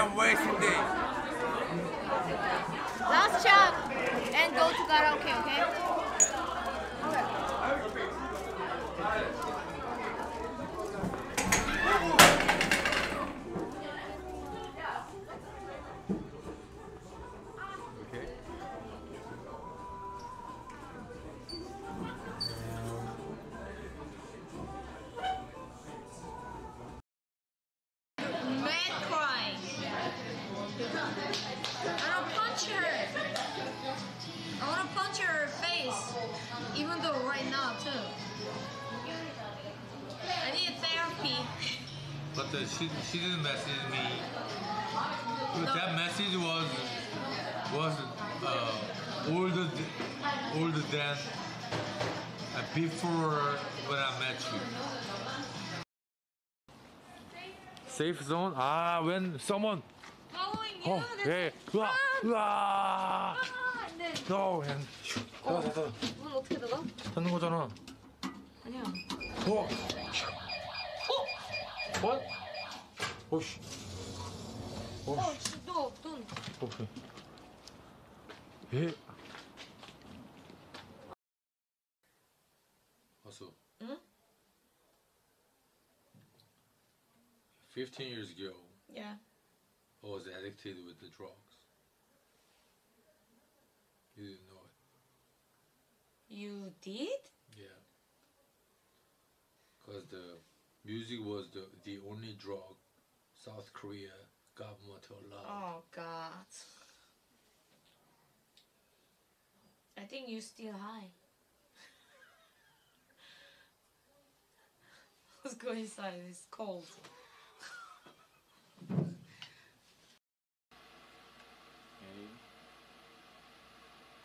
am wasting days. Before when I met you. Safe zone? Ah, when someone. Following you. Oh, yeah. 으아. 아, 안 돼. No, and 닫아. 문 어떻게 닫아? 닫는 거잖아. 아니야. 어? What? 오씨. 어, 오씨. 너, 돈. 오케이. 예. 15 years ago, Yeah. I was addicted with the drugs. You didn't know it. You did? Yeah. Because the music was the, the only drug South Korea government allowed. Oh God. I think you're still high. Let's go inside. It's cold. Okay.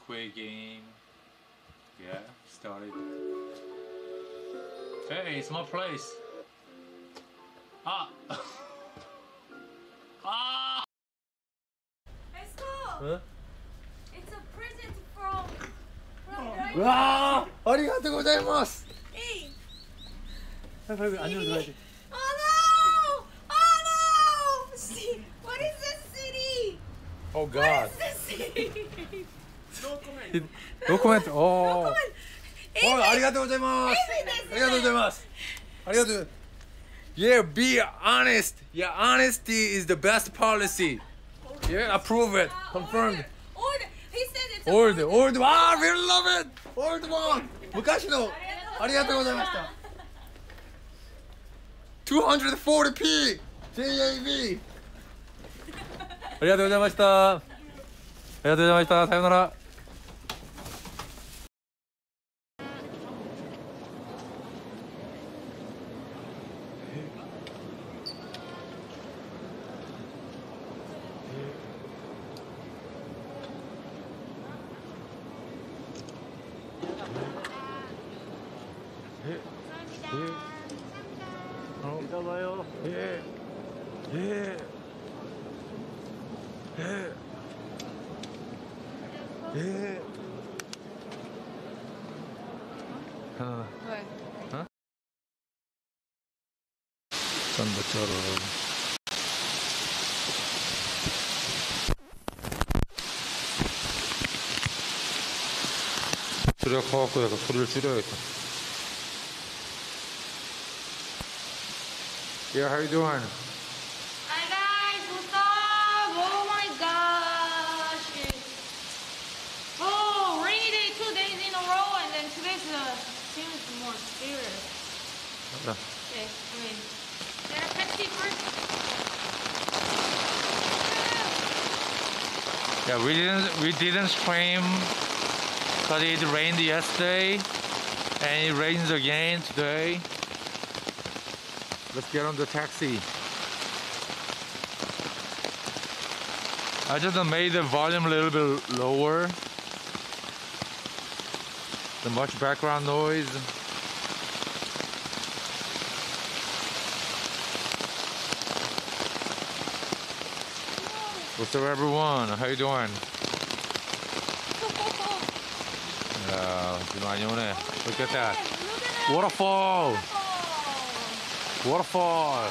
Quick game. Yeah, started. Hey, it's my place. Ah. ah. Hey, school. Huh? It's a present from from Ryan. 와, 아리가토 고자이마스. hey, 빨리 빨리 안으로 Oh God. no comment. No comment. Oh. おい、ありがとうございます。ありがとうございます。ありがとう。Yeah, oh, be honest. Yeah, honesty is the best policy. Yeah, approve it. Confirmed. Order. He said it's Order. Order. Ah, we love it. Old one. 昔のありがとうございました。240p. JAB. ありがとうございました。ありがとうございました。さようなら。Yeah, how you doing? Guys. Oh my gosh. Oh, rainy day two days in a row and then seems more serious. Okay, there a Pepsi? Yeah, we didn't we didn't scream because it rained yesterday. and it rains again today. Let's get on the taxi. I just made the volume a little bit lower. The much background noise. What's up everyone? How you doing? 야, 비 많이 오네. Look at that. Waterfall. Waterfall.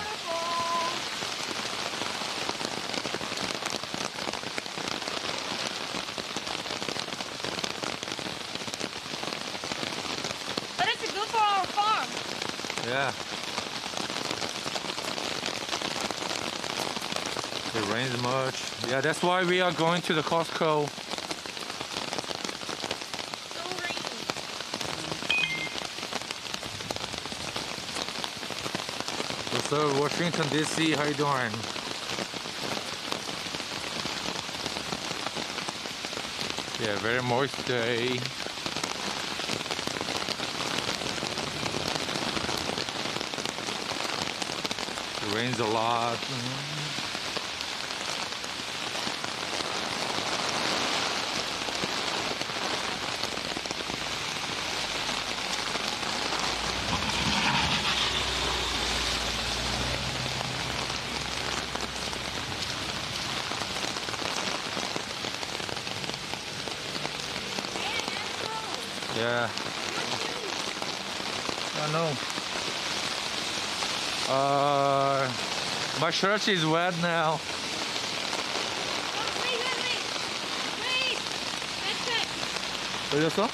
But it's good for our farm. Yeah. It rains much. Yeah, that's why we are going to the Costco Up, Washington DC? How you doing? Yeah, very moist day. It rains a lot. Yeah. I know. Uh, my shirt is wet now. Wait, wait, wait. Wait. Backpack. 걸렸어?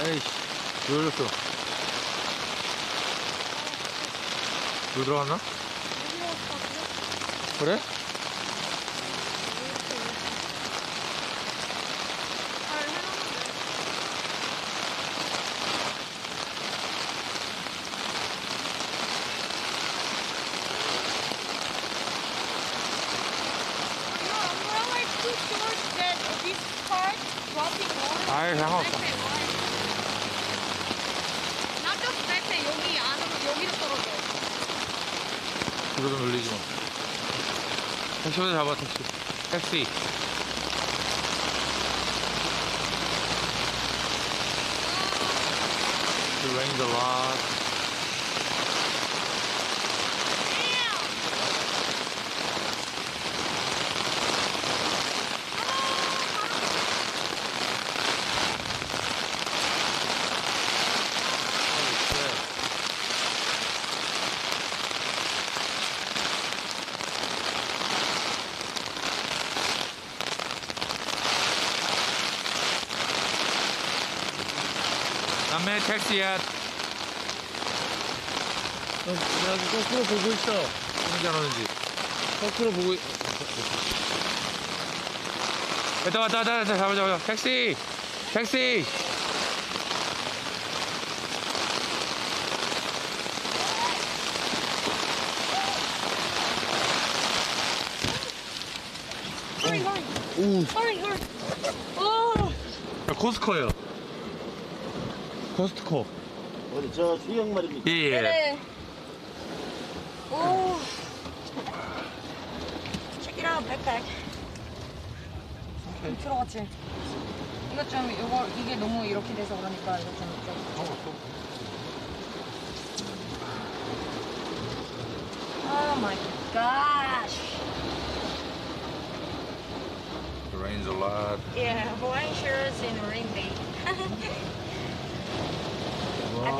에이씨, 왜 걸렸어? 물 들어갔나? 그래? 택 Yet. 어, 내가 거꾸로 보고 있어. 안 오는지. 거꾸로 보고 있... 왔다 왔다 왔다 왔다 잡아 잡아. 택시! 택시! 오. hurry. Oh. 코스코요. 코스트코. 어디 저 수영 말입니까? 예, 예. 그래. 오. Check it out, backpack. 좀 들어갔지? 이거 좀 이거 이게 너무 이렇게 돼서 그러니까 이거 좀 좀. Oh my gosh. It rains a lot. Yeah, Hawaiian shirts in rain day.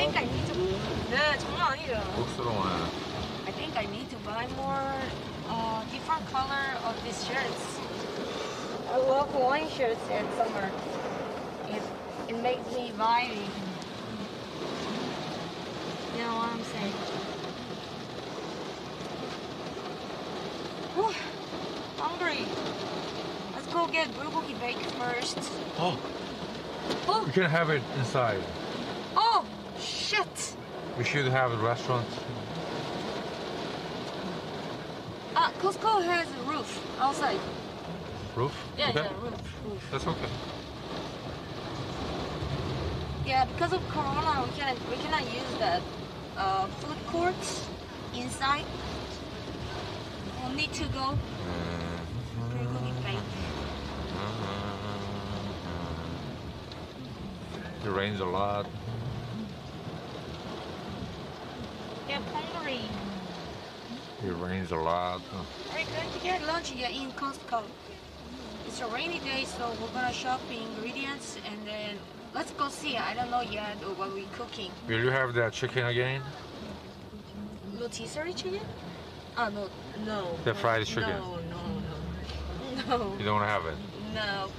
think I need to. 네, 장난 아니죠. 복스러워. I think I need to buy more uh, different color of these shirts. I love Hawaiian shirts in summer. It it makes me vibey. You know what I'm saying? Whew, hungry. Let's go get bulgogi bake first. Oh, Oh, we can have it inside. We should have a restaurant. Ah, Costco has a roof outside. Roof? Yeah, okay. yeah, roof, roof. That's okay. Yeah, because of Corona, we cannot we cannot use that uh, food court inside. We'll need to go. It rains a lot. Yeah, hungry. It rains a lot. Are we going to get lunch here in Costco? It's a rainy day, so we're gonna shop the ingredients and then let's go see. I don't know yet what we're cooking. Will you have that chicken again? Rotisserie chicken? Oh no, no. The fried chicken. No, no, no, no, You don't want to have it. no.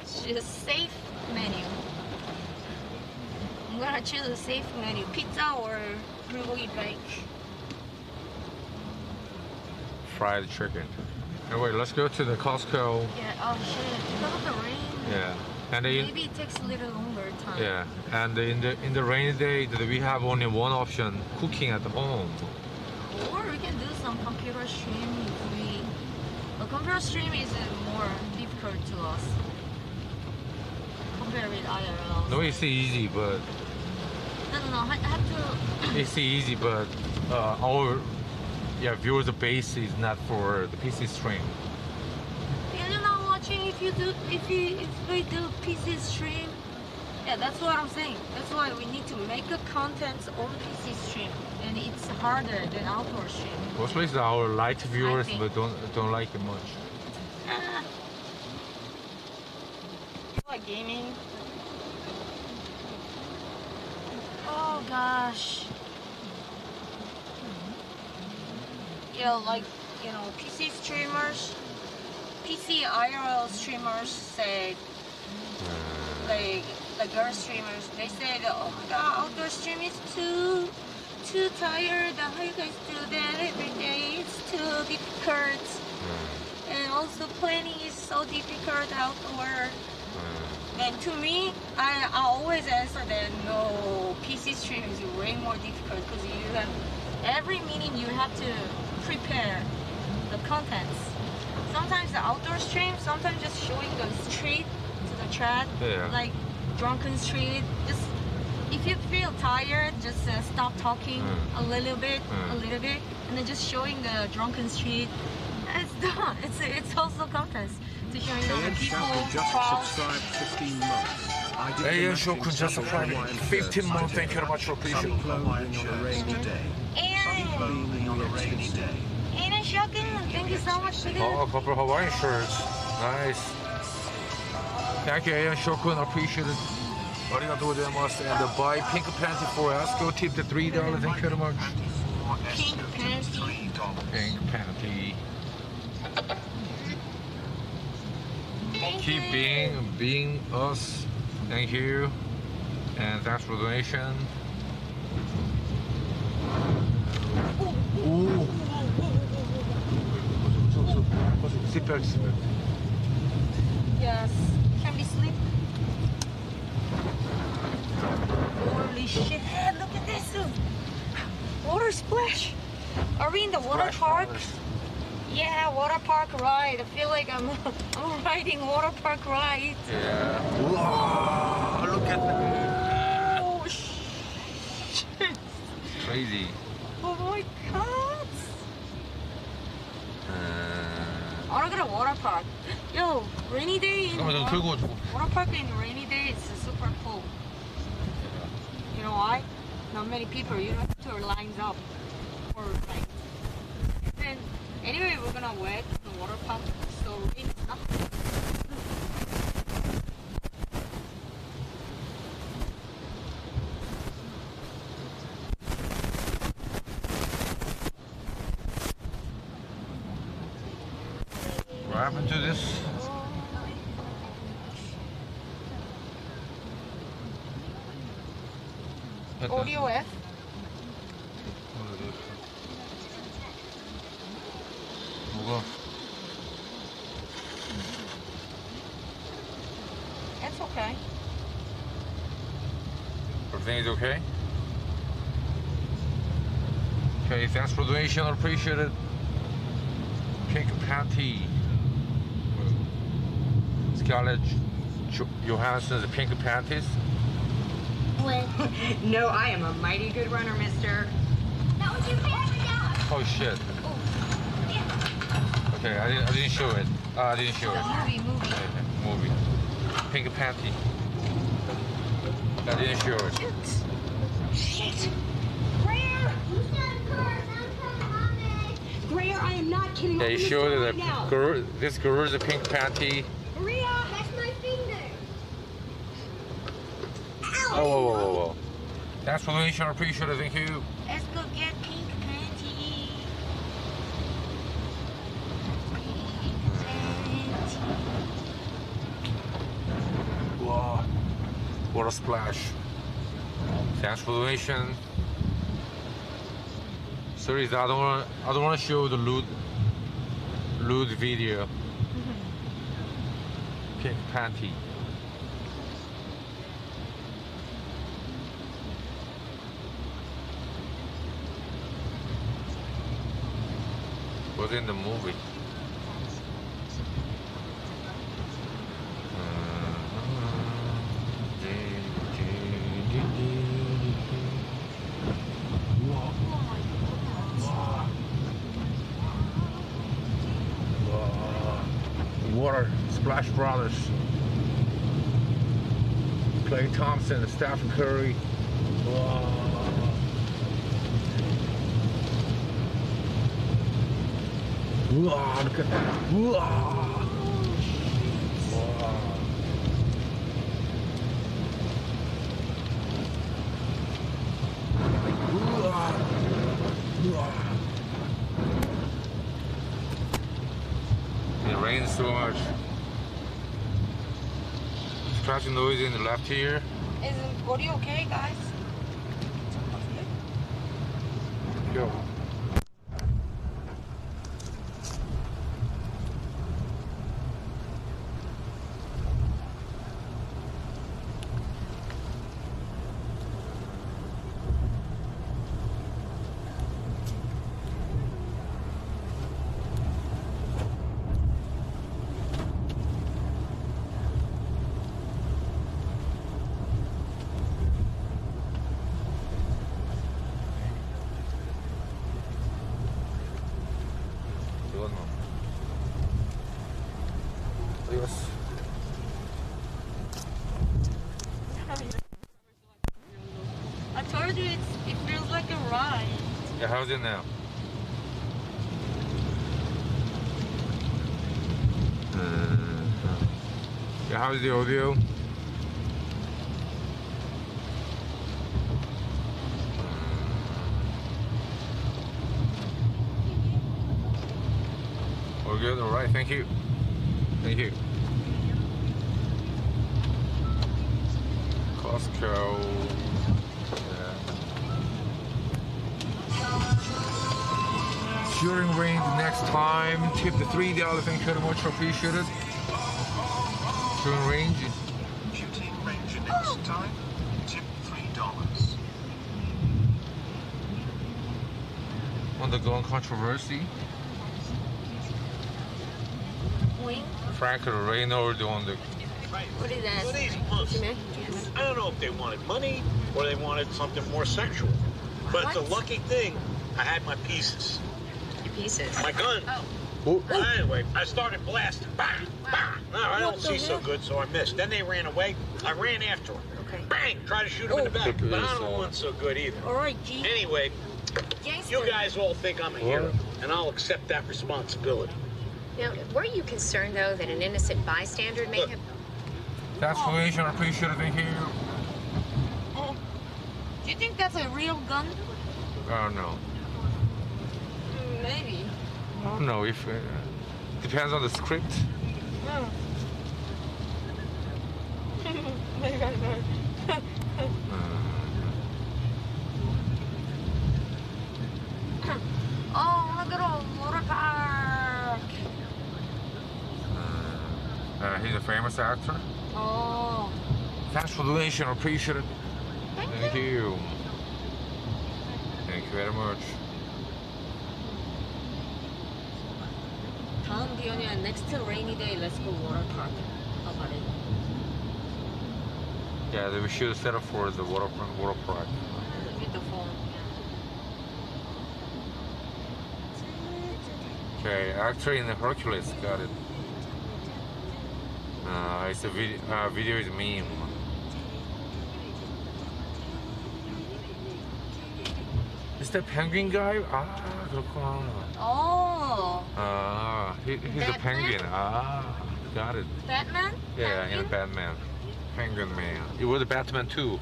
It's just safe menu. I'm gonna choose a safe menu: pizza or bulgogi bake. Fried chicken. Anyway, let's go to the Costco. Yeah. Oh shit! Because of the rain. Yeah. And Maybe it takes a little longer time. yeah, and in the in the rainy day, we have only one option: cooking at home. Or we can do some computer stream if we. The computer stream is uh, more difficult to us compared with IRL. No, it's easy, but no, no, no. I have to. it's easy, but uh, our yeah viewers base is not for the PC stream. Yeah, you're not watching if you do if you if we do PC stream. Yeah, that's what I'm saying. That's why we need to make a content on PC stream, and it's harder than outdoor stream. Mostly it's our light viewers, but don't don't like it much. You like gaming? Oh gosh. You know, like you know, PC streamers, PC IRL streamers say hmm. like the girl streamers, they said, oh my god, outdoor stream is too too tired. How you guys do that every day? It's too difficult. Hmm. And also planning is so difficult outdoor. Hmm. And to me, I, I always answer that no, PC stream is way more difficult because you have every meeting you have to prepare the contents. Sometimes the outdoor stream, sometimes just showing the street to the chat, Yeah. like drunken street. Just if you feel tired, just uh, stop talking Mm. a little bit, a Mm. little bit, and then just showing the drunken street. It's done. It's it's also contents to showing how the Ian people Shackle just subscribed 15 months. I did the Hey, matching Shokun just Southern subscribed 15 shirts months. Thank you very much for Some appreciating. clothing on a rainy day. And Clothing on a rainy day. and Shocking, thank you so much for Oh, that. a couple of Hawaiian shirts. Nice. Thank you, Ayan Shokun. Appreciate it. Arigatou gozaimasu. And the buy pink panty for us. Go tip the $3. Thank you very much. Pink panty. Pink panty. Thank Keep you. being being us. Thank you. And thanks for the donation. Ooh. Sit back. Yes. Can we sleep? Holy shit! Look at this. Water splash. Are we in the water Splash park? Yeah, water park ride. I feel like I'm, I'm riding water park ride. Yeah. Whoa, look at that. Oh, shit. Crazy. Oh my god. Uh... I wanna go to water park. Yo, rainy day in water, water park in rainy day is super cool. You know why? Not many people. You don't have to line up for like Anyway, we're gonna wait the water park, so it's not. What happened to this? Audio F. 뭐가? It's okay. Everything is okay? Okay, thanks for the donation, I appreciate it. Pink panty. Scarlett Jo- Johansson's pink panties. No, I am a mighty good runner, mister. Oh shit. Okay, I didn't, I didn't show it. Uh, I didn't show it. Movie, movie. Okay, movie. Pink panty. I didn't show it. Shit. Shit. Greer! Greer, I am not kidding. Yeah, you Open the showed door it. right now. that girl, this girl's a pink panty. Maria! That's my finger. Oh, whoa, whoa, whoa, whoa. Thanks for the donation, I appreciate it. Thank you. Let's go get pink panty. Pink panty. Wow. What a splash. Thanks for donation. Sorry, I don't want. I don't want to show the lewd, lewd video. Mm-hmm. Pink panty. Was in the movie. Water, Splash Brothers. Klay Thompson, Stephen Curry. Wow. Wow, look at that. Wow. It rains so much. Scratching noise in the left ear. How's it now? Uh, yeah, how's the audio? Thank you very much. It. Shooting range. Shooting range next time. Tip three dollars. Undergoing controversy. Wing? Frank Reynolds on the What is that? Well, these I don't know if they wanted money or they wanted something more sexual. But it's a lucky thing I had my pieces. Your pieces. My gun. Oh. Well, anyway, I started blasting. Bang! Bang! No, I don't What the see so good, so I missed. Then they ran away. I ran after them. Okay. Bang! Try to shoot him in oh. the back. Oh. But I don't want so good either. Alright, G. Anyway, Gangster. you guys all think I'm a hero, and I'll accept that responsibility. Now, weren't you concerned, though, that an innocent bystander may Look. have... Thanks for donation. Appreciate it. Thank you. Oh. Do you think that's a real gun? Oh no. I don't know if uh, depends on the script. Oh. oh, look at a water park. Uh, he's a famous actor. Oh. Thanks for the donation. Appreciate it. we should set up for the water water park. With the phone. Okay, actor in the Hercules. Got it. Uh, it's a video. Uh, video is meme. Is that penguin guy? 아 그렇구나. Oh. Ah, he, he's a Batman? penguin. Ah, got it. Batman? Yeah, in Penguin? Batman. Penguin Man. It was Batman too,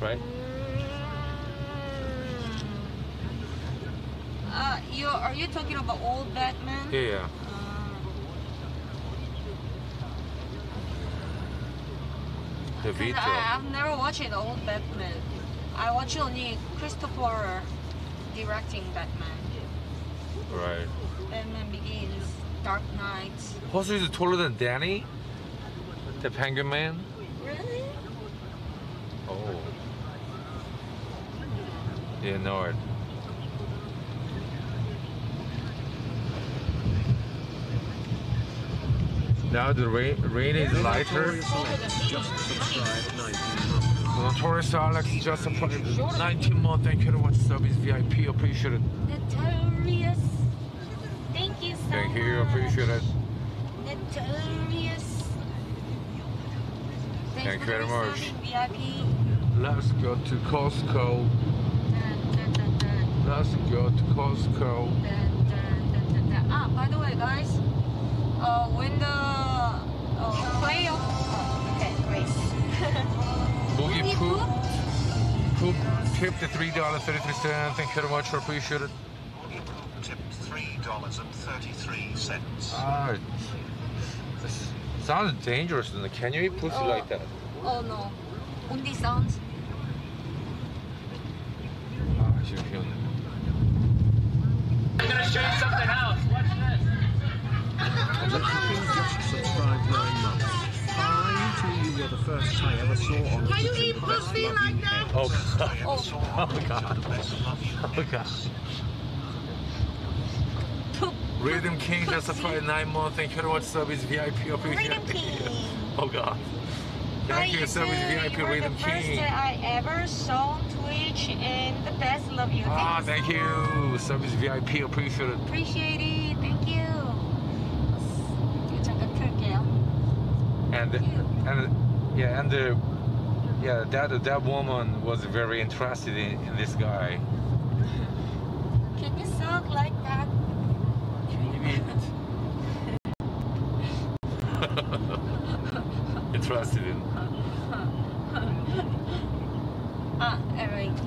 right? Uh, you are you talking about old Batman? Yeah, yeah. Uh, DeVito. I, I've never watched the old Batman. I watch only Christopher directing Batman. Right. Batman Begins, Dark Knight. Hosu is taller than Danny, the Penguin Man. Really? Oh. Yeah, know it. Now the rain, rain is lighter. 19 months. Notorious Alex just appointed 19 month. Thank you to watch service VIP. Appreciate it. Notorious. Thank you so Thank you. Appreciate it. Notorious. Thank you very much. VIP. Let's go to Costco. Let's go to Costco. Ah, by the way, guys, uh, when the uh, playoff, oh, okay, great. Boogie Boogie Poop. Poop. Poop tipped the three dollar thirty three cent. Thank you very much. I Appreciate it. Tipped $3.33. Ah, this sounds dangerous. Can you eat pussy Oh. like that? Oh no, only sounds. Can you eat pussy like that? Oh god. Oh, oh god. Oh god. Rhythm King just applied nine months. Thank you very much, service VIP of Rhythm King. Oh god. Thank you, service VIP you Rhythm the King. I ever saw on Twitch and the best. Love you. Ah, thank ah, you thank so you. Much. Service VIP appreciate it. Appreciate it. Thank you. And and yeah and the yeah that that woman was very interested in, in this guy. Can you suck like that? interested in. Ah, alright.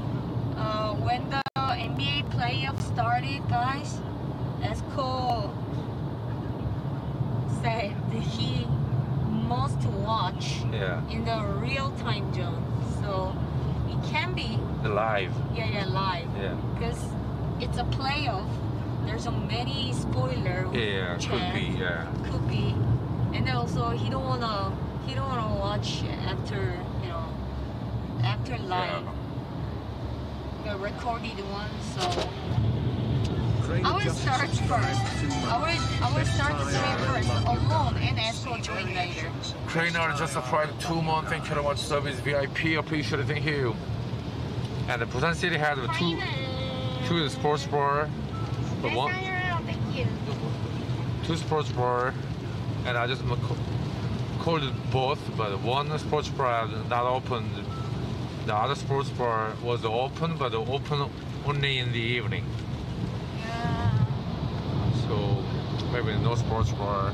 Uh, when the NBA playoff started, guys, Esco said he must watch Yeah, in the real time zone. So it can be, the live. yeah, yeah, live. Yeah, Because it's a playoff. There's so many spoiler. yeah, could chance. be. Yeah, Could be. And then also he don't wanna he don't wanna watch after you know after live the recorded one. So Craig I will start first. I will. I will start the time stream ever. first Love you. alone and Esco join later. Trainer just applied two month. Thank you very much. Service VIP. Appreciate it. Thank you. And the Busan City had two two sports bar, but one Thank you. Two sports bar, and I just called it both, but one sports bar not open. The other sports bar was open, but open only in the evening. Yeah. So maybe no sports bar.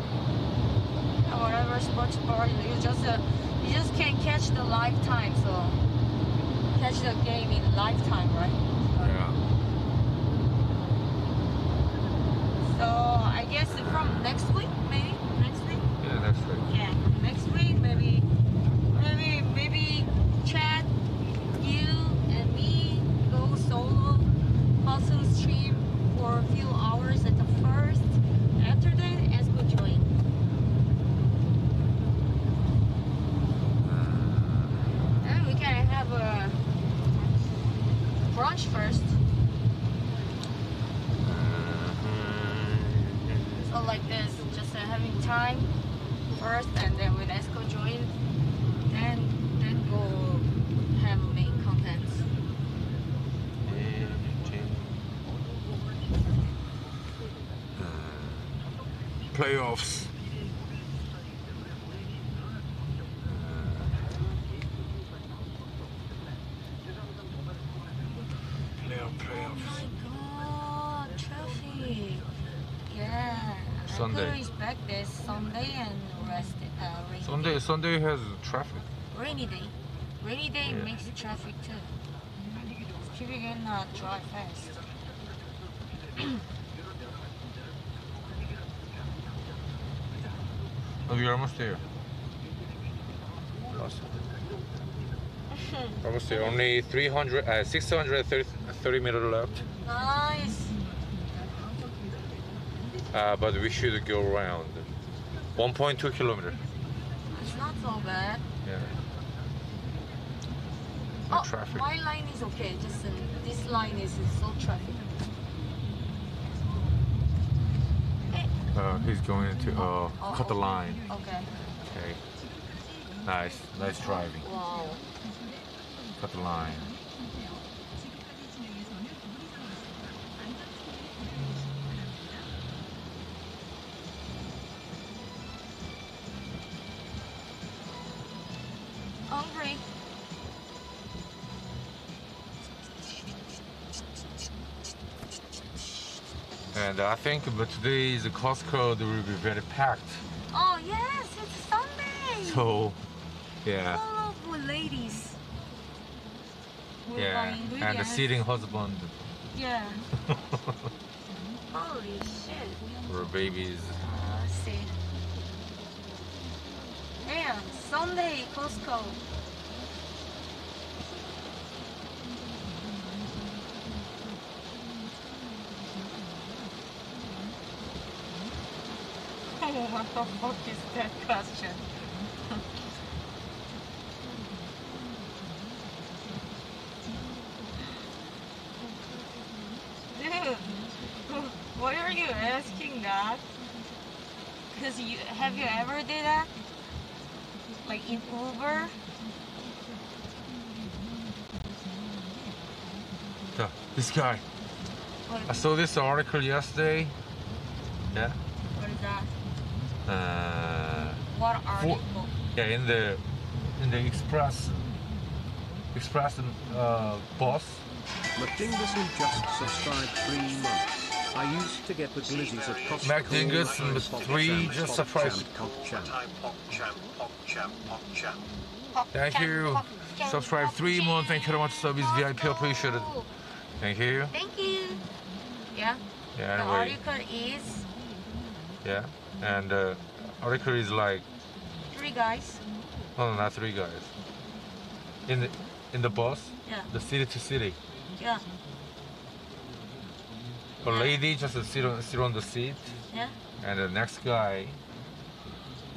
Whatever sports bar you just uh, you just can't catch the lifetime. So catch the game in lifetime, right? Yeah. So I guess from next week, maybe next week. Yeah, next week. Yeah, next week maybe, maybe maybe Chad, you and me go solo, hustle stream for a few hours at the first. After that, Esco join. And we can have a brunch first. So like this, just uh, having time first, and then with Esco join, then then go have main contents. Playoffs. Playoff, playoffs. Oh, traffic. Yeah. Sunday. I could expect this Sunday and rest. Uh, rainy Sunday, has traffic. Rainy day. Rainy day Yeah. makes traffic too. People cannot drive fast. Oh, we're almost there. Lost. I would say only 300, uh, 630 30 meter left. nice. Uh, but we should go around 1.2 kilometer. So bad. Yeah. No Oh, traffic. my line is okay. Just uh, this line is so traffic. Uh, he's going to uh, Oh, cut the okay. line. Okay. Okay. Nice, nice driving. Wow. Cut the line. Hungry. And I think but today the Costco will be very packed. Oh yes, it's Sunday. So yeah, Full of ladies. We're yeah. And the sitting husband Yeah. Holy shit. for babies. Uh, see. Sunday Costco. What the fuck is that question? Dude, why are you asking that? Cause you have you ever did that? Like in Uber? So, This guy. I saw this article yesterday. Yeah. what is that? Uh, What article? yeah, in the in the express express uh, bus. McDingerson just subscribed three months. I used to get the glizzies at Costco. Mac Dingus all the three just champ, surprised. pop champ, Time, pop, champ, pop, champ, pop, champ. Thank you. Subscribe three more. Thank you very much. Service VIP appreciated. Thank you. Thank you. Yeah. Yeah. Anyway. The Anyway. article is Yeah. And uh, article is like three guys. oh no, not three guys. In the in the bus, Yeah. the city to city. Yeah. A lady just sit on sit on the seat, Yeah. and the next guy.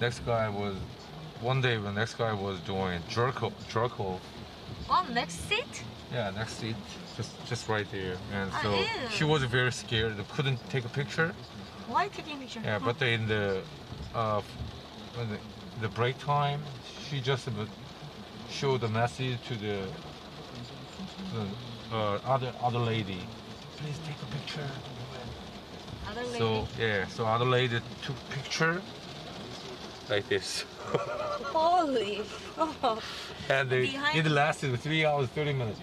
Next guy was one day when next guy was doing jerk off, jerk off. Oh, next seat? Yeah, next seat, just just right there. And Ah, so ew. she was very scared, couldn't take a picture. Why taking picture? Yeah, but in the uh, the, the break time, she just showed the message to the, the uh, other other lady. Please take a picture. Other lady. So yeah, so other lady took picture like this, Holy. Oh, and they, it lasted three hours thirty minutes.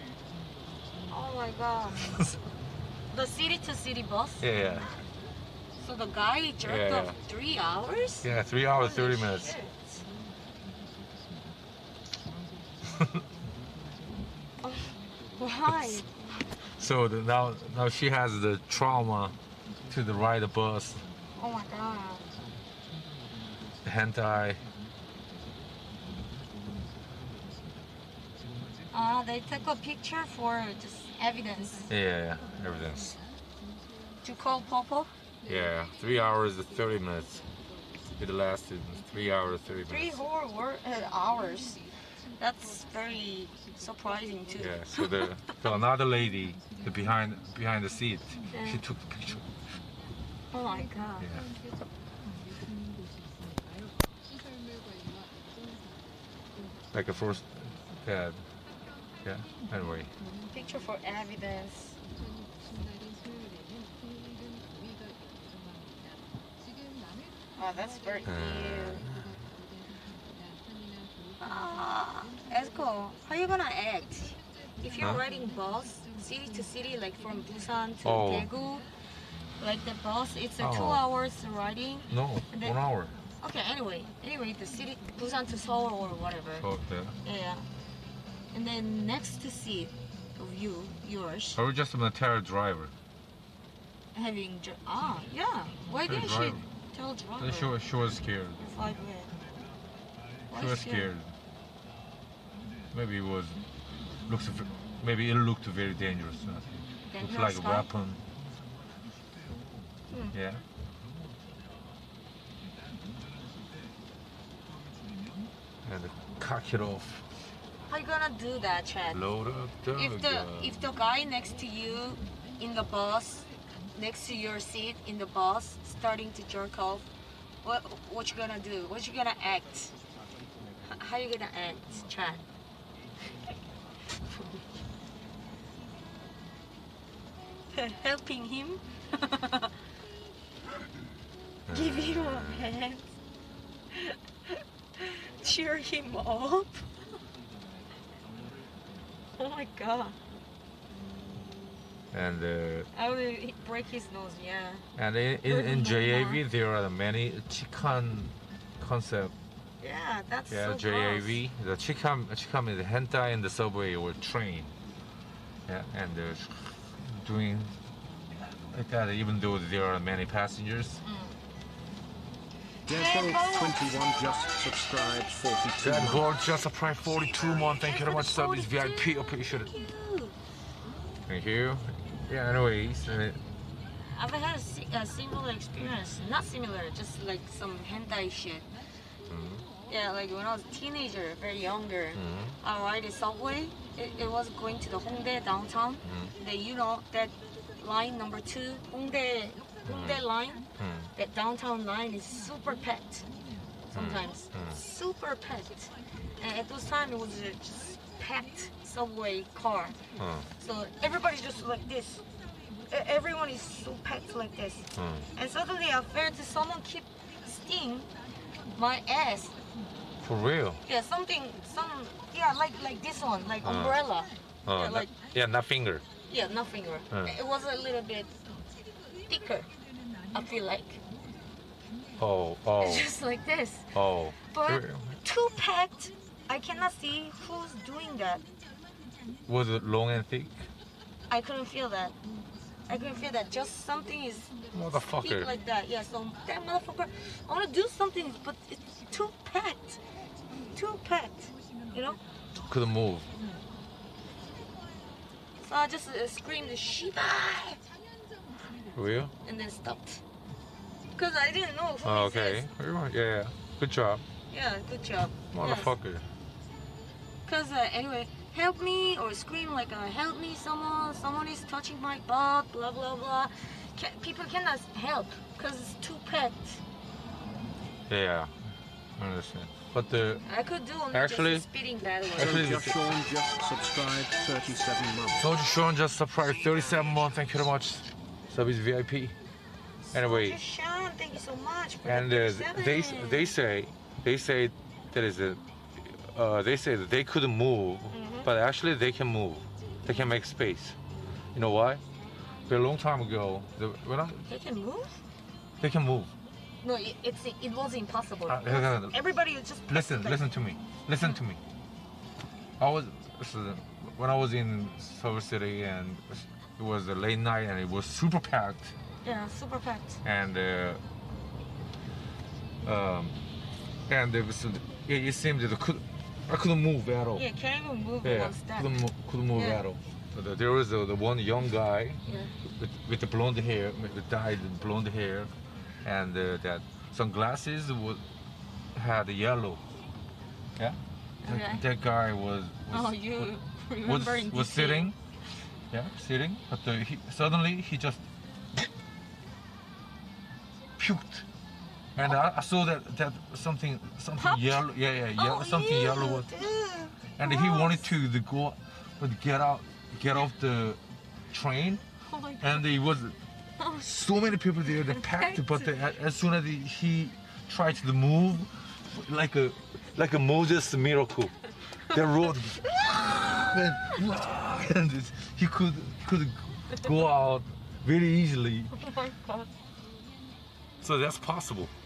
oh my god. The city to city bus? Yeah, yeah, So the guy jerked Yeah, off three hours? yeah, three hours Holy thirty minutes. shit. Oh, Why? So the, now now she has the trauma to the ride the bus, Oh my god. the hentai. Ah, they took a picture for just evidence Yeah, yeah, evidence. to call Popo. Yeah, three hours and 30 minutes. It lasted three hours, 30 minutes. Three whole uh, hours. That's very surprising too. Yeah, so the, the another lady, the behind behind the seat, Yeah. she took the picture. Oh my god. Yeah. Like a first, yeah, yeah. Anyway, Picture for evidence. Oh, that's very uh, cute. Ah, Esko, how you gonna act? If you're Huh? riding bus, city to city, like from Busan to Oh. Daegu, like the bus, it's a two hours riding. no, then- one hour. Okay, anyway, anyway, the city, Busan to Seoul or whatever. So yeah. Yeah. And then next to seat of you, yours, I was just a terror driver. having ah yeah. Why didn't she tell driver? She was, she was scared. Win. Why She was scared. Maybe it was looks maybe it looked very dangerous. I think. Looks like a weapon. Hmm. Yeah. And cock it off. How you gonna do that, Chad? Load up the If the if the guy next to you in the bus, next to your seat in the bus, starting to jerk off, what what you gonna do? What you gonna act? How you gonna act, Chad? Helping him? Give him a hand. Cheer him up. oh my god. and uh, I will break his nose, yeah. and in, in, in JAV there are many chikan concept. Yeah, that's Yeah, so JAV. The chikan chikan is hentai in the subway or train. Yeah, and uh, doing like that even though there are many passengers. Desbo21 just subscribed 42 That months. board just applied 42 month. Thank you very much. Sub is VIP. 42. Appreciate it. Thank you. Thank you. Yeah. Anyways, uh, I've had a, a similar experience. Not similar, just like some hentai shit. Yeah, like when I was a teenager, very younger, mm-hmm. I ride the subway. It, it was going to the Hongdae downtown. Mm-hmm. The you know that line number two, Hongdae, Hongdae mm-hmm. line. That downtown line is super packed. Sometimes super packed. And at those time it was just packed subway car. So everybody's just like this. Everyone is so packed like this. And suddenly I felt someone keep sting my ass. For real. Yeah, something, some, yeah, like like this one, like Uh. umbrella. Oh, yeah, not- like yeah, not finger. yeah, not finger. Uh. It was a little bit thicker. I feel like Oh, oh, it's just like this. oh. But too packed. I cannot see who's doing that. Was it long and thick? I couldn't feel that. I couldn't feel that. Just something is Motherfucker. like that. Yeah, so that motherfucker, I want to do something, but it's too packed. Too packed. You know? Couldn't move. So I just uh, screamed, Shiba! Real? And then stopped. Because I didn't know who Oh, okay. is. Very much- Yeah, yeah. Good job. Yeah, good job. Motherfucker. Because uh, anyway, help me or scream like, uh, help me, someone, someone is touching my butt, blah, blah, blah. Ca- people cannot help because it's too packed. Yeah. I understand. But the I could do only Actually- just spitting that one. Actually- Just Sean just subscribed 37 months. Soldier Sean just surprised 37 months. Thank you very much. Sub is VIP. Anyway, Soldier Sean, thank you so much. For and the uh, they they say they say that is a uh, they say that they couldn't move, but actually they can move. They can make space. You know why? A long time ago, the, when I, They can move? they can move. No, it, it's it was impossible. Uh. Everybody just Listen, listen to me. Listen to me. I was when I was in Seoul City and it was a late night and it was super packed Yeah, super packed. and uh, um, and there was it, it seemed that I could I couldn't move at all. Yeah, can't even move Yeah, one step. couldn't move, couldn't move Yeah. at all. There was the, the one young guy Yeah. with, with the blonde hair, with the dyed blonde hair, and uh, that sunglasses was had yellow. Yeah. That- Okay. That guy was was, Oh, you was, remember in was sitting. Yeah, sitting. But uh, he, suddenly he just puked. And I, I saw that that something something Popped? yellow. Yeah, yeah, yellow, Oh, something ew, yellow was and he wanted to the go but get out get off the train Oh my god. and he was Oh, so many people there that packed but the, as soon as he, tried to move like a like a moses miracle the road and, and he could could go out very easily oh my god. so that's possible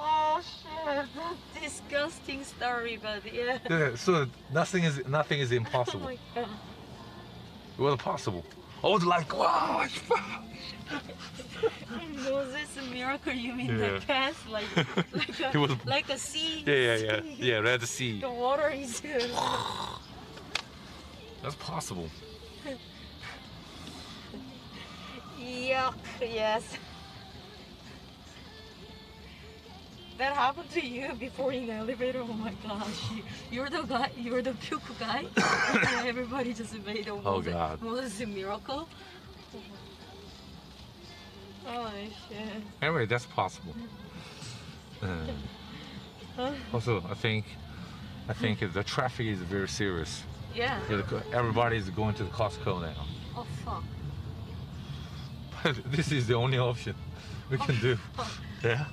Oh shit. Disgusting story, but yeah. yeah, so nothing is nothing is Oh impossible god. It was possible I was like, wow. Was this a miracle you mean Yeah. like past like like a, It was- like a sea? Yeah, yeah, yeah. Yeah, Red Sea. The water is That's possible. yuck. Yes. That happened to you before in the elevator. Oh my gosh, You- you're the guy. You're the puke guy. everybody just made a Oh, God. was a miracle. Oh shit. Anyway, that's possible. Uh, also, I think, I think the traffic is very serious. Yeah. Everybody is going to the Costco now. Oh fuck. But this is the only option we can do. Yeah.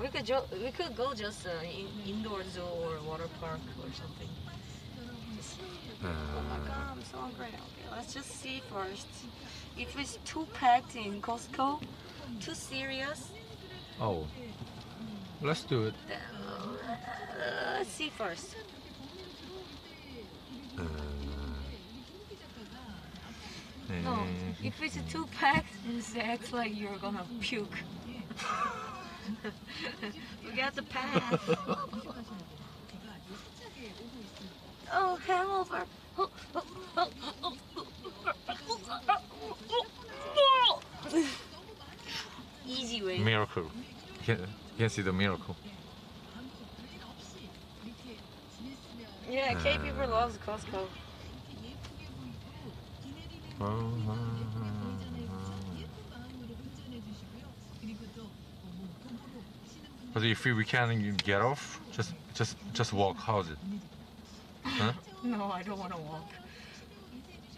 We could jo- we could go just uh, in- indoor zoo or water park or something. Oh my god, I'm so hungry. Okay, let's just see first. If it's too packed in Costco, too serious, Oh, let's do it. then uh, let's see first. No, Mm. if it's too packed, it acts like you're gonna puke. Forget the path. oh, hangover. Easy way. Miracle. You can, you can see the miracle. Yeah, K people loves Costco. Oh, But if we can get off, just just just walk. How's it? Huh? No, I don't want to walk.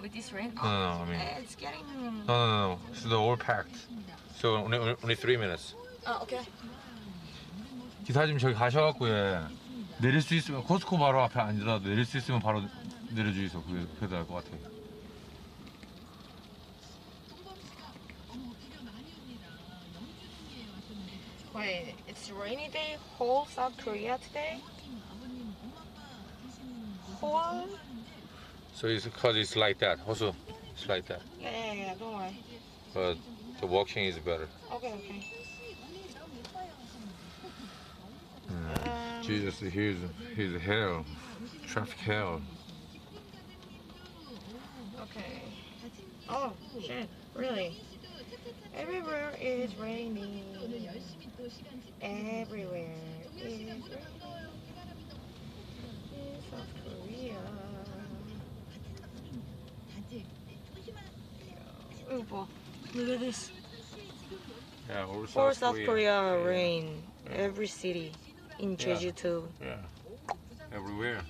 With this rain, No, no, no. I mean, it's getting. no, no, no. So they're all packed. So only only three minutes. Oh, okay. 기사님 저기 가셔갖고 예. 내릴 수 있으면 코스코 바로 앞에 앉아서 내릴 수 있으면 바로 내려주이소. 그게 그게 나을 것 같아. It's rainy day whole South Korea today? Whole? So it's because it's like that. Also, it's like that. Yeah, yeah, yeah, don't worry. But the walking is better. Okay, okay. Um, Jesus, here's here's hell, traffic hell. okay. Oh, shit, really? Everywhere is raining. Everywhere is South Korea. Oh, boy, look at this. Yeah, all For South Korea, rain. Every city in Yeah. Jeju-do. Yeah, everywhere.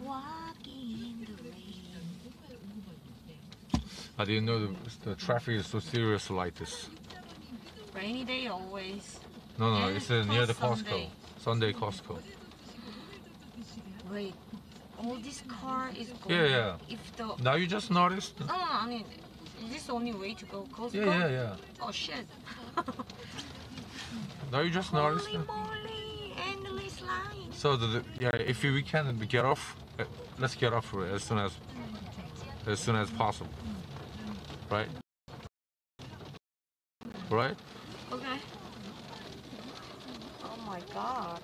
Walking in the rain. I didn't know the, the traffic is so serious like this. Rainy day always. No, no, And it's uh, near the Costco. Sunday. Sunday Costco. Wait, all this car is going. Yeah, yeah. If the no, Now you just noticed? no, I mean, is this the only way to go Costco? Yeah, yeah, yeah. Oh shit. Now you just noticed? Holy moly, endless line. So the, the yeah, if we can get off, uh, let's get off as soon as as soon as possible, right? Right? Okay. Oh my god.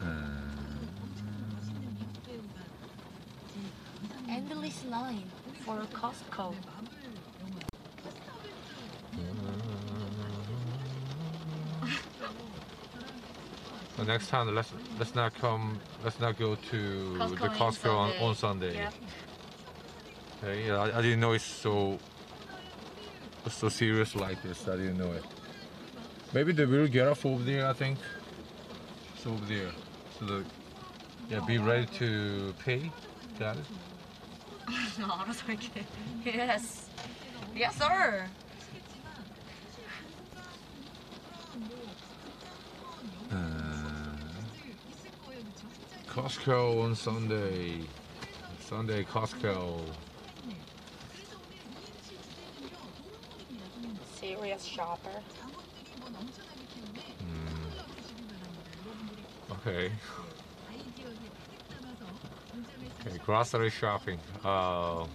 Hmm. Endless line for a Costco. So next time, let's let's not come. Let's not go to Costco the Costco on, Sunday. on Sunday. Yeah. Uh, yeah, I, I, didn't know it's so so serious like this. I didn't know it. Maybe they will get off over there. I think it's over there. So the, yeah, be ready to pay. Got it. yes. Yes, sir. Uh, Costco on Sunday. Sunday Costco. Best shopper. Hmm. Okay. Okay, grocery shopping. Oh.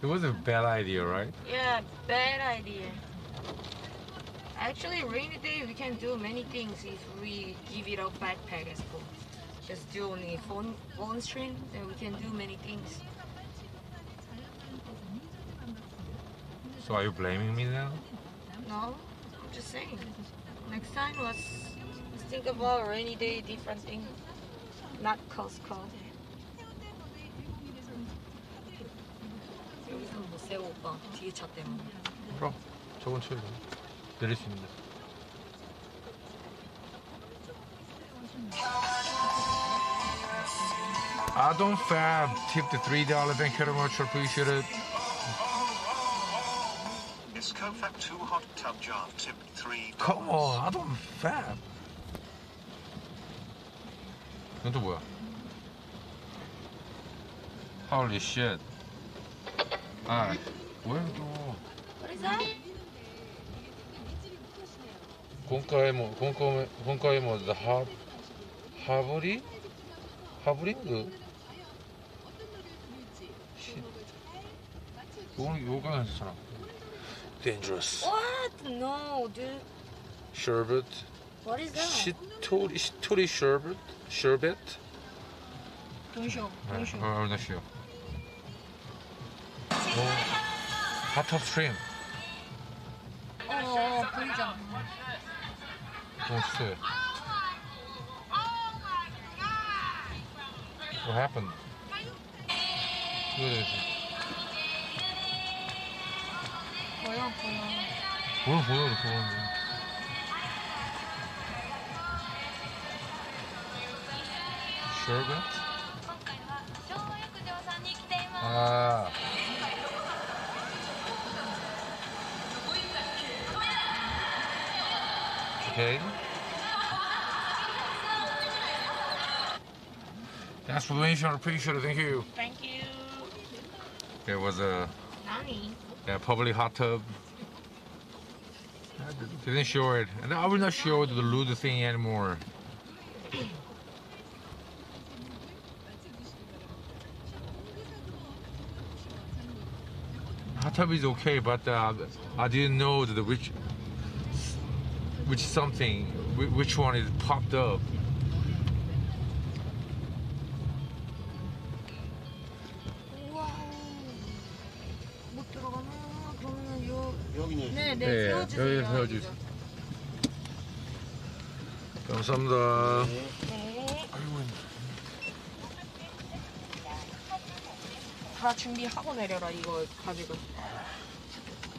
It was a bad idea, right? Yeah, bad idea. Actually, rainy day we can do many things if we give it a backpack as well. Just do only phone phone stream, then we can do many things. So are you blaming me now? No, I'm just saying. Next time, let's, let's think about rainy day different thing. Not Costco. 여기서는 못 세워 오빠 뒤에 차 때문에. 그럼 저건 쳐야 돼. 내릴 수 있는데. Adon Fab tipped the three dollar. Thank you very much. Appreciate it. Is Kofak 2 hot tub jar tipped 3 Come on, Adon Fab. 이건 또 뭐야? Holy shit. 아, 뭐야 또? What is that? 今回も今回も今回も The ハハブリハブリングし오늘 요가 했잖아 dangerous. What? No, dude. Sherbet. What is that? Shitori, shitori sherbet. Sherbet. Don't show. Don't show. Oh, oh, not show. Oh. Hot of stream. Oh, please jump. What's it? What happened? What is it? 보여, 보여. 뭘 보여 이렇게 보는데 Sherbet? 아 Okay. Thanks for the donation, I appreciate it, thank you. Thank you. There was a Nani? Yeah, public hot tub. I didn't show it. And I will not show the Luda thing anymore. Hot tub is okay, but uh, I didn't know that which which something which one is popped up. 네, 네, 네, 세워주세요. 여기 세워주세요. 감사합니다. 네. 다 준비하고 내려라, 이거 가지고.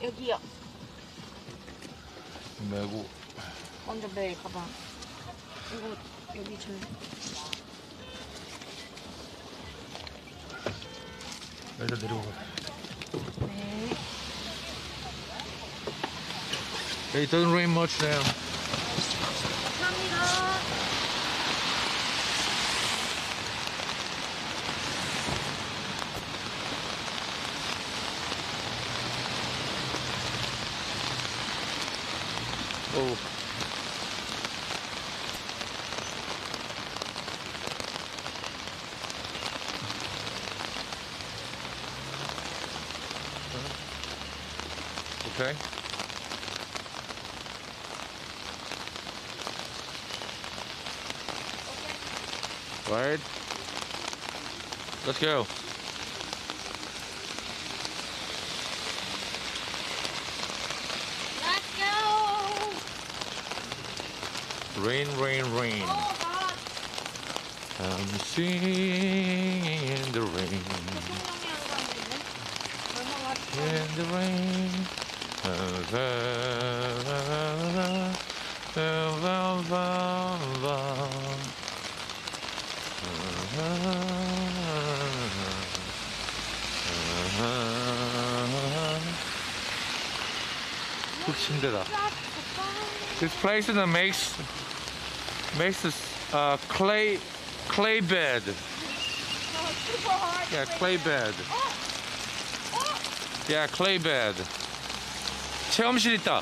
여기요. 메고. 먼저 매 가방. 이거 여기 저 일단 내려가. 네. It doesn't rain much now. Let's go. Let's go. Rain, rain, rain. Oh God. I'm singing 힘들어. This place makes makes this uh, clay clay bed. Yeah, clay bed. Yeah, clay bed. 체험실 있다.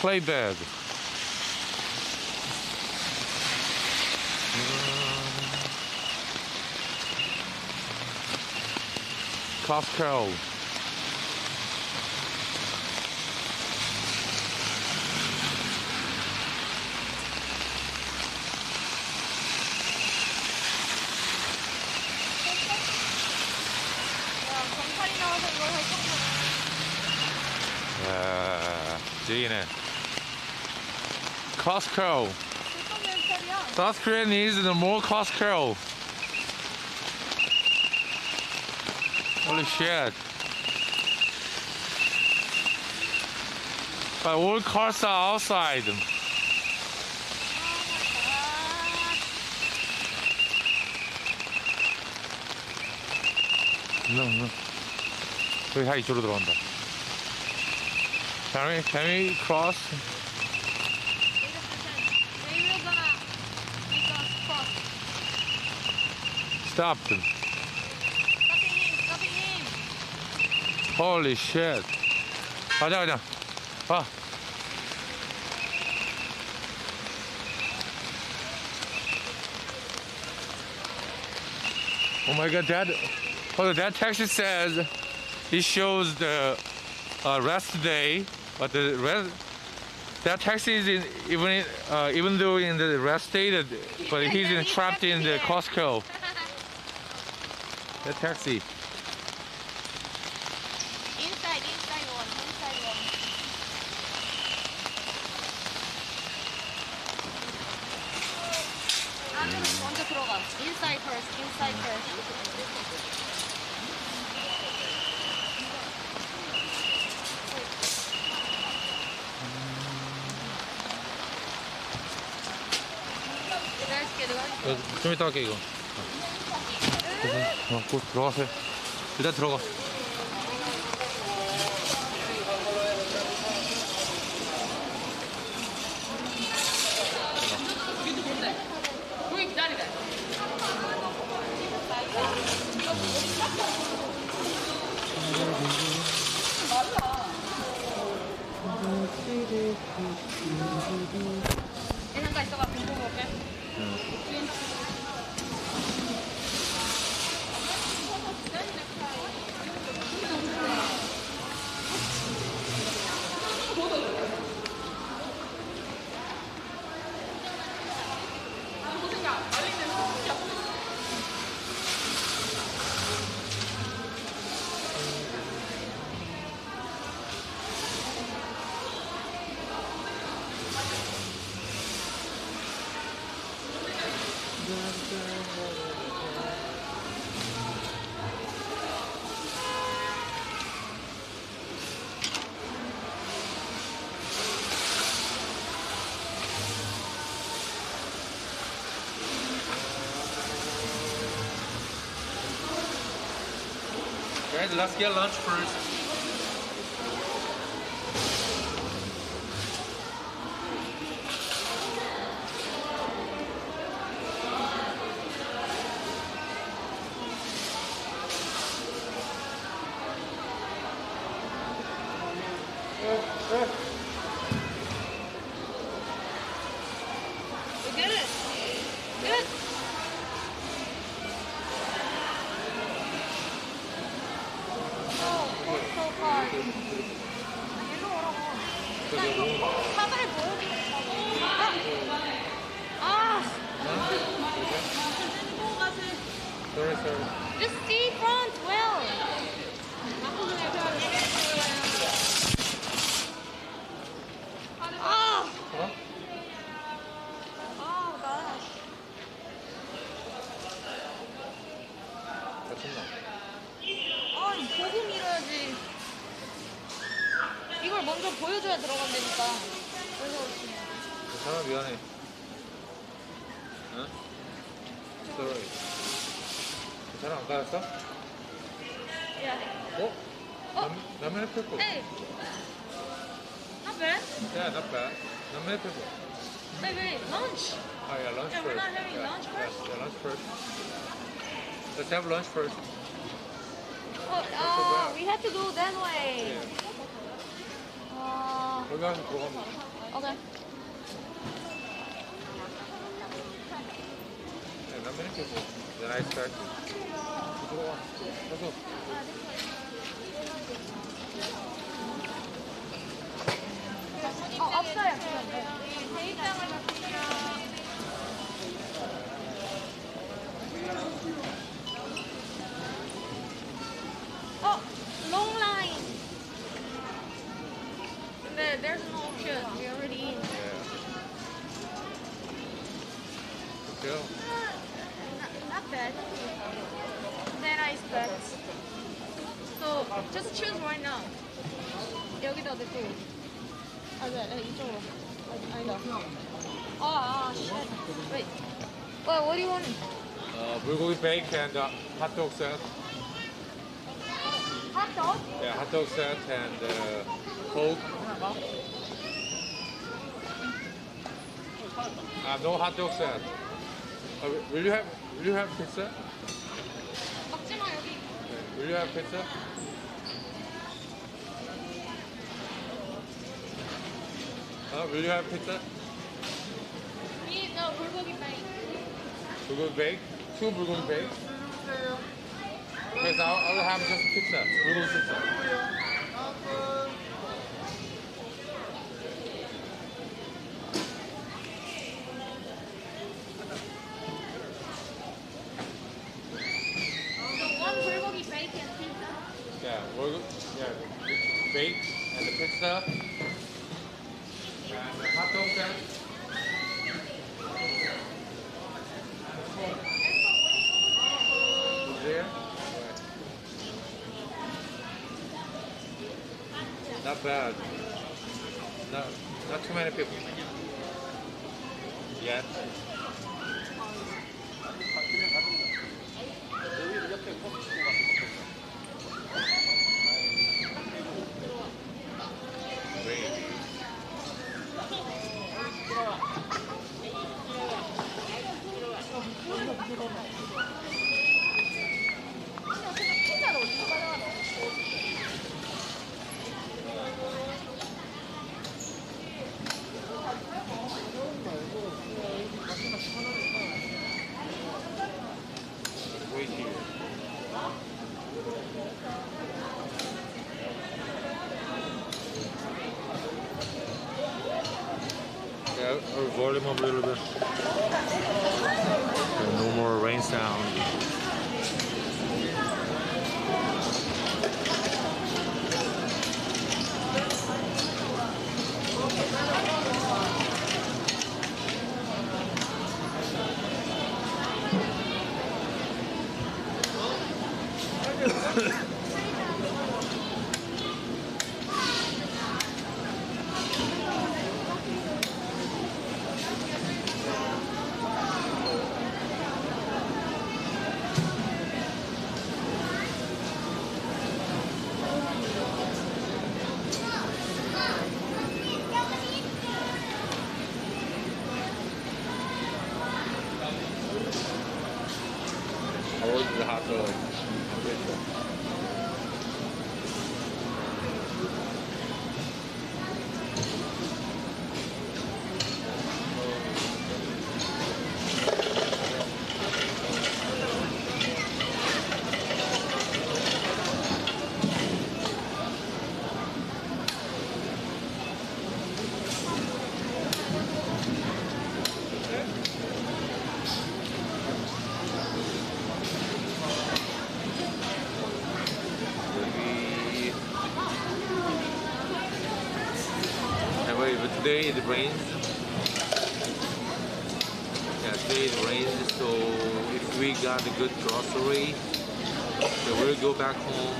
Clay bed. Class curl. Costco. 실전 멘탈이야. South Korea needs more Costco. Holy shit. But all cars are outside. No, no. 여기 다 이쪽으로 들어간다. Can we, can we cross? stop him. Holy shit. Oh, no, no. Oh. Oh my god, that, oh, that text says it shows the uh, rest day, but the rest, that text is in, even, uh, even though in the rest day, but he's in, trapped in the Costco. That taxi. Inside, inside one, inside one. 안으로 먼저 들어가. Inside first, inside first. 내가 해줄게, 내가 해줄게. 어, 좀 이따 할게 이거. 들어가세요. 일단 들어가. Let's get lunch have lunch first. set. Hot dog? Yeah, hot dog set and uh, Coke. have no hot dog set. Uh, will you have will you have pizza? Will you have pizza? Uh, will you have pizza? We, no, bulgogi bake. Bulgogi? Two bulgogi? Because I'll, I'll have just pizza, Little pizza. rains. Yeah, today it rains, so if we got a good grocery, then we'll go back home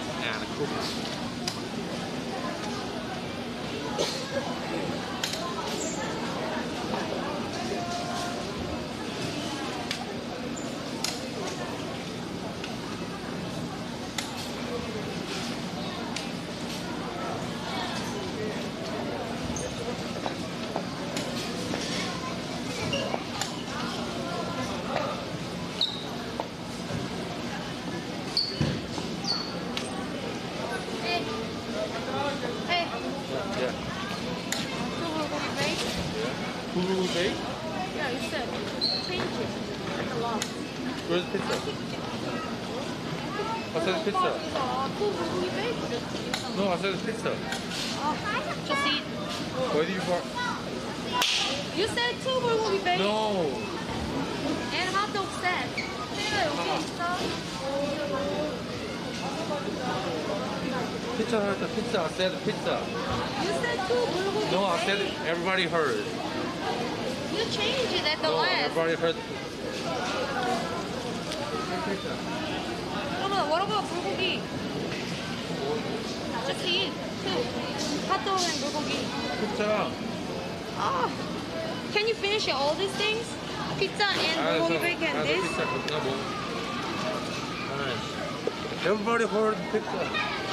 said pizza. You said two bulgogi. No, I said everybody heard. You changed it at the no, last. everybody heard. Come on. What about bulgogi? Just eat two. Hot dog and bulgogi. Pizza. Oh. Can you finish all these things? Pizza and bulgogi bacon. This. Pizza. Everybody heard pizza.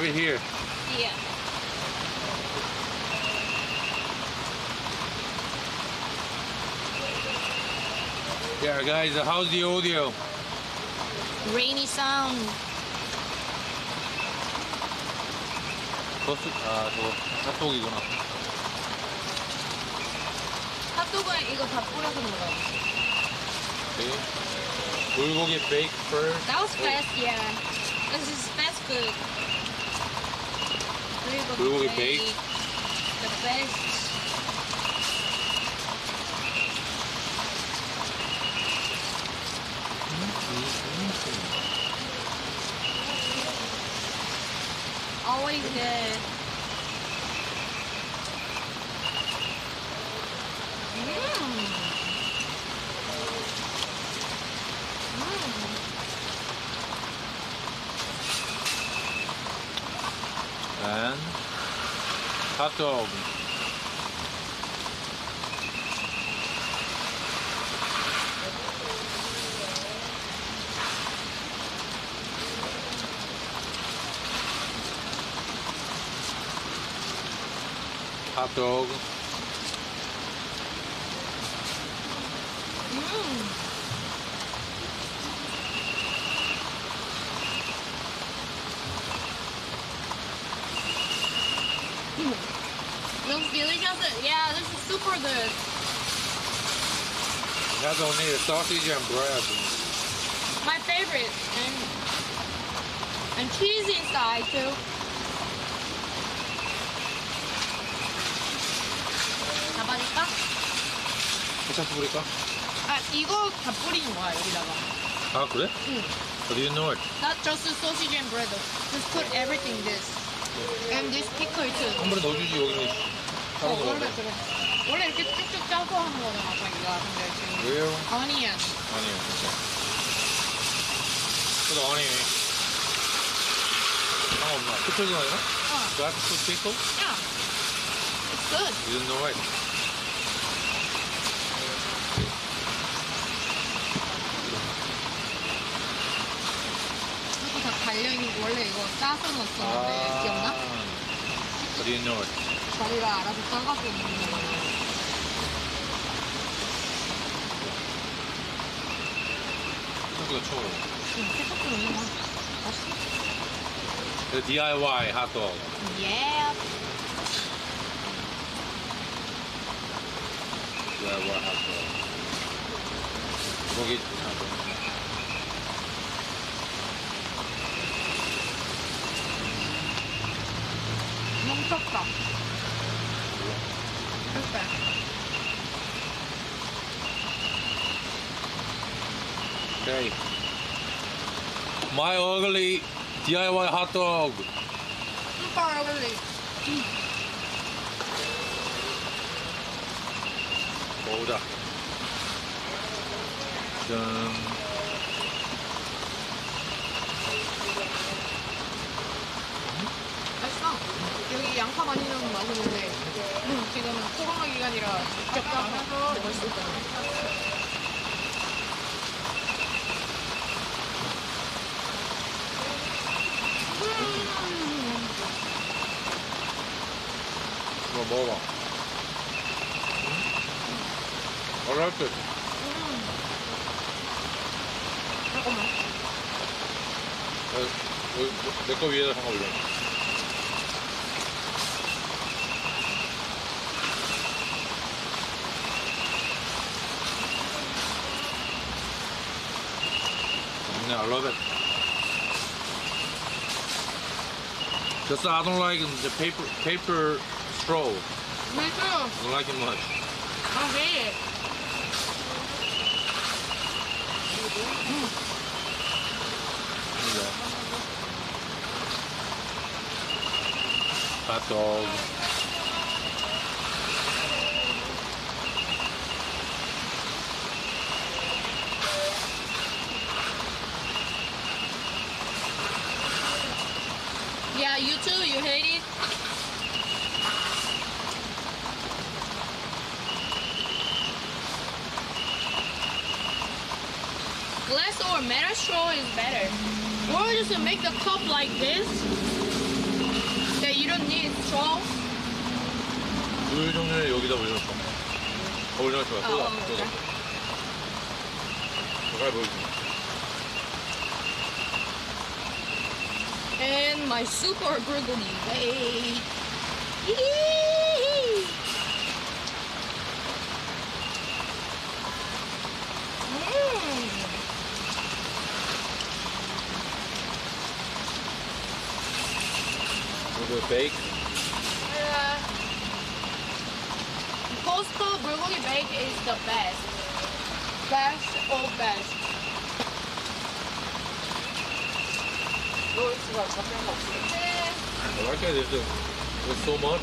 have it here. Yeah. Yeah, guys, uh, how's the audio? Rainy sound. Ah, okay. Baked first. That was fast, yeah. 불 뿌릴까? 아 이거 다 뿌리는 거야 여기다가. 아 그래? 응. How do you know it? Not just sausage and bread. Just put everything this. And this pickle too. 한 번에 넣어주지 여기는 어, 원래. 그래. 원래 이렇게 쭉쭉 짜서 하는 거잖아 자기가. 근데 지금 왜요? onion. 아니에요 진짜. 그래도 아니. 상관없나? 피클도 아니라? 어. Do I have to put pickle? Yeah. It's good. You didn't know it. 이것도 다 달려있는 원래 이거 짜서 넣었었는데 기억나? Do you know it? 자기가 알아서 짜가지고 먹는 거야. 생각보다 추워. 응, 케첩도 넣는 거야. 맛있어. The DIY 핫도그. Yeah. DIY 핫도그. 거기 핫도그. Okay. My ugly DIY hot dog. देखो ये हम Yeah, I love it. Just I don't like the paper paper straw. Me too. I don't like it much. I hate it. Mm. Hot dog. Yeah, you too. You hate it. Glass or metal straw is better. Or just make the cup like this. Straw. 물 종류를 여기다 올려놓고. 어, 올려놓지 마. 어, 쏟아. 어, 쏟아. 잘 보여줘. And my super burgundy bake. Yee! Mm. It. There's, a, there's so much.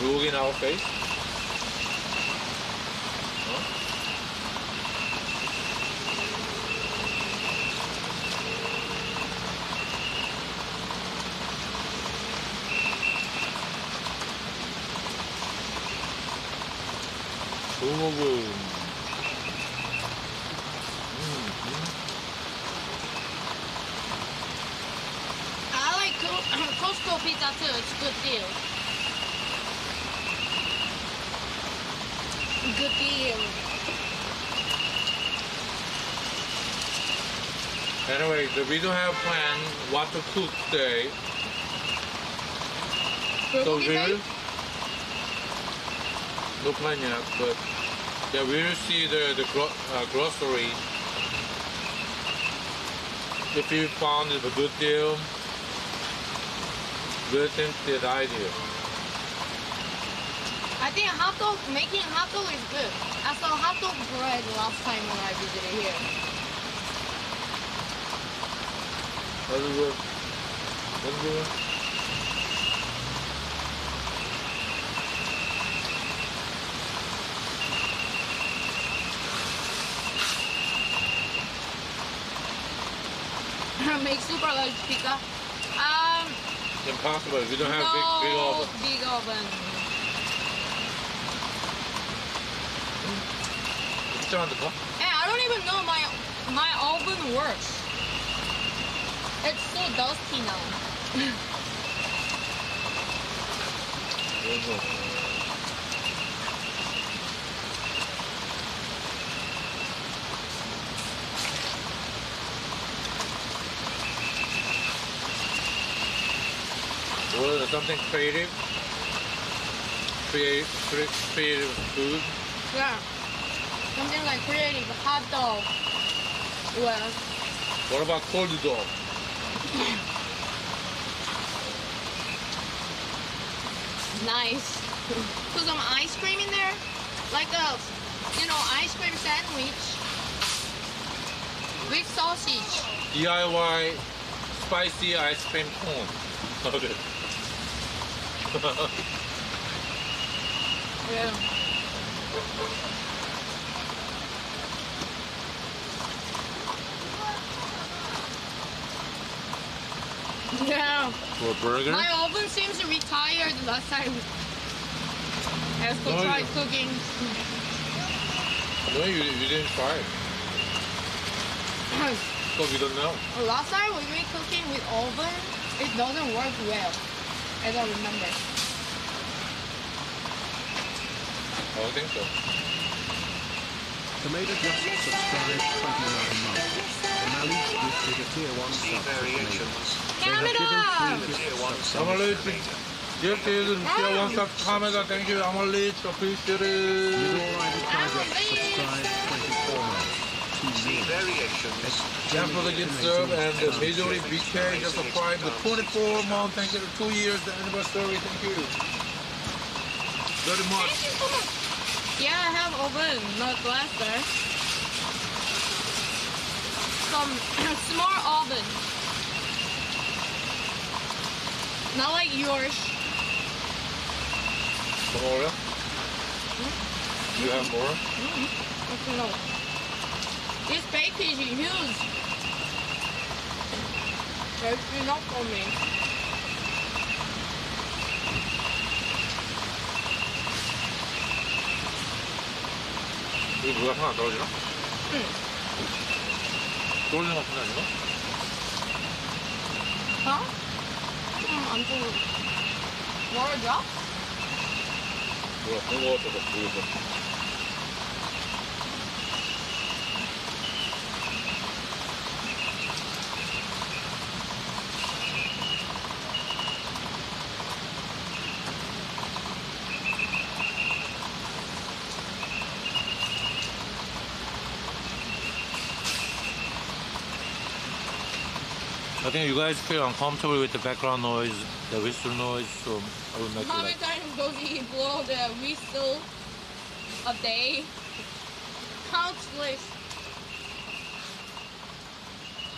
Look in our face. normal I like Costco pizza too, it's a good deal. Good deal. Anyway, we don't have plan what to cook today. So we will... No plan yet, but yeah, we will see the the gro- uh, grocery. If you found it a good deal, we'll think that idea. I think hot dog making hot dog is good. I saw hot dog bread last time when I visited here. That's good. That's good. Make super large pizza. Um, Impossible. We don't have no big big oven. big oven. It's on the. And I don't even know my my oven works. It's so dusty now. Well, something creative. Create, cre- creative food. Yeah. Something like creative hot dog. Well, What about cold dog? nice. Put some ice cream in there. Like a, you know, ice cream sandwich. With sausage. DIY spicy ice cream cone. Okay. Yeah. Yeah. For burger? My oven seems retired last time. Esco No, tried you- cooking. No, you, you didn't try it. So we don't know. last time we we cooking with oven, it doesn't work well. I don't remember. I don't think so. Tomato just subscribed 29 months. Managed gifted a tier 1 See sub to variations. They have given Canada! three Tier one of sub. Amalite, subscribers. yes, yes, tier one sub Canada. Thank you, Amalite. Appreciate it. Little Rider Tiger Please. subscribed variations. Thanks for the gift serve and the Midori BK just subscribed the 24 month. Thank you. Two years the anniversary. Thank you. Very much. Thank you so much. Yeah, I have oven, not blaster. Some small oven. Not like yours. Some more? Hmm? You have more? Okay, no. This bake is huge. That's enough for me. 이거 뭐가 하나 떨어지나? 응. 떨어지는 것 같은데 아닌가? 어? 좀 안쪽으로. 멀어져? 뭐야 그런 거 같아서 모르겠어. I think you guys feel uncomfortable with the background noise, the whistle noise, so I will make it How many like. times does he blow the whistle a day? Countless.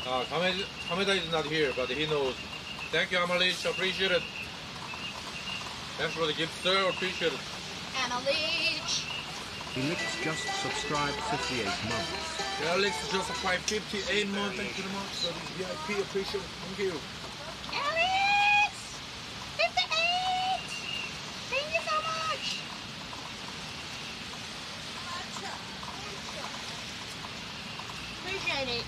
Uh, Hameda, Hameda is not here, but he knows. Thank you, Amalich. Appreciate it. Thanks for the gift, sir. Appreciate it. And a leech. Just subscribed 58 months. Alex just a 558 month. Thank you very much. So the VIP appreciate it. Thank you. Alex! 58! Thank you so much! Appreciate it.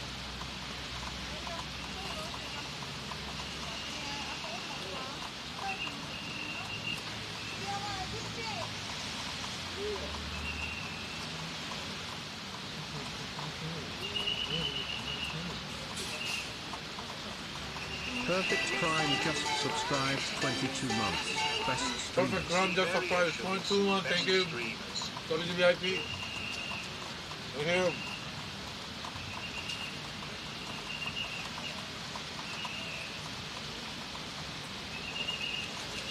Perfect Crime just subscribed 22 months. Best Perfect streams. Crime just surprised 22 month. Thank you. WVIP. Thank you.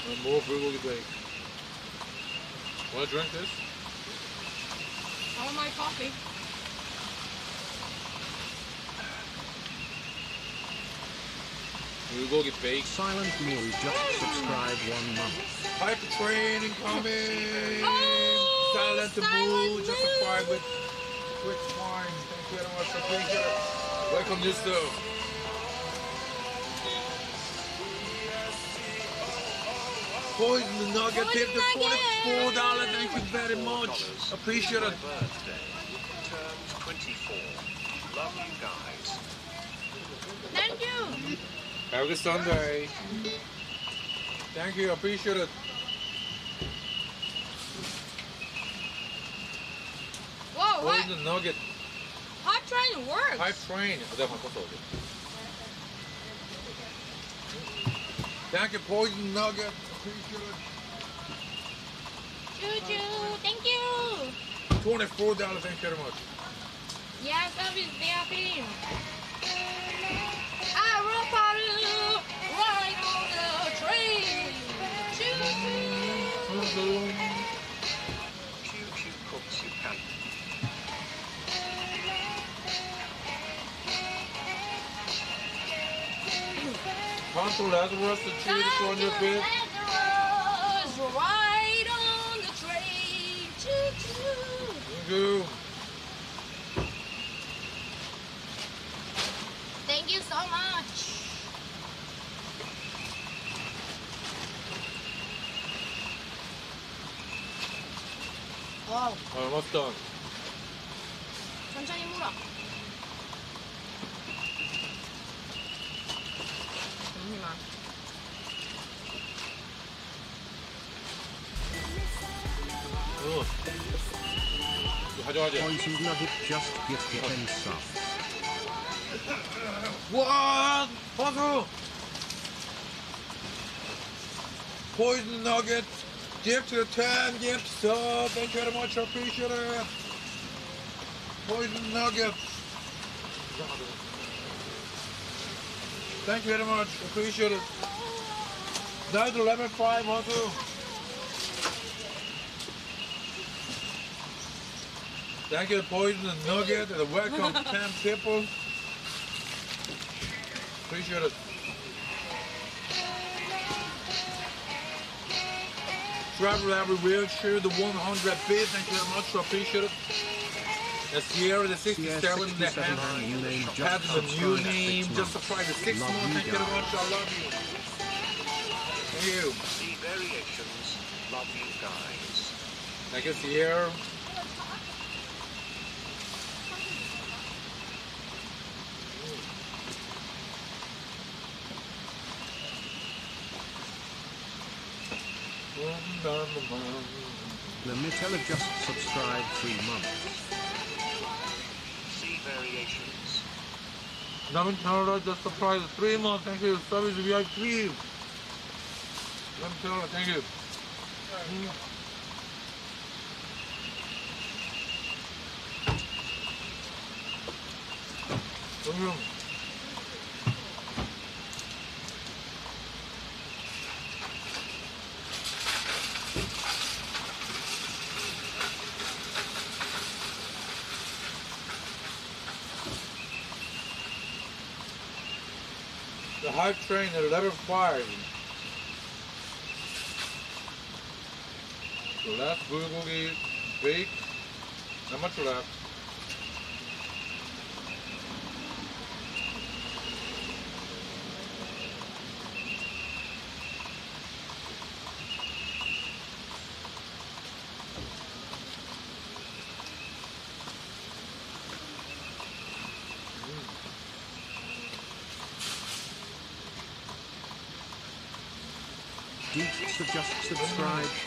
And more bulgogi bake. Want to drink this? I want my coffee. Bulgogi bake. Silent Moon just subscribed one month. Hype train incoming! Oh, Silent the Silent Moon just Moon. surprised with quick wine. Thank you very much. Appreciate it. Welcome, Yusuf. Poison Nugget Poison tip the Nugget. $44. Thank you very much. Appreciate it. birthday. Turned 24. Love you guys. Thank you. Have a good Sunday. Thank you. Appreciate it. Whoa, what? Poison Nugget. Hot train works. Hype train. 아, 내가 바꿨어 어제. Thank you, Poison Nugget. Appreciate it. Choo choo. Thank you. Twenty-four dollars. Thank you very much. Yeah, service VIP. I will follow right on the train. Choo choo. Choo choo cooks you can. Tonto Lazarus, the cheer on your bed. Lazarus, right on the train. Choo Thank you so much. 와우. 아, 맛있다. 천천히 물어. 잠시만. 어. 가져가지. Boys who love it just get it and stuff. What? Puzzle! Poison nuggets! Gift to the 10 gift sub! Thank you very much, I appreciate it! Poison nuggets! Thank you very much, appreciate it! Down to level 5! Thank you, Poison and Nugget, and welcome, Cam People. Appreciate it. Travel every wheelchair, the 100 bit. Thank you very much. I appreciate it. The Sierra, the 67, Sierra the 67 hand. had name just Had the new subscribed name, six just months. the six Love months. Thank you very guys. much. I love you. Thank you. The variations. Love you guys. Thank you, Sierra. The Nutella just subscribed 3 months. See variations. Namin Canada just surprised three months. Thank you. Service VIP. Namin Canada, thank you. Thank you. hard train at 11.5. Left, we will be big, number 12.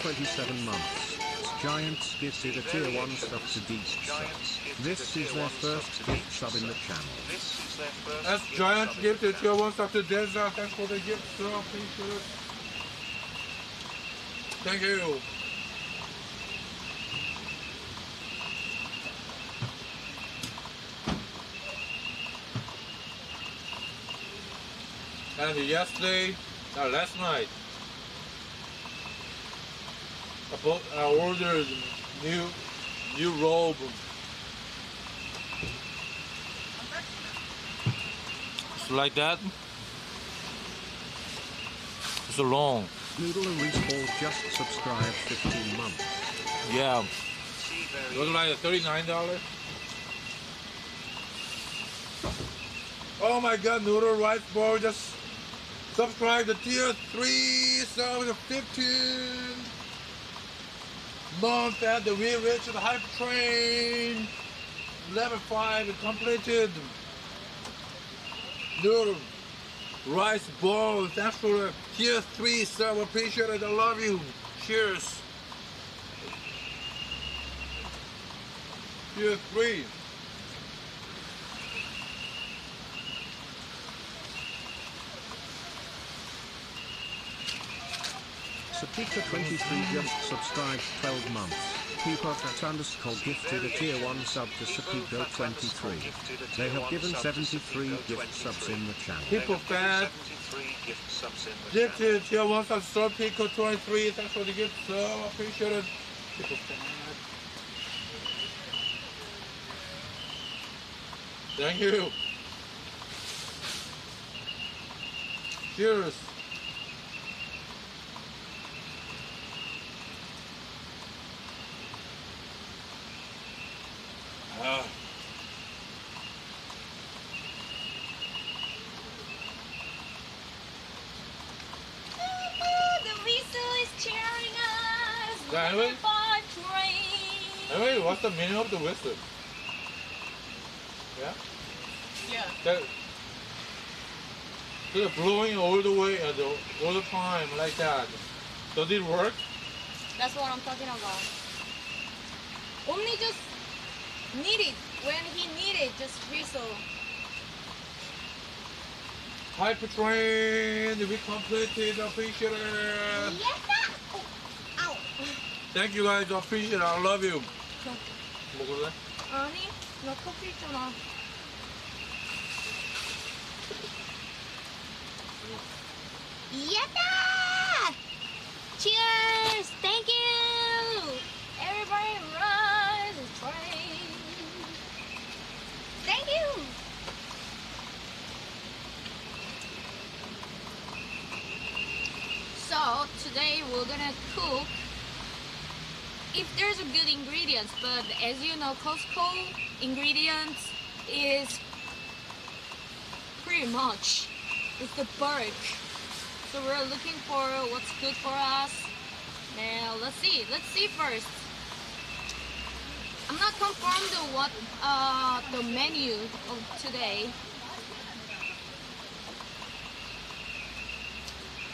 27 months. Giants gifted a tier 1 sub to Deeks. This is their first gift sub in the channel. That's giant gift to tier one stuff to Denzel. Thanks for the gift, it. Thank you. And yesterday, uh, last night, I, bought, I ordered new new robe. It's like that. It's long. Noodle and Respawn just subscribed 15 months. Yeah. It was like thirty-nine dollars. Oh my God! Noodle Rice Bowl just subscribe to tier three, so the fifteen month the We Reached the Hype Train. Level five completed. Noodle Rice Bowl. Thanks for the tier three sub. Appreciate it. I love you. Cheers. Tier three. Sapika23 just subscribed 12 months. Keeper at underscore gifted a tier 1 sub to Sapika23. They have given 73 gift subs in the channel. People fat. Gift to tier one sub sub Pico 23. Thanks for the gift so appreciate it. People fat. Thank you. Cheers. Ah. The whistle is cheering us. Yeah, anyway. Anyway, what's the meaning of the whistle? Yeah? Yeah. That, they're blowing all the way, uh, the, all the time like that. Does it work? That's what I'm talking about. Only just need it when he need it. Just whistle. Hyper train, we completed, appreciate it. Yes, oh, ow. Thank you guys, appreciate it. I love you. 먹을래? 아니, 나 커피 있잖아. Yatta! Cheers! Thank you! So today we're gonna cook. If there's a good ingredients, but as you know, Costco ingredients is pretty much it's the bulk. So we're looking for what's good for us. Now let's see. Let's see first. I'm not confirmed what uh, the menu of today.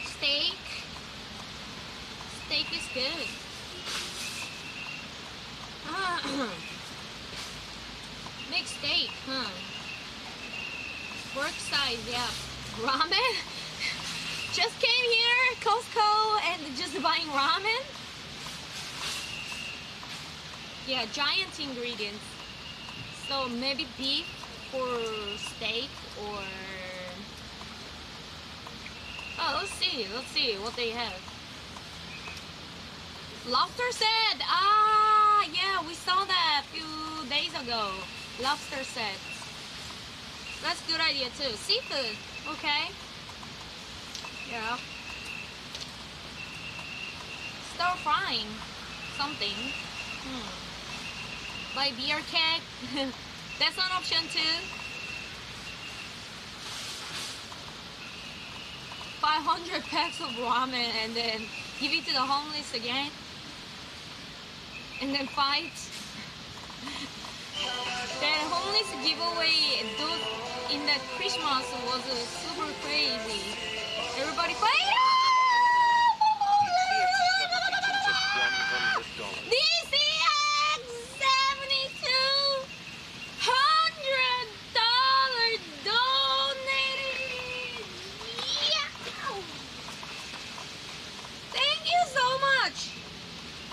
Steak. Steak is good. Ah, mixed steak, huh? Work size, yeah. Ramen? just came here, Costco, and just buying ramen? Yeah, giant ingredients. So maybe beef for steak or Oh, let's see. Let's see what they have. Lobster set. Ah, yeah, we saw that a few days ago. Lobster set. That's good idea too. Seafood. Okay. Yeah. Stir frying something. Hmm. Like beer keg. That's an option too. 500 packs of ramen and then give it to the homeless again. And then fight. that homeless giveaway in the Christmas was super crazy. Everybody fight! DCX seventy-two hundred dollar donated. Yeah. Thank you so much.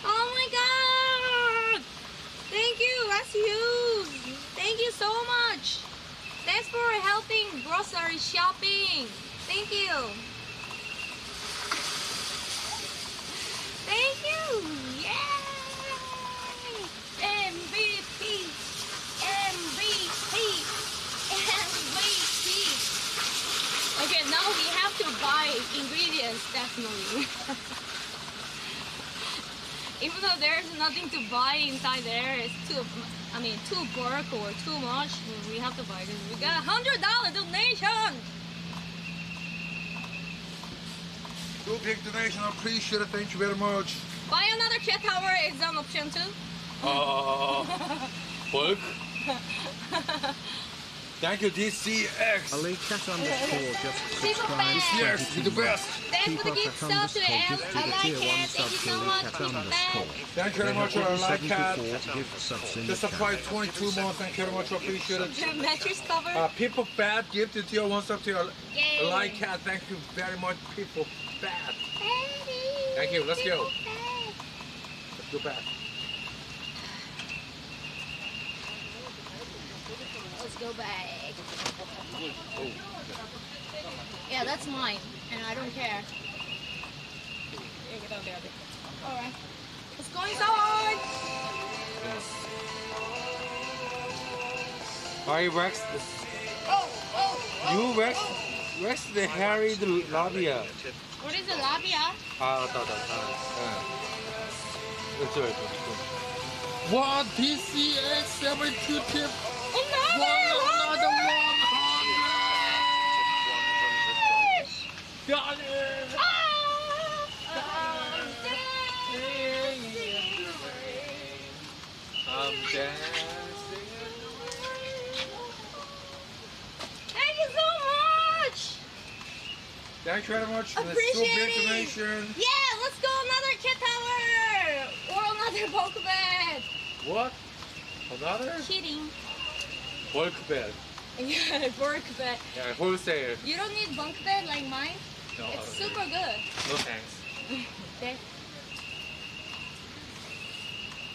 Oh my god. Thank you. That's huge. Thank you so much. Thanks for helping grocery shopping. Thank you. Thank you. Yay! MVP. MVP. MVP. Okay, now we have to buy ingredients definitely. Even though there's nothing to buy inside there, it's too, I mean, too bulk or too much, we have to buy this. We got a hundred dollar donation. Two big donation, I appreciate it. Thank you very much. Buy another cat tower is an option too. Uh, bulk. Thank you, DCX. Ali Cat underscore just Super subscribed. fan. Yes, you're the best. Thanks for the Keep gift up stuff to that the underscore M. gifted I a like tier one it. Thank you to so Ali much. Cat Keep it underscore. back. Thank you very much, I like cat. 74 gift subs in The the chat. supply 22 months. Thank you very much, I appreciate it. The mattress cover. Uh, people bad gifted to your one sub to your Yay. like cat. Thank you very much, people bad. Thank you, let's go. Let's go back. Let's go back. Yeah, that's mine, and I don't care. Alright. What's going on? Are you Rex. Oh, oh, oh, you, Rex, oh. Rex the hairy labia. What is the labia? Ah, da, da, da. What? PCA 72 tip? Another One another one! 100 dollars. I'm dancing. Thank you so much! Thank you very much for the Appreciate super it. information. Yeah, let's go another cat tower! Or another bed! What? Another Kidding. Bulk bed. Yeah, bunk bed. Yeah, wholesale. You don't need bunk bed like mine? No, It's super good. no thanks. Okay.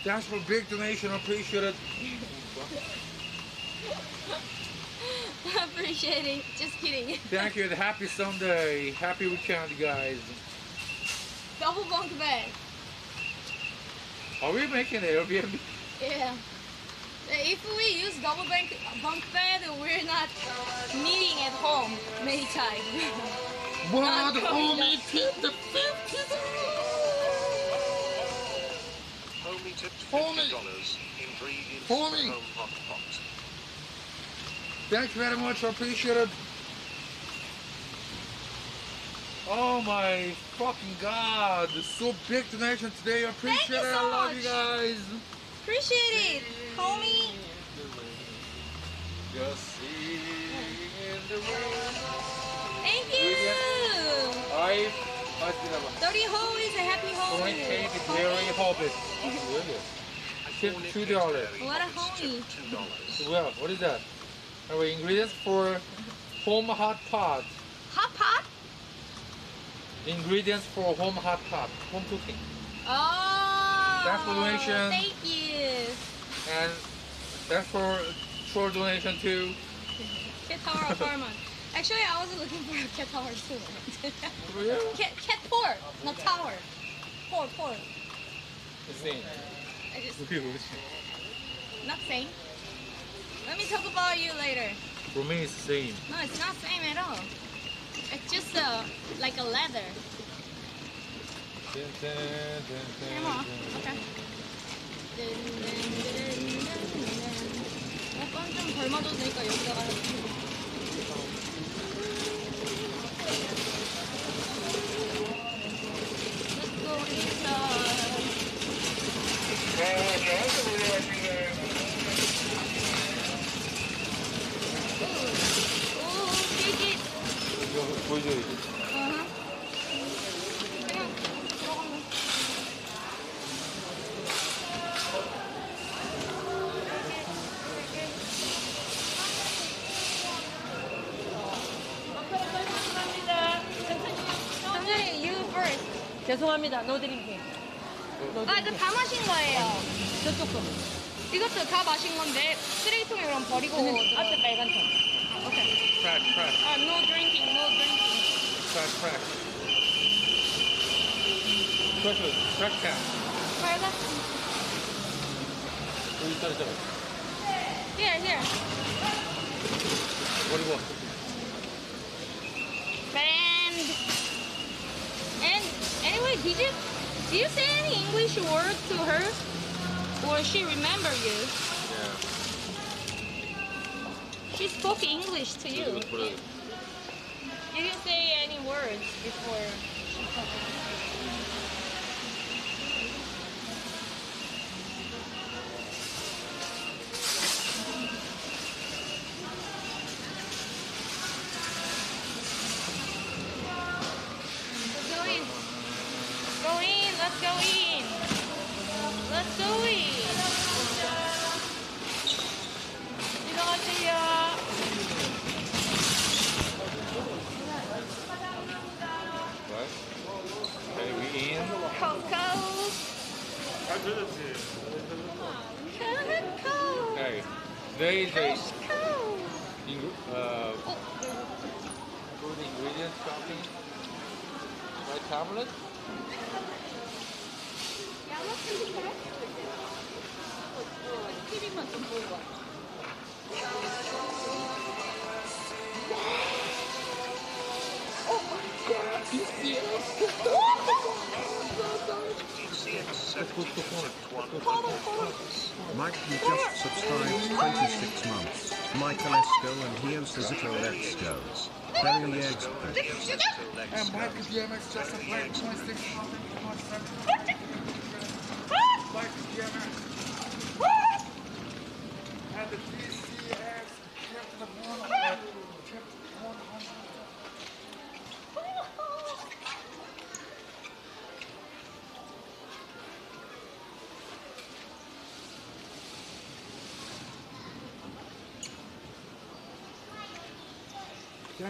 Thanks for big donation. I appreciate it. Appreciate it. Just kidding. Thank you. Happy Sunday. Happy weekend, guys. Double bunk bed. Are we making Airbnb? Yeah. If we use double bunk, bunk bed, we're not meeting at home many times. What? Not coming Homie up. tip the 50 Homie tipped Homie. $50. Ingredients Homie. for home hot pot. Thank you very much. I appreciate it. Oh my fucking god. So big donation today. I appreciate you it. so I love much. you guys. Appreciate it, homie. Just in the rain. Thank you. I I 30 hole is a happy hole. Point cake dairy hobbit. Really? Tip two dollars. What a homie. Well, what is that? Our ingredients for home hot pot. Hot pot? Ingredients for home hot pot. Home cooking. Oh. That's. Thank you. And that's for short donation too. Cat tower apartment. Actually, I was looking for a cat tower too. Yeah. cat, cat port, not tower. Port, port. Same. I just, For not same. Let me talk about you later. For me, it's the same. No, it's not same at all. It's just uh, like a leather. Dun, dun, dun, Come on. Okay. 빵좀 덜맞아도 되니까 여기다가 보이죠 이게? 죄송합니다. 노 드링킹. 아, 이거 다 마신 거예요. 저쪽 거. 이것도 다 마신 건데 쓰레기통에 그럼 버리고. 근데 앞에 빨간 통. 아, 오케이. Crack, crack, 아, no drinking, no drinking. crack, crack. Crack, crack cap. 빨간. 여기 있다, 있다. Here, here. 버리고. And and Anyway, did you did you say any English word to her? Or she remember you? Yeah. She spoke English to you. You didn't say any words before she talked.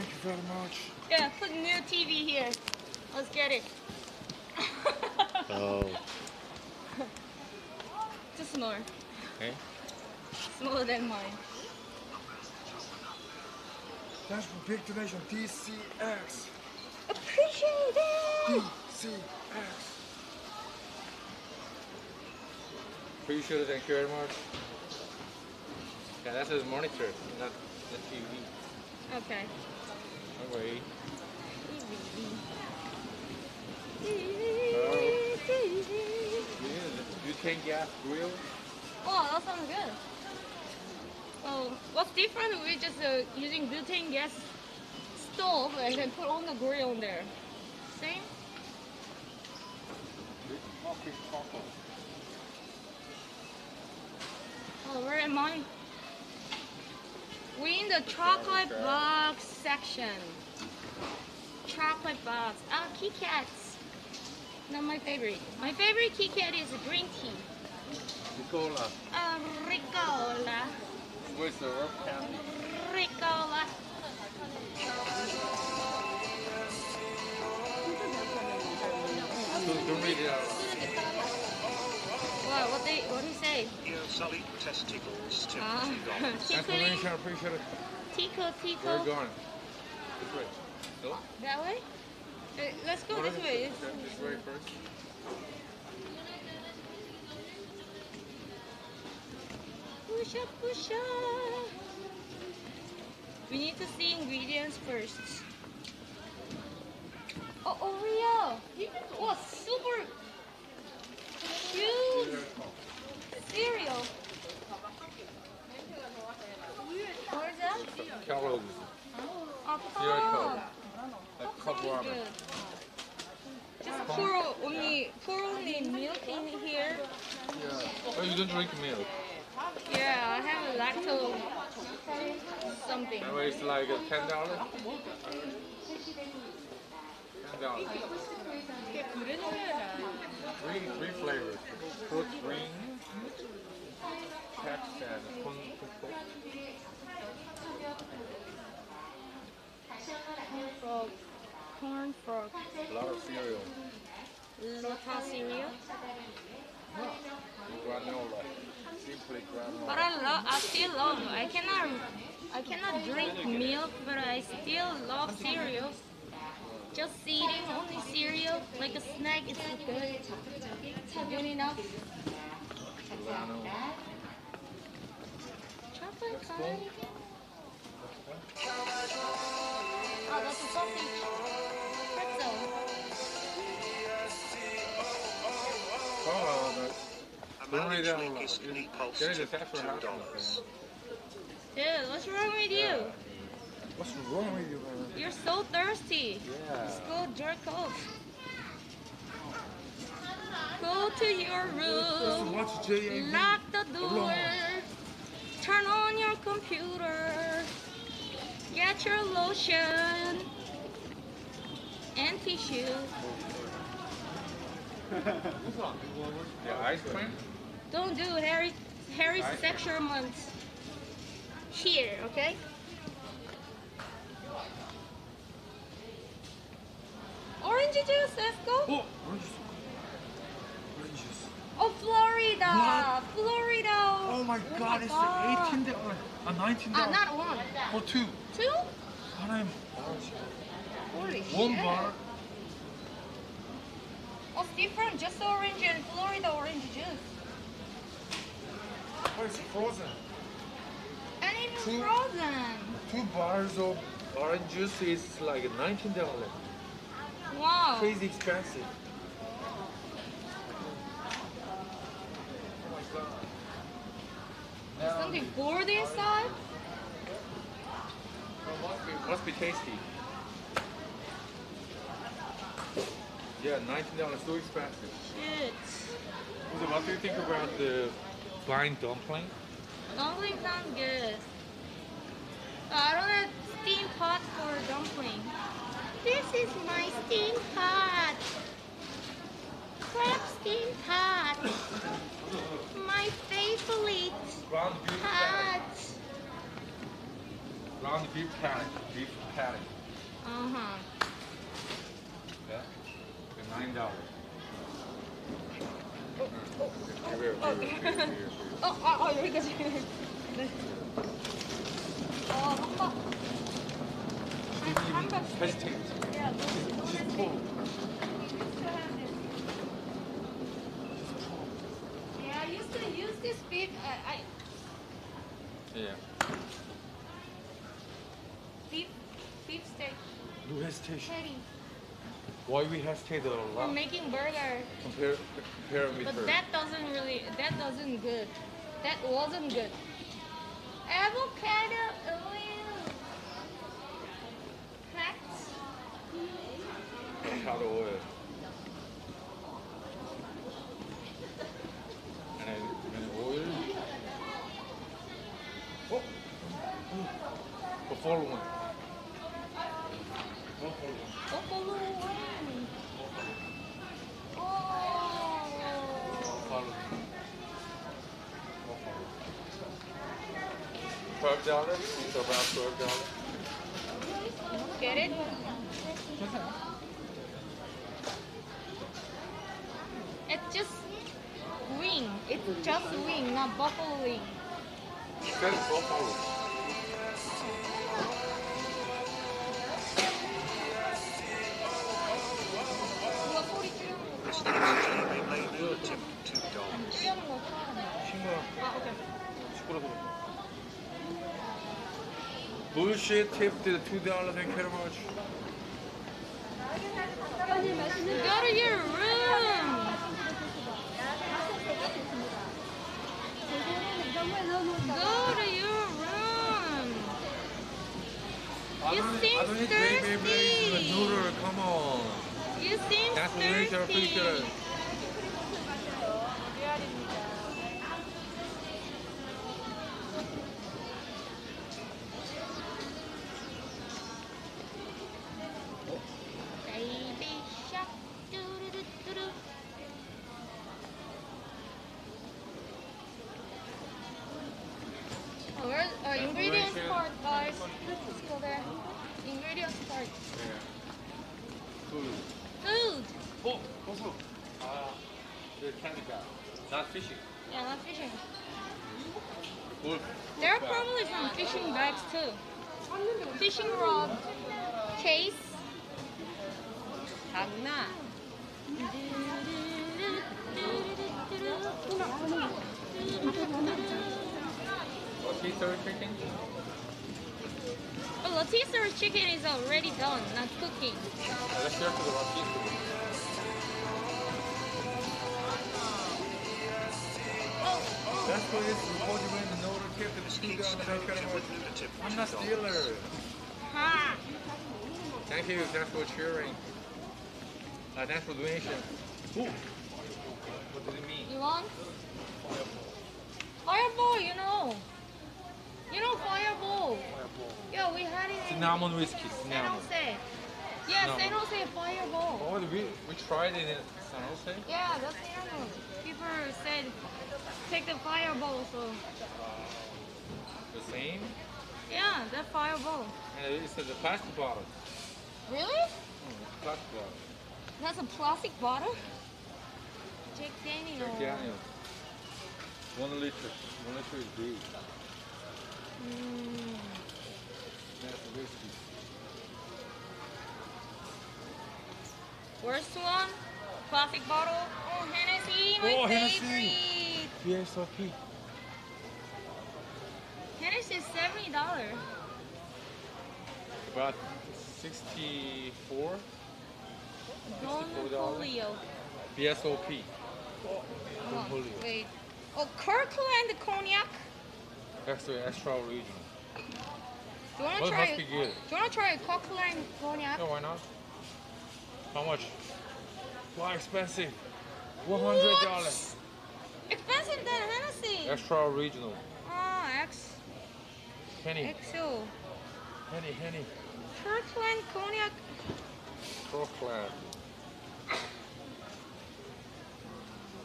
Thank you very much. yeah, put new TV here. Let's get it. Oh. Just more. Okay. Smaller than mine. Thanks for big donation. DCX. Appreciate it. DCX. Pretty sure. Thank you very much. Yeah, that's a monitor, not the TV. Okay. No way. Butane gas grill. Oh, that sounds good. Well, what's different? We're just uh, using butane gas stove and then put on the grill on there. Same? Oh, where am I? We're in the chocolate box section. Chocolate box. Ah, Kit Kats. Not my favorite. My favorite Kit Kat is green tea. Nicola. Uh, Ricola. Where's the rough candy? Ricola. Don't read it out. What? What they? What he say? Dear Sully Testicles, Ah, Timothy Dodd. tickling, Explanation, appreciate it. tickle, Where tickle. you going? This way. No? That way? Uh, let's go this way. Okay, This way first. Push up, push up. We need to see ingredients first. cereal. Wow, super huge cereal. What is that? Kellogg's. Oh, pop. Like cup ramen. Just pour only pour only milk in here. Yeah. Oh, you don't drink milk. Yeah, I have lactose something. Anyway, it's like uh, ten dollars. Ten dollars. Three three flavors: fruit green, text, and corn cook. Frog. Corn frog. A lot of cereal. Lotus cereal. Granola. Simply But. I love I still love I cannot I cannot drink milk but I still love cereal. Just eating only cereal like a snack is good. Good enough. Granola. Chocolate honey. Oh, that's a sausage. Pretzel. Oh, no. A Don't that link aloud. is Lee There is a tip tax for $2. Dude, what's wrong with you? What's wrong with you, man? You're so thirsty. Yeah. Let's go jerk off. Go to your room. Watch JAV. Lock the door. Turn on your computer. Get your lotion and tissue. Yeah, ice cream. Don't do Harry Harry's sexual months here, okay? Orange juice, let's go. Oh, orange juice. Orange juice. Oh, Florida. What? Florida. Oh my oh god, my it's god. 18 dollar, a 19 dollar. Uh, not one. For two. Two? I'm. Holy one shit. bar. What's different? Just orange and Florida orange juice. But it's frozen. And even two, frozen. Two bars of orange juice is like $19. Wow. Crazy expensive. Something gold inside? Oh, must be must be tasty. Yeah, nineteen dollars, so expensive. Shit. So what do you think about the blind dumpling? Dumpling sounds good. Uh, I don't have steam pot for dumpling. This is my steam pot. Crab steam pot. My favorite Ground beef pot. Ground beef patty. Beef patty. Uh-huh. Yeah. For nine dollars. Oh, oh, oh, oh, oh, oh, oh, oh, oh, oh, oh, oh, oh, hesitate. Yeah, she's I used to use this bit. I, yeah. Deep, deep steak. No hesitation. Petty. Why we hesitate a lot? For making burger. Compare, compare with But her. that doesn't really, that doesn't good. That wasn't good. Avocado, avocado oil. And, then- and oil. Oh. The following. Buffalo wing. Oh. Following. Twelve dollars. It's about twelve dollars. Get it? It's just wing. It's just wing, not buffalo wing. Says buffalo. Bullshit tip to the two dollars and caramel. Go to your room. Go to your room. You seem thirsty. come on. You seem That's what we are pretty thirsty. Thank you. Thanks for cheering. Uh, thanks for donation. Ooh. What does it mean? You want? Fireball, you know. You know fireball. Yeah, we had it in Cinnamon whiskey. San Cinnamon. Jose. Yeah, No. San Jose fireball. Oh, we we tried it in San Jose. Yeah, that's normal. People said take the fireball, so The same. yeah, that fireball. And it's a plastic bottle. Really? Mm, plastic bottle. That's a plastic bottle? Jack Daniel. Jack Daniels. One liter. One liter is big. Mm. That's whiskey. Worst one? Plastic bottle? Oh, Hennessy, my Oh, favorite. Hennessy. Hennessy is seventy dollars. About 64 Don $64. Julio. VSOP. Hold on, Julio. Wait. Oh, Kirkland cognac. Extra extra original. Do you wanna Well, it try? be good. Do you wanna try a Kirkland cognac? No, why not? How much? Why expensive? One hundred dollars. Expensive than Hennessy. Extra original. Ah, X, Henny, XO. Henny, Henny. Kirkland cognac.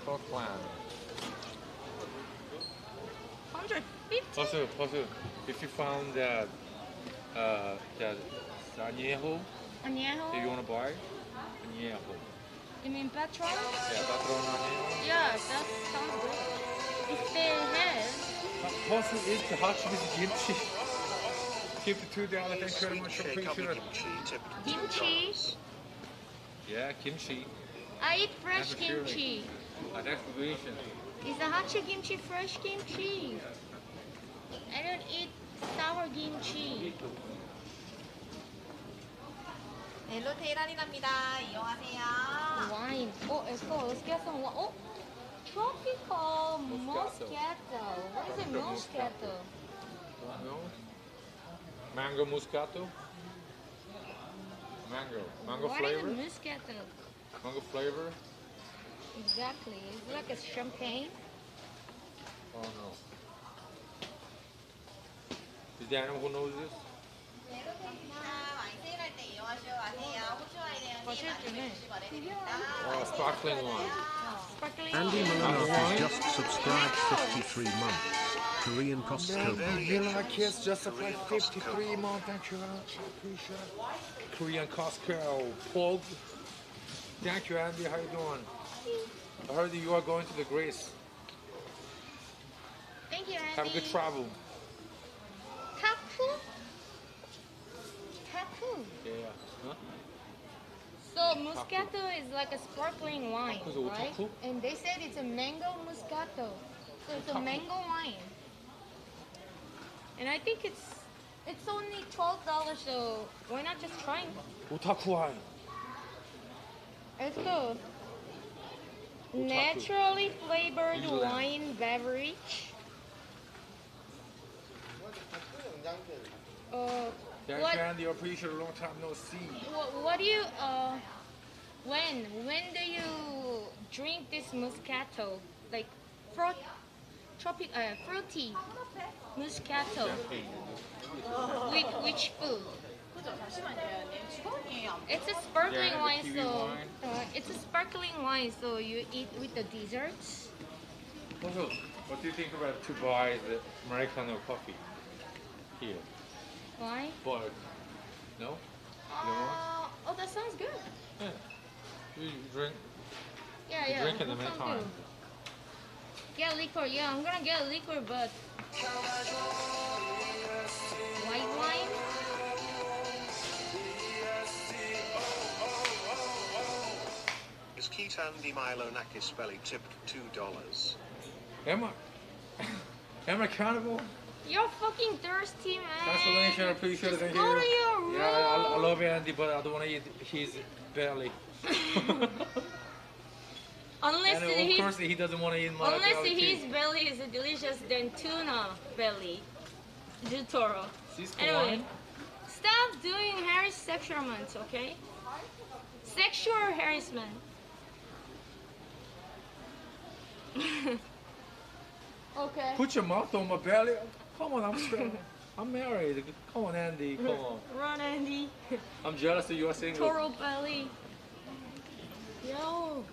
Crocland. Hundred fifty. Also, also, if you found that uh, that añejo Añejo. that you want to buy, añejo. You mean petrol? Yeah, patron añejo. Yeah, that sounds good. If they have. Also, the hot with kimchi. Keep the two dollars. Thank you very much. Sweet shake Appreciate of it. kimchi, typical Kimchi. $2. Yeah, kimchi. I eat fresh That's a feeling. kimchi. Uh, that's the relation. Is the hachi kimchi fresh kimchi? I don't eat sour kimchi. 멜로 테이란이랍니다. 이용하세요. Wine. Oh, esto, let's get some wine. Oh, tropical Moscato. moscato. What is it, Tropical moscato? Mango Moscato? Mango. Mango what flavor? What is Moscato? Mango flavor? Exactly. It's like a champagne. Oh no. Is there anyone who knows this? Oh, sparkling wine. Sparkling Andy wine. Malinoff has just subscribed 53 months. Korean Costco. Vanilla Kiss just applied 53 month. Thank you very appreciate it. Korean Costco. Paul. Thank you, Andy. How you doing? I heard that you are going to the Greece. Thank you, Andy. Have a good travel. Taku? Taku. Yeah. Huh? So Moscato is like a sparkling wine, Taku is a right? And they said it's a mango Moscato. So it's a mango wine. And I think it's it's only twelve dollars, so why not just try? it? Otaku wine. Let's go. Naturally flavored wine beverage. Uh, that what, band appreciate a long time no see. What, what do you, uh, when, when do you drink this Moscato? Like, fro tropic, uh, fruity Moscato. With which food? It's a sparkling yeah, wine, so uh, it's a sparkling wine, so you eat with the desserts. What do you think about to buy the Americano coffee here? Why? But no, Uh, oh, that sounds good. yeah. You drink. Yeah, You yeah. drink it that many sounds times. good. Get liquor. Yeah, I'm gonna get liquor, but white wine. Is Ketan Di Milonakis belly tipped $2? Am I? Am I accountable? You're fucking thirsty, man. Thanks for letting me share. Appreciate it. Just Thank go you. to your room. Yeah, I, I love you, Andy, but I don't want to eat his belly. Unless and uh, of course, he doesn't want to eat my unless belly his too. belly is a delicious than tuna belly. Chutoro. Anyway, stop doing harassment, okay? Sexual harassment. okay. Put your mouth on my belly. Come on, I'm still. I'm married. Come on, Andy. Come on. Run, Andy. I'm jealous that you are single. Toro belly. Yo,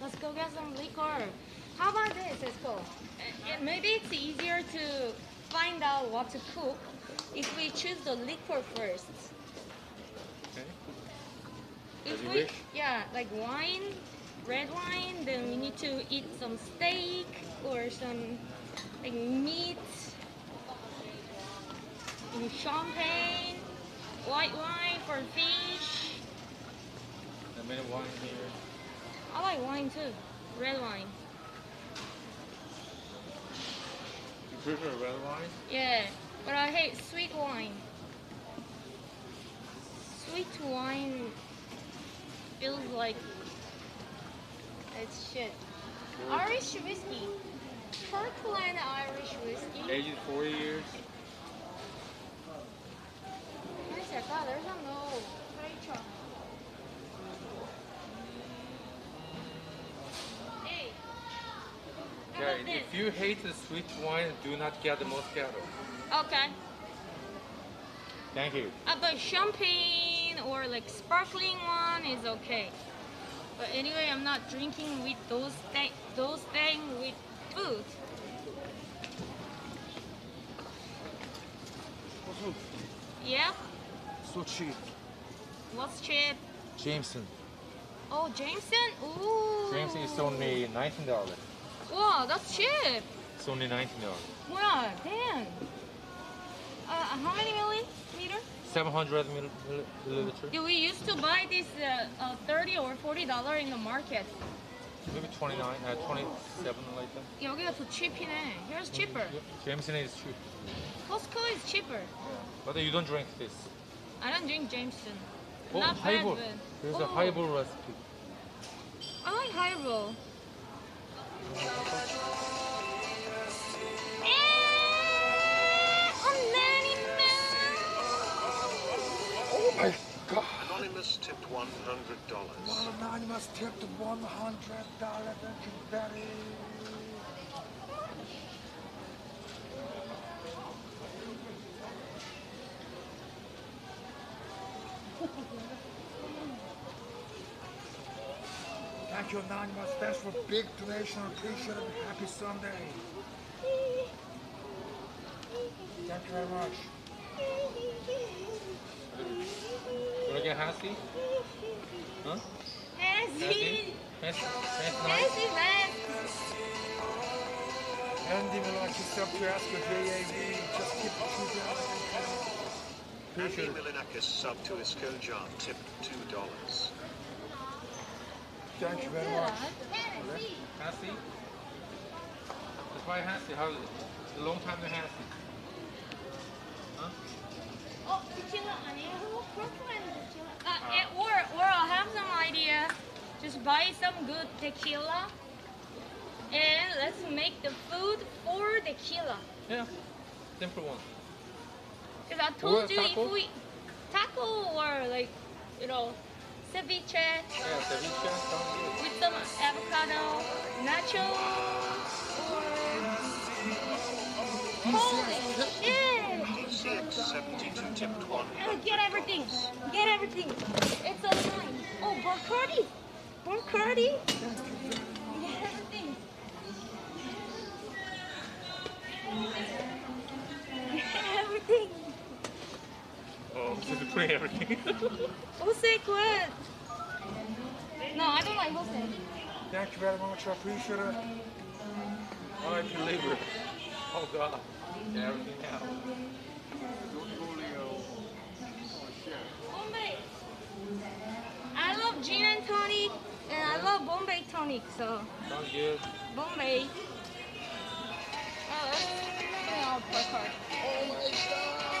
let's go get some liquor. How about this? Let's go. Uh, Maybe it's easier to find out what to cook if we choose the liquor first. Okay. If As you we, wish. yeah, like wine, red wine, then we need to eat some steak or some like meat, and champagne, white wine for fish. A minute wine here. I like wine too, red wine. You prefer red wine? Yeah, but I hate sweet wine. Sweet wine feels like it's shit. Irish whiskey. Kirkland Irish whiskey. Aged 40 years. Where's that guy? A no. Rachel. Hey. How Okay, if you hate the sweet wine, do not get the Moscato. Okay. Thank you. Uh, but champagne or like sparkling one is okay. But anyway, I'm not drinking with those th- those things with food. Yep So cheap. What's cheap? Jameson. Oh, Jameson. Ooh. Jameson is only $19. Wow, that's cheap. It's only $19. Wow, damn. Uh, how many milliliter? 700 mill- mill- milliliter. Yeah, we used to buy this uh, uh, 30 or 40 dollar in the market. Maybe 29, uh, 27 like that. 여기가 더 cheap이네. Here's cheaper. Yep. Jameson is cheap. Costco is cheaper. But you don't drink this. I don't drink Jameson. Oh, Not highball. bad, but There's a oh, highball recipe. I like highball. Oh my God. Anonymous tipped $100. Well, Anonymous tipped $100. Thank you very Thank you, Anonymous. Thanks for big donation. Appreciate it. Happy Sunday. Thank you very much. You wanna get Hansi? Huh? Nancy. Hansi? Hansi? Nancy, man. Andy would like yourself to ask for JAV. Just keep it true to Andy Appreciate it. Milonakis sub to Iskojan tipped $2. Thank you very much. Hassie? That's why Hassie. How is it? A long time to Hassie. Huh? Oh, did you uh, it worked. Well, I have some idea. Just buy some good tequila and let's make the food for tequila. Yeah, simple one. Because I told or you taco? if we taco or like, you know, ceviche Yeah, ceviche with some avocado, nachos, or holy shit! P6 72 tipped 1. Uh, Get everything, get everything. It's a line. Oh, Bacardi, Bacardi. Get everything. Get everything. Oh, typically everything. Jose, quit. No, I don't like Jose. Thank you very much. I appreciate it. I like to liver. Oh god. Yeah, everything now. Bombay. Oh, I love gin and tonic, and I love Bombay tonic, so Sounds good. Bombay. Uh, oh, let's give me all the card. Oh my god.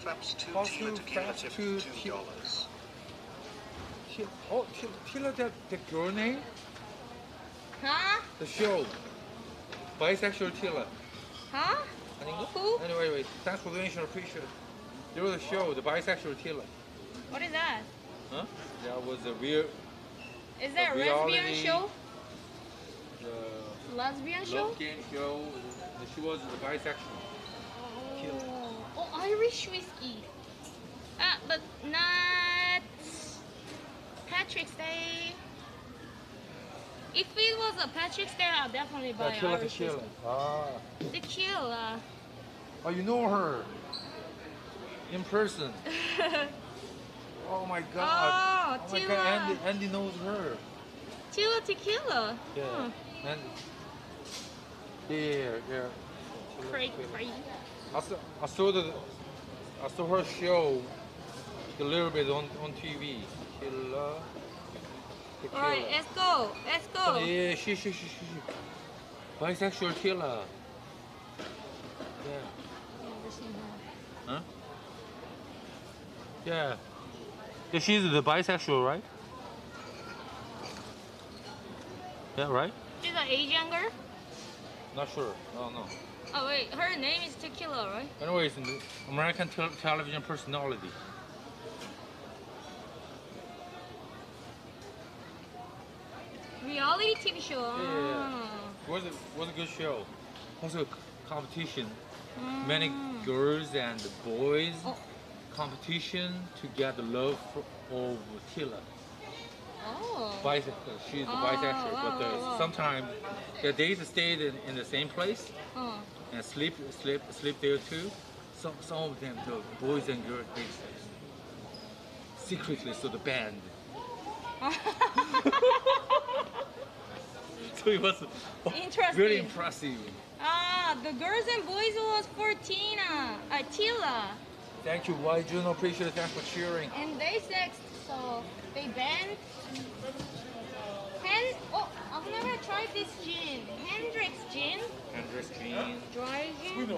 Flaps two Tila to cumulative two dollars. Oh, Tila, the girl name? Huh? The show. Bisexual Tila. Huh? Who? Anyway. Thanks for the donation. Appreciate it. There was a show, the bisexual killer. What is that? Huh? That was a weird. Is that a The lesbian show? The Lesbian show? game show. She was the bisexual. Oh, oh, Irish whiskey. Ah, but not Patrick's Day. If it was a Patrick's Day, I'll definitely buy Tequila, Irish whiskey. Ah. Tequila. Oh, you know her. In person. Oh my god. Oh, oh my god, Andy, Andy knows her. Tila tequila. Yeah. Huh. And yeah, yeah, yeah. Crazy, crazy. I saw, I saw the, I saw her show a little bit on on TV. Tequila. Tequila. Alright, let's go. Let's go. yeah, she, she, she, she, she. Bisexual killer. Yeah. Huh? Yeah. Yeah, she's the bisexual, right? Yeah, right? She's an Asian girl? Not sure. Oh no. Oh wait, her name is Tequila, right? Anyways, American tel- television personality. Reality TV show. Yeah, yeah, yeah. Ah. Was a was a good show. Also competition. Many girls and boys Oh. Competition to get the love of Tila. Oh. Bisexual. She's Oh, bisexual, but wow, uh, wow. sometimes the days stayed in, in the same place Oh. and sleep sleep sleep there too. Some some of them, the boys and girls, they secretly, so the band. so it was Interesting. very impressive. Ah, the girls and boys was for Tina, uh, Tila, Thank you, Y Juno. Appreciate it. Thanks for cheering. and they sexed, so they banned. Hen- oh, I've never tried this gin. Hendrick's gin, Andres Jean. dry gin.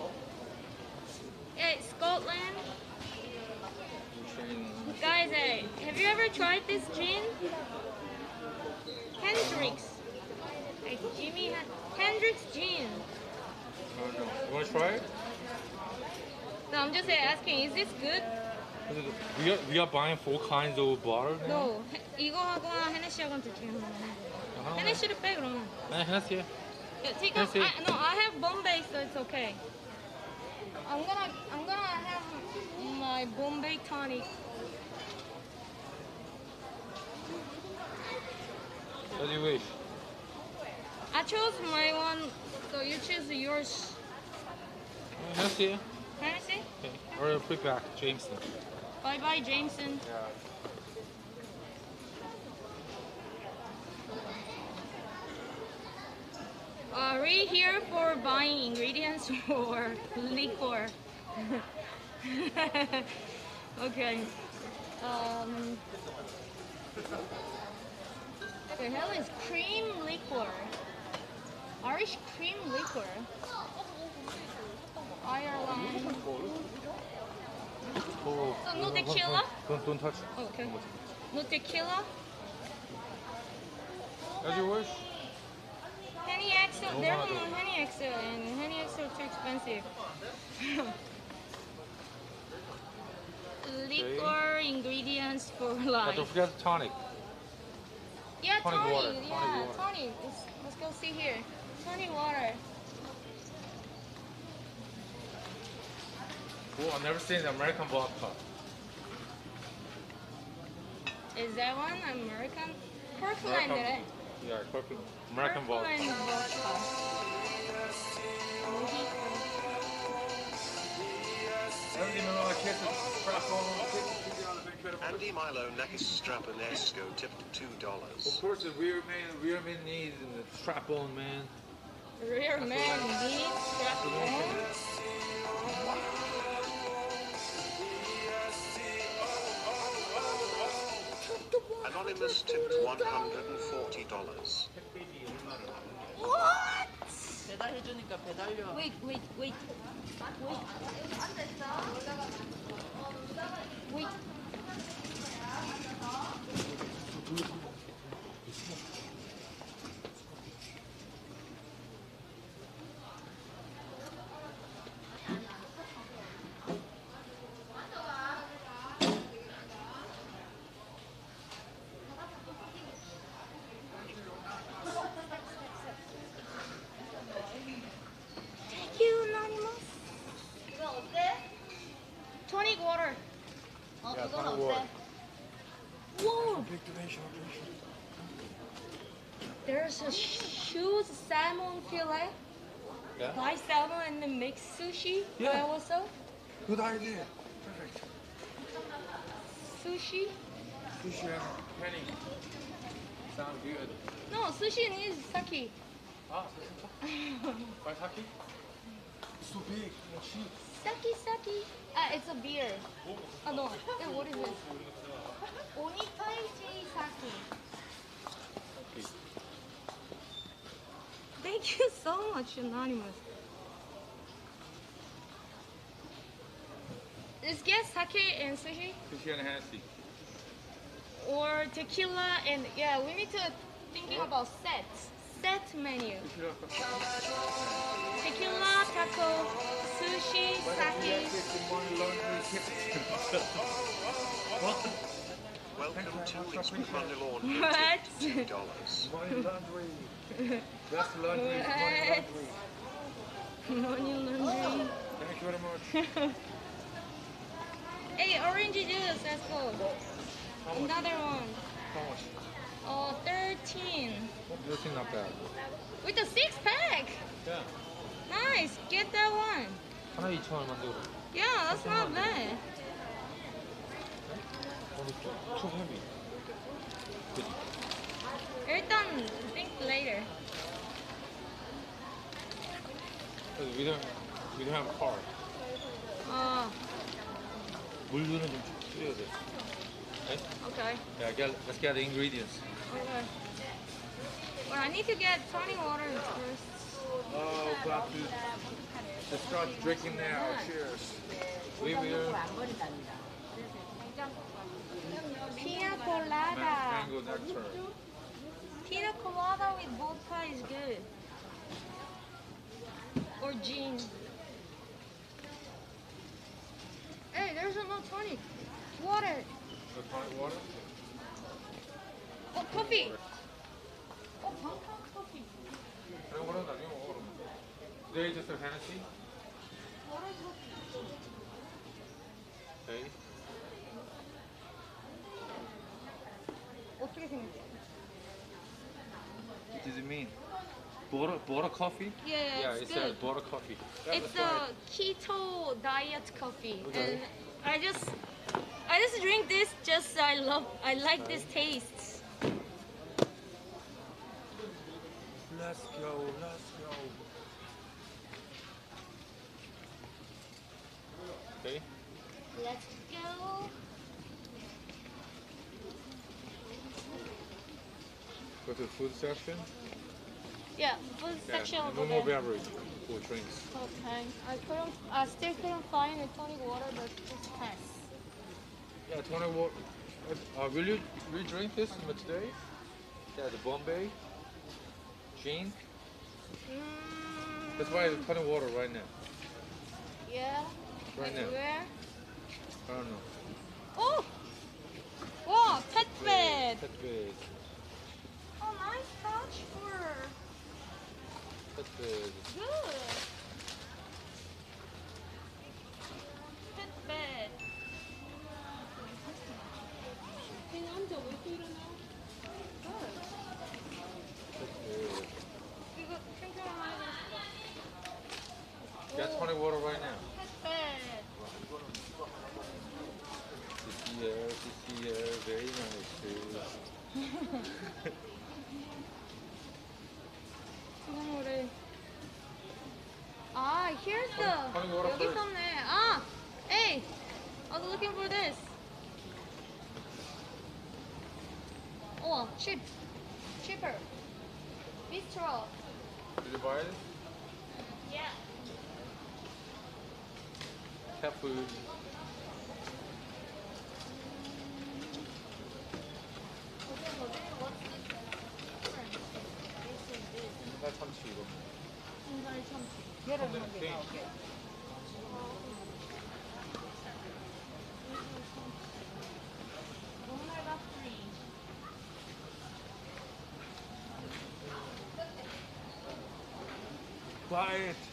Yeah, it's Scotland. Guys, have you ever tried this gin? Hendrick's. Like Jimmy Hen- Hendrix gin. Oh, no. You want to try it? No, I'm just eh, asking, is this good? We are, we are buying four kinds of bottle now. No. 해- 이거하고랑 헤네시하고는 둘 중에 하나. Uh-huh. 헤네시를 빼 그러면. 네, 해놨어요. Yeah, take out. Hennessy. I, no, I have Bombay, so it's okay. I'm gonna, I'm gonna have my Bombay tonic. What do you wish? I chose my one, so you choose yours. 네, 해놨어요. Hennessy. Or put it back, Jameson. Bye bye, Jameson. Yeah. Are we here for buying ingredients for liquor? okay. Um, the hell is cream liquor? Irish cream liquor. Ireland. Oh, So no tequila? Don't, don't touch. Okay. No tequila. As you wish. Henny XL. No There's matter. no Henny XL, and Henny XL too expensive. Liquor ingredients for But life. don't forget the tonic. Yeah, Tonic tonic. water, Yeah, tonic water. tonic. Let's, let's go see here. Tonic water. Oh, I've never seen the American vodka. Is that one American? Kirkland, American- right? Yeah, American, American vodka. Kirkland vodka. Andy Milonakis Strap and Esco tipped two dollars. Of dollars. course, the rear man, rear man needs and the strap on man. Rear man needs strap on. Anonymous tipped one hundred and forty dollars. What? 배달해주니까 배달료. Wait, wait, wait. Wait. Wait. Sushi. Yeah. That also Good idea. Perfect. sushi. Sushi and penny. Sound good. No, sushi needs sake. Ah, By Taki? It's too big and cheap. Sake, sake. Ah, it's a beer. Oh no. Yeah, what is it? Onitaichi sake. Thank you so much, Anonymous. Let's get sake and sushi. Sushi and Hennessy. or tequila and yeah we need to thinking about sets set menu tequila taco sushi sake Welcome to Winston Money Laundry What? two dollars. Money laundry. Best laundry money What? laundry. money laundry Thank you very much. hey orange juice let's go another one How much? oh 13 This is not bad. with a six pack Yeah. nice get that one 하나 2천 얼마인데 그럼? yeah that's not bad 오늘 투 헤비. 그지? 일단 think later Because we don't, we don't have a car. 어 물류는 좀 줄여야 돼. Okay? okay Yeah, get, let's get the ingredients. Okay. But I need to get tonic water first. Oh, glad to, to start drinking now. Cheers. We will Pina colada. mango nectar. Pina colada with vodka is good. Or gin. Hey, there's no tonic. Water. The tonic water? Oh, coffee. Oh, Bangkok coffee. 그런 거는 나중에 먹어 그러면. Today just a Hennessy. Water coffee. Okay. 어떻게 생겼지? What does it mean? Butter, butter coffee? Yeah, Yeah, it's it's good. a butter coffee. It's a keto diet coffee, Okay. and I just I just drink this. Just I love I like this taste. Let's go, let's go. Okay. Let's go. Go to the food section. Yeah, food section yeah, over no more there. beverage or drinks. Okay. I couldn't. I still couldn't find a tonic water, but just pass. Yeah, tonic water. Uh, will you will you drink this today? Yeah, the Bombay. Gin. Mm, That's why it's tonic water right now. Yeah. Right now. Where? I don't know. Oh. Wow, pet bed. Pet bed. Oh, nice couch for. Good. Fitbit. Hang on, do we feed now? Good. Got 20 water right now. This year, this year, very nice. 금 우리 아, here's the Honey water 여기 first. 있었네. 아, hey, I was looking for this. Oh, cheap, cheaper. Bistro. Did you buy it? Yeah. Cat food. 나 참치 이거. 흰살 참치. 계란 네, 한개 3. Buy it.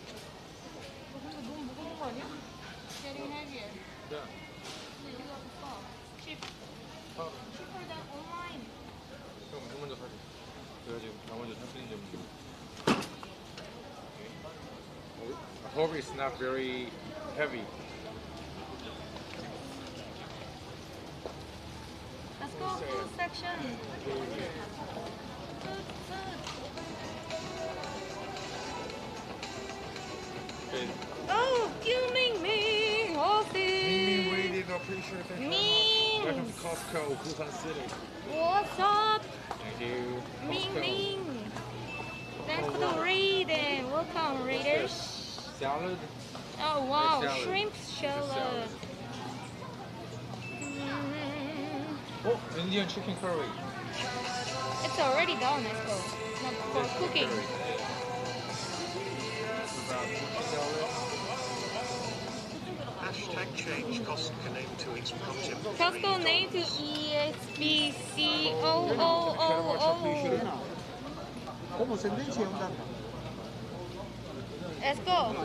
Hope it's not very heavy. Let's go food section. Food, food. Okay. Oh, you Ming Ming, oh, Ming waiting, appreciate that. Ming. Welcome to Costco, Wuhan City. What's up, Thank you. Ming Costco. Ming? Thanks for the raid and welcome, raiders. Salad. Oh wow, salad. shrimp It's a salad. salad. Mm, Oh, Indian chicken curry. It's already done, I suppose. Not for Yes, cooking. curry. About salad. Hashtag change Costco name to exclusive. Costco name to E EXBC O O O Como sentencia un dato. O. Let's go.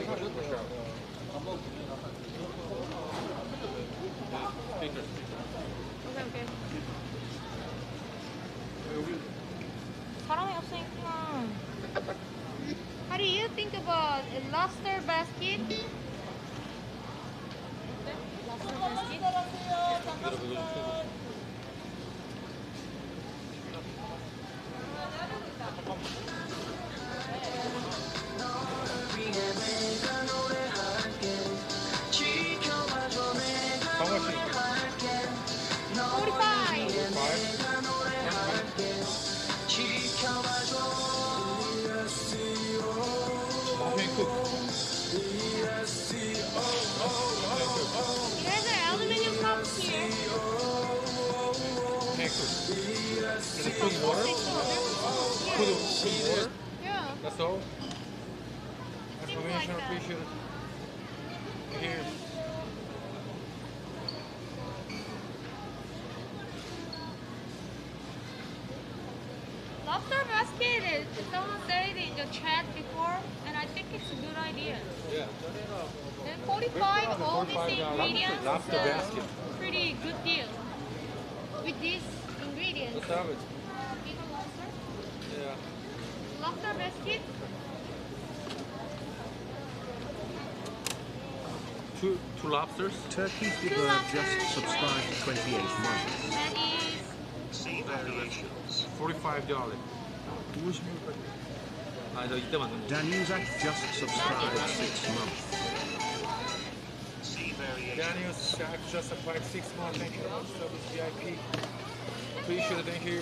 Turkey's Bird just subscribed to 28 months. See $45. Danuzak just subscribed 6 months. Danuzak just applied 6 months. Thank you. That was VIP. Appreciate it. Thank you.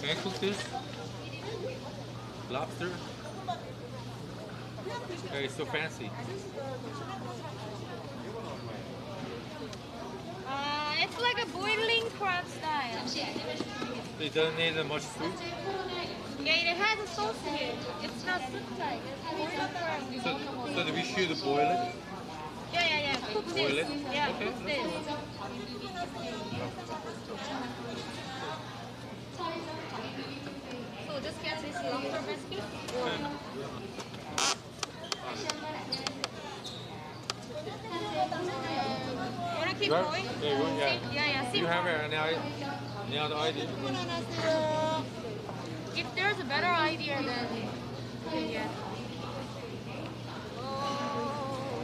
Can I cook this? Lobster? Hey, it's so fancy. Uh, it's like a boiling crab style. It doesn't need that much soup. Yeah, it has a sauce here. It's not soup like. It's. So, so we should boil it. Yeah, yeah, yeah. Cook Boil this. it? Yeah, Okay, cook this. So just get this lobster biscuit. Wanna keep going? Yeah, yeah. Yeah, you have idea? If there's a better idea, then yeah. Oh,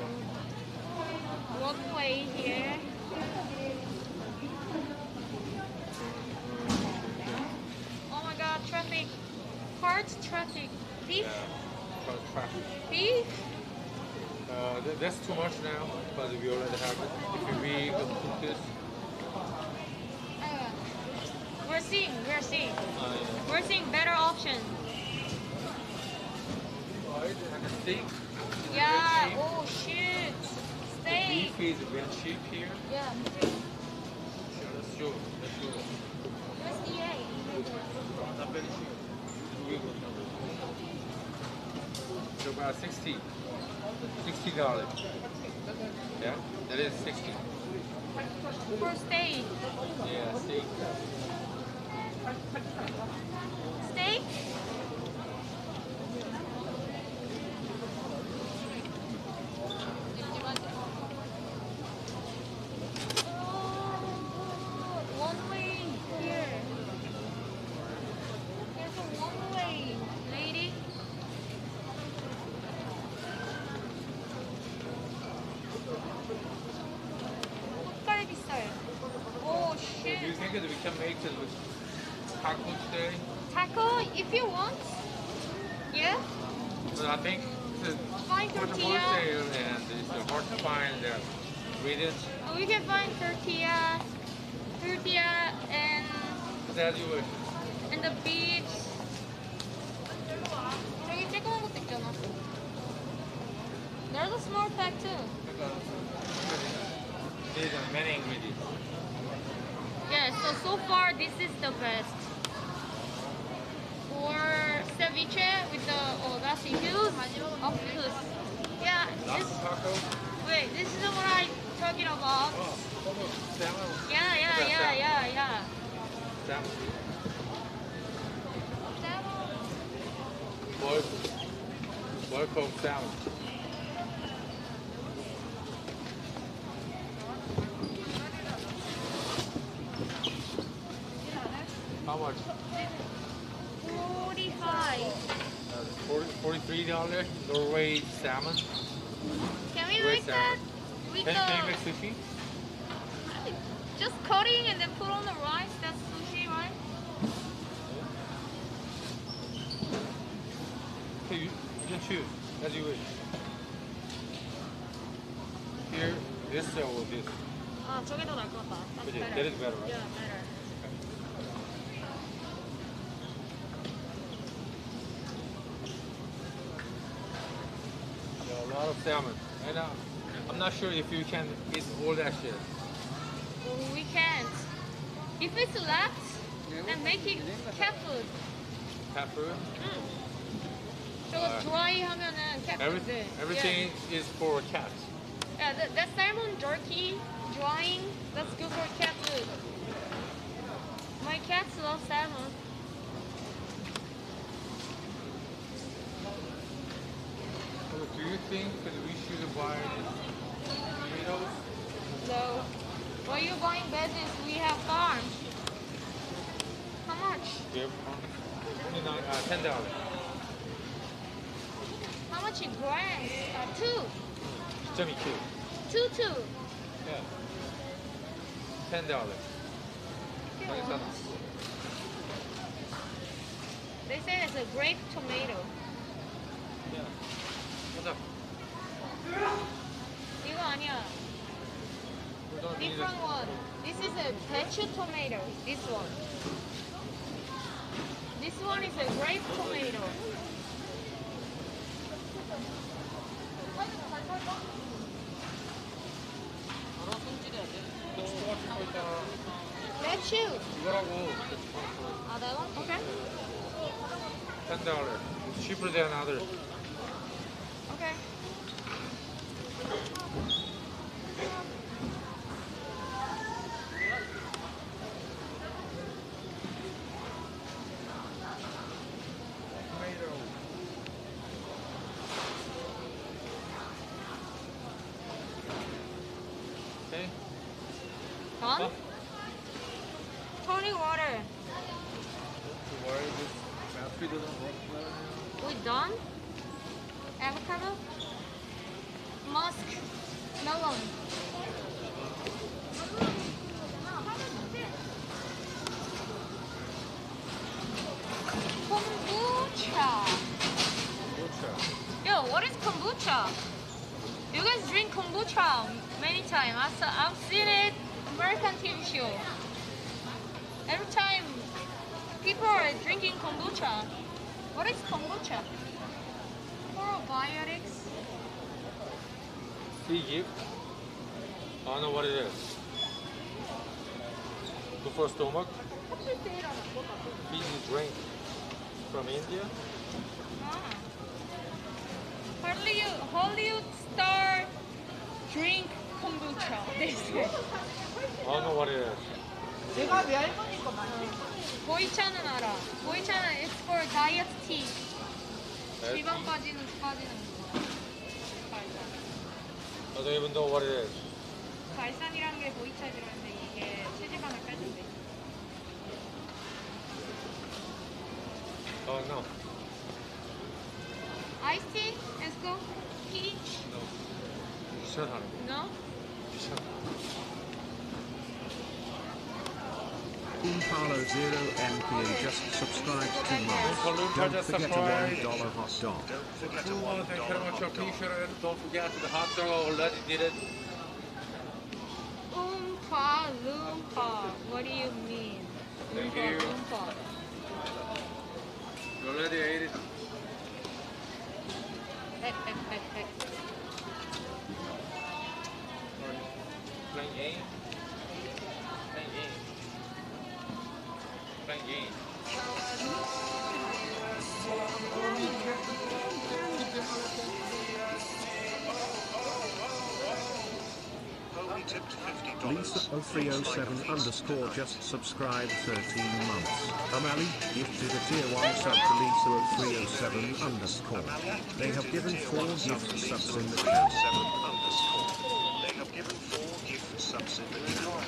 one way here. Oh my God, traffic. Hard traffic. Beef, Yeah. Traffic. beef. Uh, th- that's too much now, but we already have it. If we cook this. Uh, we're seeing, we're seeing, uh, we're seeing better options. and steak. Yeah. cheap. Oh shoot. The Steak. beef is very cheap here. Yeah. Sure, let's show. Let's show. Where's the egg? Not very cheap. We will know. About 60. 60 dollars. Yeah, that is 60. For steak. Yeah, steak. Norway salmon. Can we make that? salmon? Can, can salmon. And uh, I'm not sure if you can eat all that shit. Well, we can't. If it's left, then make it cat food. Cat food. 응. 저거 Uh, dry 하면은 cat Every, food. 돼. everything is for cats. Yeah, yeah that, that salmon jerky drying. That's good for cat food. My cats love salmon. Think that we should buy tomatoes? So, why you buying veggies? We have farms. How much? Uh, ten dollars. How much in grams? Uh, two. Jimmy two. Two, two. Yeah. Ten dollars. They say it's a grape tomato. 가자. 이거 아니야. We don't need Different it. one. This is a pecho tomato. This one. This one is a grape tomato. 바로 손질해야 돼. 수고가 찍고 있다. Pecho. 이거라고 Ah, that one? Okay. ten dollar. Cheaper than other. Okay. よかった。Stomach? Two months. Impalo Don't forget a subscribed. $1 hot dog. Don't forget a Two one months and dollar caramel hot dog. t-shirt. Don't forget the hot dog already did it. Oompa Loompa. What do you mean? Thank Oompa you. Loompa. You already ate it. Heck, heck, heck, heck. Playing game. Playing game. Playing game. Lisa0307 underscore just subscribed 13 months. Amali gifted a tier 1 sub to Lisa0307 underscore. They have given 4 gift subs in the channel. Seven. They have given four gift subs in the channel.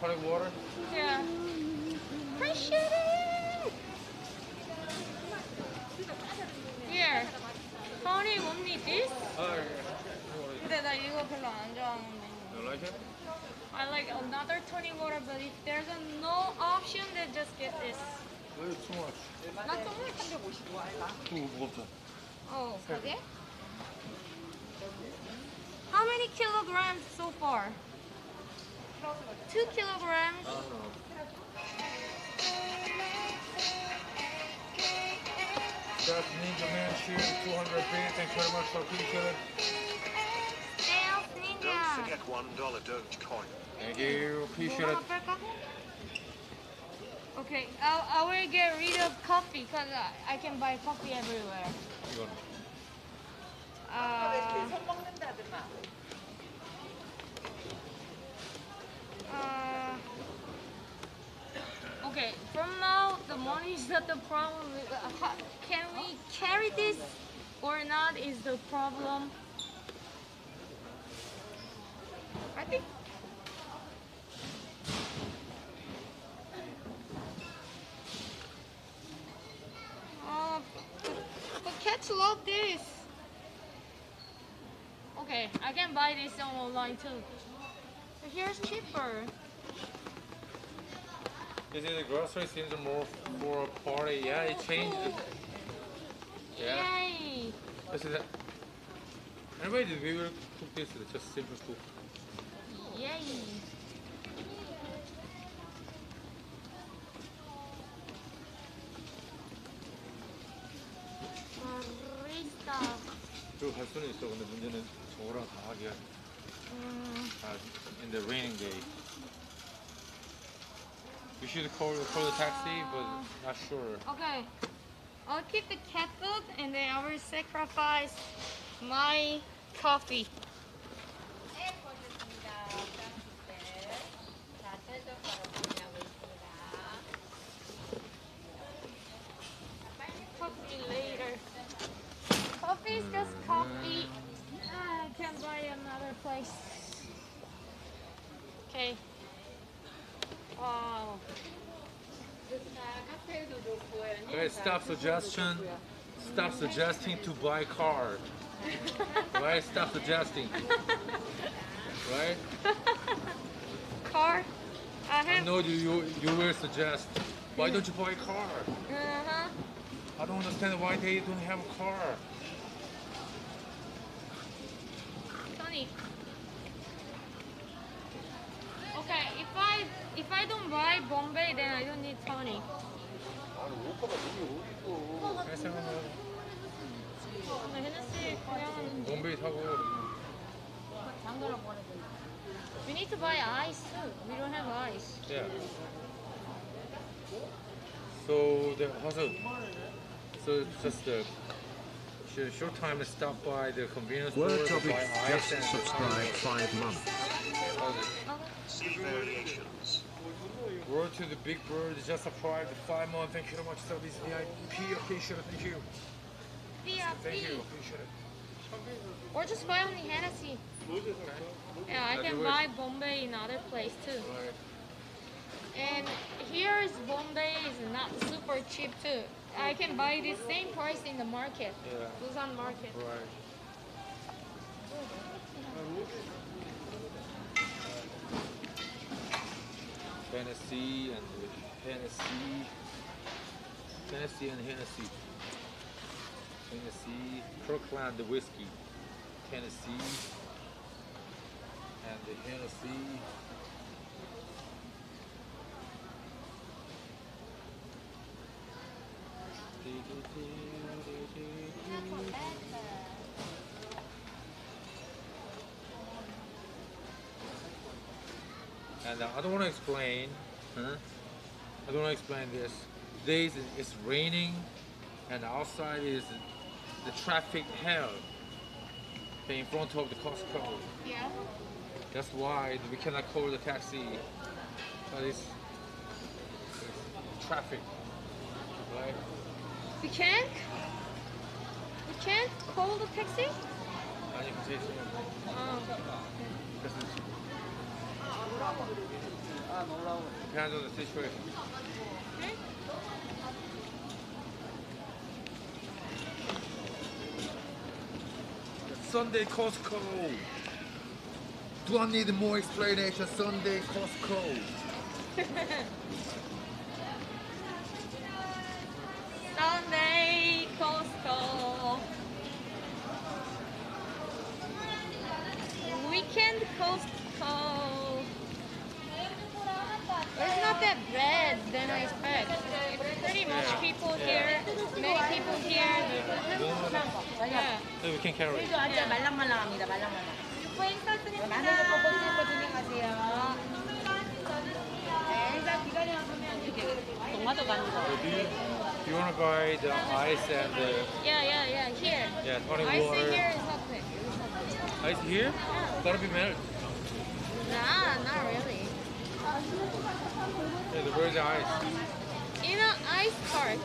Tonic water. Yeah. Appreciate it. Here. Honey, won't need this? Oh, yeah. 근데 나 이거 별로 안 좋아하는데. You like it? I like another tonic water, but if there's a no option, then just get this. Way too much. 나 정말 355 알라. Too 무겁다. Oh, okay. How many kilograms so far? Two kilograms. Got Ninja Man shoes, 200 p. Thanks very much, Loki Killer. Snails Ninja. Don't forget $1 Dogecoin. Thank you, appreciate it. Okay, I, I will get rid of coffee because I, I can buy coffee everywhere. Good. Uh, uh, okay, from now, the money is not the problem. Can we carry this or not is the problem. I think. Uh, cats love this. Okay, I can buy this on online too. But here's cheaper. This is a grocery seems more for a party. Yeah, it changed. Yeah. Yay! This is it. Anyway, we will cook this. It's just simple cook. Yay! barista. 그리고 할 수는 있어. 근데 문제는 저거랑 다 하기가 음, 아, in the raining day. We should call, call the taxi, but not sure. Okay. I'll keep the cat food and then I will sacrifice my coffee. Coffee later. Coffee is just coffee. Ah, I can buy another place. Okay. Okay, stop suggestion. Stop suggesting to buy car. right? Stop suggesting. Right? Car. I I know you, you you will suggest. Why don't you buy a car? Uh-huh. I don't understand why they don't have a car. Tony. Okay, if I if I don't buy Bombay, then I don't need Tony. 잘 생각해. 근데 헤네시 그냥 bombe이 타고 we need to buy ice too. We don't have ice. Yeah. So the also so just the short, short time to stop by the convenience store Word to topic buy ice just and subscribed five months. See variations. Word to the big bird just subscribed five months. Thank you so much. Service VIP appreciate it. Thank you. VIP. Thank you. Or just buy only Hennessy. Yeah, I can buy Bombay in other place too. Right. And here's Bombay is not super cheap too. I can buy the same price in the market. Yeah. Busan market. Right. Oh, Tennessee and Hennessy. Tennessee and Hennessy. Tennessee, Kirkland whiskey. Tennessee and the Hennessy. And uh, I don't want to explain, huh? I don't want to explain this. Days it's raining and outside is the traffic hell in front of the Costco. Yeah. That's why we cannot call the taxi. But it's, it's traffic, right? We can't? We can't call the taxi? Oh. Okay. 래서 depends on the situation. Sunday Costco. Do I need more explanation? Sunday Costco. Sunday Costco. Weekend Costco. It's not that bad than I expect. Pretty much people here, many people here. Yeah. So we can carry. it. 아주 말랑말랑합니다. 말랑말랑. 많은 거 보고 싶고 진행하세요. 네, 일단 기다려보면 이렇게 동화도 가는 거. Do you, do you want to buy the ice and the Yeah, yeah, yeah. Here. yeah tonic I water? see here is okay. Ice here? Gotta be melted. Nah, not really. Yeah, the where's the ice? In an ice cart.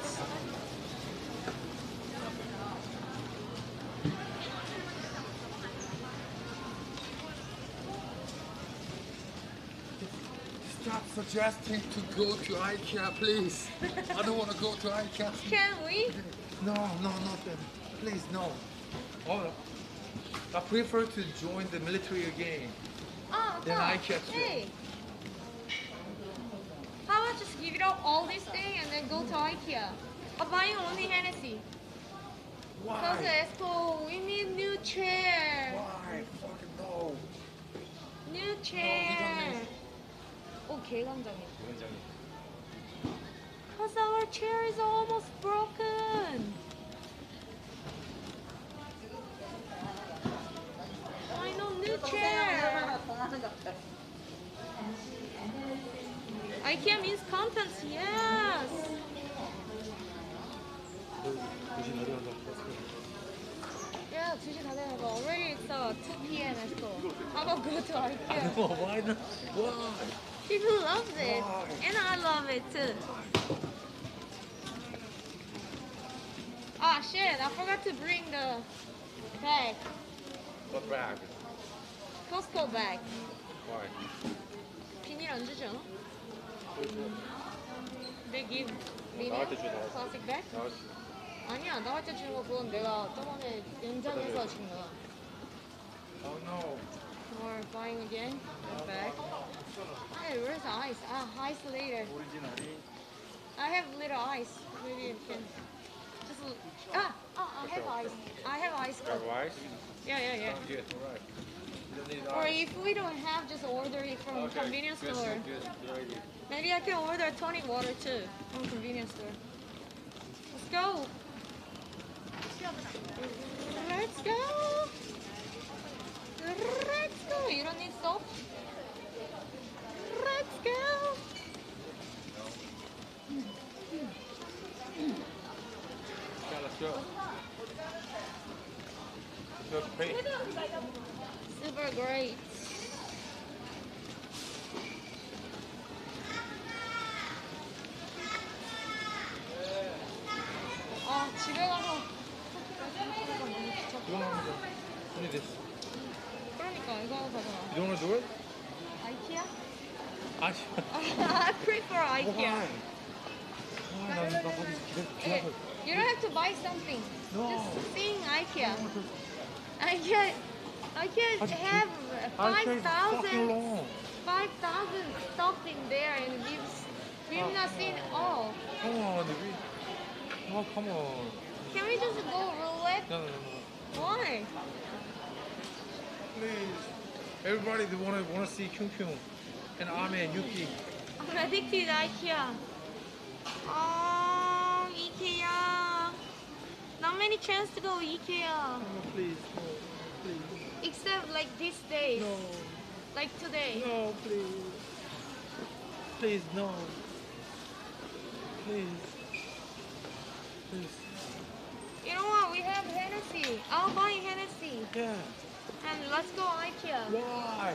Stop suggesting to go to IKEA, please. I don't want to go to IKEA. Can we? No, no, not them. Please, no. Oh, I prefer to join the military again. Oh, Then no. Oh, I catch you. Hey. How about about just give it up all this thing and then go to IKEA? I'm buying only Hennessy. Because Esco, we need new chair. Why? Fucking no. New chair. 오 개감정이야. Cause our chair is almost broken. I know new chair. IKEA means contents, yes. Yeah, 2시 다 되는 거. Already it's uh, 2 p.m. Let's go. How about go to IKEA? Why not? Why? People love it. And I love it too. Ah shit, I forgot to bring the bag. What bag? Costco bag. Why? 비닐 안 주지 않아? They give me 나한테 줘, 나한테. plastic bag? 나왔어. 아니야, 나할 때 주는 거 그건 내가 저번에 연장해서 준 거야. Oh no. Or buying again? The bag? Hey, where's the ice? Ah, ice later. I have little ice. Maybe you can just l- ah, ah I have ice. I have ice. Grab rice? Yeah, yeah, yeah. Or if we don't have, just order it from Okay, convenience good, store. Good, good. Maybe I can order tonic water too from convenience store. Let's go. Let's go. Let's go. You don't need soap. Let's go. Yeah, let's go. Let's go Super great. 아 집에 가서 You want to What is this? 그러니까 이거 하고 가잖아. You don't want to do it? 아이키아? 아, I prefer IKEA. why? Why? 나, 나 거기 기다, Okay, 기다려. you don't have to buy something. No. Just seeing IKEA. IKEA, IKEA 아직 have I say fucking 5,000 long. 5,000 stuff in there and we've, we've not seen all. Come on, we. Oh, come on. Can we just go roulette? No, no, no. Why? Please. Everybody, they want to want to see Kyung Kyung and ah Ame and Yuki. I'm addicted IKEA. Oh, IKEA. Not many chance to go IKEA. Oh, please except like these days. No. Like today. No, please. Please, no. Please. Please. You know what? We have Hennessy. I'll buy Hennessy. Yeah. And let's go IKEA. Why?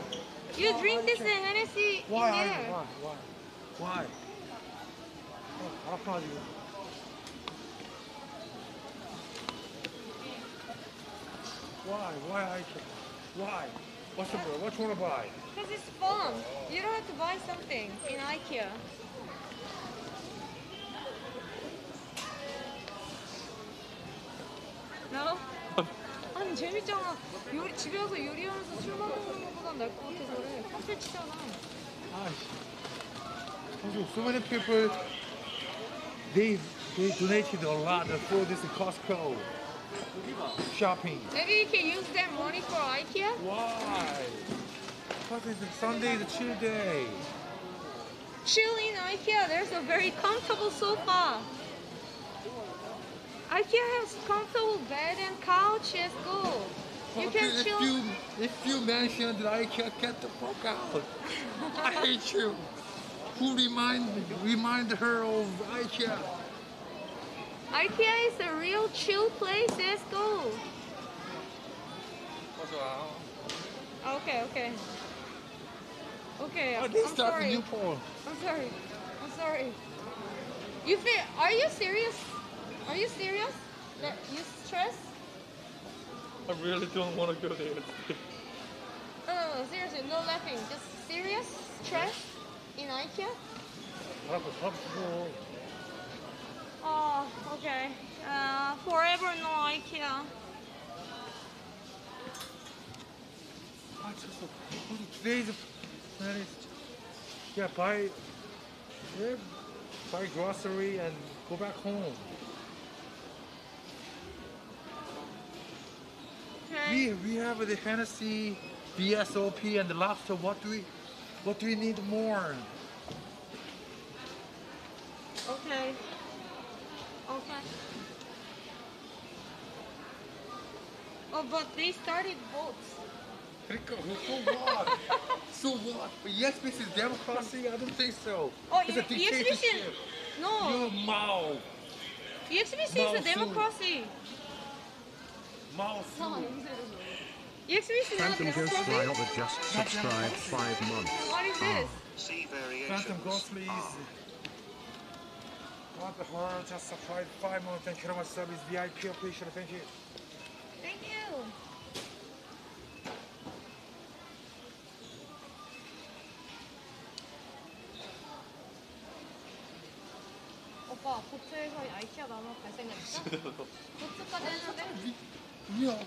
You Why drink this and Hennessy Why? in there. Why? Why? Why? Oh, I'll call you. Why? Why IKEA? Why? What's the what you wanna buy? Because it's fun. You don't have to buy something in IKEA. No? 아니 재밌잖아. 요리 집에 와서 요리하면서 술 먹는 것보단 나을 것 같아서 그래. 컨텐츠잖아. Also, so many people they they donated a lot for this Costco shopping. Maybe you can use that money for IKEA? Why? Because it's Sunday is a chill day. Chill in IKEA. There's a very comfortable sofa. IKEA has comfortable bed and couch. Let's go. You Okay, can if chill. you if you mentioned that I can't get the fuck out, I hate you. Who remind remind her of IKEA? IKEA is a real chill place. Let's go. Okay, okay. Okay, Oh, I'm start a sorry. new porn. I'm sorry. I'm sorry. You feel? Are you serious? Are you serious? That you stress? I really don't want to go there. No, no, no. Seriously, no laughing. Just serious stress in IKEA? 알았어, 알았어. Oh, okay. Uh, forever no IKEA. 아, just today's man is yeah buy Yeah, buy grocery and go back home. Okay. We we have the Hennessy, VSOP, and the lobster. What do we what do we need more? Okay. Oh, okay. Oh, but they started votes. Rico, so what? so what? Yes, this is democracy. I don't think so. Oh, it's you, a dictatorship. No. You're Mao. Yes, actually say a democracy. Mao Yes, EXBC is not Phantom Ghost Fly over just subscribed five months. What is ah. this? See variations. Phantom Ghost, please. Ah God, the horror just supplied five more. Thank you very much, service VIP appreciate. Thank you. Thank you. 오빠 보트에서 아이키아 나눠 갈 생각 있어? 보트까지 했는데 Yeah.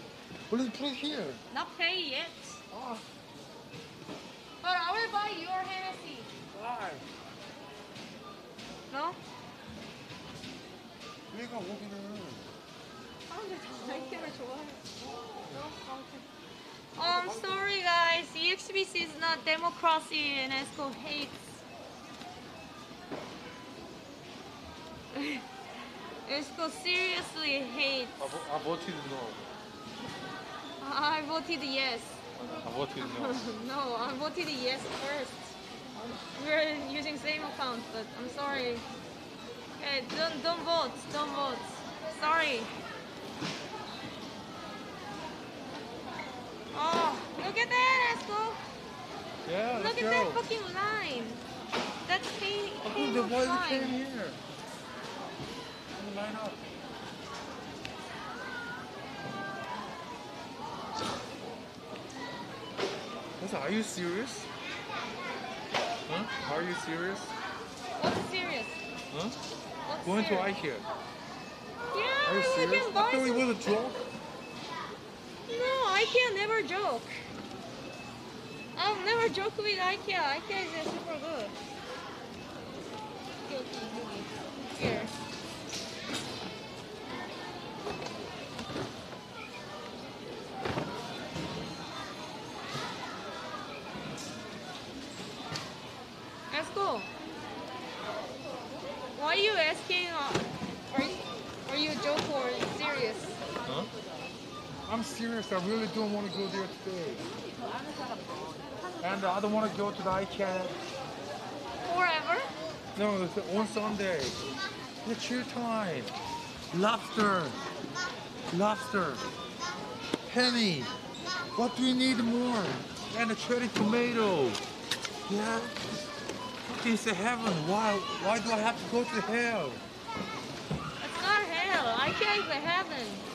Well, let's put it here. not pay yet. But I will buy your Hennessy. Why? No? 왜가 오기는? 사람들 다 아이키아를 좋아해. No? 아무튼. Oh, I'm sorry, guys. The exhibition is not democracy, and ESCO hates. ESCO seriously hates. I, vo- I voted no. I voted yes. I voted no. No, I voted yes first. We're using same account, but I'm sorry. Okay, don't don't vote. Don't vote. Sorry. Oh, look at that, Esco. Yeah, Look at go. that fucking line. That's. Oh, pain then why we line. came here? Line up. Are you serious? Huh? Are you serious? What's serious? Huh? Going to? IKEA. Yeah, Are you we serious? can I thought it was a joke. No, IKEA never joke. I've never joke with IKEA. IKEA is super good. Here. I'm serious. I really don't want to go there today. And I don't want to go to the IKEA. Forever? No, it's on Sunday. It's your time. Lobster. Lobster. Penny. What do we need more? And a cherry tomato. Yeah. It's a heaven. Why? Why do I have to go to hell? It's not hell. IKEA is a heaven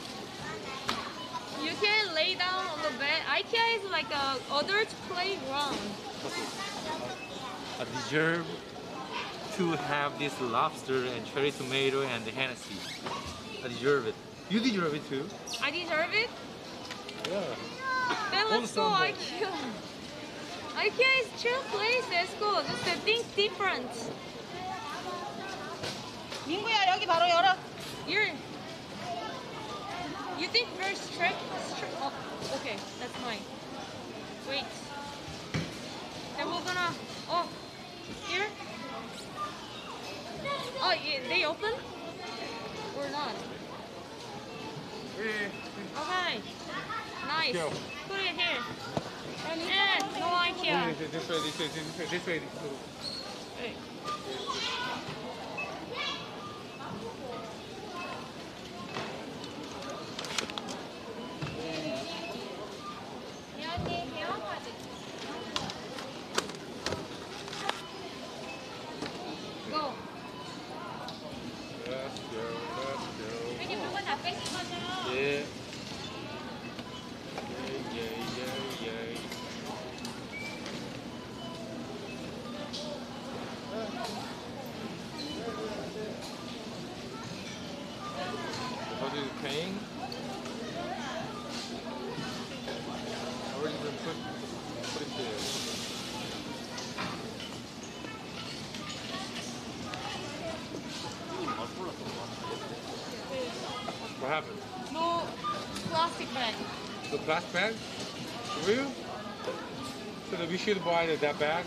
You can lay down on the bed. IKEA is like a adult playground. I deserve to have this lobster and cherry tomato and the Hennessy. I deserve it. You deserve it too. I deserve it. Yeah. Then On let's go Sunday. IKEA. IKEA is chill place. Let's go. Just the things different. 민구야 여기 바로 열어. You're. You think very strict? strict oh, okay, that's mine. Wait. Then we're gonna. Oh, here. Oh, yeah, they open? Or not? Oh, okay. Nice. Go. Put it here. Yeah, eh, no IKEA. This way, this way, this way, this way. Wait. The bag? For real? So we should buy that bag?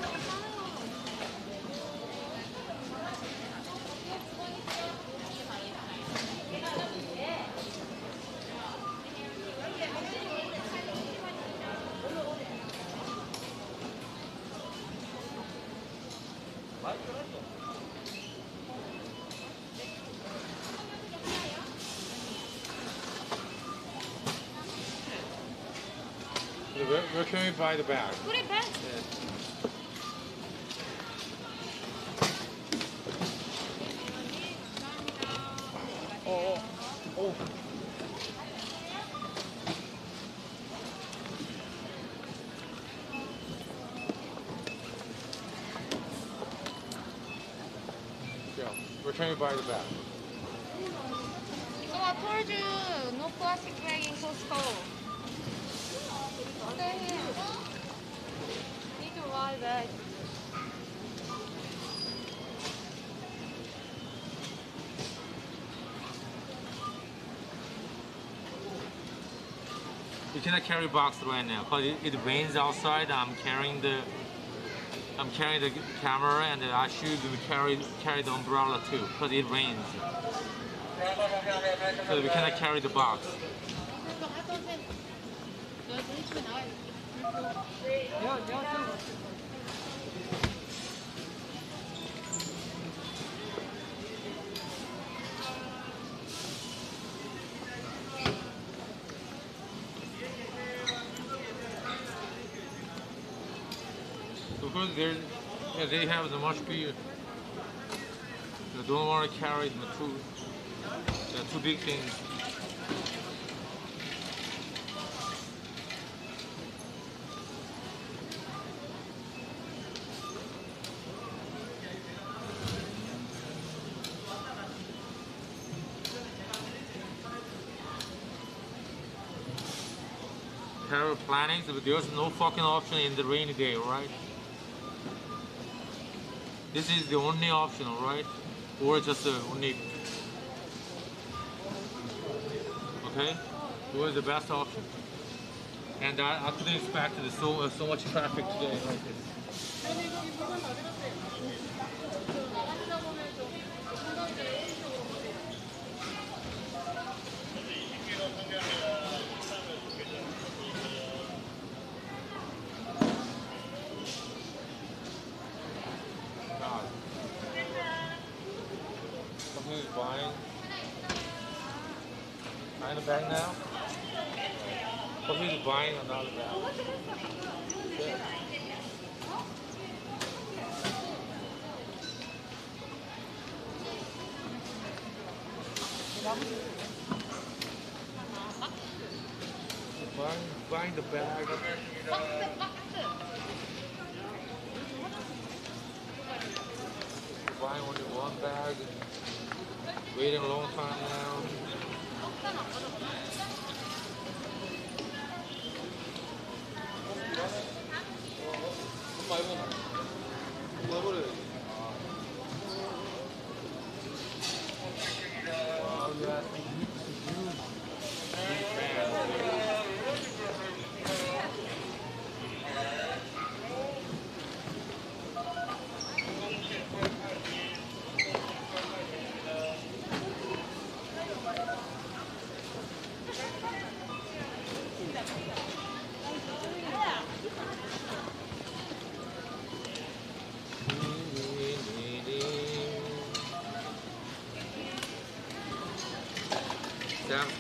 Where can we the bag? So I told you no plastic bag in Costco. Stay here. Need to buy bag. You cannot carry box right now because it, it rains outside. I'm carrying the I'm carrying the camera and I should carry carry the umbrella too because it rains. So we cannot carry the box. They're, yeah, they have the much bigger. They don't want to carry the two, the two big things. Travel planning, so there's no fucking option in the rainy day, right? This is the only option, right? Or just the only. Okay, it was the best option. And I, I couldn't expect so uh, so much traffic today like this. God. Somebody's buying. Buying a bag now? Somebody's buying another bag. Shit. Buying, buying the bag.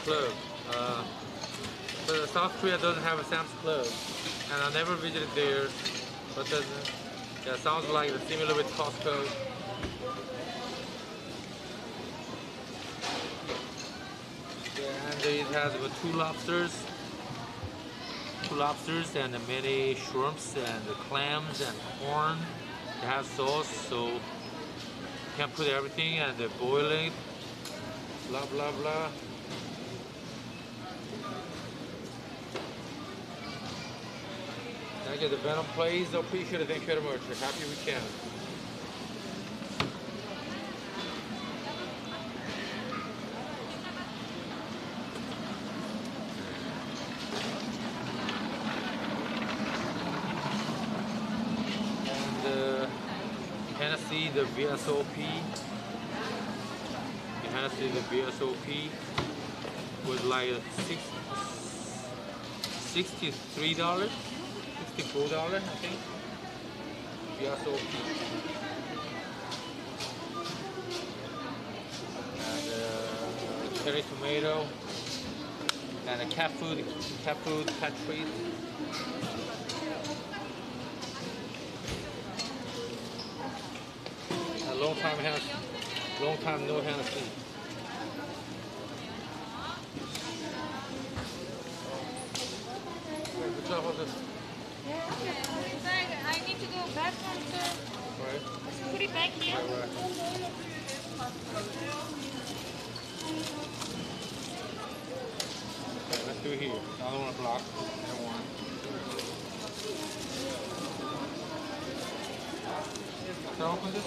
Club. Uh, but South Korea doesn't have a Sam's Club, and I never visited there. But doesn't. Yeah, sounds like the similar with Costco. Yeah, and it has about two lobsters, two lobsters, and many shrimps and clams and corn. They have sauce, so you can put everything and boil it. Blah blah blah. Thank you. The Venom plays. I appreciate it. Thank you very much. Happy weekend. And uh, Hennessy, the VSOP. Hennessy, the VSOP was like six, $63. Big bull darling, I think. Yeah, so. And uh, cherry tomato. And a cat food, cat food, cat treat. A long time has, long time no hand Right, right. Okay, let's do it here. Another one block. And one. Can I open this?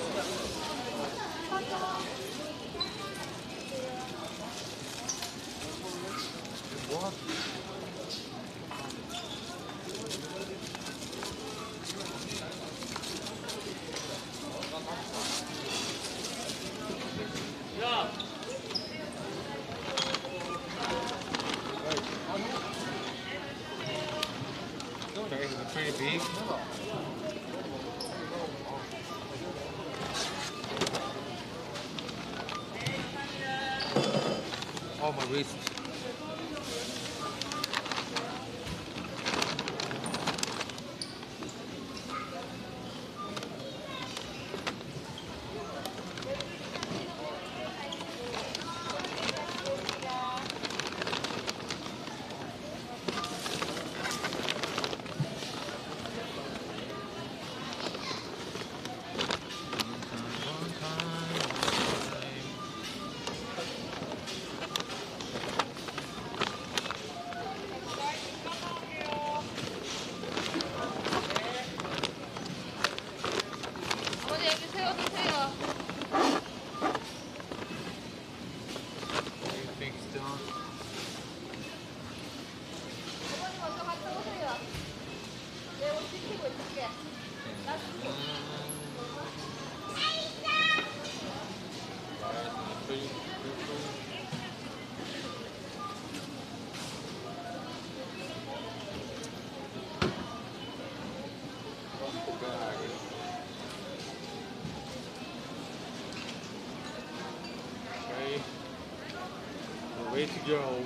To go.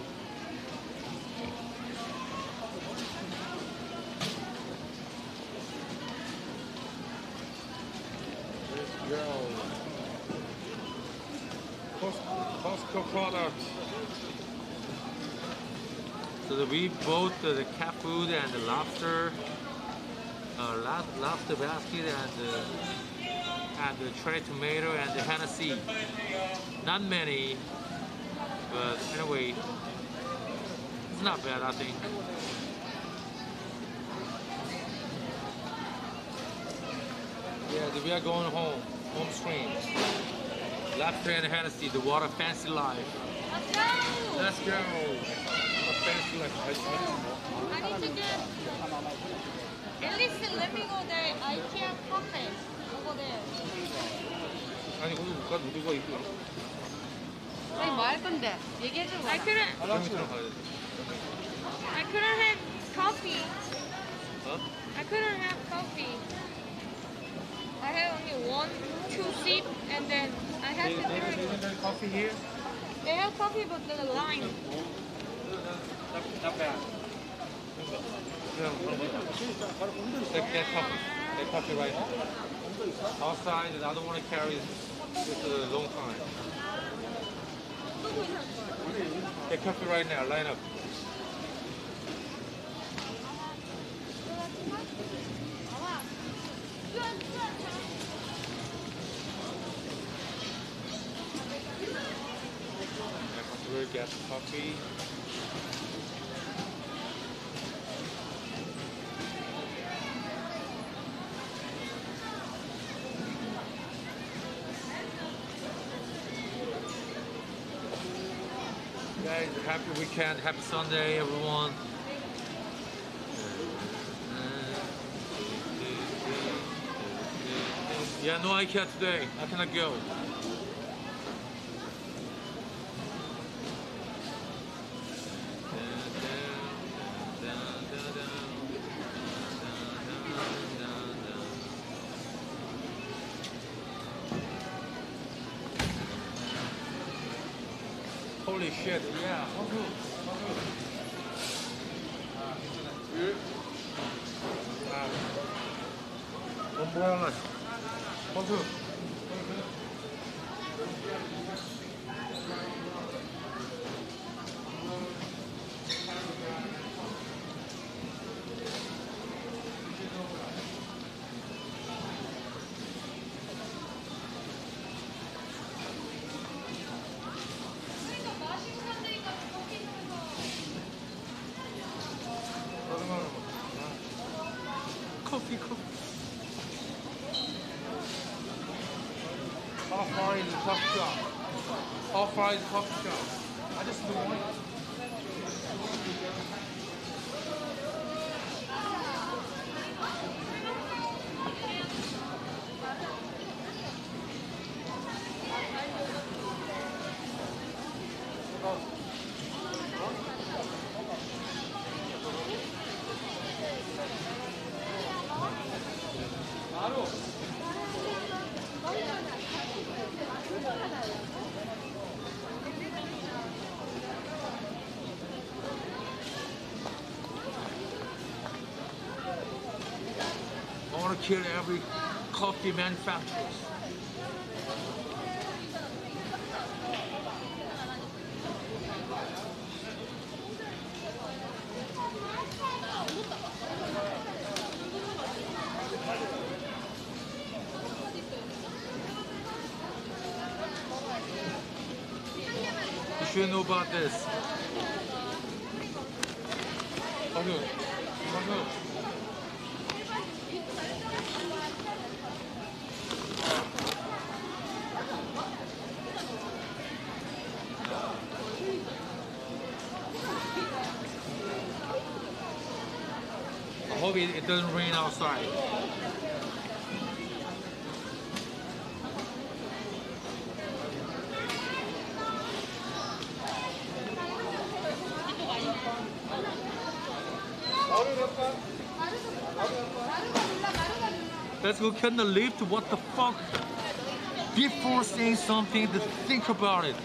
Costco, products. So we bought the, the cat food and the lobster, uh, lob, lobster basket and the, and the cherry tomato and the Hennessy. Not many, but anyway, it's not bad, I think. Yeah, we are going home, home stream. Lobster and Hennessy, the water fancy life. Let's go. Let's go. Water fancy life. I need to get. At least let me go there. IKEA cafe over there. 아니 거기 못 가, 누가 있고. 아니 뭐 할 건데? 얘기해줘. I couldn't. 조용히처럼 가야 돼. I couldn't have coffee. 어? I couldn't have coffee. I had only one, two sip, and then I had to drink. Isn't there coffee here? They have coffee, but the lime. Not, not bad. Yeah, Take that coffee. That coffee right now. Outside, and I don't want to carry this a long time. Get coffee right now. Line up. Weekend, happy Sunday, everyone. Yeah, no IKEA today. I cannot go. Holy shit, yeah. umbrella. Bonjour. Coffee, coffee. How far is the coffee shop? How far is the coffee shop? I just do one. I want to kill every coffee manufacturer. You should know about this. Okay. Okay. I hope it, it outside. Let's go cut the lift. What the fuck? Before saying something, to think about it.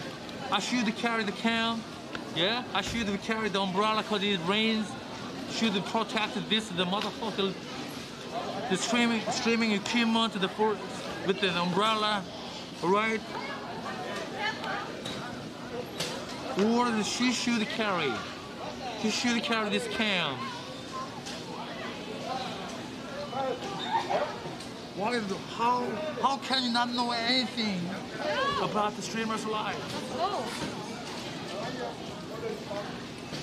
I should carry the can. Yeah, I should carry the umbrella because it rains. Should protect this the motherfucker. The streaming streaming equipment to the for, with an umbrella, right? Or she should carry. She should carry this can. Why the, how how can you not know anything about the streamer's life? Oh.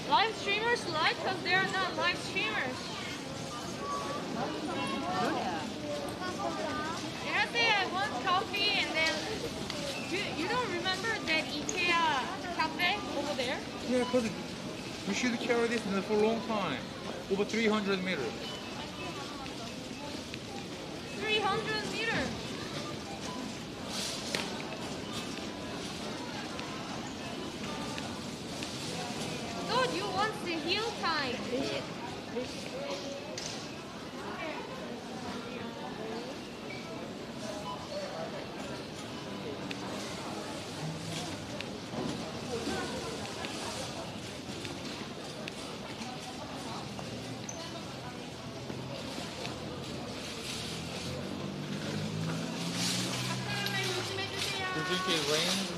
Live streamers like because they're not live streamers. Say I want coffee and then you, you don't remember that IKEA cafe over there? Yeah, because we should carry this for a long time, over 300 meters. 300 meters. Thought you want the hill time. Do you think it rains?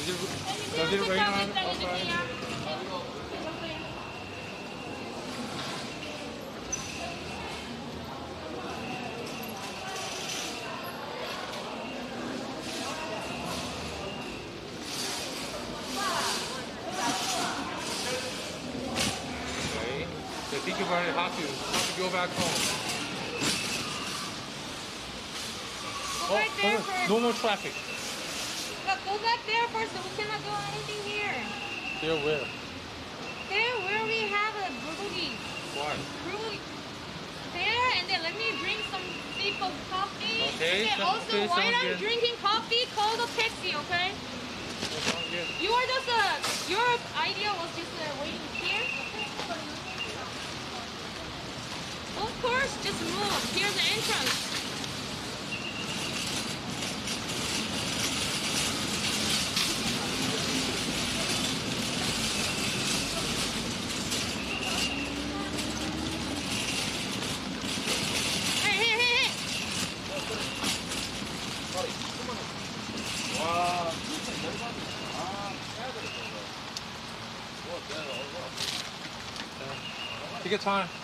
Is it, does it rain on outside? Okay. So think about it, how to, how to go Oh, back home. Go right there oh, first. no more traffic. Look, go back there first. We cannot do anything here. There where? There where we have a bulgogi. Why? Bulgogi. There and then let me drink some sip of coffee. Okay, And also, while I'm drinking coffee, call the taxi, okay? Sounds good. You are just uh, your idea was just uh, waiting here. Of course, move. Here's the entrance. Take your time.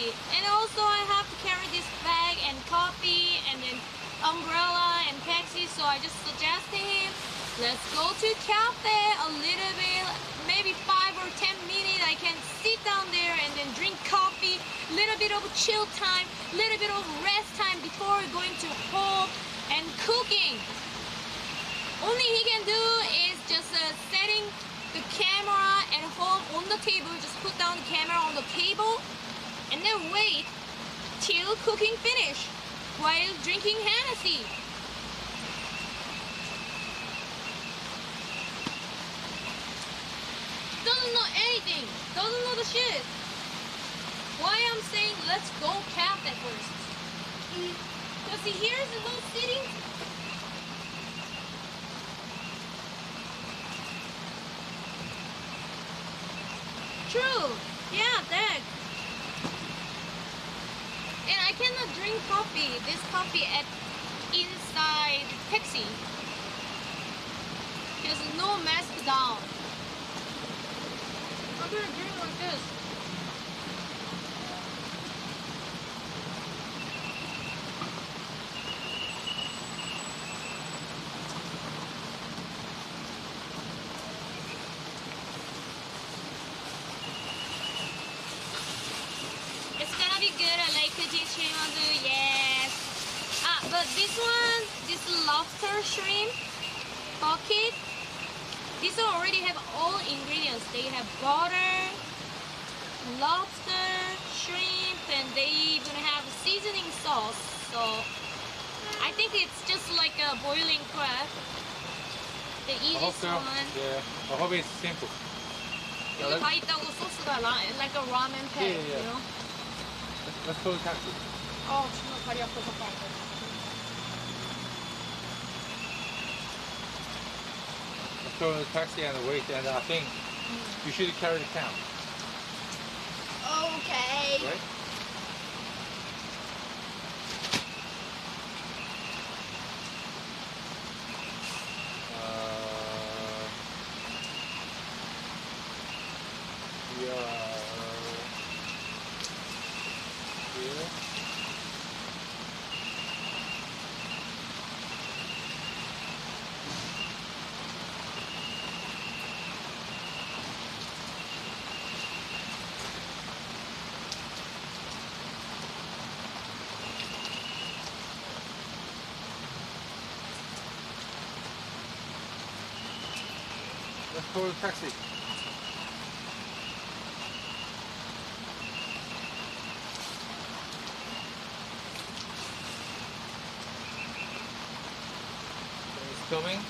And also I have to carry this bag and coffee and then umbrella and taxi. So I just suggested him, let's go to cafe a little bit, maybe five or ten minutes. I can sit down there and then drink coffee, little bit of chill time, little bit of rest time before going to home and cooking. Only he can do is just uh, setting the camera at home on the table, just put down the camera on the table and then wait till cooking finish while drinking Hennessy. Doesn't know anything, doesn't know the shit. Why I'm saying let's go cafe first. Mm, because he hears the no sitting True. Yeah, that. And I cannot drink coffee, this coffee at inside taxi. There's no mask down. I'm gonna drink like this. It's gonna be good. I like the chimadu, yes. Ah, but this one, this lobster shrimp bucket, these already have all ingredients. They have butter, lobster, shrimp, and they even have seasoning sauce. So I think it's just like a boiling crab. The I hope easiest so. one. Yeah. I hope it's simple. 여기 다 있다고 소스가 라, like a ramen pack, Yeah, yeah, yeah. you know? Let's, let's go to taxi. 아 정말 다리 아파 잠깐. To the taxi and wait. And I think you should carry the cam, Okay. right? Uh, we are here. Let's the taxi. It's coming.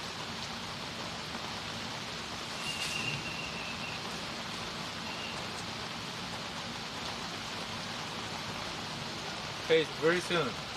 Okay, very soon.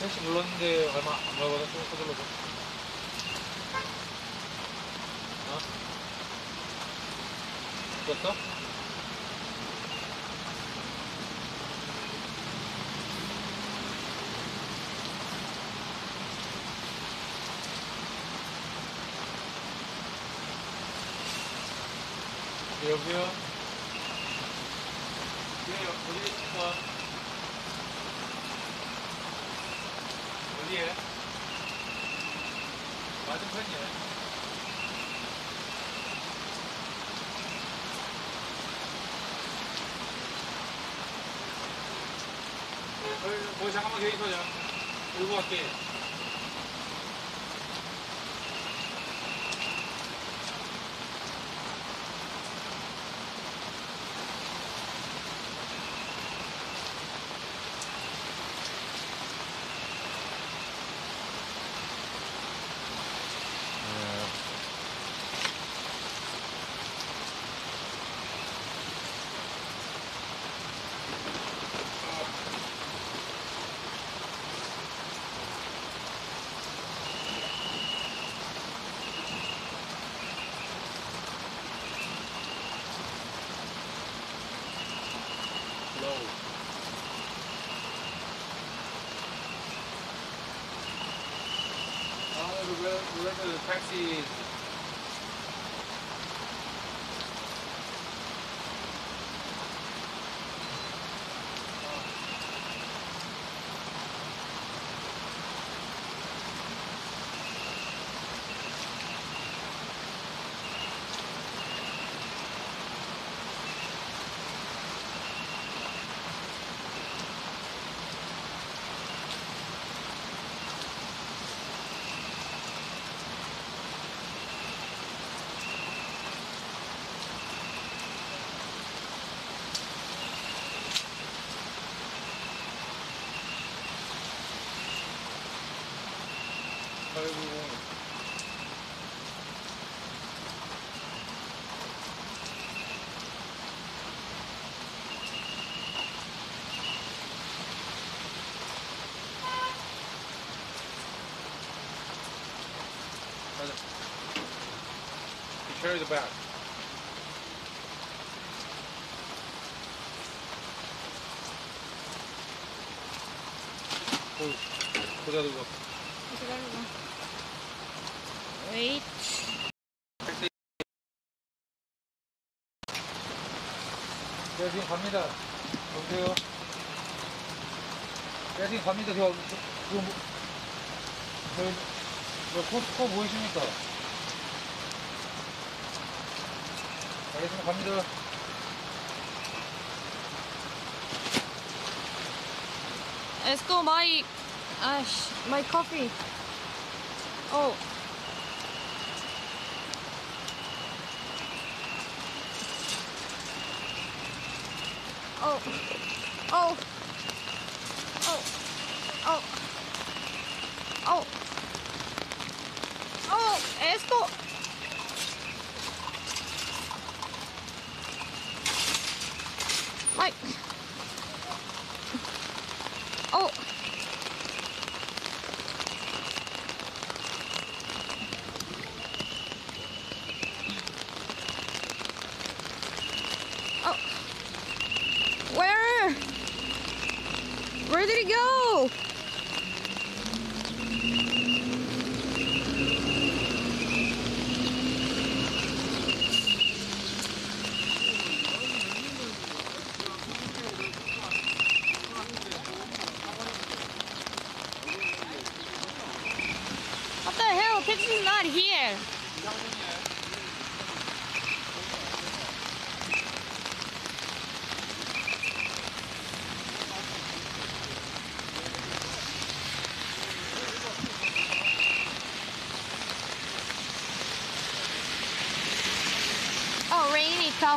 택시 불렀는데 얼마 안 걸거든? 좀 서둘러줘. 어? 네, 여보세요? 네, 어디 계십니까? 어디에? 맞은편이에요. 거기, 잠깐만 계있어자 들고 갈게. 왜, carry the bag. 어, 보자 두고. 기다려봐. Wait. 네, 지금 갑니다. 여보세요? 네, 지금 갑니다. 저, 지금, 뭐- 저기, 저 포스코 보이십니까? 알겠습니다. 갑니다. Let's go buy Ash, my coffee. Oh. Oh. Oh. Oh.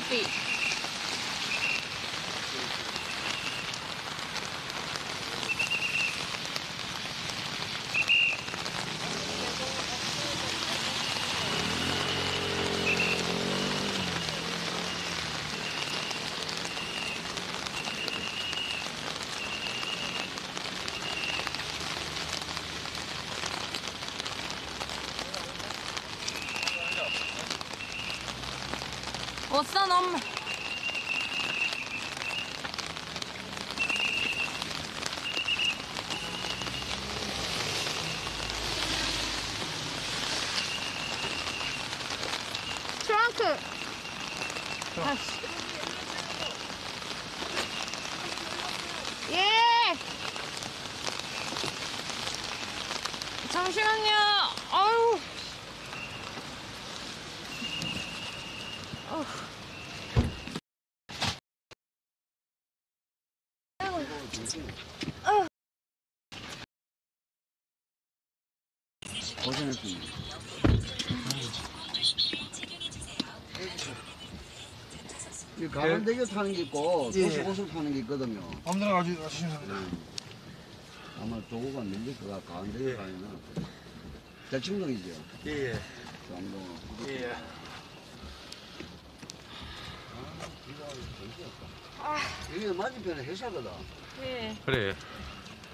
Rainy 고생했습니다. 이 가만대교 타는 게 있고 예. 고속고속 타는 게 있거든요. 아무데나 가지 가시면 됩니다. 아마 도구가 밀릴 거가 가운데에 가면은 대청동이죠. 예, 예. 정동. 예. 여기 맞은편에 회사거든. 네. 그래.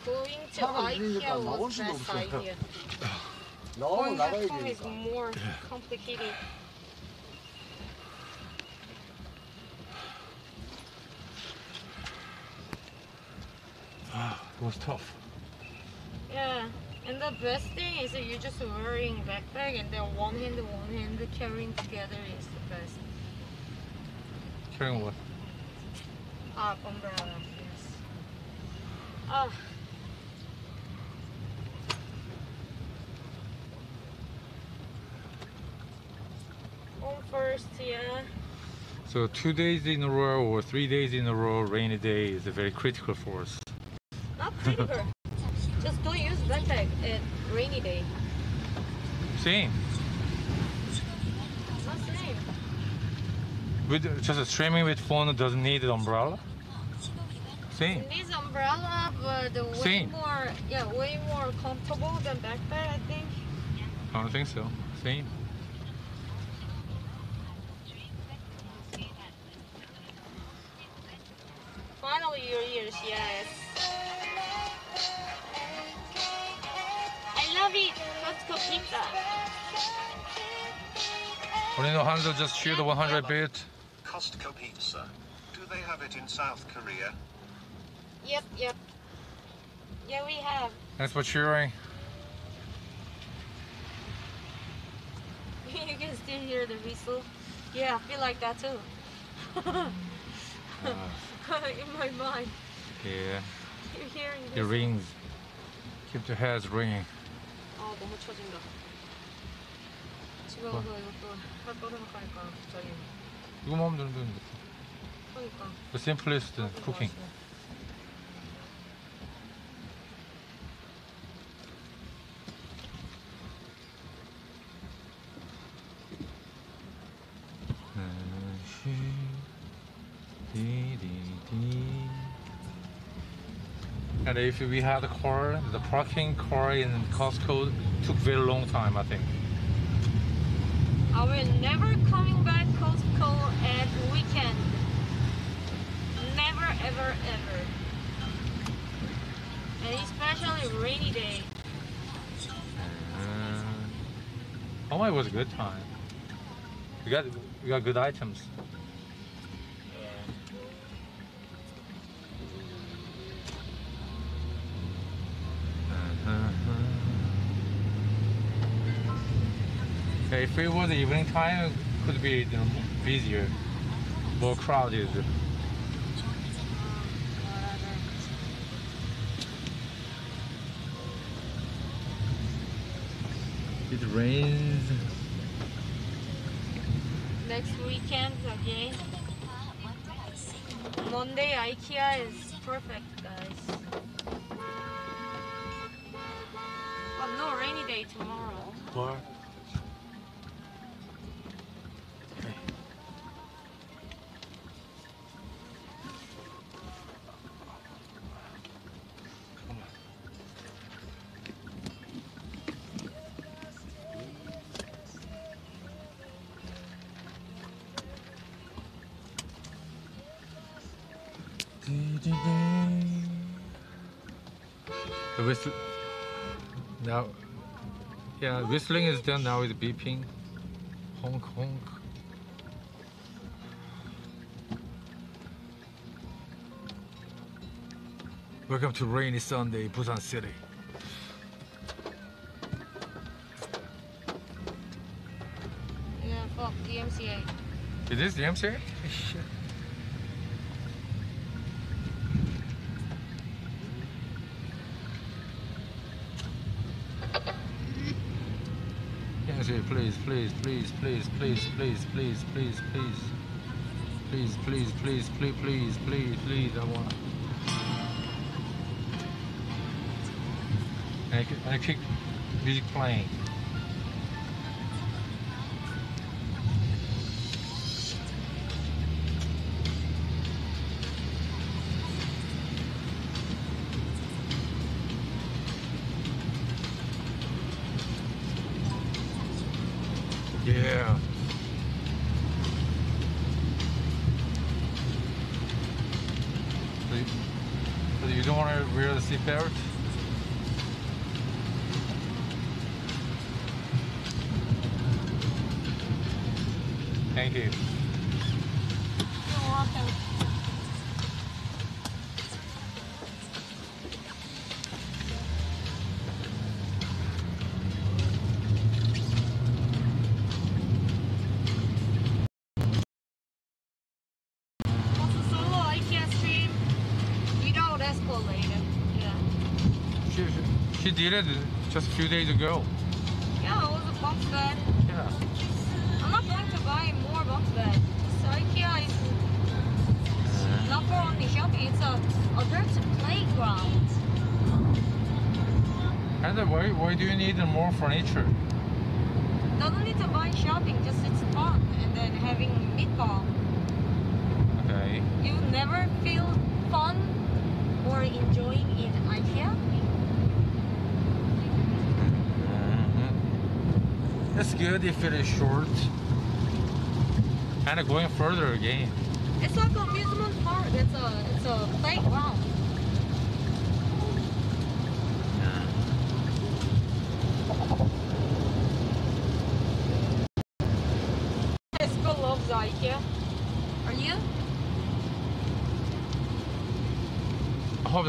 Going to 차가 IKEA 밀리니까 나올 was 수가 best 없어요. idea. 나오면 Going 나가야 back home is 되니까. more complicated. It was tough. Yeah, and the best thing is that you're just wearing backpack and then one hand, one hand carrying together is the best. Carrying what? Ah, umbrella, yes. Home first, yeah. So two days in a row or three days in a row, rainy day is a very critical for us. Not critical. just don't use backpack at rainy day. Same. Not same. With just a streaming with phone doesn't need an umbrella. Same. It needs umbrella, but way Same. more, yeah, way more comfortable than backpack, I think. I don't think so. Same. Finally, your ears, yes. I love it. Let's go pizza. Only Hansel just cheered 100 bit. Costco pizza. Do they have it in South Korea? Yep, yep. Yeah, we have. Thanks for cheering. you can still hear the whistle. Yeah, I feel like that too. In my mind, Yeah. you're hearing It this. rings. Keep your heads ringing. 아 너무 처진다. 집에 뭐? 가서 이것도 할 거리면 가니까 갑자기. 이거만 하면 되는데. 그러니까. The simplest cooking. And if we had a car, the parking car in Costco took very long time, I think. I will never coming back Costco at weekend. Never, ever, ever. And especially rainy day. Uh, Hawaii was a good time. We got we got good items. If it was evening time, it could be busier, more crowded. It rains. Next weekend again. Monday IKEA is perfect, guys. But no rainy day tomorrow. What? whistle. Now, yeah, whistling is done now it's beeping. Honk, honk. Welcome to rainy Sunday, Busan City. Yeah, fuck the MCA. this the MCA? Please, please, please, please, please, please, please, please, please. Please, please, please, please, please, please, please, I want. And I, I music playing. just a few days ago.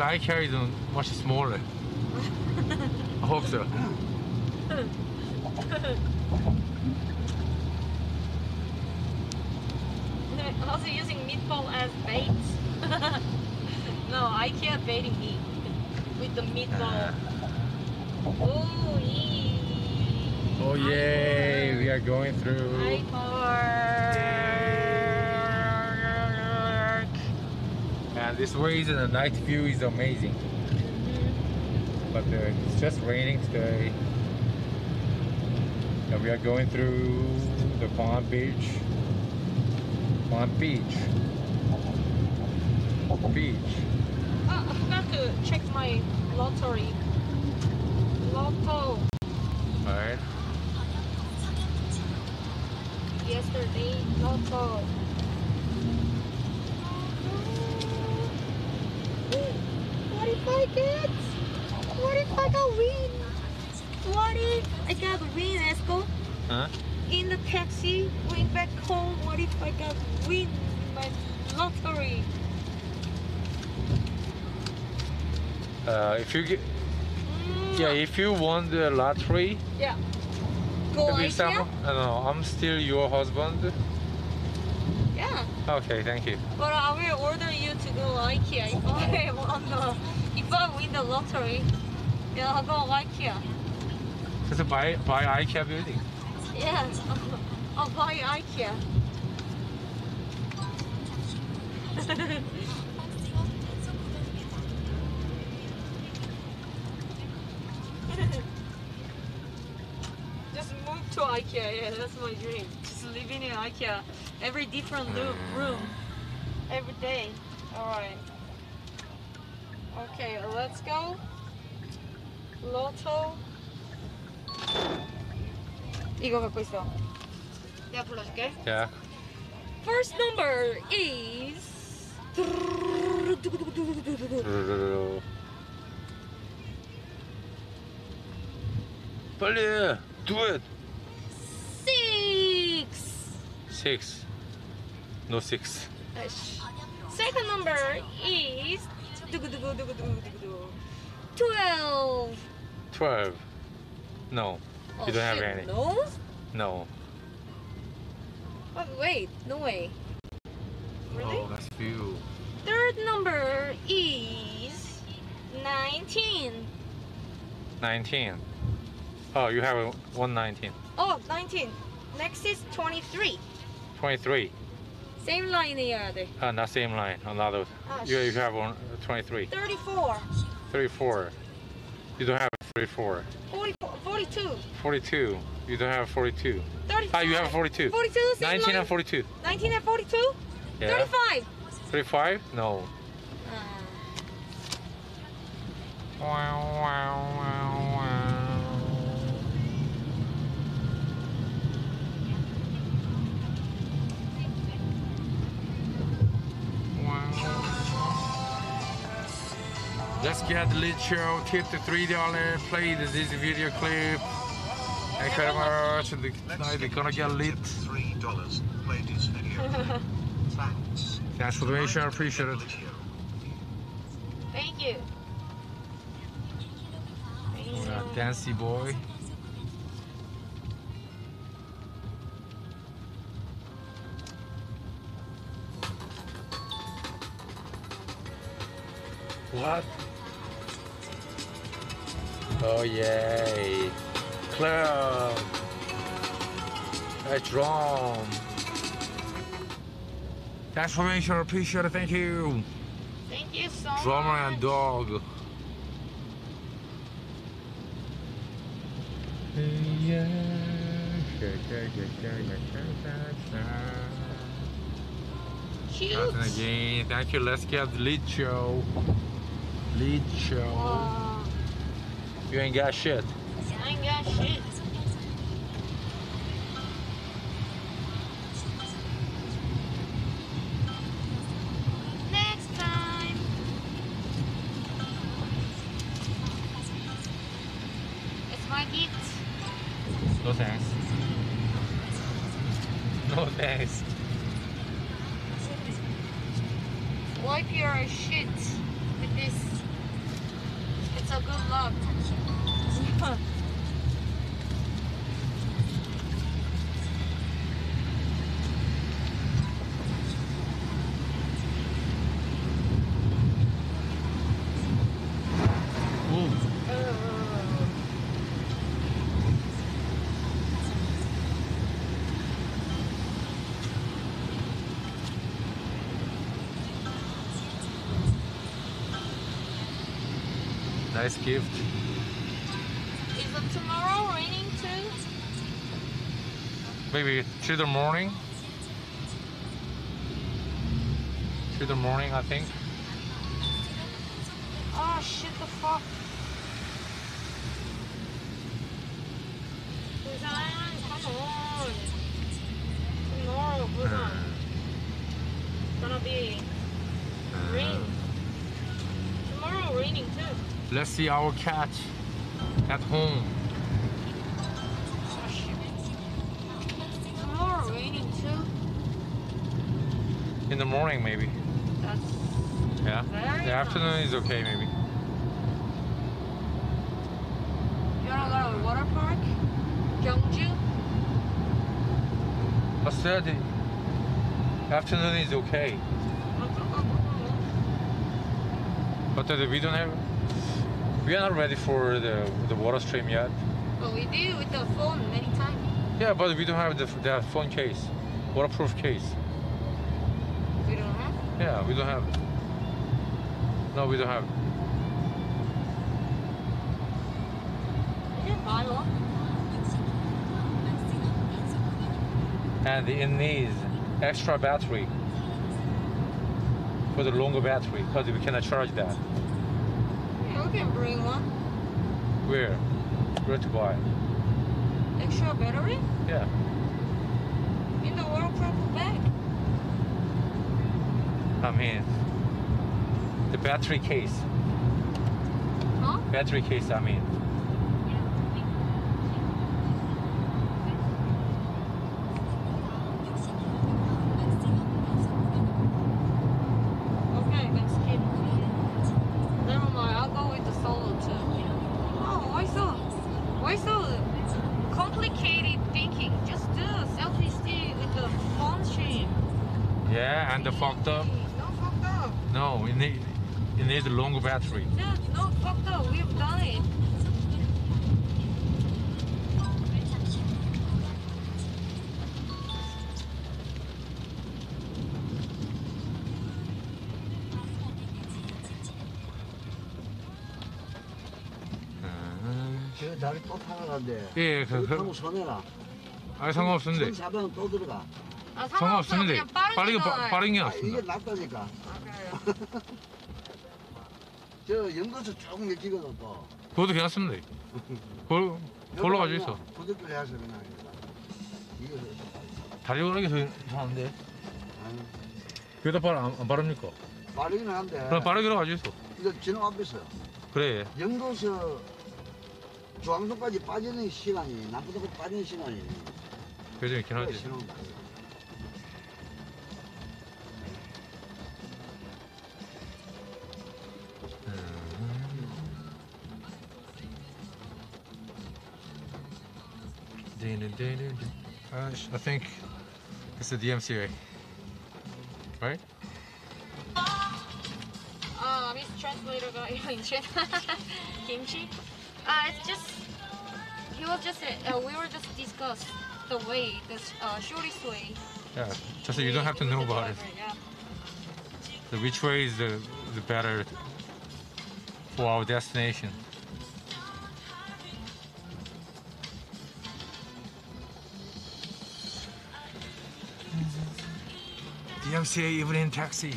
I carry them much smaller. I hope so. Night view is amazing. But uh, it's just raining today. And we are going through the Palm Beach. Palm Beach. Beach. Oh, I forgot to check my lottery. Lotto. Alright. Yesterday, lotto. What if I get? What if I got win? What if I got win, Esco? Huh? In the taxi, going back home, what if I got win my lottery? Uh, if you get, yeah, if you won the lottery, Yeah. Go every summer, I don't know, I'm still your husband. Yeah. Okay, thank you. But I will order you to go IKEA if I won the if I win the lottery. Yeah, I'll go IKEA. Just buy buy IKEA building. Yeah, I'll buy IKEA. living in IKEA. Every different lo- room. Every day. Alright. Okay, let's go. Lotto. 이거 갖고 있어. 내가 불러줄게. Yeah. First number is 빨리 do it. Six. No six. Second number is 12. 12. No. Oh, you don't have any. No? No. Oh, wait, no way. Really? Oh, that's few. Third number is 19. 19. Oh, you have 119. Oh, 19. Next is 23. 23. Same line the other. Uh, not same line, another. Oh, you, you have one, uh, 23. 34. 34. You don't have 34. 42. 42. You don't have 42. 35. Ah, you have 42. 42, 19 line. and 42. 19 and 42? Yeah. 35. 35? No. Ah. Wow, wow, wow, wow. Let's get the lead show. Tip the three dollar. Play the, this video clip. Thank you very much. And the- Tonight they're gonna get lit. Three dollars. Play this video. Thanks. Thanks for the donation. I appreciate it. thank you. Thank you. Yeah, Dancy boy. What? Oh yay! Club. A drum. Thanks for mention. I appreciate it. Thank you. Thank you so much. Drummer and dog. Cute. Again. Thank you. Let's get the lead show. Lead show. Wow. You ain't got shit. I ain't got shit. Next time. It's my gift. No thanks. No thanks. Wipe your shit with this. Good luck. Nice gift. Is it tomorrow raining too? Maybe till the morning. Till the morning, I think. Oh shit the fuck. Let's see our cat at home. Tomorrow raining too. In the morning, maybe. That's Yeah. The afternoon is okay, maybe. you wanna go to a water park? Gyeongju? I said the afternoon is okay. But uh, we don't have. We are not ready for the the water stream yet. But we do with the phone many times. Yeah, but we don't have the that phone case, waterproof case. We don't have. Yeah, we don't have. it. No, we don't have. it. Buy one. And it needs extra battery for the longer battery because we cannot charge that. We can bring one. Where? Where to buy? Extra battery Yeah. in the waterproof bag. I mean, the battery case. Huh? Battery case, I mean. 또 타러 간대. 예, 그, 그, 타고 손해라. 아니 상관없는데. 1,400원 또 들어가. 아, 상관없는데. 그냥 빠르게 빠르게 빠. 빠른 게 아, 이게 낫습니다. 낫다니까. 아, 그래요. 저 연거수 조금 일찍거든 또. 그것도 괜찮습니다. 그걸 걸로 가지고 있어. 부득불 해서 그냥. 이거 다리 걸는 게더 괜찮은데. 그래도 빠르 안, 안 빠릅니까? 빠르긴 한데. 그럼 빠르게 가지고 있어. 이거 지금 앞에서 그래. 연거서 중앙동까지 빠지는 시간이 남부동까지 빠지는 시간이 그게 좀 있긴 하지. 신호다. Uh, I think it's the DMCA, right? Uh, Translator got you in chat. Kimchi. Uh, it's just he was just uh, we were just discuss the way the uh, shortest way. Yeah. Just so you don't have to know with the about it. Yeah. So which way is the the better for our destination? DMCA even in taxi.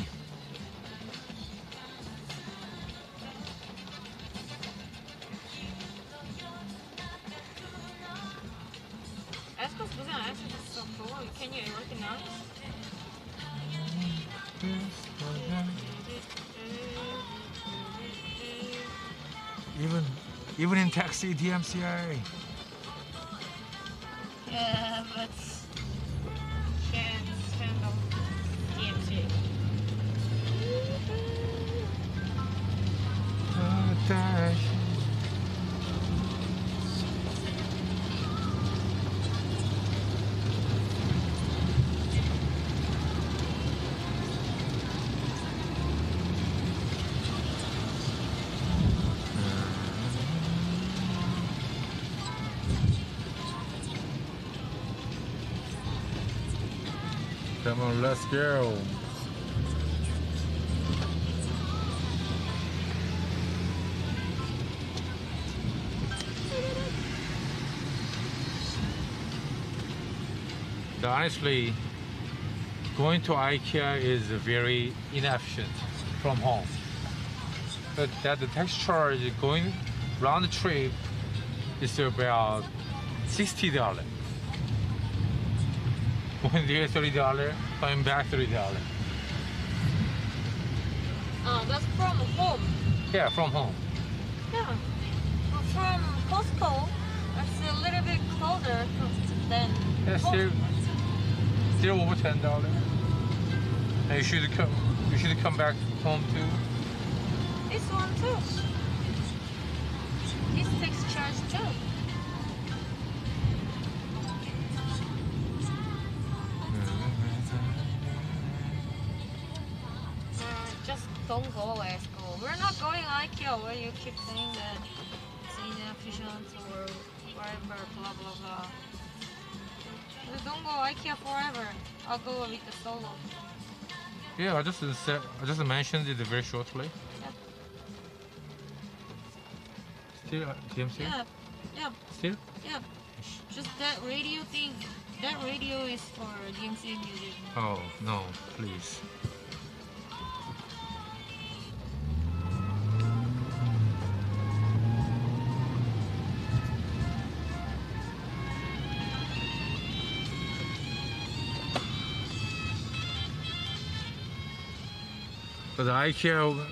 Even in taxi DMCA. Yeah, but can't handle DMC. Come on, let's go. Honestly, going to IKEA is very inefficient from home. But that the tax charge going round trip is about $60. One there $30, coming back $30. Oh, that's from home? Yeah, from home. Yeah. Well, from Costco, it's a little bit closer than Yeah, still, still over $10. And you should come, you should come back home too. It's one too. This takes charge too. Yeah, I just said, I just mentioned it very shortly. Still uh, DMC? Yeah, yeah, Still? yeah. Just that radio thing. That radio is for DMC music. Oh no, please. But the IKEA,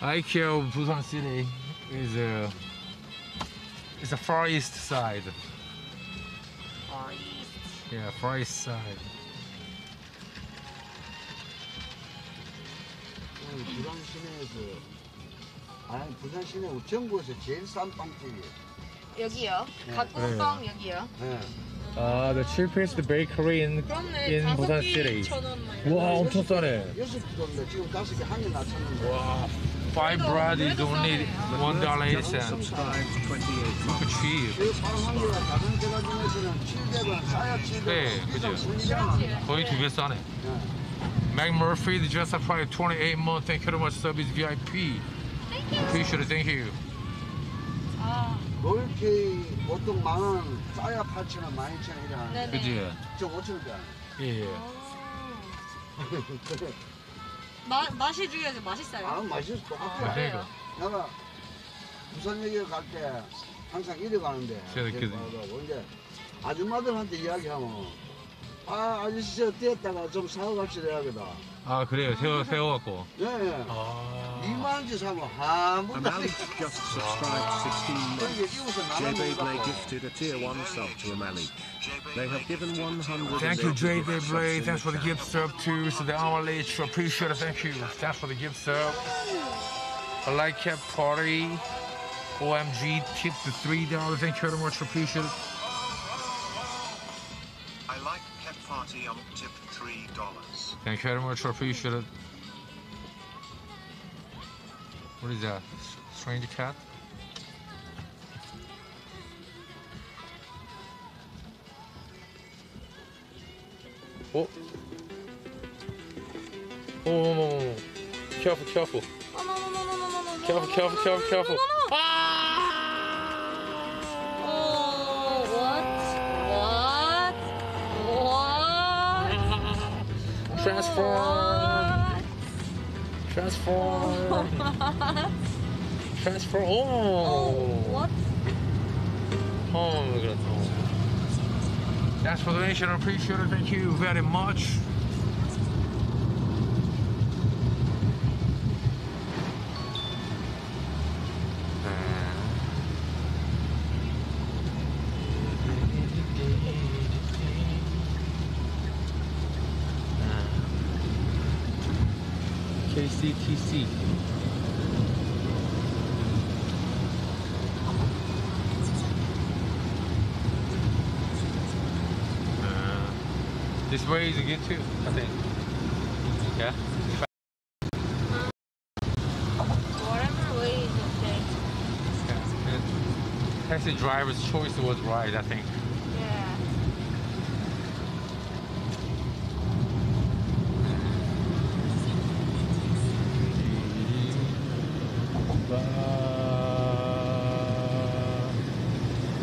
IKEA Busan City is a, is the far east side. Far East. Yeah, far east side. 오늘 부산 시내에서 아니 부산 시내 전국에서 제일 싼 빵집이에요. 여기요? 네. 갓구빵 여기요? 네. 음. 아, the cheapest bakery in 그렇네. in 다섯 Busan 개 City. 2,000원 막 와, 엄청 싸네. 여섯 킬로인데 지금 다섯 개 한 개 낮췄는데. 와, five bread is only one dollar eighty Just cents. subscribed 28 Super months. cheap. 그 파란 개가 다른 제가 중에서는 700원, 싸야 700원. 네, 그죠. 거의 두 배 싸네. Mac Murphy, the just price 28 month. Thank you very much. Sub is VIP. Appreciate it. Thank you. 아, 롤케이 보통 만 원, 싸야 8천 원, 12,000원 이래 하는데 네네. 그지? 저 5천 원대 하네. 예. 예. 그래. 마, 맛이 중요해서 맛있어요. 아, 맛있어. 똑같아. 그러니까. 내가 부산역에 갈 때 항상 이래 가는데 그래, 이렇게 그래. 가고 이제 아줌마들한테 이야기하면 아 아저씨 저 떼었다가 좀 사고 갑시다 해야겠다 아 그래요. 세워 세워갖고. 예 아. 2만원치 사면 한 번도 안 Malik just subscribed 16 그렇게 months. 이웃은 J 나눠 Beyblade 먹고 gifted a tier 1 sub to Malik. They have given 100 Thank you, J Day Blade. Thanks for the gift sub too. So the Amalage, appreciate it. Thank you. Thanks for the gift sub. I like cat party. OMG, tip the three dollars. Thank you very much. Appreciate it. I like cat party on tip three dollars. Thank you very much. Appreciate it. What is that? Strange cat? Oh. Oh, oh, oh, oh. careful, careful. Careful, careful, careful, careful. Oh, what? what? What? Transform. Transform. What? Transform. Oh. What? Oh my god. Thanks for the donation. I appreciate it. Thank you very much. KCTC. Uh, this way is good too, I think. Yeah. Whatever way is okay. yeah. Taxi driver's choice was right, I think. Yeah.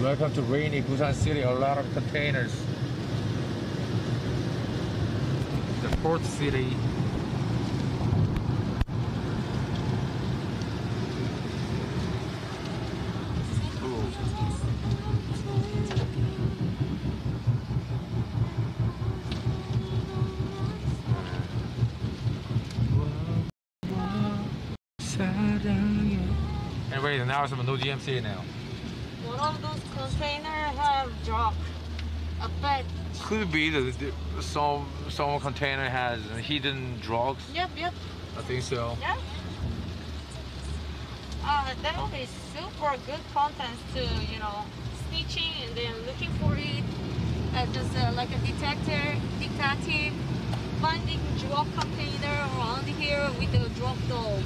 Welcome to rainy Busan City. A lot of containers. The port city. Anyway, now some new GMC now. One of those containers have dropped. I bet. Could be that some some container has hidden drugs. Yep, yep. I think so. Yeah. Uh, that would be super good content to, you know, snitching and then looking for it. Uh, just uh, like a detector, detective, finding drug container around here with the drug dog.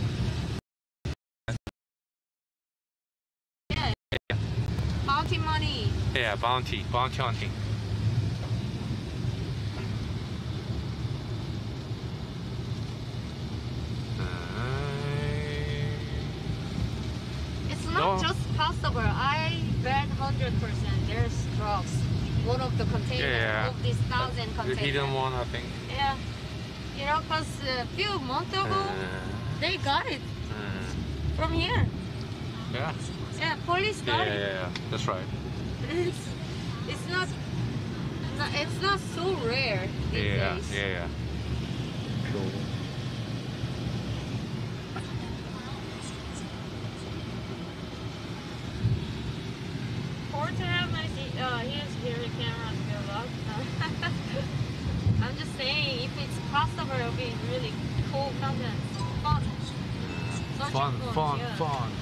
Yeah. Bounty money. Yeah, bounty, bounty hunting. It's not just possible. I bet 100% there's drugs. One of the containers Yeah. of these thousand containers. The hidden one, I think. Yeah. You know, because a few months ago, they got it Uh, from here. yeah. Yeah, police Yeah, got yeah, it. yeah, yeah, that's right. It's, it's not, it's not so rare these Yeah, days. yeah, yeah. Cool. Uh, camera. I'm just saying, if it's crossover, it'll be really cool content. Fun. Fun, fun, fun.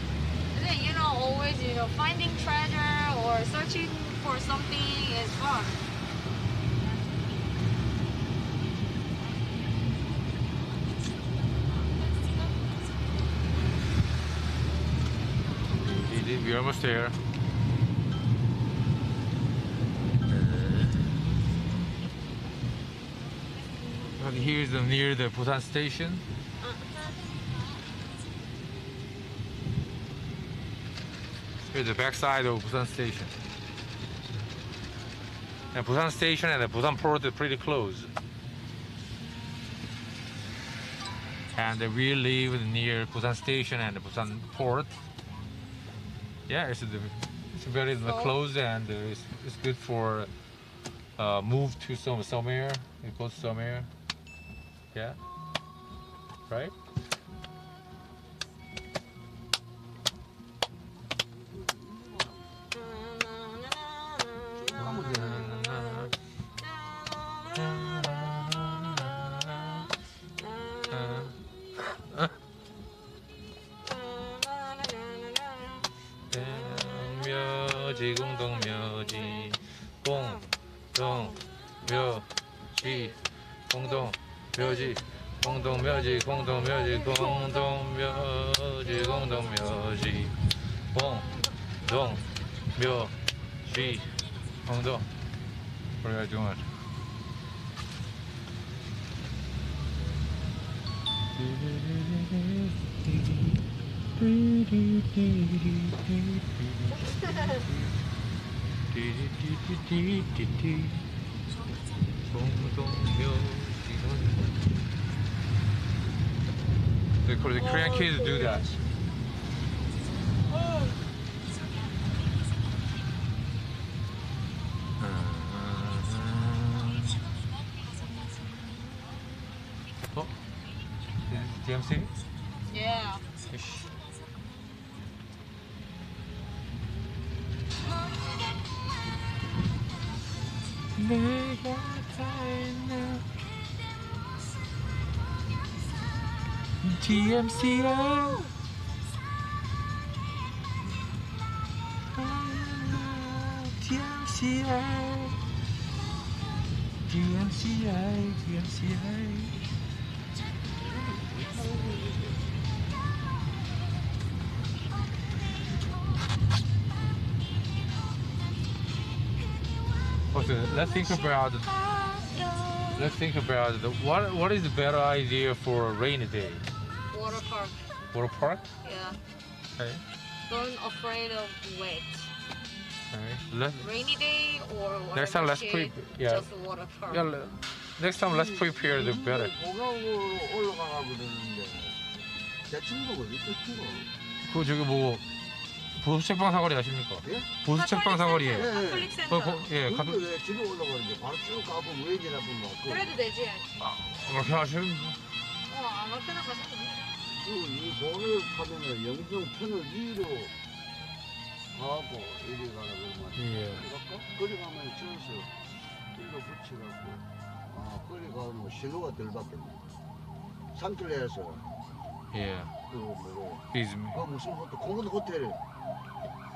Then, you know, always, you know, finding treasure or searching for something is fun. We're almost there. Here's the, near the Busan station. Here's the backside of Busan station. And Busan station and the Busan port are pretty close. And we live near Busan station and the Busan port. Yeah, it's, the, it's very close and it's, it's good for uh, move to some somewhere. It goes somewhere. Yeah. Right? The, Korean kids do that. TMCA. TMCA. TMCA. TMCA. Okay, let's think about let's think about what what is the better idea for a rainy day? Water park. Yeah. Okay. Don't afraid of wet. Okay. Let, Rainy day or whatever next time let's pre yeah. Just water park. yeah. le- Next time let's prepare the better. 올라가고 그러는데 대충 거지 대충 거. 그 저기 뭐 보수책방 사거리 아십니까? 예? 보수책방 사거리에 예, 예. 어, 거, 예, 가, 근데 왜 집에 올라가는데 바로 쭉 가고 우회지나 보면 그, 그래도 되지. 그렇게 하시면 어, 아무 때나 가서 돼. 그 이 공을 타면은 영종 편을 위로 가고 이리 가라 그러면 예. 거리 가면 저어서 일로 붙여갖고 아 거리 가면 신호가 덜 바뀌네 산길에서 예. 그 뭐고 He's, 그 무슨 호텔 공원 호텔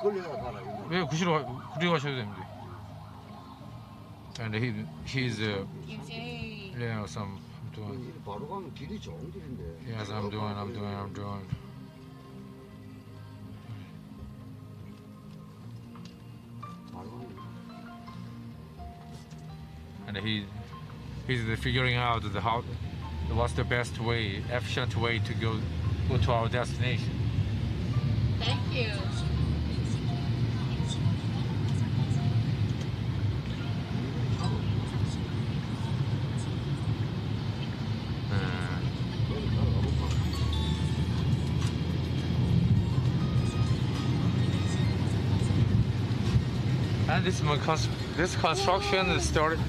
거리 가라 이거 왜 구시로 가- 구리 가셔도 됩니다. And he he's uh, 이제 yeah some doing 이 바로 가면 길이 좋은 길인데 yes I'm doing I'm doing I'm doing. 바로 가면 And he he's the figuring out the how what's the best way efficient way to go go to our destination. Thank you. This this construction is started.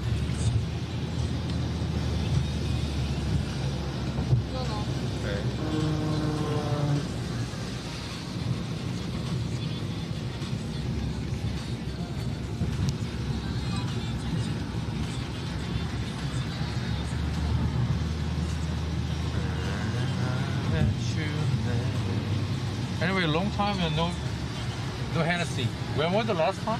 Anyway, long time and no no Hennessy. When was the last time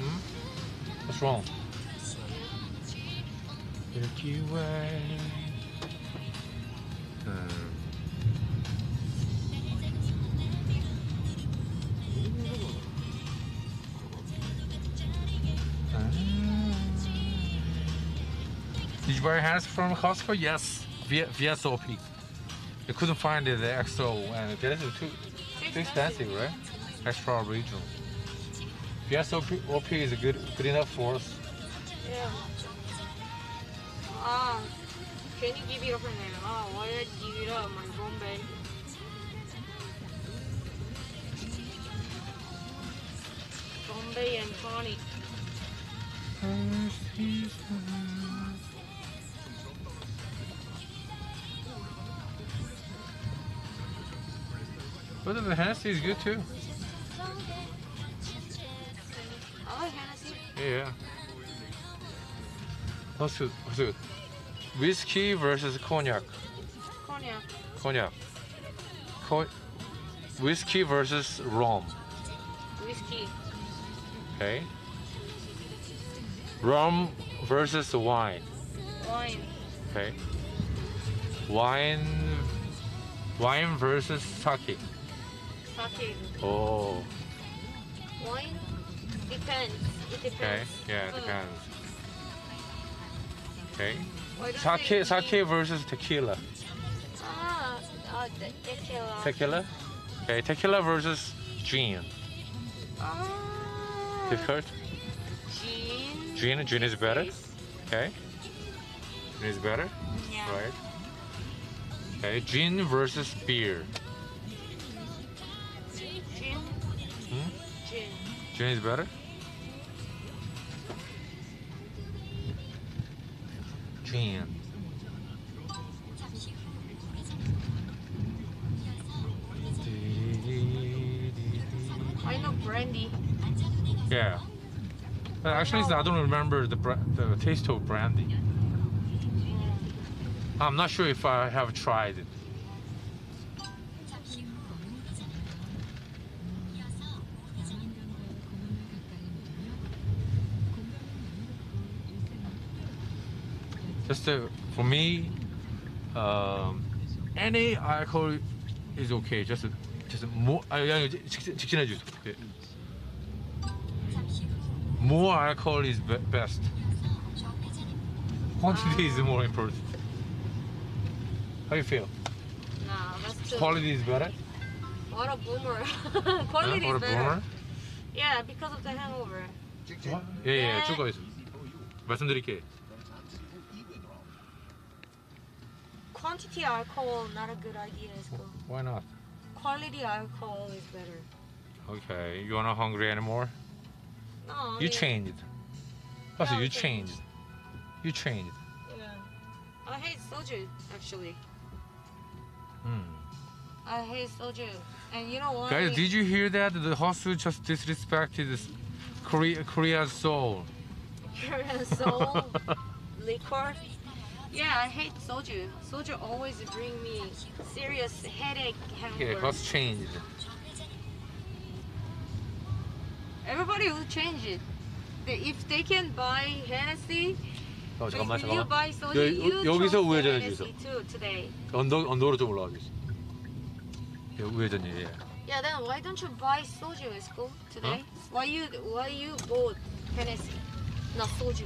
응? What's wrong? Milky Way 음. Did you buy hands from Costco? Yes, via via VSOP. You couldn't find it the XO, and that is too too expensive, right? Extra original. VSOP OP is good good enough for us. Yeah. Ah, can you give it up in there? Ah, why did you give it up, my Bombay? Bombay and tonic. But the Hennessy is good too. I like Hennessy. Yeah. What's good? What's good? Whiskey versus cognac. Cognac. Cognac. Co- whiskey versus rum. Whiskey. Okay. Rum versus wine. Wine. Okay. Wine. Wine versus sake. Sake. Oh. Wine? Depends. It depends. Okay. Yeah, it depends. Okay. Sake, sake versus tequila. Ah, te- tequila. Tequila. Okay, tequila versus gin. Ah, Difficult. gin. Gin, gin is better. Okay. Gin is better. Yeah. Right. Okay, gin versus beer. Hmm? Gin. Gin is better. Gin. I know brandy. Yeah. But actually, I don't remember the the taste of brandy. I'm not sure if I have tried it. Just uh, for me, um, any alcohol is okay. Just just more. 아, 야, 직진, 직진해 주세요. 예. More alcohol is be- best. Quantity is more important. How you feel? Nah, that's too. Quality is better. What a boomer. Huh? Quality Or is a better. boomer? Yeah, because of the hangover. 예, 예, 쭉 가겠습니다. 말씀드릴게요. Quantity alcohol not a good idea. So Why not? quality alcohol is better. Okay, you're not hungry anymore? No, I You mean, changed. Also, Yeah, you changed. changed. You changed. Yeah. I hate soju actually. Hmm. I hate soju, and you know what? Guys, did you hear that? The Hosu just disrespected this Korea, Korea's soul. Korean soul liquor. Yeah, I hate soju. Soju always bring me serious headache, hangover. Yeah, what's changed? Everybody will change it. They- If they can buy Hennessy, 어, 잠깐만, if you 잠깐만. buy soju, 여- you 여기서 trust 우회전해 Hennessy 주세요. too today. 언더, 언더로 좀 올라가 주세요. 예, 우회전이에요. 예. Yeah, then why don't you buy soju at school today? Why you why you bought Hennessy, not soju?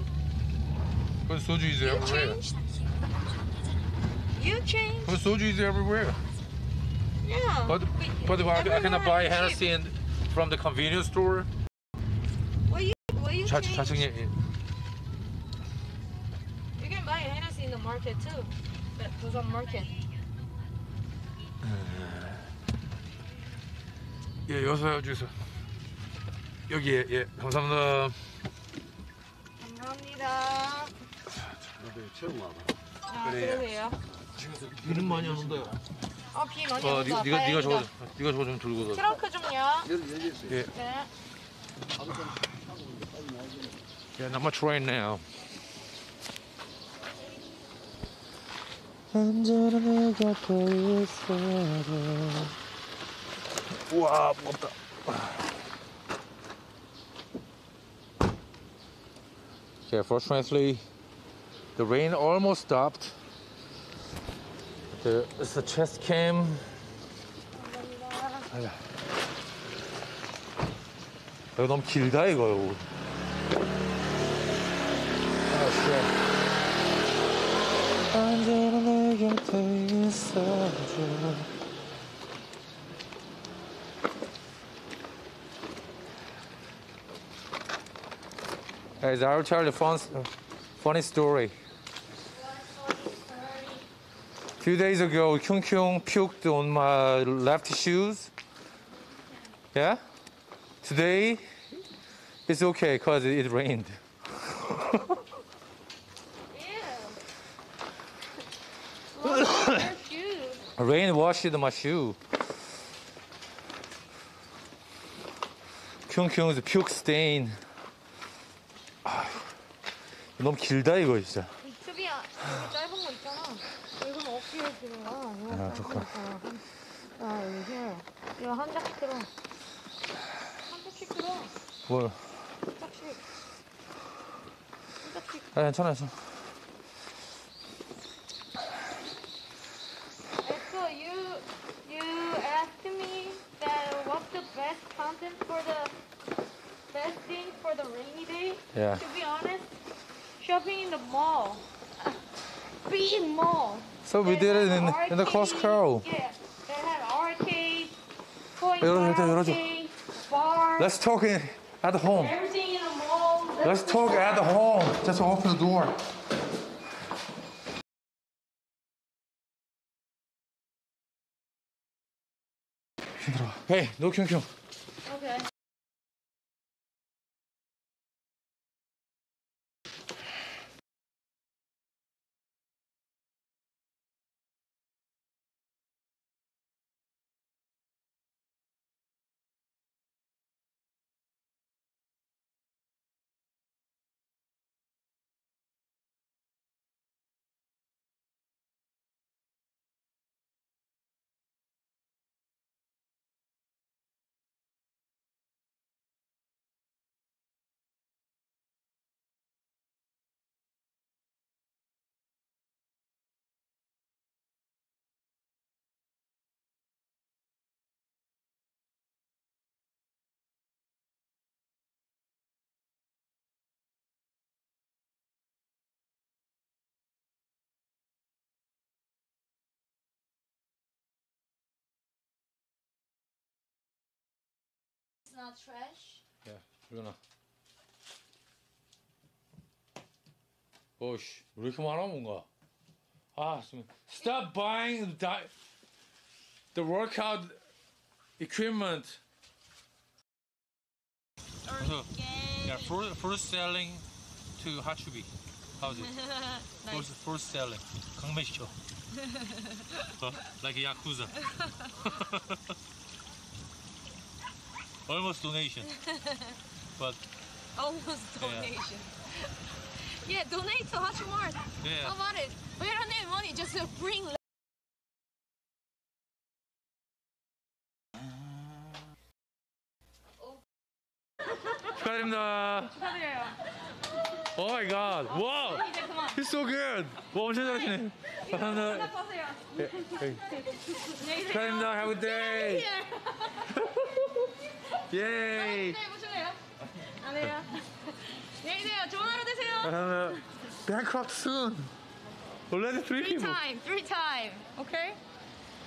But soju is You everywhere. changed. You changed. But soju is everywhere. Yeah. But but I, I cannot buy everywhere is Hennessy in, from the convenience store. Why you why you 자, changed? 자청이 예. You can buy Hennessy in the market too. That Busan market. 예, 여기서 주세요. 여기 예, 예, 감사합니다. 감사합니다. 너도 처음 와봐. 아, 그래요. 그러세요? 이름 많이 하는데. 어, 비 많이 어, 온다. 니, 네가 네가 저거 다행이다. 네가 저거 좀 들고 가. 트렁크 좀요. 여기 여기 있어요. 예. 네. Yeah, I'm gonna try it now. 우와 무겁다. Okay, fortunately, the rain almost stopped. The, the chest cam. 아야. 이거 너무 길다 이거. 아, 씨. 언제나 내 곁에 있어줘. Guys, I'll tell you a fun, funny story. Few days ago, Kyung Kyung puked on my left shoes. Yeah? Today, it's okay because it rained. Rain washed my shoe. Kyung Kyung's puke stain. 아, 너무 길다 이거 진짜. 이 튜비야 아, 짧은 좋다. 거 있잖아. 한- 아 이게 이거 한 짝씩 들어. 한 짝씩 들어. 뭘? 한 짝씩. 한 짝씩. 아, 괜찮아, 괜찮아. So you you asked me that what's the best content for the best thing for the rainy day. Yeah. To be honest, shopping in the mall, Be mall. So we did it in, arcade, in the close crowd. Yeah, they had arcade, arcade, bar. Let's talk in, at home. Everything in the mall. Let's, Let's talk at the home. Just open the door. Hey, no, Kyung Kyung. not trash. Yeah, 유연아. 오씨, 왜 이렇게 많아 뭔가? 아, 좀- stop buying the, the workout equipment. 그래서, yeah, first, first selling to 하추비. How's it? First, first selling. 강매시켜. 어? Like a yakuza. Almost donation, but Almost Yeah. donation. Yeah, donate to Hachimart. yeah. How about it? We don't need money, just uh, bring. 축하드립니다. 축하드려요. Oh my god. Wow. 이제 그만. He's so good. 와, 엄청 잘하시네. 감사합니다. 하세요. 예, 예. 안녕히 계세요. 축하드립니다. Have a good day. 예이. 네, 보실래요? 안 해요. 안녕히 계세요. 좋은 하루 되세요. 감사합니다. Bankrupt soon. Already three Three people. time, three time. Okay?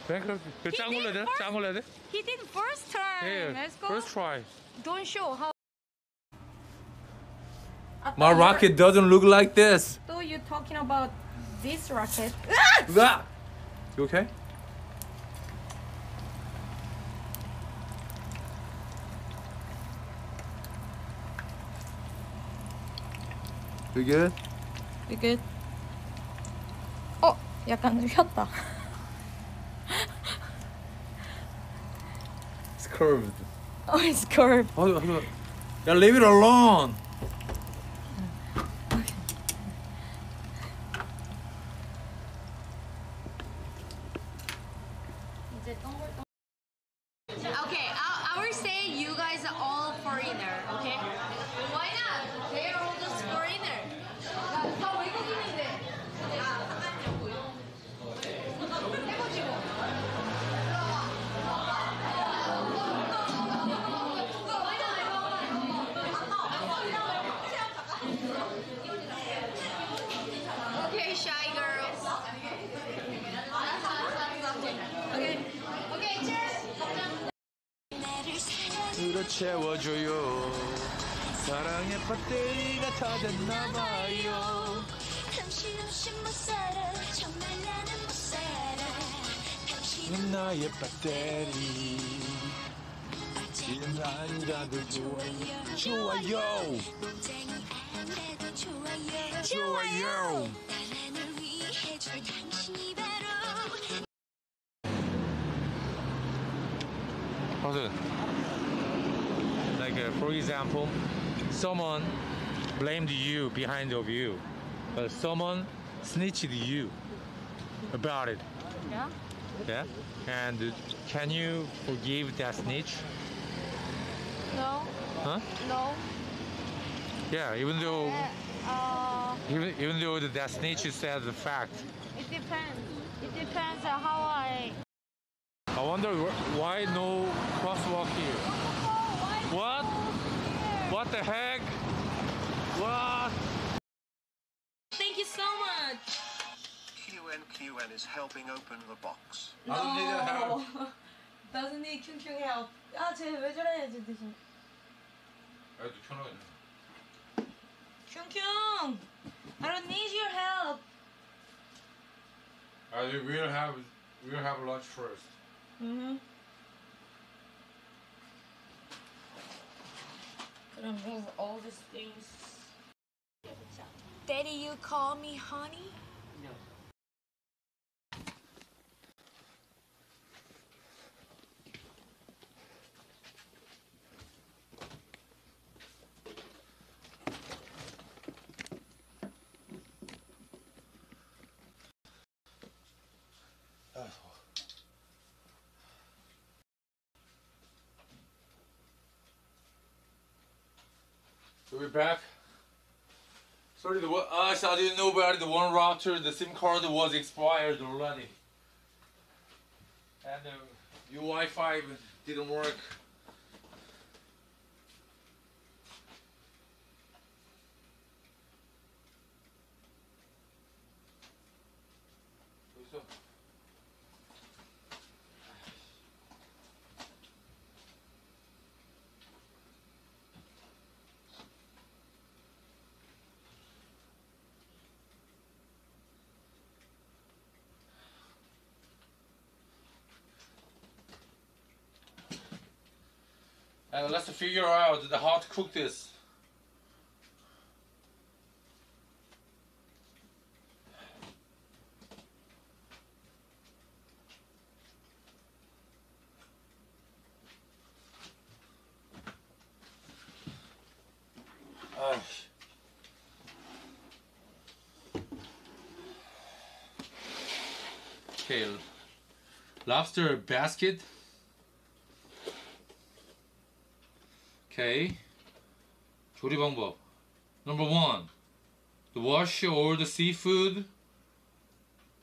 Bankrupt. 그 짱 올려야 돼? 짱 올려야 돼? He did first time. 예. Let's go. First try. Don't show how. My rocket doesn't look like this. So you talking about this rocket? Ah! You okay? 되게 이게 어 약간 휘었다. It's curved. Oh, it's curved. 아, 야, leave it alone. Example, someone blamed you behind of you, but someone snitched you about it. Yeah. Yeah. And can you forgive that snitch? No. Huh? No. Yeah. Even though Uh, even, even though that snitch said the fact. it depends. It depends on how I. I wonder wh- why no crosswalk here. What? What the heck? What? Thank you so much. QNQN is helping open the box. I don't need that help. Doesn't need 큐큐 help. 아, 쟤왜 저래, 쟤 대신. 큐큐! I don't need your help. I we'll have we'll have lunch first. Mm-hmm. 그 럼 move all these things. Daddy, you call me honey? We're back. Sorry, the uh, I didn't know about. The one router, the SIM card was expired already. And uh, your Wi-Fi didn't work. And let's figure out the how to cook this. Ah. Okay, lobster basket. Okay. 조리 방법. Number one, to wash all the seafood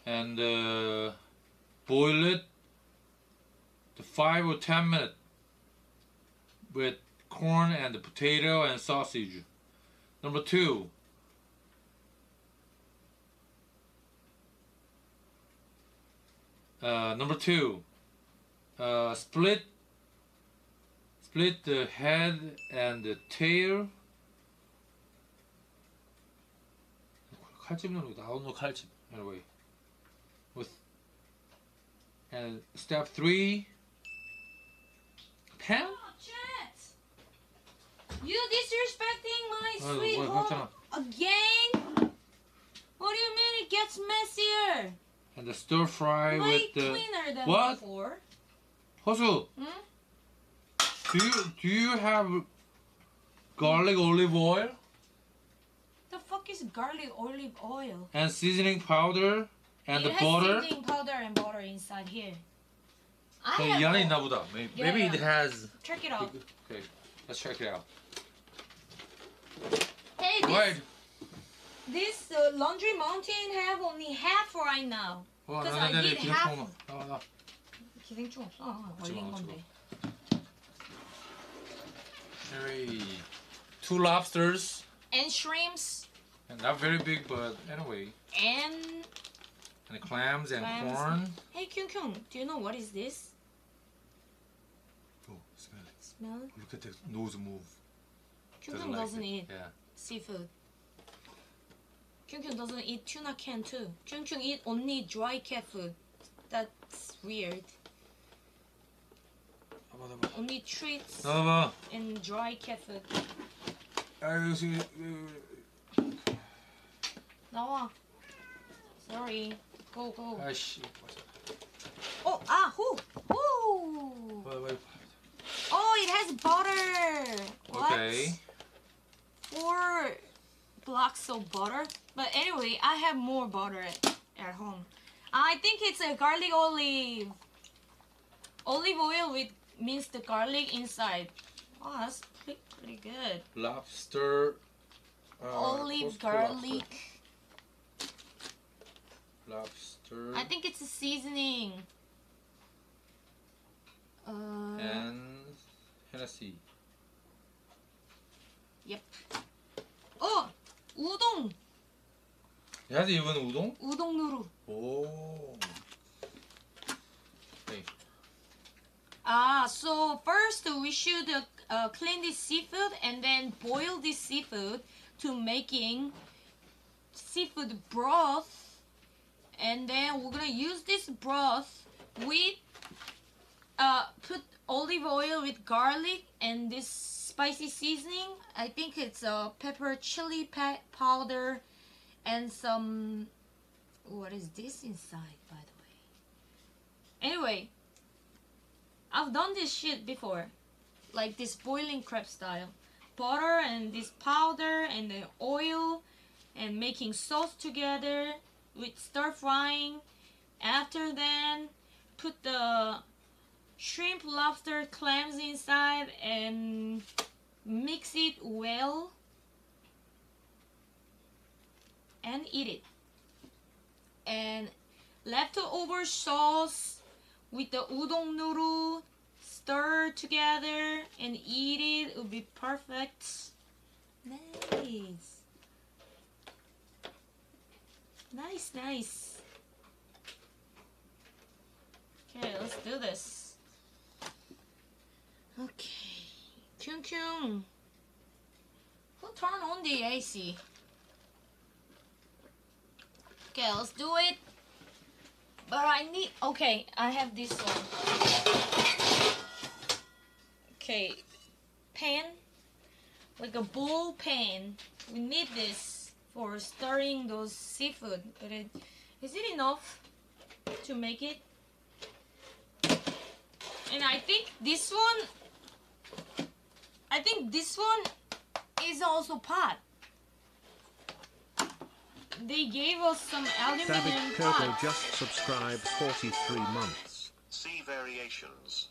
and uh, boil it to five or ten minutes with corn and potato and sausage. Number two, uh, number two, uh, split split the head and the tail. 칼집은 나온 거 칼집 anyway. With and step three, pan. Chat! You disrespecting my 어, sweet 뭐, home 그렇잖아. again? What do you mean it gets messier? And the stir fry Way with the cleaner than what? before. 허수. 응? Do you do you have garlic olive oil The fuck is garlic olive oil? and seasoning powder and it the has butter? seasoning powder and butter inside here. I 그 have 이 안에 all- 있나 보다. Maybe, Yeah, maybe yeah. it has. Check it out. Okay, let's check it out. Hey, this, Right. this uh, laundry mountain have only half right now. 와, Because 나, I 나, 나, did 기름 half. 조금만. 나와, 나와. 기생충 없어. 어, 찍어, 얼린 찍어. 건데. Very two lobsters, And shrimps And not very big, but anyway. And and clams and clams. corn. Hey, Kyung Kyung, do you know what is this? Oh, smell it. Smell it? Look at the nose move. Kyung Kyung doesn't, doesn't like eat yeah. seafood. Kyung Kyung doesn't eat tuna can too. Kyung Kyung eat only dry cat food. That's weird. Only treats and dry cat food. 아유, 지- 나와. Sorry. Go go. 아이씨. Oh ah who? Who? 봐봐, 봐봐. Oh it has butter. What? Okay. Four blocks of butter. But anyway, I have more butter at, at home. I think it's a garlic olive. Olive oil with minced garlic inside. Oh, that's pretty, pretty good. Lobster. uh, olive Costco garlic. Lobster. I think it's a seasoning. Uh, And Hennessy. Yep. Oh, udon. It has even udon? Udon noodle. 오. Okay. Ah, so first we should uh, uh, clean this seafood and then boil this seafood to making seafood broth. And then we're gonna use this broth with uh put olive oil with garlic and this spicy seasoning. I think it's uh, pepper chili powder and some what is this inside by the way? Anyway, I've done this shit before. Like this boiling crab style. Butter and this powder and the oil and making sauce together with stir frying. After then, put the shrimp, lobster, clams inside and mix it well and eat it. And leftover sauce with the udon noodle stir together and eat it. It would be perfect. Nice. Nice, nice. Okay, let's do this. Okay. Kyung Kyung. Who turned on the AC? Okay, let's do it. But I need. Okay, I have this one. Okay, pan. Like a bowl pan. We need this for stirring those seafood. But it, is it enough to make it? And I think this one. I think this one is also pot. They gave us some David aluminum Kirko pots. just subscribed 43 months. See variations.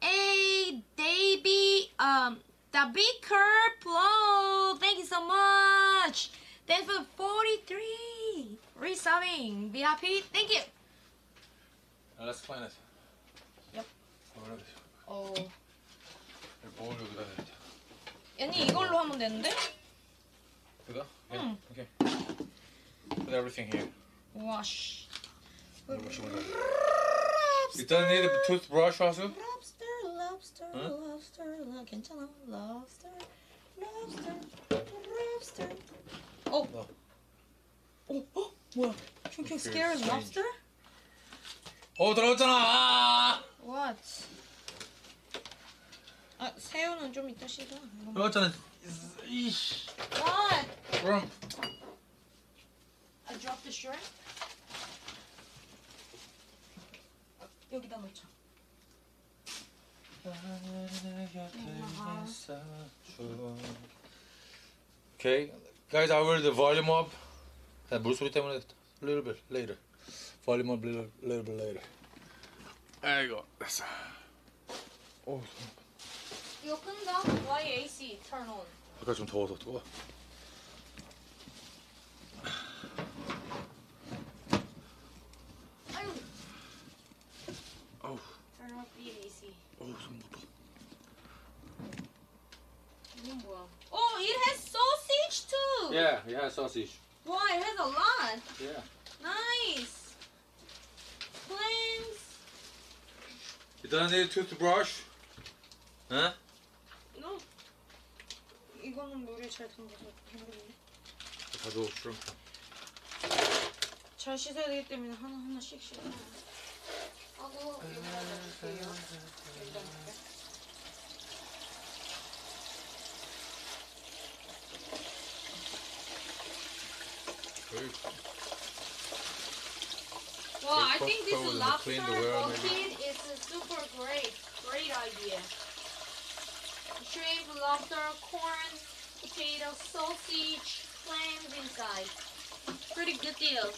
Hey, Davey, um, David Kerplo, thank you so much. Thanks for 43 resubbing VIP. Thank you. Now let's clean it. Yep. 뭐라 그래? 어, 뭘 여기다 해? 언니 이걸로 하면 되는데? 이거? 응. Okay. Put everything here. 와씨. 일단 need a toothbrush also. Lobster, lobster, 응? lobster, lo- 괜찮아. Lobster, lobster, lobster. 어, 어. 어, 어, 뭐야? 킹킹 scared lobster? 어 들어갔잖아. 아! What? 아, 새우는 좀 이따 씻어. 이건 들어갔잖아. 이씨. What? 그럼 I dropped the shirt. 여기다 놓자. Okay, guys, I will the volume up. 아, 물소리 때문에 a little bit later. Volume up a little, little bit later. 아이고, 됐어. 오, 이거 끈다? Why AC turn on? 아까 좀 더워서 뜨거워. 아유. 어우, Turn off the AC. 어우, 손 못. 이건 뭐야? Oh, it has sausage too. Yeah, it has sausage. Wow, it has a lot. Yeah. Nice. Clams. You don't need a toothbrush? Huh? No. 이거는 물이 잘 담가서 힘들네. 가져, shrimp. 잘 씻어야 되기 때문에 하나 하나씩 씻어. 하고 이거 넣어줄게요. 일단 Very Well, I think this and lobster clean the bucket is a super great, great idea. Shrimp, lobster, corn, potato, sausage, clams inside. Pretty good deal.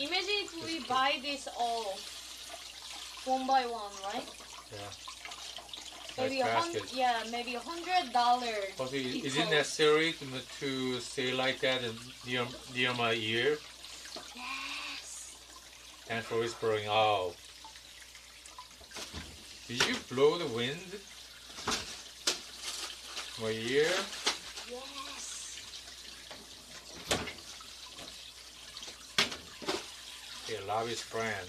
Imagine if we buy this all one by one, right? Yeah. Maybe a hundred, yeah, maybe a hundred dollar. Is it necessary to, to say like that in- near near my ear? Yes. And for whispering, oh. Did you blow the wind? My ear? Yes. Okay, love is friend.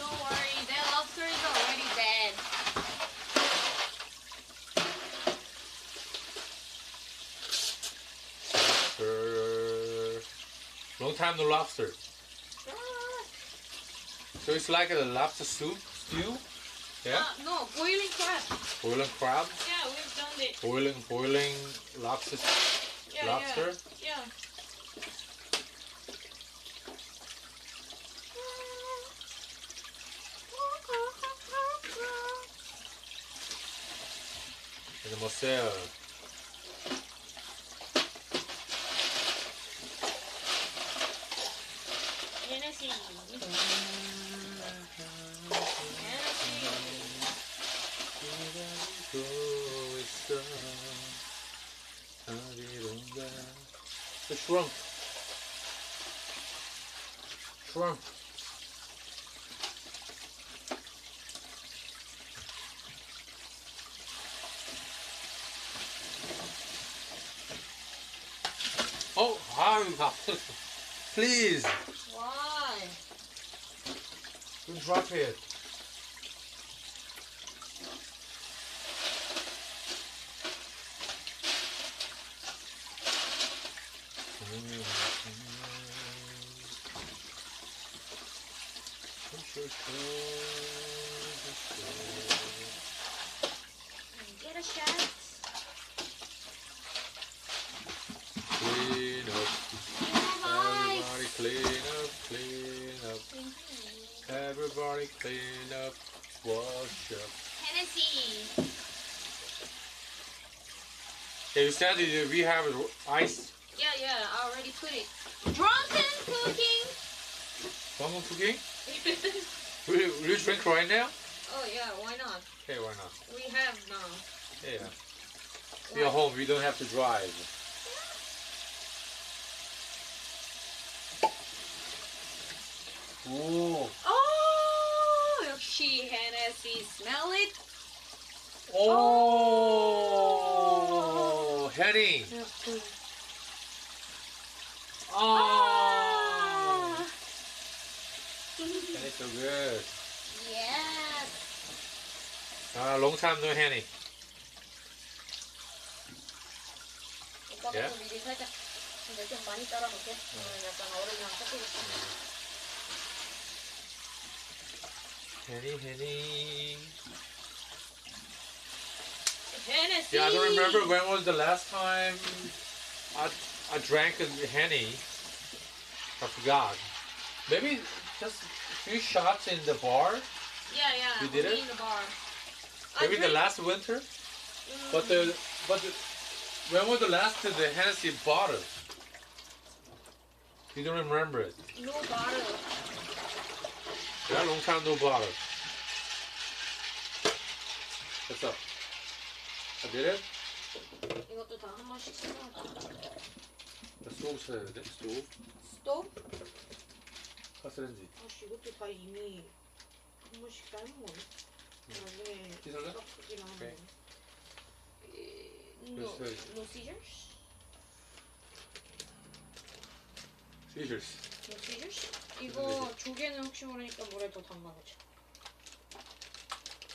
Don't worry, that lobster is already dead. Lobster. Long time no lobster. So it's like a lobster soup stew? Yeah? Uh, no, boiling crab. Boiling crab? Yeah, we've done it. Boiling boiling lobster Yeah, lobster? Yeah. yeah. And the mozzarella. Hennessy. The shrimp. Shrimp. Oh, Please, Why? don't drop it. Get a shot. Clean up. Everybody clean up, clean up. Everybody clean up, wash up. Hennessy. Yeah, you said that we have ice. Yeah, yeah, I already put it. Drunken cooking. Someone cooking? Will you, will you drink right now? oh yeah, why not? Okay, why not? We have now. Yeah. We are home. We don't have to drive. 오. Oh, 역시 Hennessy. Smell it. 오. 헤링. 아. Henny so good. Yes. 아, long time no Henny. 오빠가 Yeah? 미리 살짝 근데 좀 많이 따라 놓게. 오늘 약간 얼음이랑 섞이겠다. Henny, Henny. Hennessy. Yeah, I don't remember when was the last time I I drank a Henny. I forgot. Maybe just a few shots in the bar. Yeah, yeah. You did it? in the bar. Maybe the last winter. Mm. But the but the, when was the last the Hennessy bottle? You don't remember it. No bottle. Yeah, long time no bottle. What's up? I did it? 이것도 다 한 번씩 찾아가자. 스토브 찾아야 돼? 스토브? 스톱? 가스렌지. 아씨 이것도 다 이미 한 번씩 삶은 거네. 나중에 씻을래? 섞이긴 하는 오케이. 거네. No, 그래서- no scissors? 시절스. No scissors? 이거 조개는 혹시 모르니까 물에 더 담가놓자.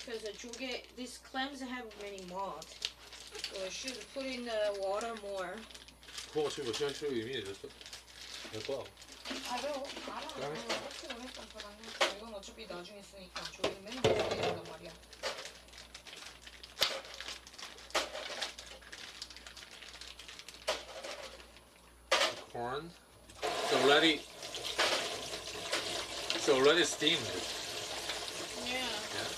그래서 조개, these clams have many moths. So I should put in the water more. 그거 지금 몇 시간 쉬고 이미 늦었어? 몇 번? 알아, 알아. 그래? 어떻게 했던 사람은 이건 어차피 나중에 쓰니까 조개는 맨날 조개 된단 말이야. corn. It's already it's already steamed. Yeah. Yeah.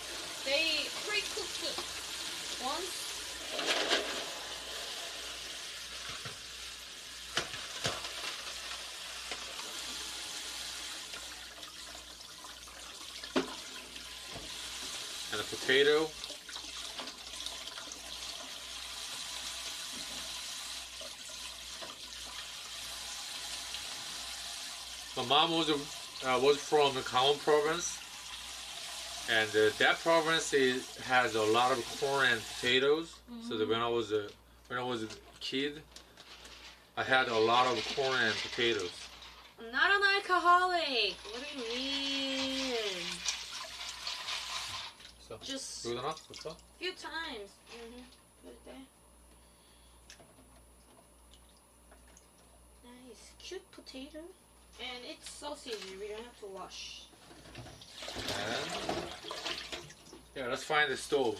They pre-cooked it once. And a potato. My mom was uh, was from the Gangwon province, and uh, that province is, has a lot of corn and potatoes. Mm -hmm. So when I was a when I was a kid, I had a lot of corn and potatoes. I'm not an alcoholic. What do you mean? So, Just good enough. Good A Few times. Mm -hmm. Put it there. Nice, cute potato. And it's sausages, we don't have to wash. And yeah, let's find the stove.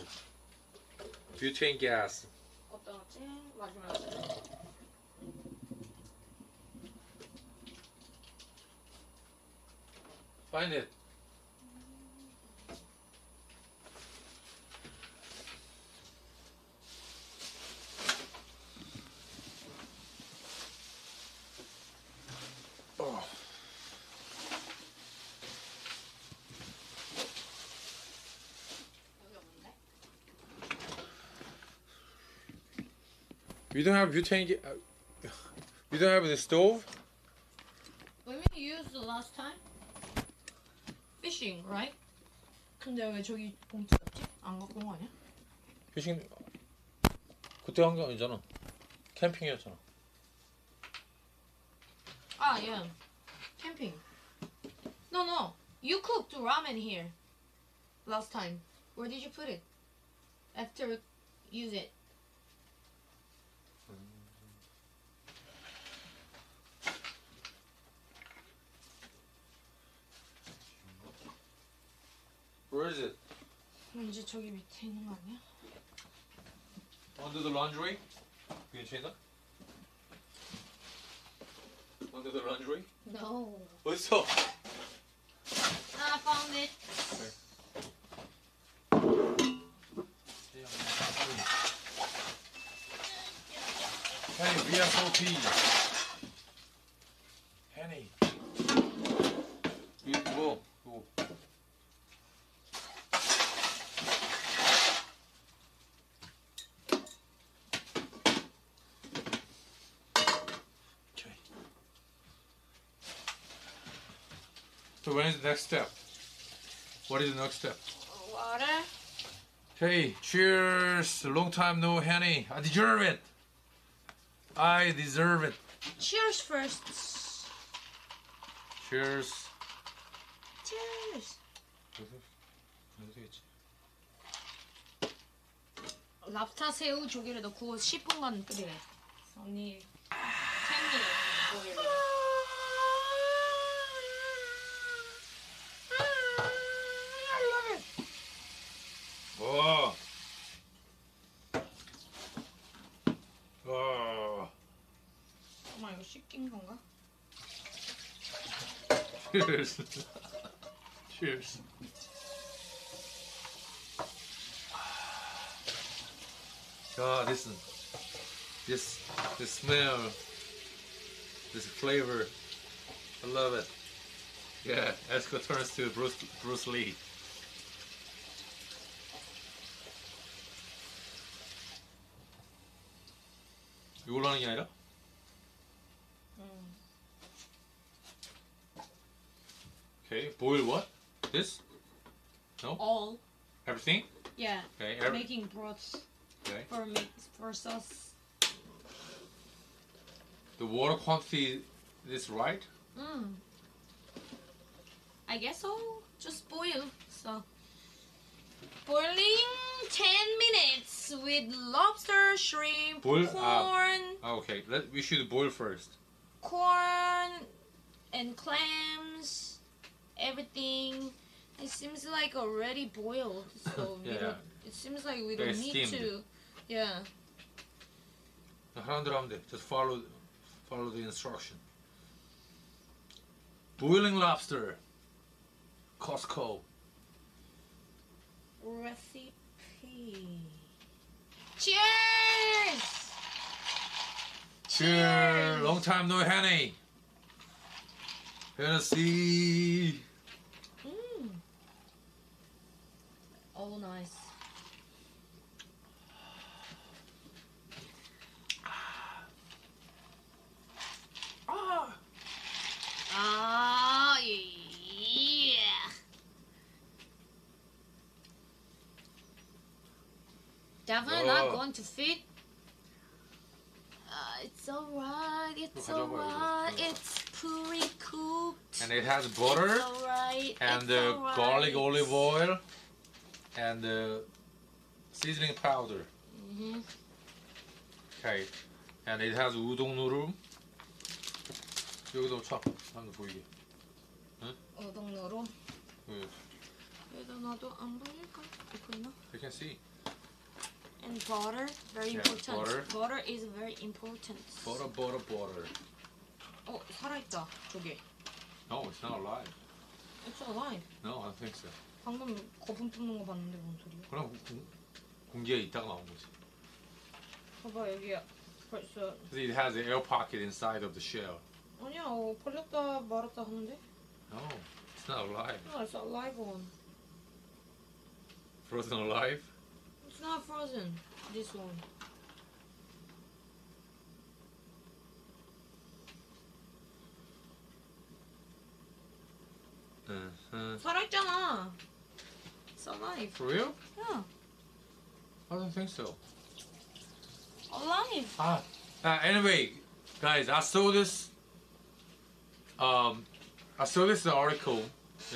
Butane gas. Find it. Oh. We don't have butane. uh, We don't have the stove. When we used the last time? Fishing, right? 근데 왜 저기 봉투 없지? 안 갖고 온 거 아니야? 피싱 그때 한게 아니잖아. 캠핑이었잖아. Ah, yeah. Camping. No, no. You cooked ramen here last time. Where did you put it? After use it. Where is it? 그럼 이제 저기 밑에 있는 거 아니야? Under the laundry? 괜찮나? Under the laundry? No. What's ah, up? I found it. Okay. Hey, VSOP. is the next step? What is the next step? Water. Hey, cheers! Long time no Henny. I deserve it. I deserve it. Cheers first. Cheers. Cheers. 되겠지. 랍스타 새우 조개를 넣고 10분간 끓이래. 언니 10 minutes boil. 와. 와. 엄마 이거 씻긴 건가? Cheers. Cheers. God, this this this smell, this flavor, I love it. Yeah, Esco turns to Bruce Bruce Lee. No? All. Everything? Yeah. Okay, every- Making broths Okay. for mix for sauce. The water quantity is right? Mm. I guess so. Just boil. So boiling ten minutes with lobster, shrimp, Boil, uh, corn, Okay, let, we should boil first. corn, and clams. Everything. It seems like already boiled. So we Yeah. don't, it seems like we They're don't need steamed. to. Yeah. 하라는 대로 하면 돼. Just follow, follow the instruction. Boiling lobster. Costco. Recipe. Cheers! Cheers! Long time no Henny. Hennessy. all nice. Ah. Oh, yeah. Definitely oh. not going to fit. Uh, it's alright, it's alright, it's pretty cooked. And it has butter right, and the uh, right. garlic olive oil and uh, seasoning powder. Mhm. Okay. And it has udon noodle. 여기도 쳐. 한번 보이게. 어동로로 그, 여기다 놔도 안 보일까? 보이나? You can see. And butter, very Yeah, important. butter. is very important. Butter, butter, butter. 어 살아있다 저게. No, it's not alive. It's alive. No, I don't think so. 방금 거품 뿜는 거 봤는데 뭔 소리야? 그럼 공, 공기에 있다가 나온 거지. 봐봐 여기 벌써 it has an air pocket inside of the shell. 아니야 어, 벌렸다 말았다 하는데? No, it's not alive. No, it's alive one. Frozen alive? It's not frozen. This one. Uh-huh. 살아있잖아. Alive. For real? Yeah, I don't think so. alive. Ah, uh, anyway, guys, I saw this. Um, I saw this article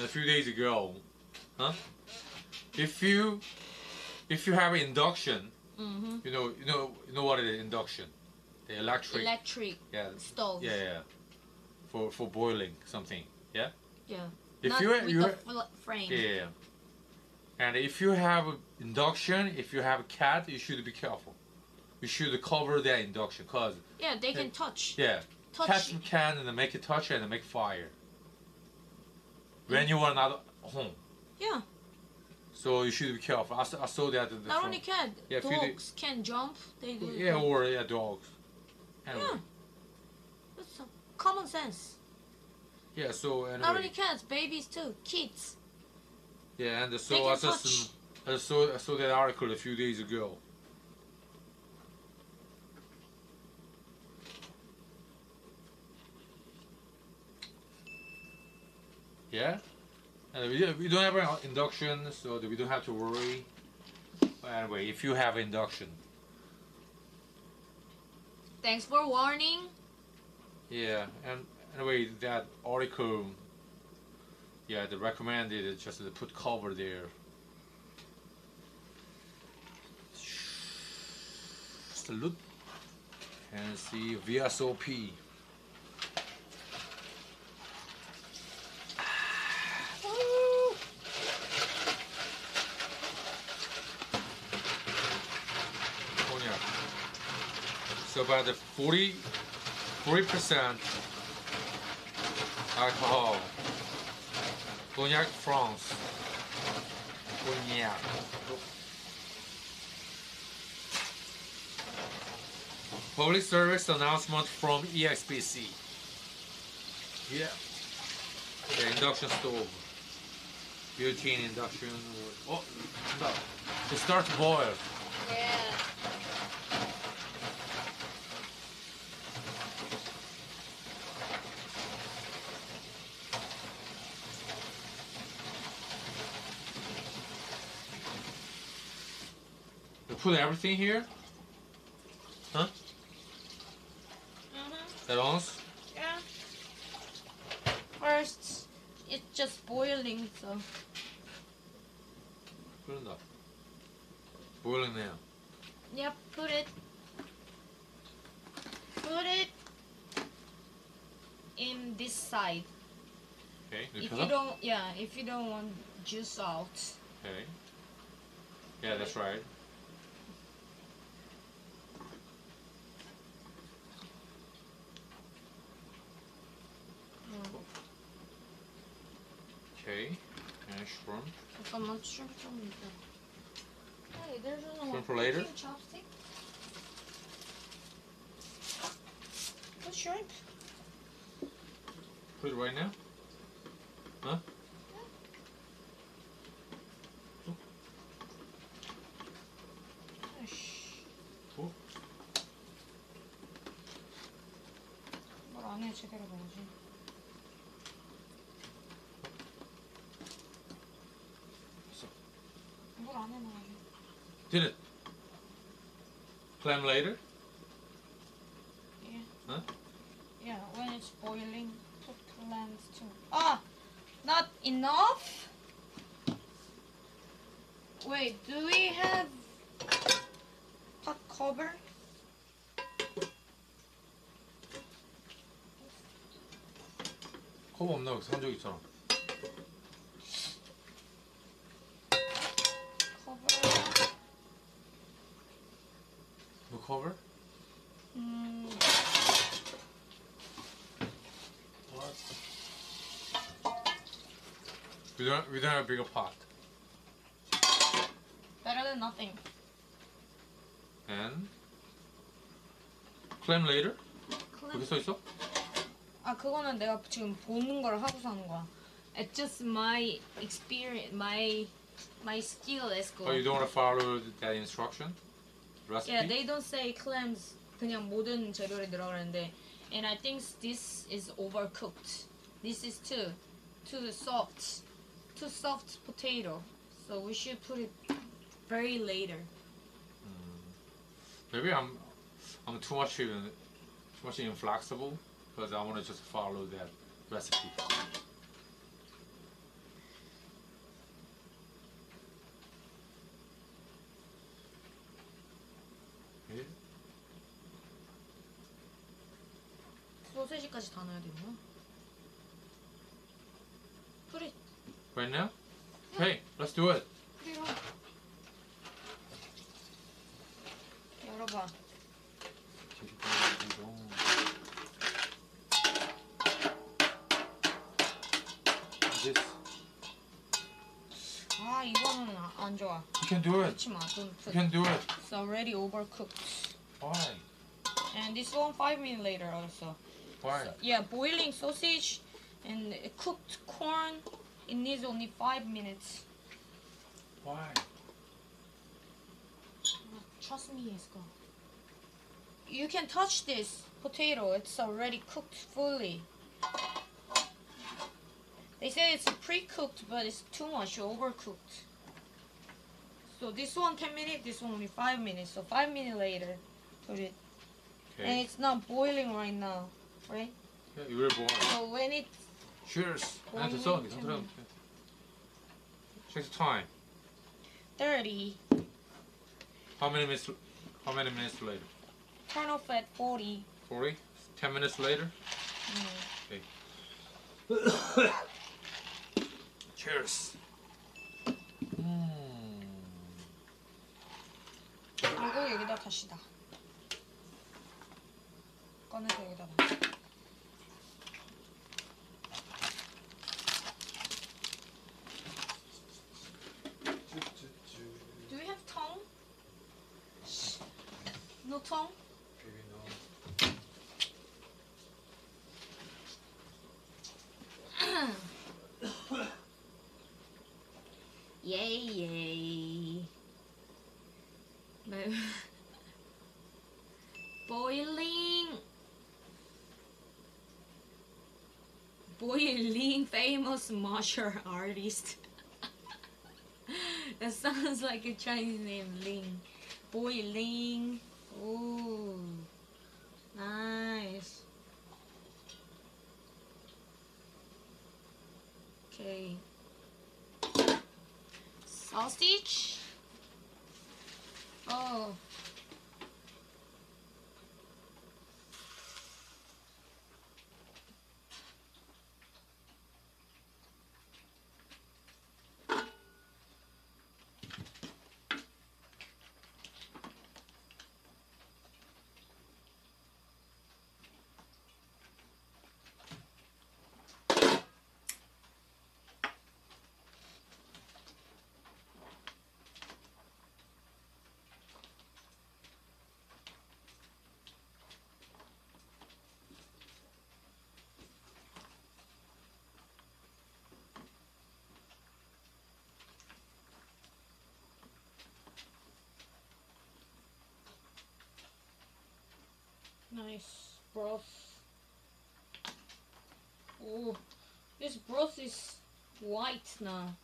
a few days ago. Huh? If you, if you have induction, Mm-hmm. you know, you know, you know what it is induction, the electric. Electric yeah. stove. Yeah, yeah. For for boiling something. Yeah. Yeah. If Not you with you the frame. yeah. And if you have induction, if you have a cat, you should be careful. You should cover that induction, cause Yeah, they can touch. yeah, Touch. cats can and make it touch and make fire. Mm. When you are not home, Yeah. so you should be careful. I, saw- I saw that. in the Not front- only cat, Yeah, dogs can jump. They do. Yeah, or yeah, dogs. Anyway. Yeah. That's common sense. Yeah. So anyway. Not only cats, babies too, kids. Yeah, and They so I just touch. I saw I saw that article a few days ago. Yeah, and we, we don't have induction, so we don't have to worry. But anyway, if you have induction, Thanks for warning. yeah, and anyway, that article, yeah, they recommended it just to put cover there. Salute. And see VSOP. So about the 40, 40% alcohol. Cognac France. Cognac. Public service announcement from EXBC. Yeah. The induction stove. Built-in induction. Oh, no. It starts to boil. Yeah. put everything here? Huh? Mm-hmm. At once? Yeah. First, it's just boiling, so. Put it up. Boiling now. Yep, put it. Put it in this side. Okay. If you don't, yeah, if you don't want juice out. Okay. Yeah, that's right. 잠깐만 shrimp 좀 있다. Hey, there's no Shrimp for later? cooking chopstick. Put shrimp. Put it right now? Huh? Did it? Clam later? Yeah. Huh? Yeah, when it's boiling, put clams too. Ah, not enough. Wait, do we have pot cover? 커버 없나? 여기 산적 있잖아. We don't, we don't have a bigger pot. better than nothing. And clam later? Clam. 거기 써 있어? 아 그거는 내가 지금 보는 걸 하고서 하는 거야. It's just my experience, my my skill as Oh, you don't want to follow that instruction? Recipe? Yeah, they don't say clams. 그냥 모든 재료를 넣으라 그러는데, and I think this is overcooked. This is too too soft, too soft potato. So we should put it very later. Maybe I'm I'm too much in, too much inflexible because I want to just follow that recipe. Okay. 소세지까지 다 넣어야 되나? Right now? Okay, let's do it. Put it on. 열어봐. This. 아 이거는 아- 안 좋아. You can do it. 넣지 마. Don't You put. can do it. It's already overcooked. Why? And this one five minutes later also. Why? Yeah, boiling sausage and cooked corn. It needs only five minutes. Why? Trust me, Esko. You can touch this potato. It's already cooked fully. They say it's pre-cooked, but it's too much overcooked. So this one 10 minutes, this one only 5 minutes. So 5 minutes later, put it. And it's not boiling right now, right? Yeah, you were born. So when it Cheers. Boiling 아, 됐어. ten 괜찮아. Check the time. 30, How many minutes? How many minutes later? turn off at 40. 40? 10 minutes later? Mm. Okay. Cheers. 음. 그리고 여기다 다시다. 꺼내서 여기다 놔. 普通？耶耶，没 boiling boiling famous martial artist. that sounds like a Chinese name, Ling. Boiling. Ooh. Nice. Okay. Sausage. Oh. Nice broth. Oh, this broth is white now.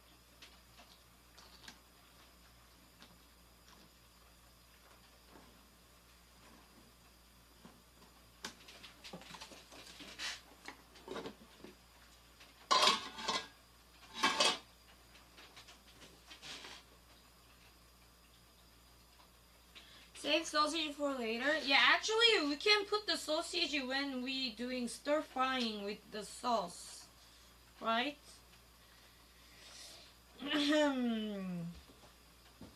Save sausage for later. Yeah, actually, we can put the sausage when we doing stir frying with the sauce, right?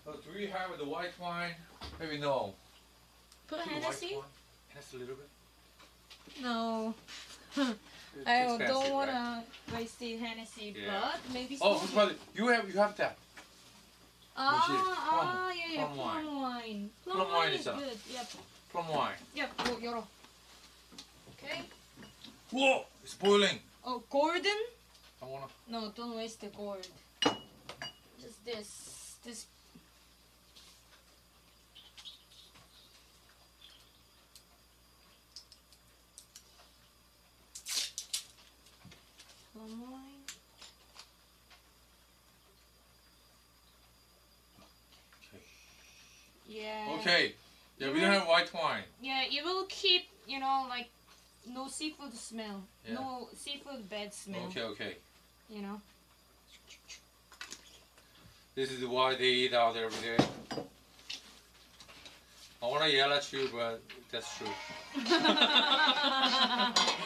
So do we have the white wine? Maybe no. Put Put white Hennessy? Just a little bit. No. I don't right? wanna waste it Hennessy, Yeah. but maybe. Oh, sausage. brother, you have you have that. Ah, Which is ah, yeah, yeah, plum plum wine. Plum, Plum wine wine is is good. Yep, Plum wine. yep. Oh. Okay. Whoa, it's boiling. Oh, Gordon? I wanna. No, don't waste the gourd. Just this, this. Plum wine. Yeah. Okay. Yeah, we don't have white wine. Yeah, it will keep, you know, like no seafood smell, Yeah. no seafood bad smell. Okay, okay. You know. This is why they eat out every day. I wanna yell at you, but that's true.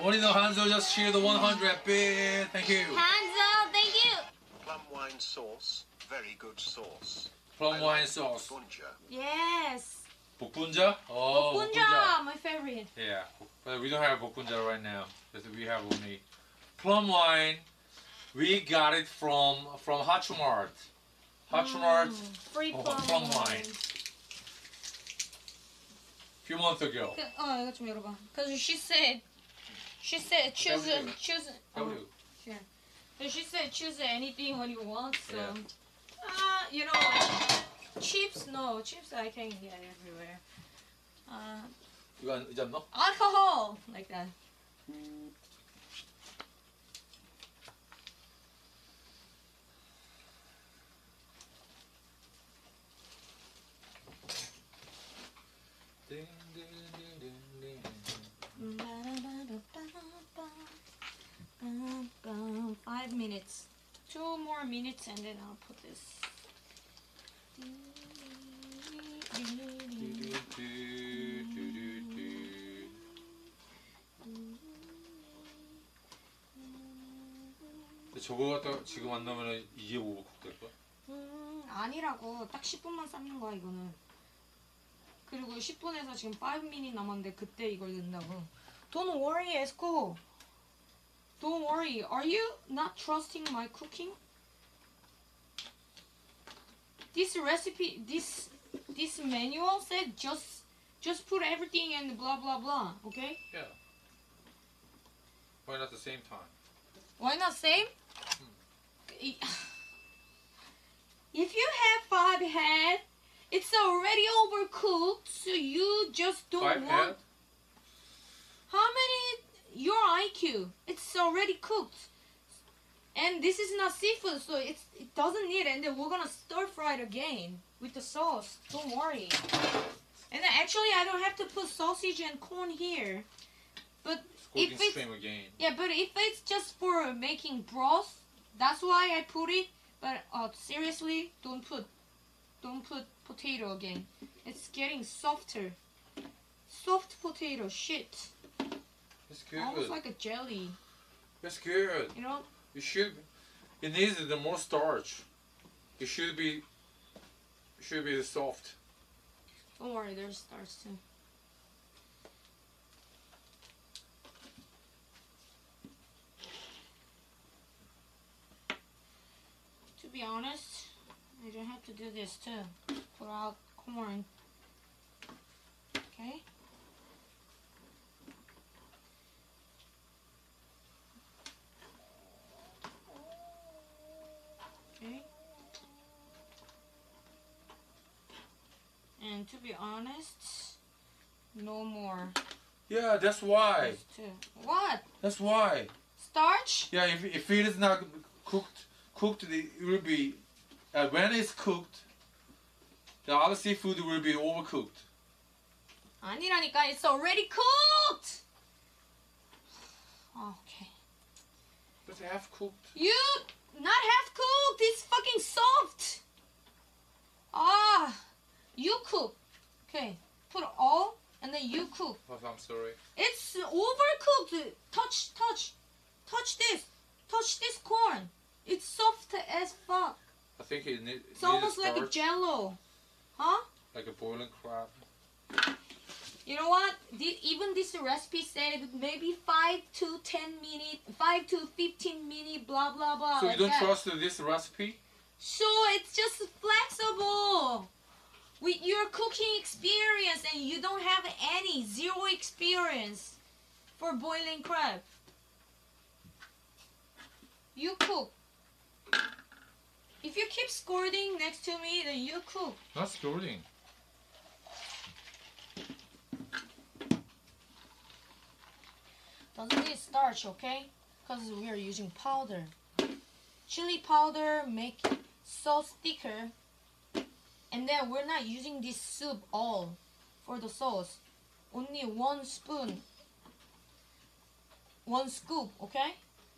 Only the Hanzo just cheered the 100 bit. Thank you. Hands up, thank you. Plum wine sauce, very good sauce. Plum wine sauce. Bunja. Yes. Bokbunja? Oh, bokbunja, my favorite. Yeah, but we don't have bokbunja right now. We have only plum wine. We got it from from Hachimart. Hachimart mm, free oh, plum, oh, plum wine. wine. A few months ago. Oh, that's Because she said, she said choose, choose. W. Oh, yeah. She said choose anything what you want. So. Yeah. Uh, you know, chips, no. Chips I can get everywhere. Uh, you got you no? Alcohol, like that. Five minutes. Two more minutes and then I'll put this. 저거 갖다 지금 안 넣으면 이게 오버쿡 될 거야? 음, 아니라고. 딱 10분만 삶는 거야, 이거는. 그리고 10분에서 지금 5minute 남았는데 그때 이걸 넣는다고. Don't worry, 에스코. Don't worry. Are you not trusting my cooking? This recipe, this this manual said just just put everything and blah blah blah. Okay? Yeah. Why not the same time? Why not same? Hmm. if you have five head, it's already overcooked, so you just don't Five want. head? How many? Your IQ. It's already cooked, and this is not seafood, so it's it doesn't need. It. And then we're gonna stir fry it again with the sauce. Don't worry. And actually, I don't have to put sausage and corn here, but if it's again. yeah, but if it's just for making broth, that's why I put it. But uh, seriously, don't put, don't put potato again. It's getting softer. Soft potato, shit. It's good. Almost like a jelly. It's good. You know? It should. It needs the more starch. It should be. Should be soft. Don't worry, there's starch too. To be honest, I don't have to do this too. Put out corn. Okay. And to be honest, no more. Yeah, that's why. These two. What? That's why. Starch? Yeah, if, if it is not cooked, cooked, it will be. Uh, when it's cooked, the other seafood will be overcooked. 아니라니까. It's already cooked. Okay. But half cooked. You not half cooked. It's fucking soft. Ah, You cook. Okay, put all and then you cook. Oh, I'm sorry. It's overcooked. Touch, touch, touch this. Touch this corn. It's soft as fuck. I think it need, It's almost like a jello. Huh? like a boiling crab. You know what? The, even this recipe said maybe 5 to 10 minute, 5 to 15 minute, blah blah blah. so like you don't that. trust this recipe? So it's just flexible. With your cooking experience and you don't have any zero experience for boiling crab. You cook. If you keep scolding next to me, then you cook. Not scolding. Doesn't need starch, okay? Because we are using powder. Chili powder make sauce thicker. And then we're not using this soup all for the sauce. Only one spoon. One scoop, okay?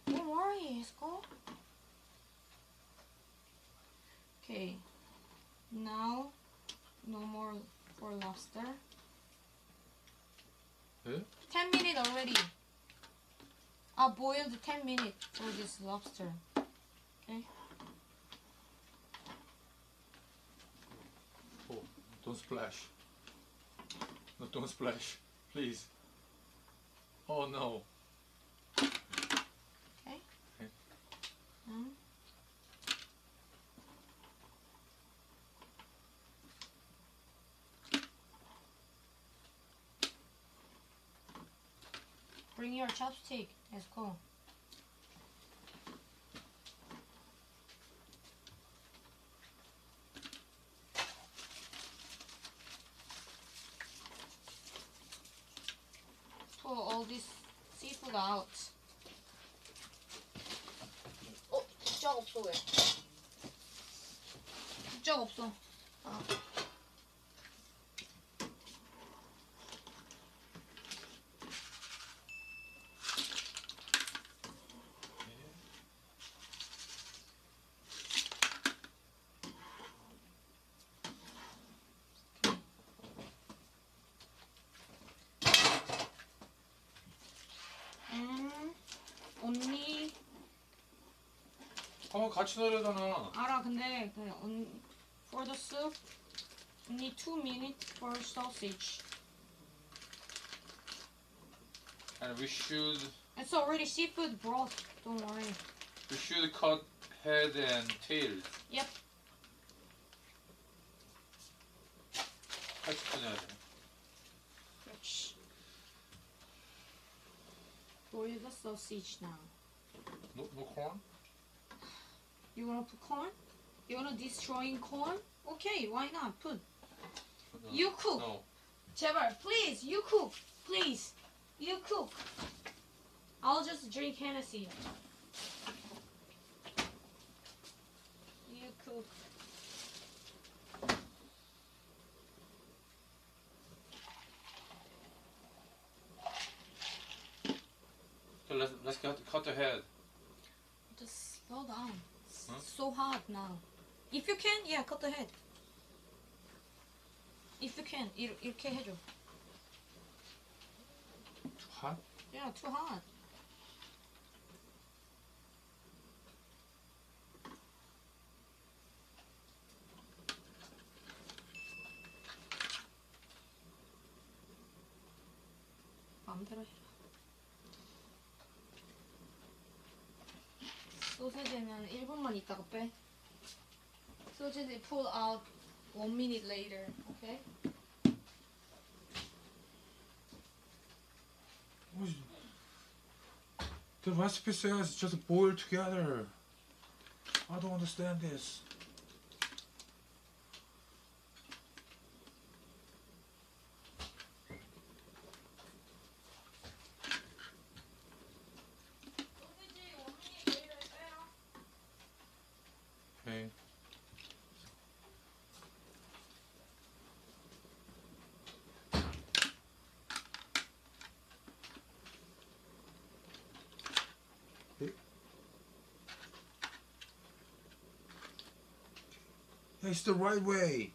Don't worry, let's go. Okay. Now, no more for lobster. Huh? 10 minutes already. I boiled 10 minutes for this lobster. Okay. Oh, don't splash. No, don't splash, please. Oh no. Okay. Okay. Mm. Bring your chopstick. Let's go. Pull 언니 어, 같이 넣으려잖아. 알아 근데 그 on, for the soup need two minutes for sausage. And we should It's already seafood broth. Don't worry. we should cut head and tail. Yep. Sausage now. No, no corn? You wanna put corn? You wanna destroying corn? Okay, why not? Put. You cook. No. 제발, please, you cook. Please, you cook. I'll just drink Hennessy. You cook. Now. If you can, yeah, cut the head. If you can, 이- 이렇게 해줘. Too hot? Yeah, too hot. 마음대로 해라. 소세지면 1분만 있다가 빼. So just pull out one minute later, okay? The recipe says just boil together. I don't understand this. It's the right way.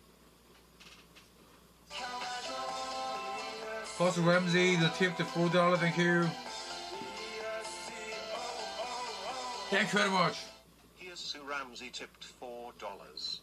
Plus Ramsey, the tip to $4, thank you. Thanks very much. Here's Sue Ramsey tipped $4.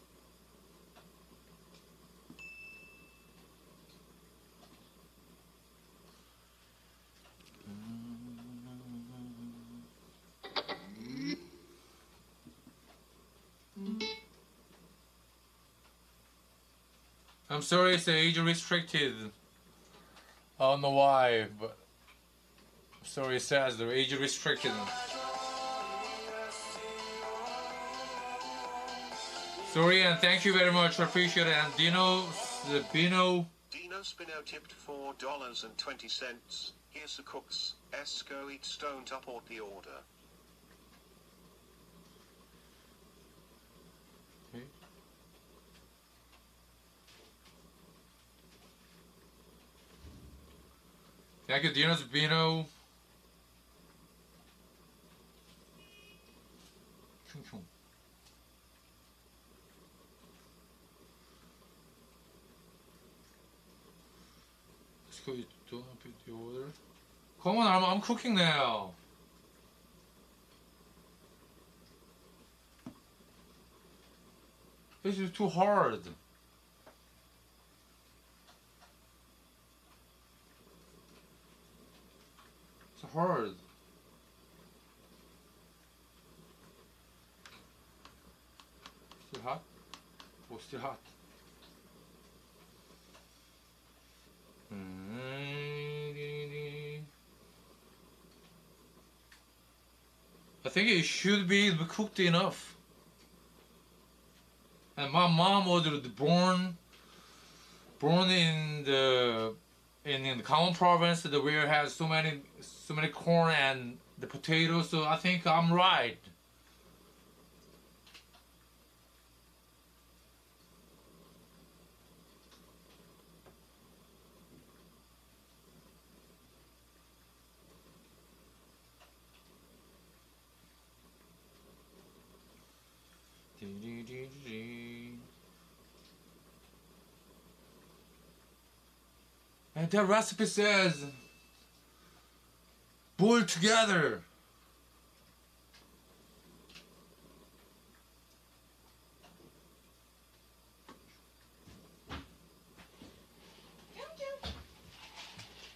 I'm sorry, it's age restricted. I don't know why, but sorry, it says the age restricted. Sorry, and thank you very much. I appreciate it. And Dino, the Bino, Dino Spino tipped four dollars and twenty cents. Here's the cooks. Esco eat stoned up the order. Thank you, Dino's Bino. 흉흉. Let's go don't the order. Come on, I'm, I'm cooking now. This is too hard. Hard. Still hot? Oh, still hot. I think it should be cooked enough. And my mom was born born in the in, in the Gangwon province that where has so many so many corn and the potatoes so I think I'm right. And that recipe says boil together.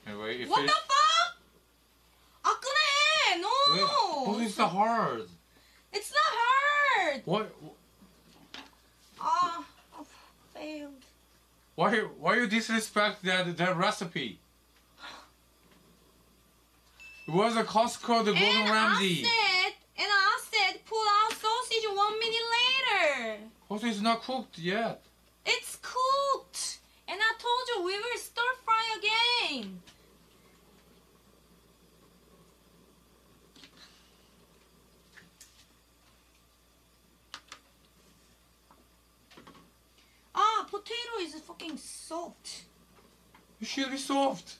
Anyway, if What it, the fuck? 아 끄네. wait, No. oh, it's not hard. It's not hard. What? Ah, I failed. Why? Why you disrespect that that recipe? It was a Costco, the Gordon and Ramsay. I said, and I said, pull out sausage one minute later. Also, it's not cooked yet. It's cooked! And I told you we will stir fry again! Ah, potato is fucking soft. It should be soft.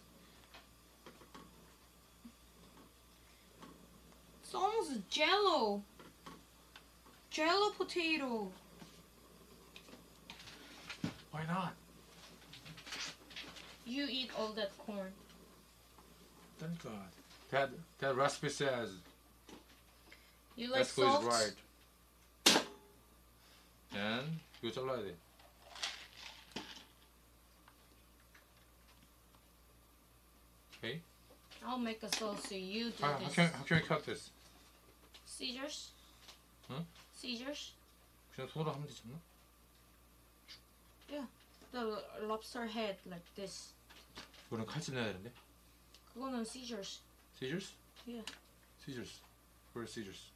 It's almost jello. Jello potato. Why not? You eat all that corn. Thank God. That that recipe says. You like That's soft? right. And you tell it. Okay. I'll make a sauce so you do How, how this. can how can we cut this? Scissors? 응? Scissors? 그냥 손으로 하면 되지 않나? Yeah. The lobster head like this. 이거는 칼집 내야 되는데. 그거는 scissors. Scissors? Yeah. Scissors. Where's scissors?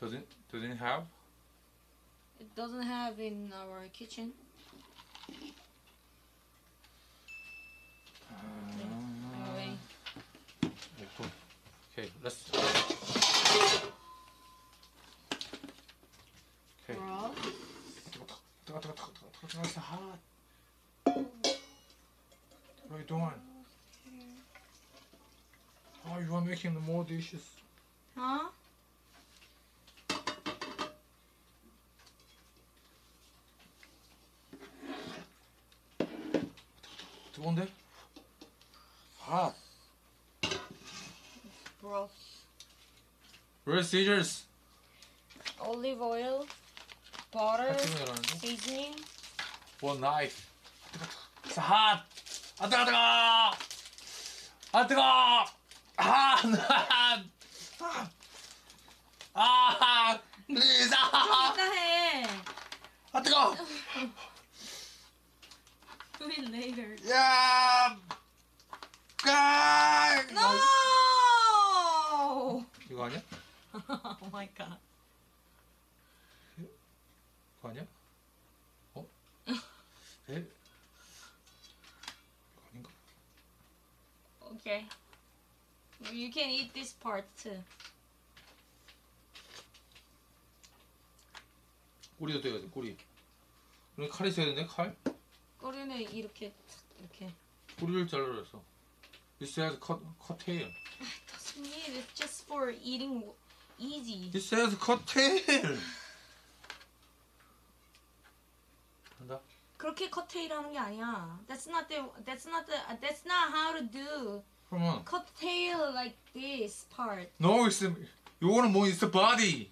Doesn't doesn't have? It doesn't have in our kitchen. Uh, okay, let's. Okay. Hot. What are you doing? Oh, you are making more dishes. Huh? 뜨거운데? Hot. Bro. Where's scissors? Olive oil, butter, 같은 거 이러는데? seasoning. One knife. It's hot. 아 뜨거 뜨거. 아 뜨거. 아 나. 아 리사. 이따 해. 아 뜨거. It later. 야. 까. No! 이거 아니야? oh my god. 이거 아니야? 어? 에? 아닌가? Okay. You can eat this part too. 꼬리도 떼야 돼. 꼬리. 우리 칼 있어야 되는데 칼? 꼬리는 이렇게 이렇게. 꼬리를 잘라냈어. This says cut cut tail. Doesn't need. It's just for eating easy. This says cut tail. 한다. 그렇게 커테일 하는 게 아니야. That's not the. That's not the. That's not how to do. 그러면 Cut tail like this part. No, it's 요거는 뭐 it's the body.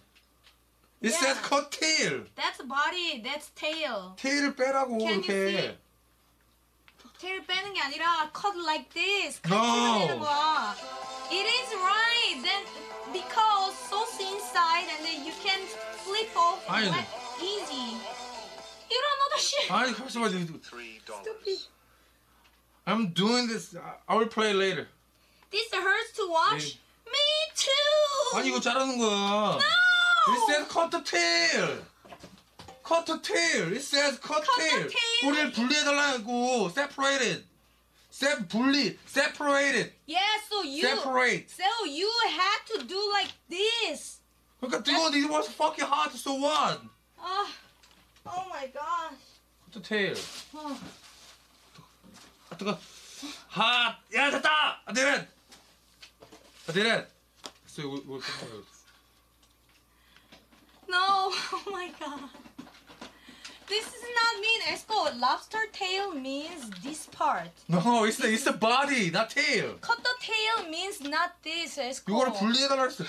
It Yeah. says cut tail. That's body. That's tail. 테일을 빼라고 Can you 이렇게. tail 빼는 게 아니라 cut like this. No. 칼집어내는 거야. It is right. Then because sauce inside and then you can flip off 아니. like easy. You don't know the shit. 아니 가만있어 봐. Three dollars. I'm doing this. I will play later. This hurts to watch. Me too. 아니 이거 자르는 거야. No. It says cut the tail. Cut the tail. It says cut, tail. tail. 꼬리를 분리해달라고. Separated. Sep 분리. Separated. Yeah, so you Separate. So you had to do like this. 그러니까 뜨거운데 it was fucking hot. So what? Oh, oh my gosh. Cut the tail. Oh. 아 뜨거. 핫. 야 됐다. I did it. I did it. 됐어 이거 이거 끝나요. No, oh my god. This is not mean Esco. Lobster tail means this part. No, it's the it's the body, not tail. Cut the tail means not this Esco. 이거를 분리해달라 했어.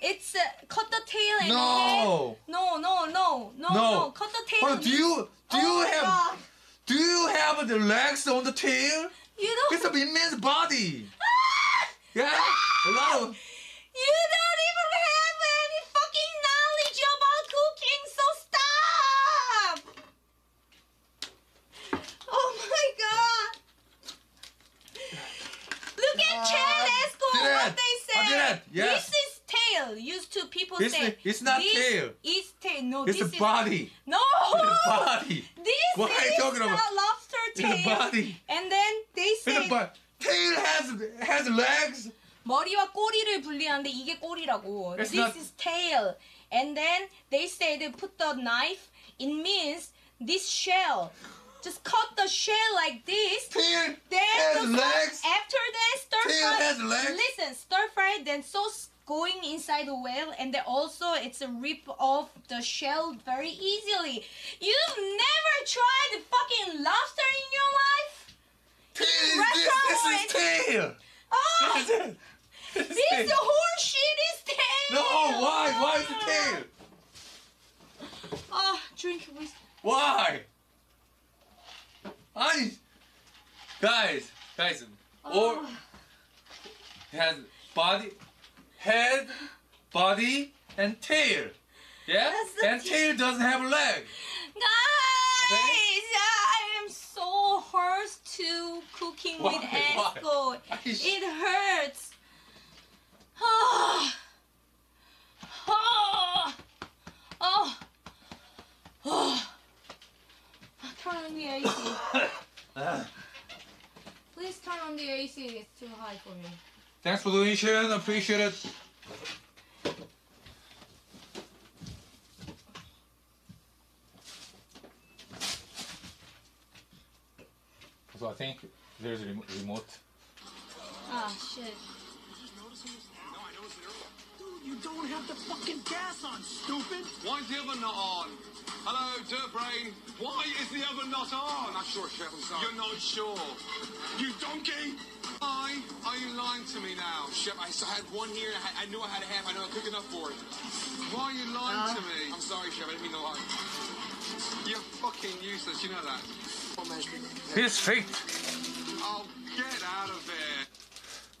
It's uh, cut the tail and No. head. No, no, no, no, No. no. Cut the tail. Oh, do you do Oh you my have God. do you have the legs on the tail? You don't. It's a immense body. Yeah, a lot of. You don't what they say. Anjanette, yes. This is tail. Used to people It's say. the- it's not this tail. Is tail. No, It's this the is body. No. It's the body. This What are you is talking the about? lobster It's tail. the body. And then they It's say the body. Tail has has legs. 머리와 꼬리를 분리하는데 이게 꼬리라고. It's this not- is tail. And then they say they put the knife. It means this shell. Just cut the shell like this. Tail Then has the legs. after that stir fry. has legs. Listen, stir fry then sauce going inside the whale and then also it's a rip off the shell very easily. You've never tried fucking lobster in your life? This. restaurant This is tail. Oh, This is. This is this tail. whole shit is tail. No, why? Why is it tail? Oh, drink whiskey. Why? I guys, guys, or Oh. it has body, head, body, and tail. Yeah, the and tail doesn't have a leg. Guys, I am so hurt to cooking Why? with? Esco. It hurts. Oh. Oh. Oh. Oh. Turn on the AC. Please turn on the AC. It's too high for me. Thanks for donation. Appreciate it. So I think there's a remote. Ah, shit. Dude, you don't have the fucking gas on, stupid. Why's the oven not on? Hello, Dirt Brain. Why is the oven not on? I'm not sure, Chef. I'm sorry. You're not sure. You donkey. Why are you lying to me now? Chef, I s- had one here. I, had- I knew I had a half. I know I cook enough for it. Why are you lying uh, to me? I'm sorry, Chef. I didn't mean to lie. You're fucking useless. You know that. He's faked. Oh, get out of there.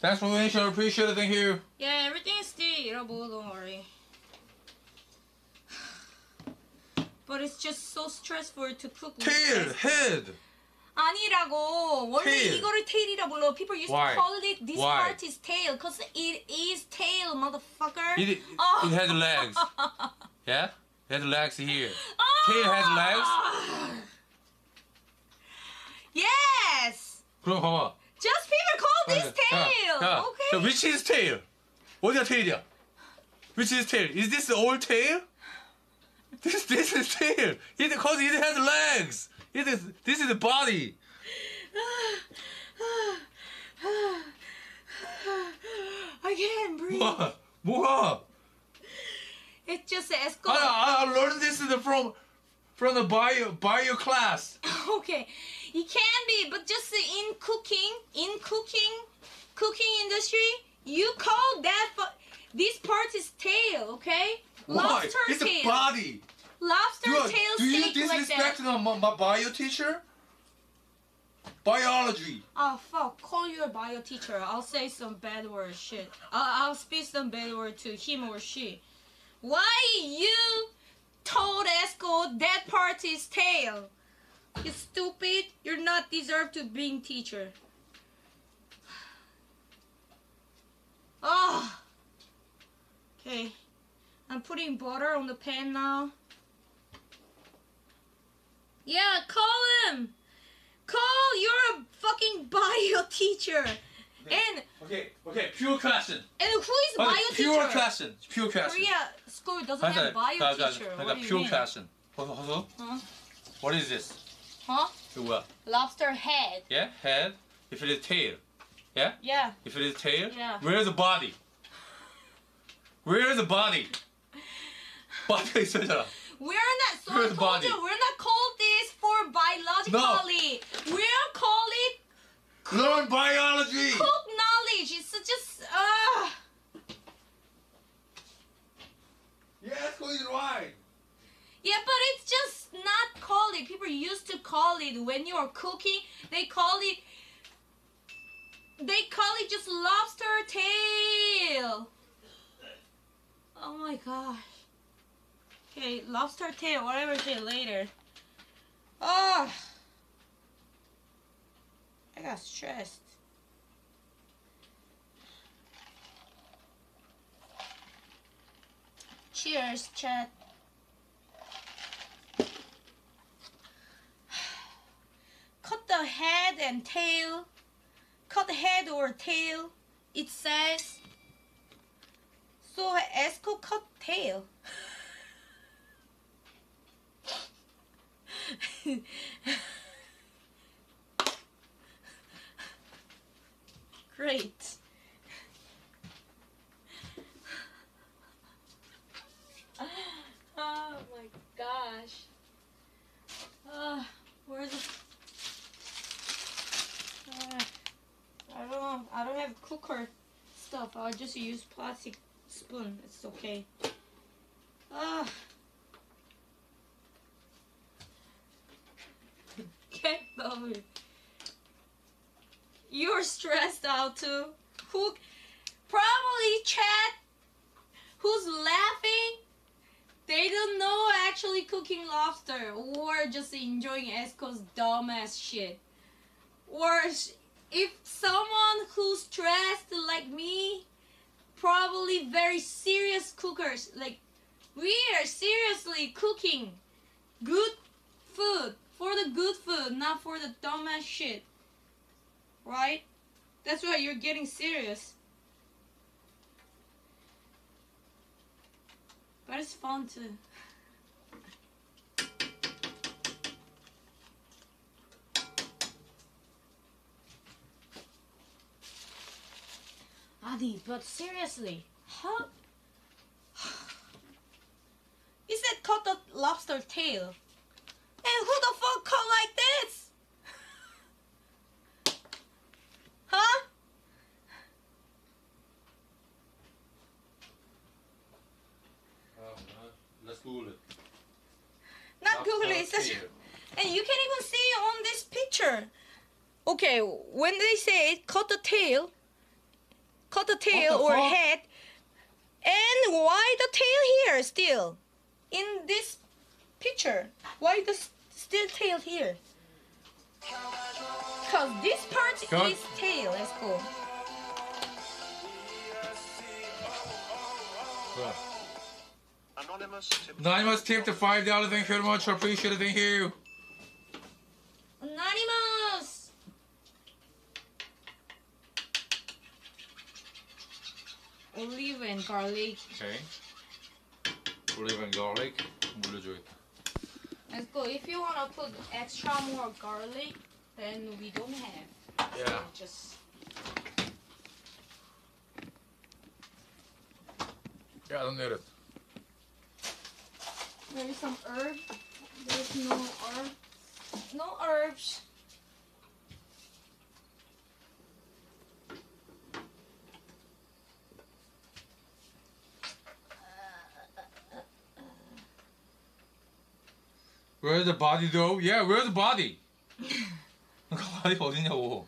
Thanks for donation. Appreciate it. Thank you. Yeah, everything is still eatable, don't worry. But it's just so stressful to cook with Tail, Esco. head. 아니라고 원래 Tail. 이거를 tail이라 불러. People used Why? to call it this Why? part is tail because it is tail, motherfucker. It, it, Oh. it has legs. Yeah? It has legs here. Tail has legs. Yes. 그럼 봐봐. Just people call this 야, tail. 야, okay. 자, which is tail? 어디가 tail이야? Which is tail? Is this the old tail? This this is tail. It because it has legs. It is this is the body. I can't breathe. 뭐 뭐가? It's just Esco. I, I I learned this from from the bio bio class. okay, it can be, but just in cooking, in cooking, cooking industry, you call that this part is tail, okay? Why? Lobster It's tail. a body. Lobster tail do you steak like disrespect my, my bio teacher? Biology. Oh fuck! Call your bio teacher. I'll say some bad word shit. I'll, I'll speak some bad word to him or she. Why you told Esco that part is tail? You stupid! You're not deserved to being teacher. Oh! Okay. I'm putting butter on the pan now. Yeah, call him! Call You're a fucking bio teacher! Okay. And okay, okay, pure question. And who is okay, bio pure teacher? Pure question. Pure question. Korea school doesn't have bio teacher. What do you mean? Pure question. What is this? Huh? 이거 뭐야? Lobster head. Yeah, head. If it is tail. Yeah? Yeah. If it is tail. Yeah. Where's the body? Where's the body? body가 있어야잖아. We're not so Where's I the told body? you, we're not called this for biologically. We're called it Learn biology. cook knowledge. It's just uh Yes, is right. Yeah, but it's just not called it. People used to call it when you're cooking. They call it. They call it just lobster tail. Oh my gosh. Okay, lobster tail, whatever say later. Oh, I got stressed. Cheers, chat. Cut the head and tail. Cut head or tail. It says. So Esco cut tail. Great. Oh my gosh. Uh, where's the? Uh, I don't know. I don't have cooker stuff. I'll just use plastic spoon. It's okay. Ah. Get over. You're stressed out too. Who? Probably chat. Who's laughing? They don't know actually cooking lobster or just enjoying Esco's dumbass shit. Or if someone who's stressed like me, probably very serious cookers. Like, we are seriously cooking good food for the good food, not for the dumbass shit. Right? That's why you're getting serious. But it's fun too. Adi, but seriously, how? Is that cut the lobster tail? And who the fuck cut like this? Huh? Oh, let's Google it. Not Lobster Google it. It's just, and you can't even see on this picture. Okay, when they say cut the tail, cut the tail the or fuck? head, and why the tail here still? In this picture, why the still tail here? Cause this part Cut. is tail. Let's go. Anonymous tip. Anonymous tip to five dollars. Thank you very much. I appreciate it. Thank you. Anonymous. Olive and garlic. Okay. Olive and garlic. 물려줘야겠다. Let's go. If you wanna put extra more garlic, then we don't have. Yeah. Just Yeah, I don't need it. maybe some herb. There's no herb. No herbs. Where's the body though? Yeah, where's the body? body 어디냐고.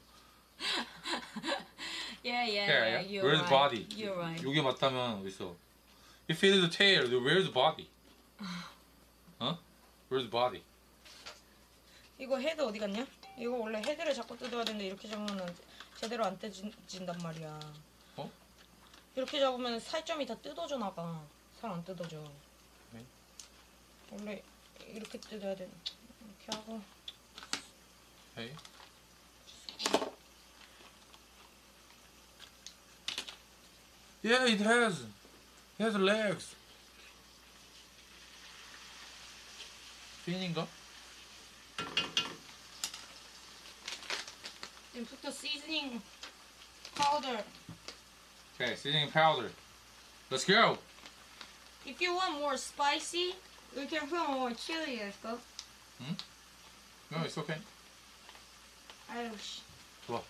Yeah, yeah, Yeah, yeah. yeah. You're Where's right. the body? You're right. 여기 맞다면 어디 있어? If it is the tail, where's the body? Huh? Where's the body? 이거 헤드 어디 갔냐? 이거 원래 헤드를 자꾸 뜯어야 되는데 이렇게 잡으면 제대로 안 뜯어진단 말이야. 어? 이렇게 잡으면 살점이 다 뜯어져 나가. 살 안 뜯어져. 네. 원래 이렇게 뜯어야 돼. 이렇게 하고. Hey. Yeah, it has. It has legs. Fin인가? You put the seasoning powder. Okay, seasoning powder. Let's go. If you want more spicy, we can put more chili, let's go. Hmm? No, it's okay. Ouch. What?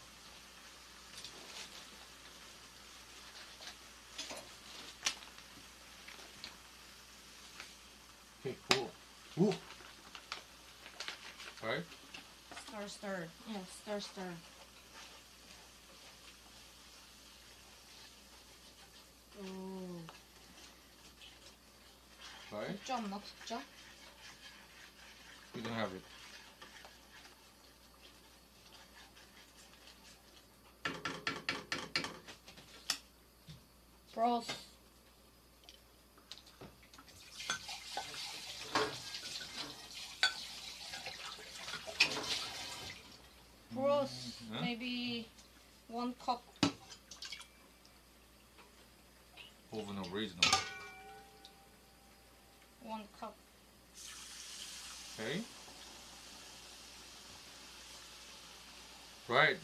Okay, cool. Ooh. All right. Stir, stir. Yeah, stir, stir. Ooh so. 국자 없나 국자? We don't have it. Bros. Bros, mm -hmm. maybe one cup. Over no original. One cup. Okay. Right.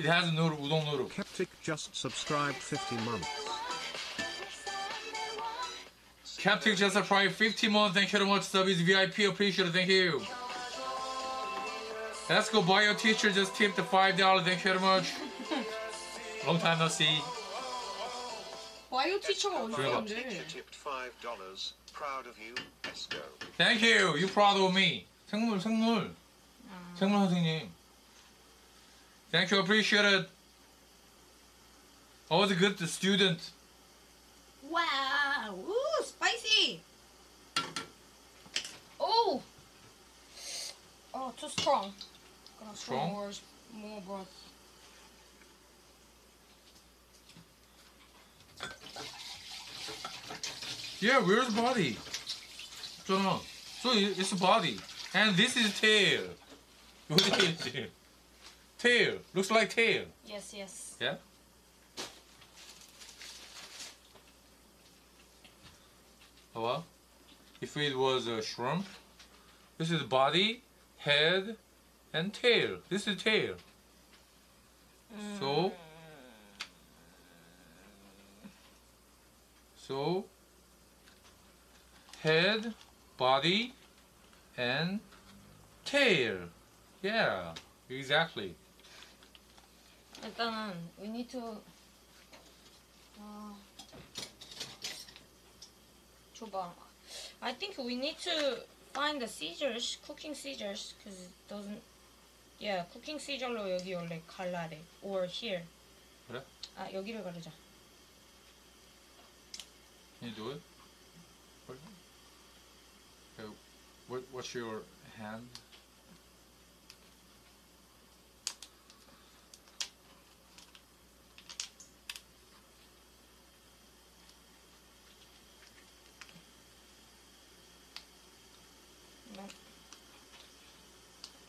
It has noodle, udon noodle. Captic just subscribed 50 months. Captain just subscribed 50 months. Thank you very much. Sub is VIP. Appreciate it. Thank you. Let's go. buy Bio teacher just tipped the five dollars. Thank you very much. Long time no see. 와이오 티처가 어디 그래봐. Our 있는데? teacher tipped five dollars. Proud of you, Esco. Thank you. You proud of me. 생물 생물 생물 선생님. Thank you. Appreciate it. I was a good student. Wow! Ooh, spicy! Oh! Oh, too strong. Gonna Strong? More, more broth. Yeah, where's the body? so it's body and this is tail. What is tail? tail looks like tail. Yes, yes. Yeah. Oh, well, if it was a shrimp, this is body, head, and tail. This is tail. Mm. So, so head, body, and tail. Yeah, exactly. 일단은 we need to 아 줘봐. I think we need to find the scissors, cooking scissors, because it doesn't. Yeah, cooking scissor로 여기 원래 갈라래. Or here. 그래? 아 여기를 가르자. Can you do it? What, what's your hand?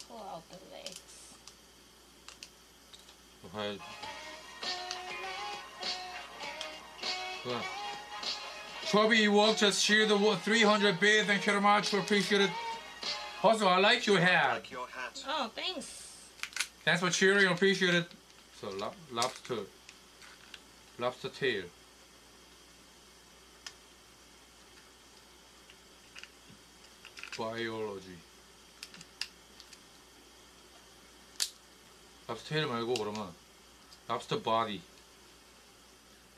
Pull out the legs. Okay. Good. Chubby you walk just share the wo- 300 bid. Thank you very much. We appreciate it. Also, I like your hat. Like your hat. Oh, thanks. Thanks for cheering. Appreciate it. So, lo- lobster. Lobster tail. Biology. Lobster tail 말고 그러면 lobster body.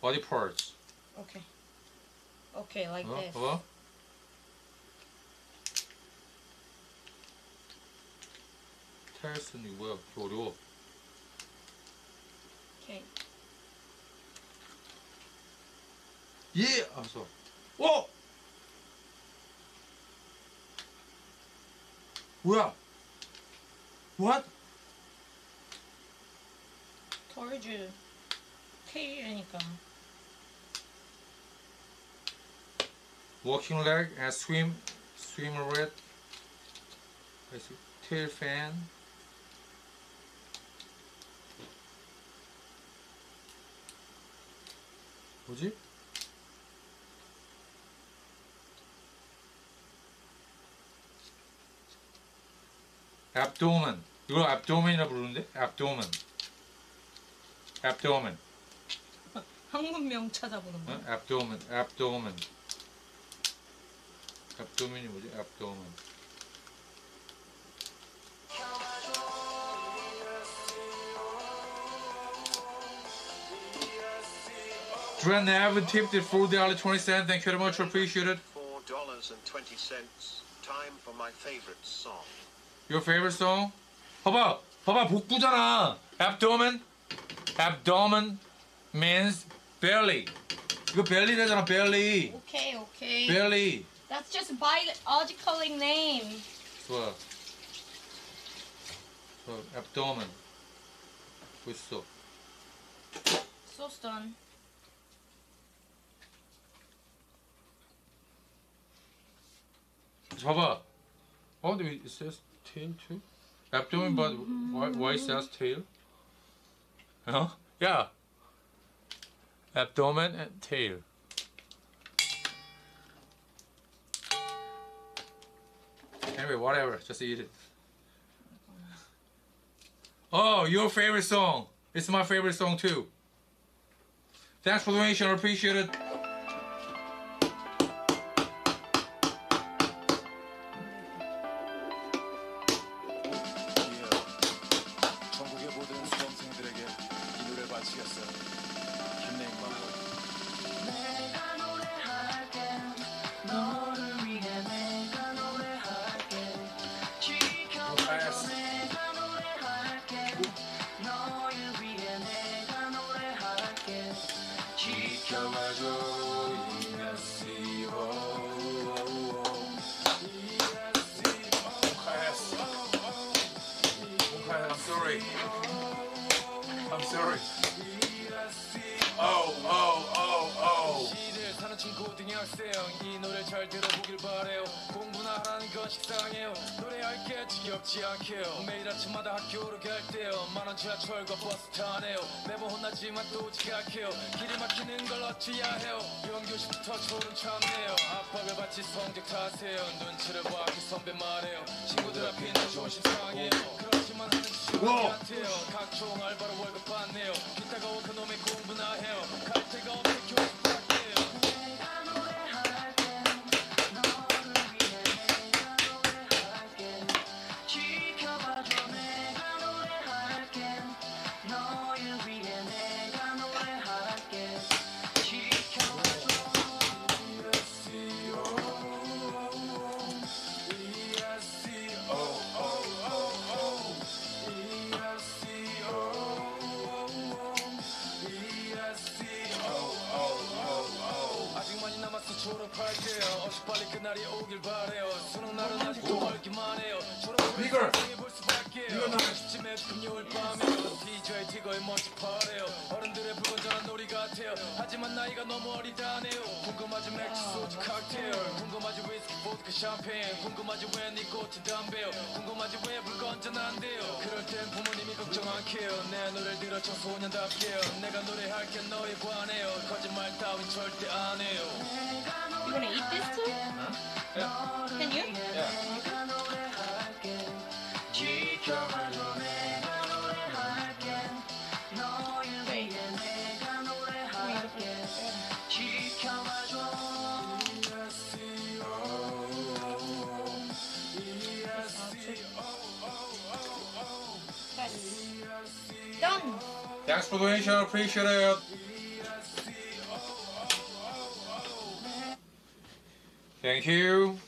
Body parts. Okay. Okay, like 어? this. 봐봐. 테일스는 뭐야? 그 어려워. Okay. 예! 알았어. 어! 뭐야? What? Told you. 테일이니까. Walking leg and swim, swimmer red. I see. Tail fan. 뭐지? abdomen. 이걸 abdomen이라 부르는데? abdomen. abdomen. 한국명 찾아보는 어? 거야. abdomen, abdomen. abdomen이 뭐지? abdomen. Dren Nav tipped at $4.20. Thank you very much. Appreciate it. Four dollars and twenty cents. Time for my favorite song. Your favorite song? 봐봐, 봐봐, 복부잖아. Abdomen, abdomen means belly. 이거 belly라잖아, belly. Okay, okay. belly. That's just biological name. 좋아. 저 abdomen. 보있어. Sauce done. 봐봐. Oh, do it says tail too? Abdomen, but why, why it says tail? Huh? Yeah. abdomen and tail. Anyway, whatever, just eat it. Oh, your favorite song. It's my favorite song too. Thanks for the donation, I appreciate it. 받지 성적 탓해요. 눈치를 봐 그 선배 말해요. 친구들 앞에 있는 조심 상해요 그렇지만 하는 짓이 우와. 같아요. 각종 알바로 월급 보드카 샴페인. 궁금하지 왜 니코틴 담배요? 궁금하지 왜 불건전한데요? 그럴 땐 부모님이 걱정 않게요. 내 노래를 들어 청소년답게요. 내가 노래할게 너에 관해요. 거짓말 따윈 절대 안 해요. You gonna eat this too? Can you? 내가 노래할게. 지켜봐 For the donation, I appreciate it. Thank you.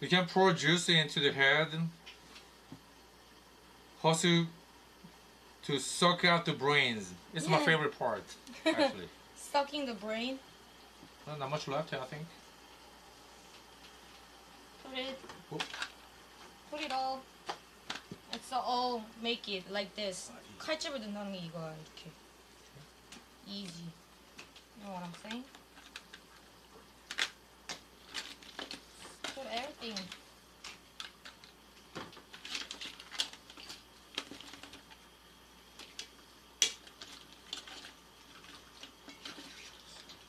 You can pour juice into the head. Also, to suck out the brains. It's my Yeah. favorite part, actually. Sucking the brain. Well, not much left, I think. Put it. Oh. Put it all. It's all make it like this. 칼집을 든다는 게 이거야 이렇게. Easy. You know what I'm saying? Put everything.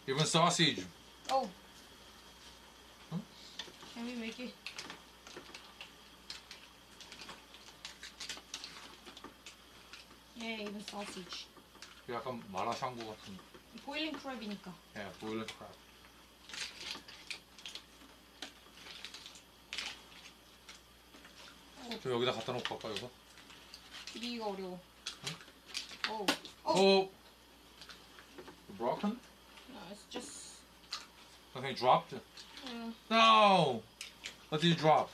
Even sausage. Oh. Can we make it? Yeah, even sausage. 약간 마라샹궈 같은. Boiling crab이니까. 예, 보일러 크랩. 좀 여기다 갖다 놓고 갈까 이거? 비비기가 어려워. Oh. Oh. Broken? No, it's just. Something dropped? Uh, No. What did you drop?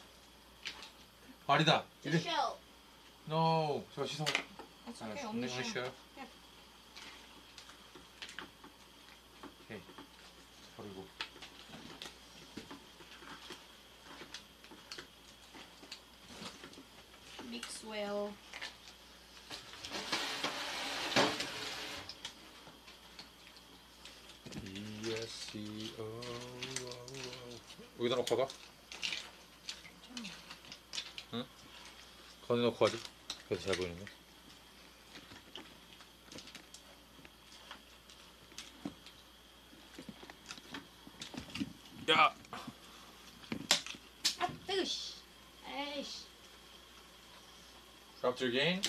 아니다. the shell. No. 저 씻어. It's 아, okay. 네, Only 네, shell. shell. Yep. 오케이. 버리고. Mix well. 여기다 놓고 가. 응? 거기 놓고 가지. 그래서 잘 보이는 거. 야. 아 뜨거 씨. 에이씨. Gain?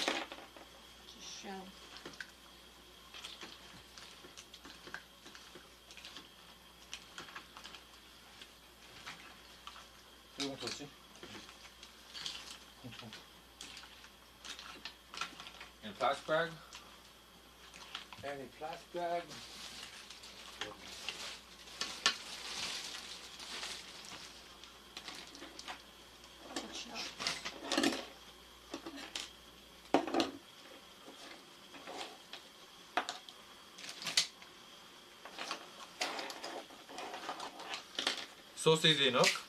Sausage enough?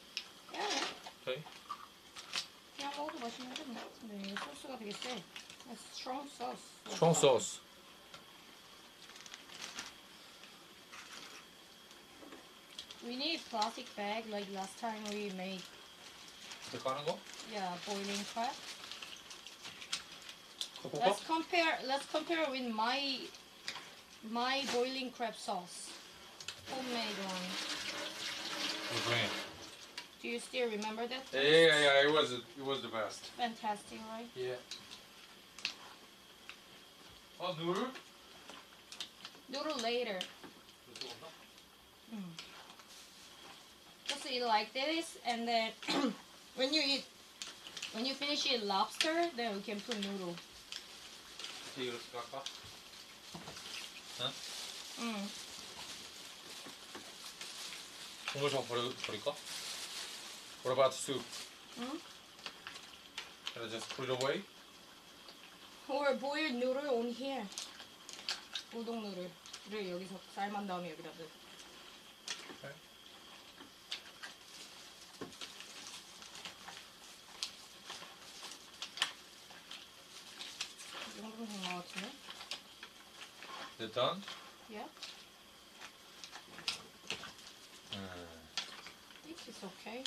Okay. 그냥 먹어도 맛있는데 뭐. 근데 이거 소스가 되게 세. It's strong sauce. Strong sauce. We need plastic bag like last time we made 이렇게 하는 거? yeah boiling crab. 갖고 Let's compare. Let's compare with my my boiling crab sauce, homemade one. Do you still remember that? Yeah, yeah, yeah. It was it was the best. Fantastic, right? Yeah. Oh, noodle. Noodle later. Mm. Just eat like this, and then when you eat, when you finish eat lobster, then we can put noodle. Huh? Mm. 국물 좀 버려 버릴까? What about the soup? Mm. Can I just put it away? Or boiled noodle on here. 우동 노를를 여기서 삶은 다음에 여기다 넣어. 이 정도면 된것 같은데? Is it done? Yeah, This is okay.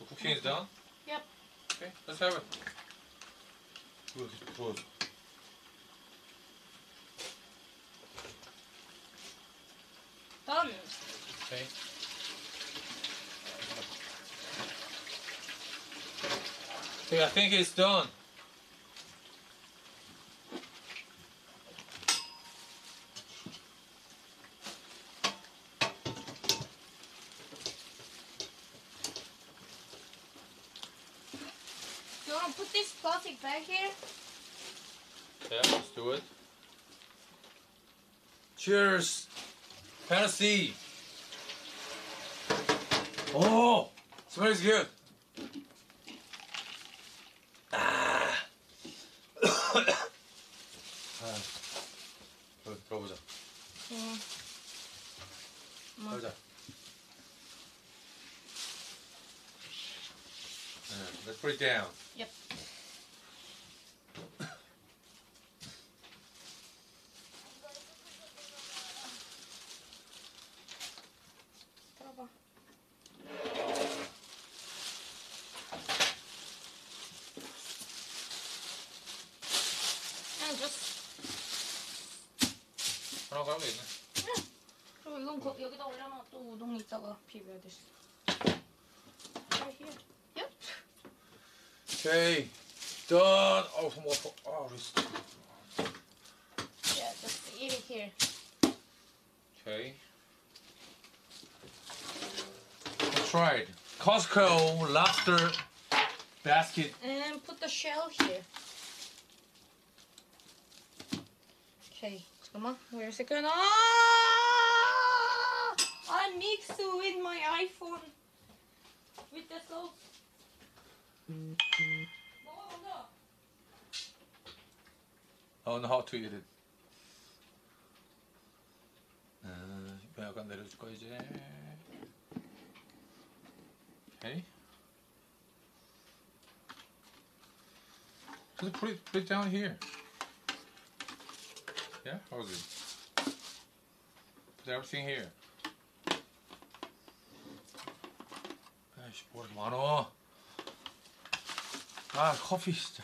The cooking is done? Yep. Okay, let's have it. Good, good. Done. Okay. Yeah, I think it's done. back here? Yeah, let's do it. Cheers! Hennessy! Oh! Smells good! Ah! Hmm. Let's put it down. 여기다 올려놔 또 우동 이따가 비벼야 돼. Right here. Yep. Okay, done. Oh, 손목 아파. 아, wrist. Yeah, just eat it here. Okay. Tried. Costco lobster basket. And put the shell here. Okay, 잠깐만. Wait a second. Ah! I mixed with my iPhone. With the sauce. 먹어 먼저. I don't know how to eat it. 음, 이거 약간 내려줄 거 이제. Okay. Just put it, put it down here. Yeah, how's it? Put everything here. 아이씨, 뭘 많어. 아, 커피 진짜.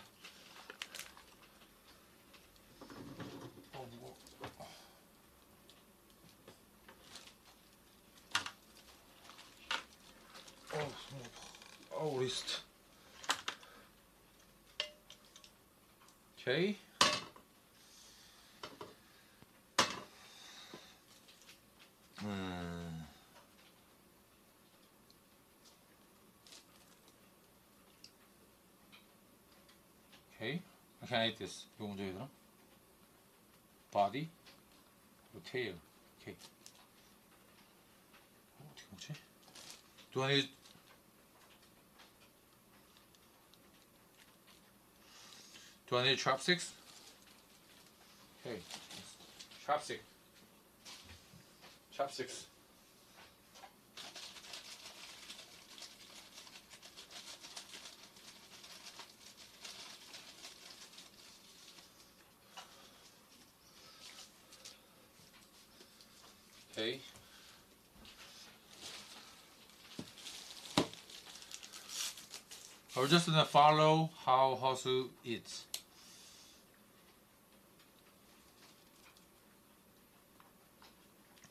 I can eat this. 이거 먼저 해야 되나? body, 그리고 tail. 오케이. 어, 어떻게 먹지? Do I need Do I need chopsticks? Okay. Chopstick. Chopsticks. Okay. We're just gonna follow how Hosu eats.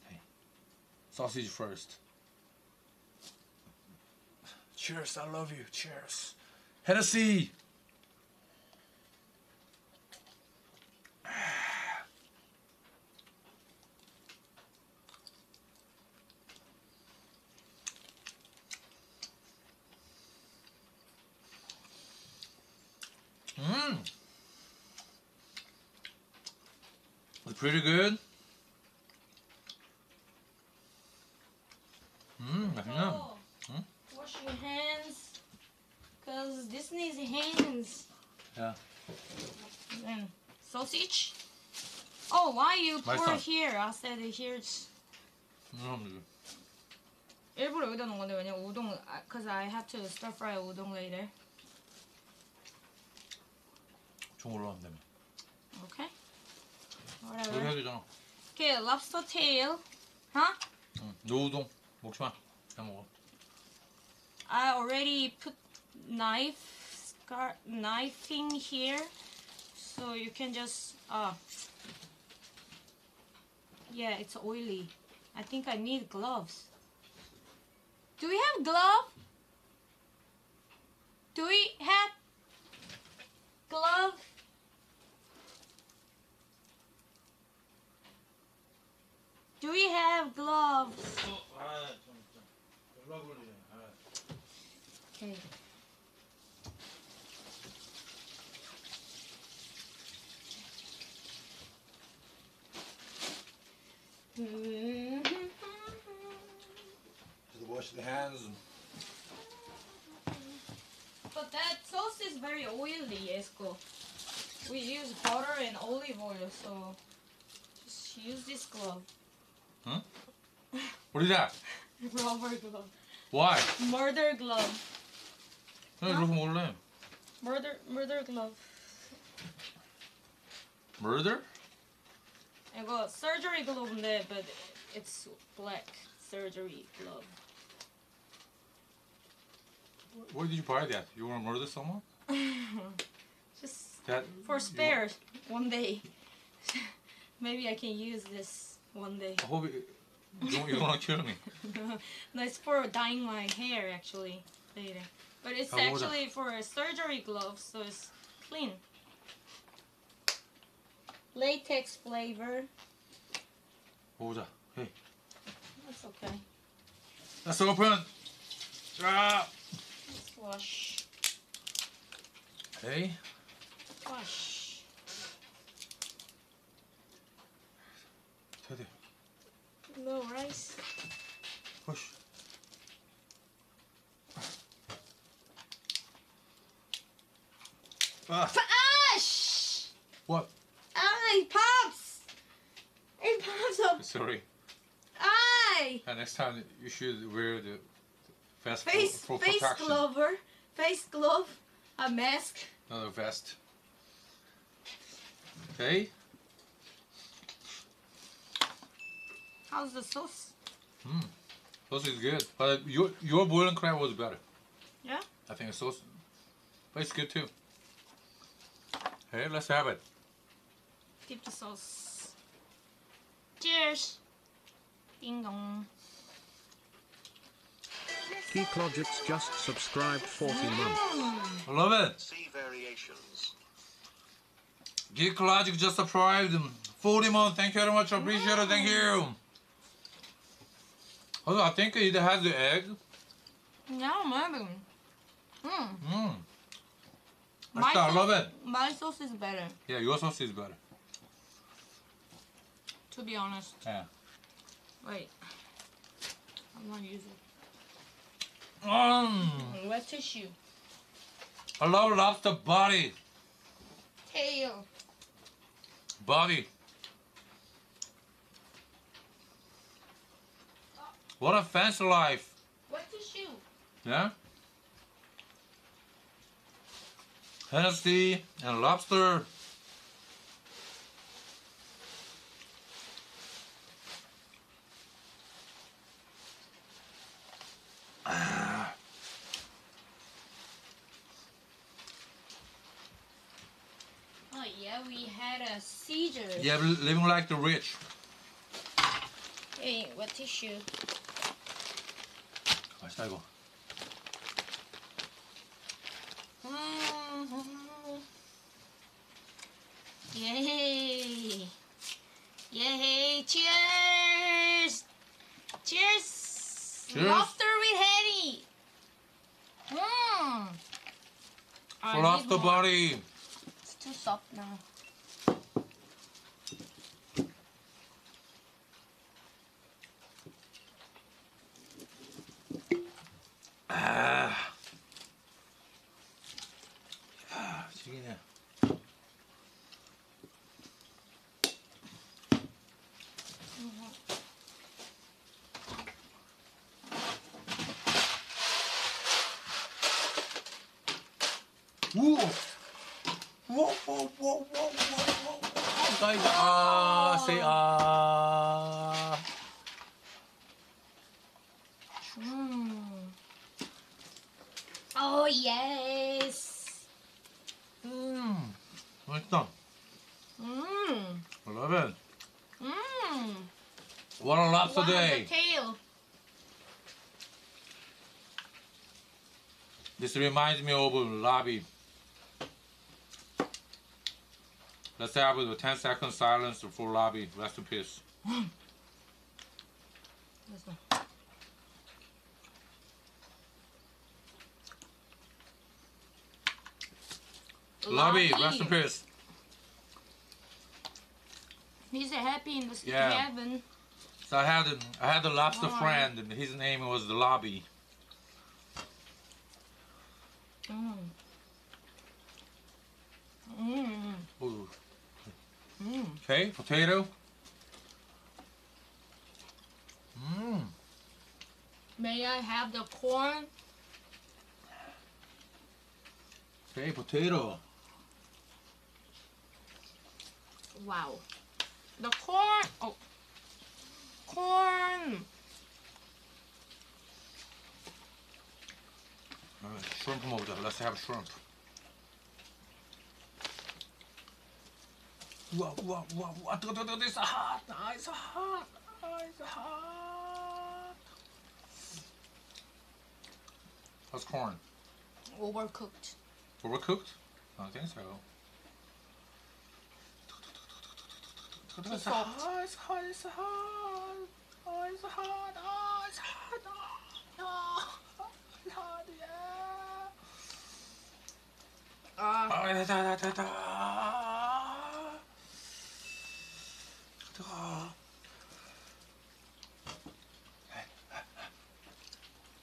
Okay. Sausage first. Cheers, I love you. Cheers. Hennessy! Mmm. It's pretty good. Mmm, 맛있네. Oh, 응? wash your hands. Cause this needs hands. Yeah. Then sausage. Oh, why you pour 맛있어. here? I said here's 음, 일부러 여기다 놓은 건데 왜냐면 우동, 아, cause I have to stir fry 우동 later. 좀 올라가면 되면. Okay. 여기 해야 Whatever. 되잖아. Okay, lobster tail. Huh? 응. 노우동 먹지 마. 그냥 먹어. I already put knife scar knifing here, so you can just uh. Yeah, it's oily. I think I need gloves. Do we have glove? Do we have glove? Do we have gloves? Okay. To wash the hands. But that sauce is very oily, Esco. We use butter and olive oil, so just use this glove. 응? What is that? Rubber glove. Why? Murder glove. 그냥 이렇게 먹을래. Murder murder glove. Murder? 이거 surgery glove인데, but it's black surgery glove. Where did you buy that? You want to murder someone? Just That for spares one day. Maybe I can use this one day. I hope it, you don't, you don't want to kill me. no, it's for dyeing my hair actually later. But it's 아, 뭐다. actually for a surgery glove, so it's clean. Latex flavor. 보자. Hey, That's okay. let's open. 아. Let's wash. Hey, Wash. No rice. push. 아, Ash! what? Ah, it pops! It pops up! Sorry. Aye! And next time you should wear the vest for- Face, for, face protection. glover. Face glove. A mask. Another vest. Okay. How's the sauce? Mm. Sauce is good, but your your boiling crab was better. Yeah? I think the sauce, but it's good too. Hey, let's have it. Dip the sauce. Cheers! Ding dong. Geeklogic's just subscribed 40 months. I love it. See variations. Geek Logic just subscribed. 40 months. Thank you very much. I appreciate it. Thank you. Although I think it has the egg. Yeah, maybe. Hmm. Mm. My I love it. My sauce is better, Yeah, your sauce is better. to be honest. Yeah. Wait. I'm gonna use it. Mm. Wet tissue. I love lobster body. Tail. Body. What a fancy life. Wet tissue. Yeah? Hennessy and lobster. Ah. Oh yeah, we had a seizure. Yeah, living like the rich. Hey, wet tissue. 맛있다 이거. Mm-hmm. Yay! Yay! Cheers! Cheers! Cheers. Lobster with Henny! Mmm! For lobster body. It's too soft now. 아. This reminds me of lobby. Let's have a 10 second silence for lobby. Rest in peace. Lobby, rest in peace. He's happy in the Yeah. heaven. So I had a, I had a lobster Alright. friend, and his name was the lobby. Mm. Mm. Ooh. Mm. Okay, potato. Mmm. May I have the corn? Okay, potato. Wow. The corn. Oh. Corn. Alright, shrimp mode. Let's have shrimp. Wow, wow, wow, wow. It's hot. It's hot. It's hot. How's corn? Overcooked. Overcooked? I don't think so. It's, it's hot. hot. It's hot. It's hot. Oh, it's hot. Oh, it's hot. It's hot. Oh, no.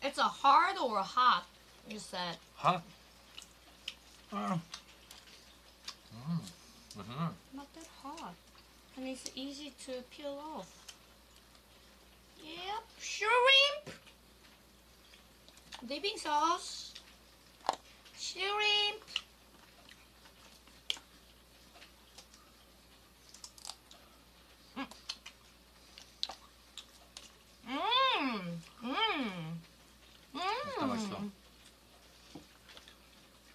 It's a hard or hot, you said. Hot. Mm. Mm -hmm. Not that hard. And it's easy to peel off. Yep, shrimp! Dipping sauce. Shrimp. 음, 음, 음. 맛있어.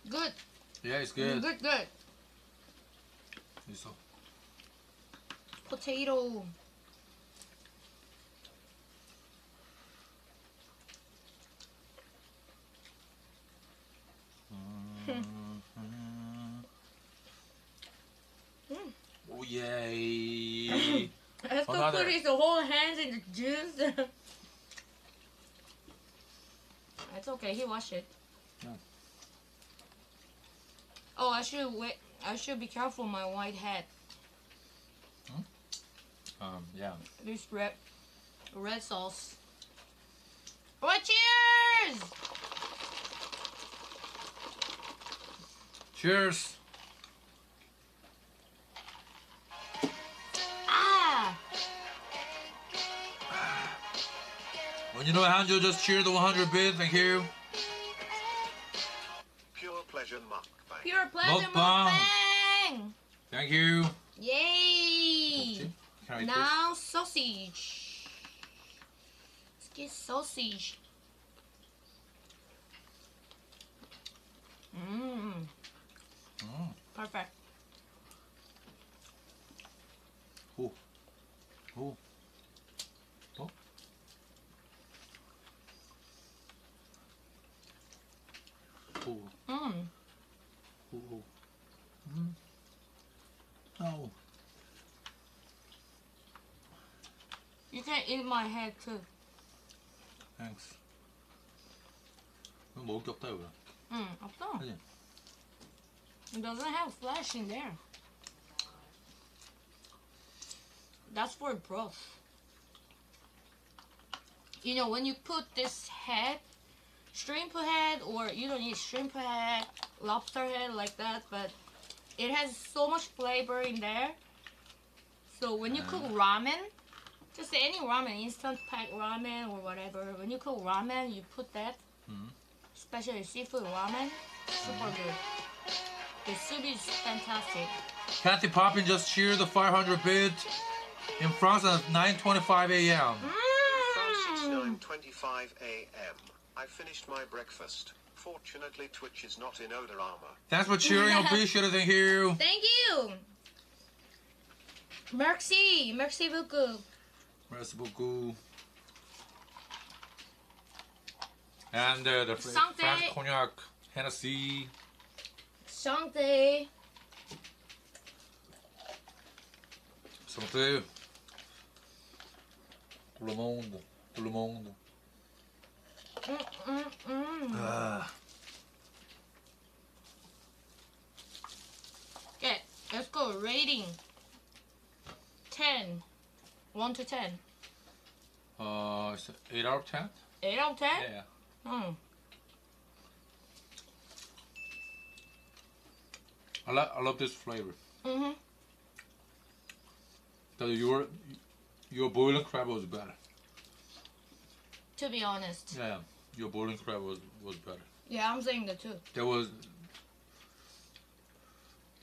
Good. Yeah, it's good. Good, good. 있어. 포테이로. 음. 오 예이. Esco Another. put his whole hands in the juice. That's okay. He washed it. Yeah. Oh, I should wait. I should be careful my white hat. Um, yeah. This red, red sauce. Oh, cheers! Cheers. When you know Hanjo, just cheer the 100 bit. Thank you. Pure pleasure mukbang. Pure pleasure Mukbang. mukbang! Thank you. Yay! Can I eat Now sausage. Let's get sausage. Mmm. this? Mm. Perfect. Ooh. Ooh. Ooh. Mmm. Ooh. ooh. Mm. Oh. You can eat my head too. Thanks. 이거 먹을 게 없다 이거. 응, 없어. 그지? It doesn't have flesh in there. That's for broth. You know, when you put this head, shrimp head, or you don't need shrimp head, lobster head like that, but it has so much flavor in there. So when you cook ramen, just any ramen, instant pack ramen or whatever, when you cook ramen, you put that, Mhm. especially seafood ramen, super good. The soup is fantastic. Kathy Poppin just cheered the 500 bit in France at 9:25 a.m. France, it's 9.25 a.m. I finished my breakfast. Fortunately, Twitch is not in Odorama. Thanks for cheering. Appreciate it. Thank you. Thank you. Merci, merci beaucoup. Merci beaucoup. And uh, the Fr- Santé. France cognac, Hennessy. Santé. Santé. Tout le monde. Tout le monde. Mm, mm, mm. Okay, let's go. Rating. 10. 1 to 10. Uh, it's 8 out of 10? 8 out of 10? Yeah. Hmm. I, lo- I love this flavor. Mm-hmm. The, your, your boiling crab was better. To be honest. Yeah, your boiling crab was, was better. Yeah, I'm saying that too. There was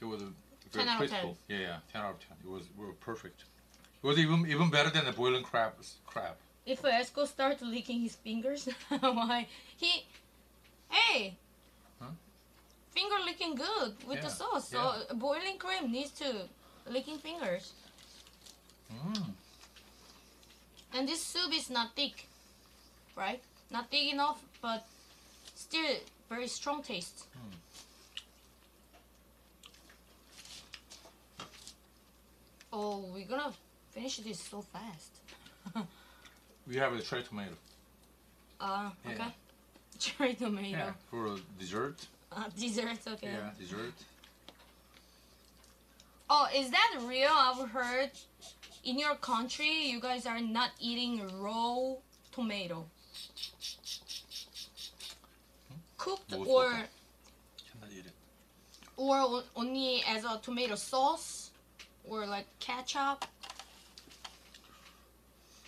it was a very 10 out of 10. Yeah, yeah, ten out of ten. It was we were perfect. It was even even better than the boiling crab crab. If Esco starts licking his fingers, why? He. Hey! Huh? Finger licking good with the Yeah, sauce. So yeah. boiling cream needs to licking fingers. Mm. And this soup is not thick, right? Not big enough, but still very strong taste. Oh, we're gonna finish this so fast. We have a cherry tomato. Uh, Yeah. okay. Cherry tomato. Yeah, for a dessert. Uh, dessert, okay. Yeah, dessert. Oh, is that real? I've heard in your country you guys are not eating raw tomato cooked or or only as a tomato sauce or like ketchup.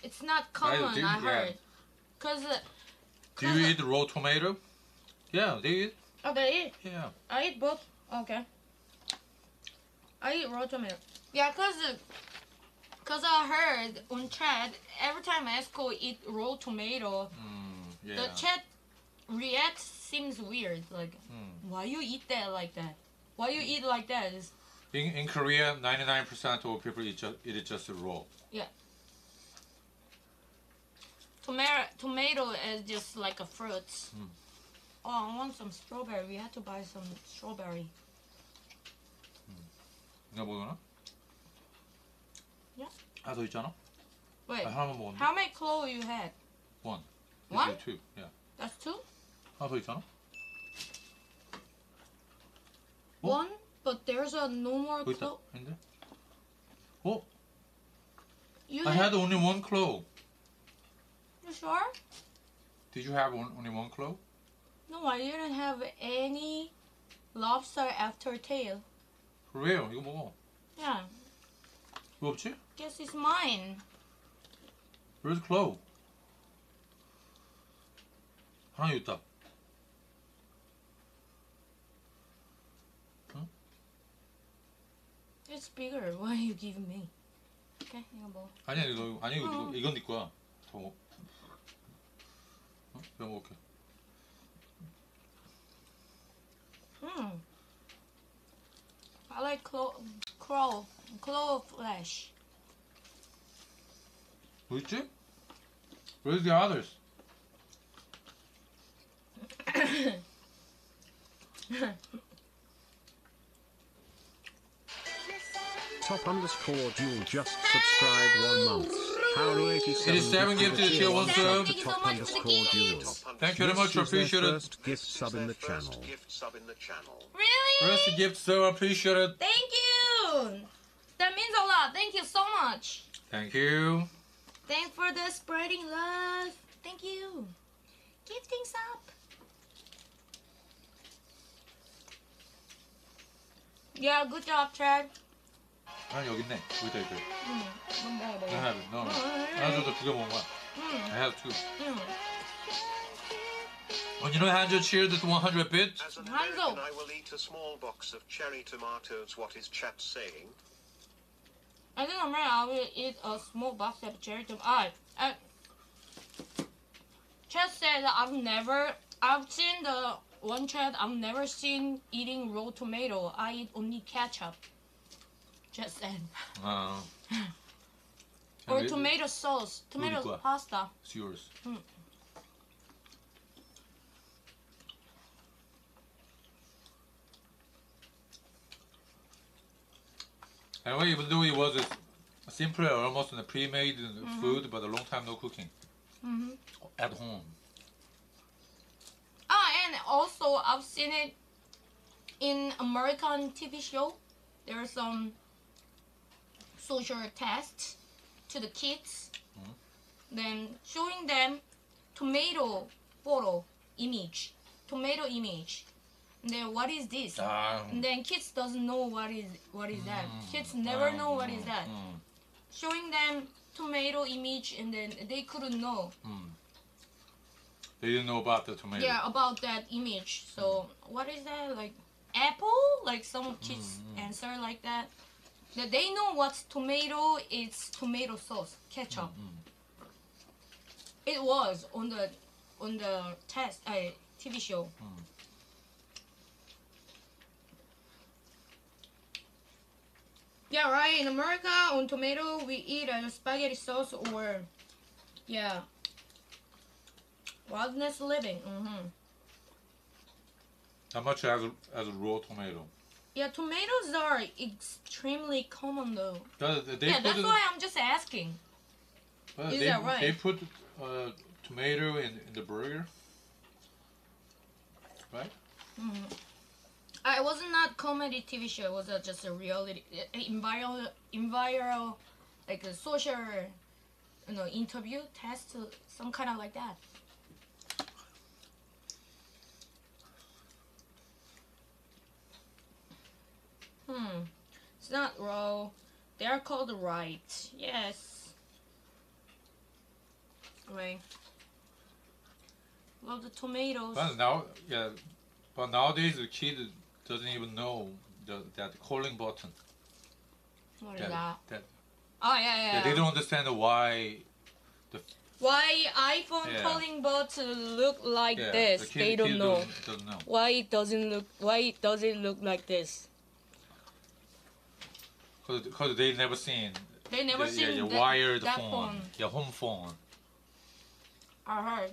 It's not common, I, I heard. Cause, do you eat raw tomato? Yeah, they eat. Oh, they eat. Yeah. I eat both. Okay. I eat raw tomato. Yeah, cause cause I heard on chat every time Esco eat raw tomato, Mm, the yeah. chat reacts seems weird. Like, Hmm. why you eat that like that? Why you eat like that? It's, In, in Korea, 99% of people eat, ju- eat it just raw. yeah. Tomato tomato is just like a fruit. Mm. Oh, I want some strawberry. We had to buy some strawberry. 이거 먹으나? Yeah. 하나 더 있잖아? Wait, 아, 하나만 먹었는데? how many clothes you had? One. One? This is Two. Yeah. That's two. 하나 더 있잖아? One, but there's a no more 여기 있다. clothes. 아닌데? 어? You I had, had only one claw. you sure? Did you have one, only one claw? No, I didn't have any lobster after tail. 그래요. 이거 먹어. Yeah, 이거 없지? guess it's mine. Where's the claw? 하나 여기 있다. It's bigger. Why you give me? Okay, 이거 먹어. 아니야 이거 아니 이거 어. 이거 이건 네 거야. 더 먹. 어? 내가 먹을게. Hmm. I like claw, crow, claw flesh. Would you? Where's the others? Top underscore Jewel just subscribed one month. Power 87. It is seven gifted to tier one serve. Thank you so. Thank you very much. I appreciate it. First gift sub in the channel. Really? First gift sub. I appreciate it. Thank you. That means a lot. Thank you so much. Thank you. Thanks for the spreading love. Thank you. Gifting up. Yeah, good job, Chad. 아 여기 있네. 여기다 여기. 응, 이거 먹어, 먹어. I have it. No. 응, 하나 줘도 두개 먹은 거야. 응, I have two. 응. Oh, you know Hanjo cheered at 100 bits? As an American, I will eat a small box of cherry tomatoes. What is chat saying? I think I. I will eat a small box of cherry tomatoes. I, I said I've never, I've seen the one Chad, I've never seen eating raw tomato. I eat only ketchup. Just said. Wow. or tomato sauce, tomato pasta. It's yours. Hmm. 응. Anyway, even though it was a simpler, almost a pre-made Mhm. food, but a long time no cooking hmm at home. Ah, and also I've seen it in American TV show. There's some social tests to the kids, then showing them tomato photo image, tomato image then what is this? Um, then kids doesn't know what is what is that. Mm. Kids never um, know what is mm. that. Mm. Showing them tomato image and then they couldn't know. Mm. They didn't know about the tomato. Yeah, about that image. So mm. what is that like? Apple? Like some kids answer like that. That they know what's tomato. It's tomato sauce, ketchup. It was on the on the test uh, TV show. Mm. Yeah, right. In America, on tomato, we eat a spaghetti sauce or, yeah, wilderness living. hmm How much as a, as a raw tomato? Yeah, tomatoes are extremely common though. Does- yeah, that's why I'm just asking. well, is they, that right? They put uh, tomato in, in the burger, right? hmm Uh, it was not comedy TV show. It was uh, just a reality, uh, enviro, enviro, like a social, you know, interview test, some kind of like that. Hmm. It's not raw. They are called right. Yes. Right. Well, the tomatoes. But now, yeah, but nowadays the kid doesn't even know the, that calling button. What is that, that? that Oh yeah, yeah. Yeah, they don't understand why the Why iPhone Yeah. calling button look like Yeah, this? the kid- they don't know. doesn't- doesn't know. Why it doesn't look? Why it doesn't look like this? Because they never seen. They never the, seen yeah, your that- wired that phone, phone. your home phone. I heard.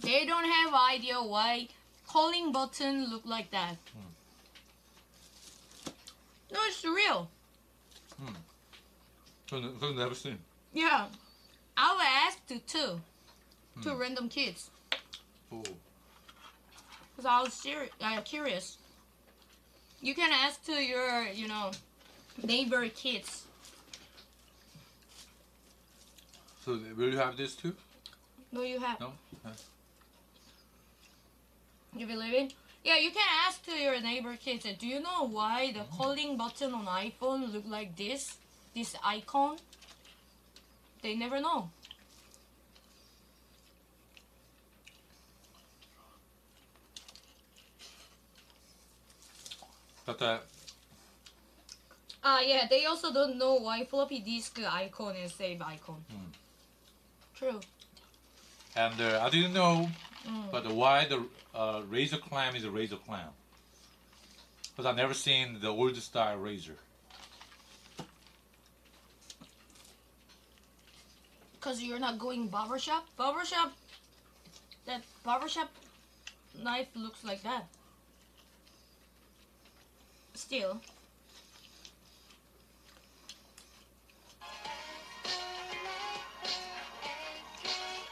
They don't have idea why calling button look like that. No, it's real. Because because never seen. Yeah, I will ask to two, two Hmm. random kids, Oh. cause I was serious, uh, curious. You can ask to your, you know, neighbor kids. So will you have this too? No, you have. No. Yeah. You believe it? Yeah, you can ask to your neighbor kids. Do you know why the calling button on iPhone look like this? This icon? They never know. But uh, Ah, yeah. They also don't know why floppy disk icon is save icon. Hmm. True. and uh, I didn't know, Mm. but why the uh, razor clam is a razor clam. Because I've never seen the old style razor. Cause you're not going barbershop. Barbershop. That barbershop knife looks like that. Still.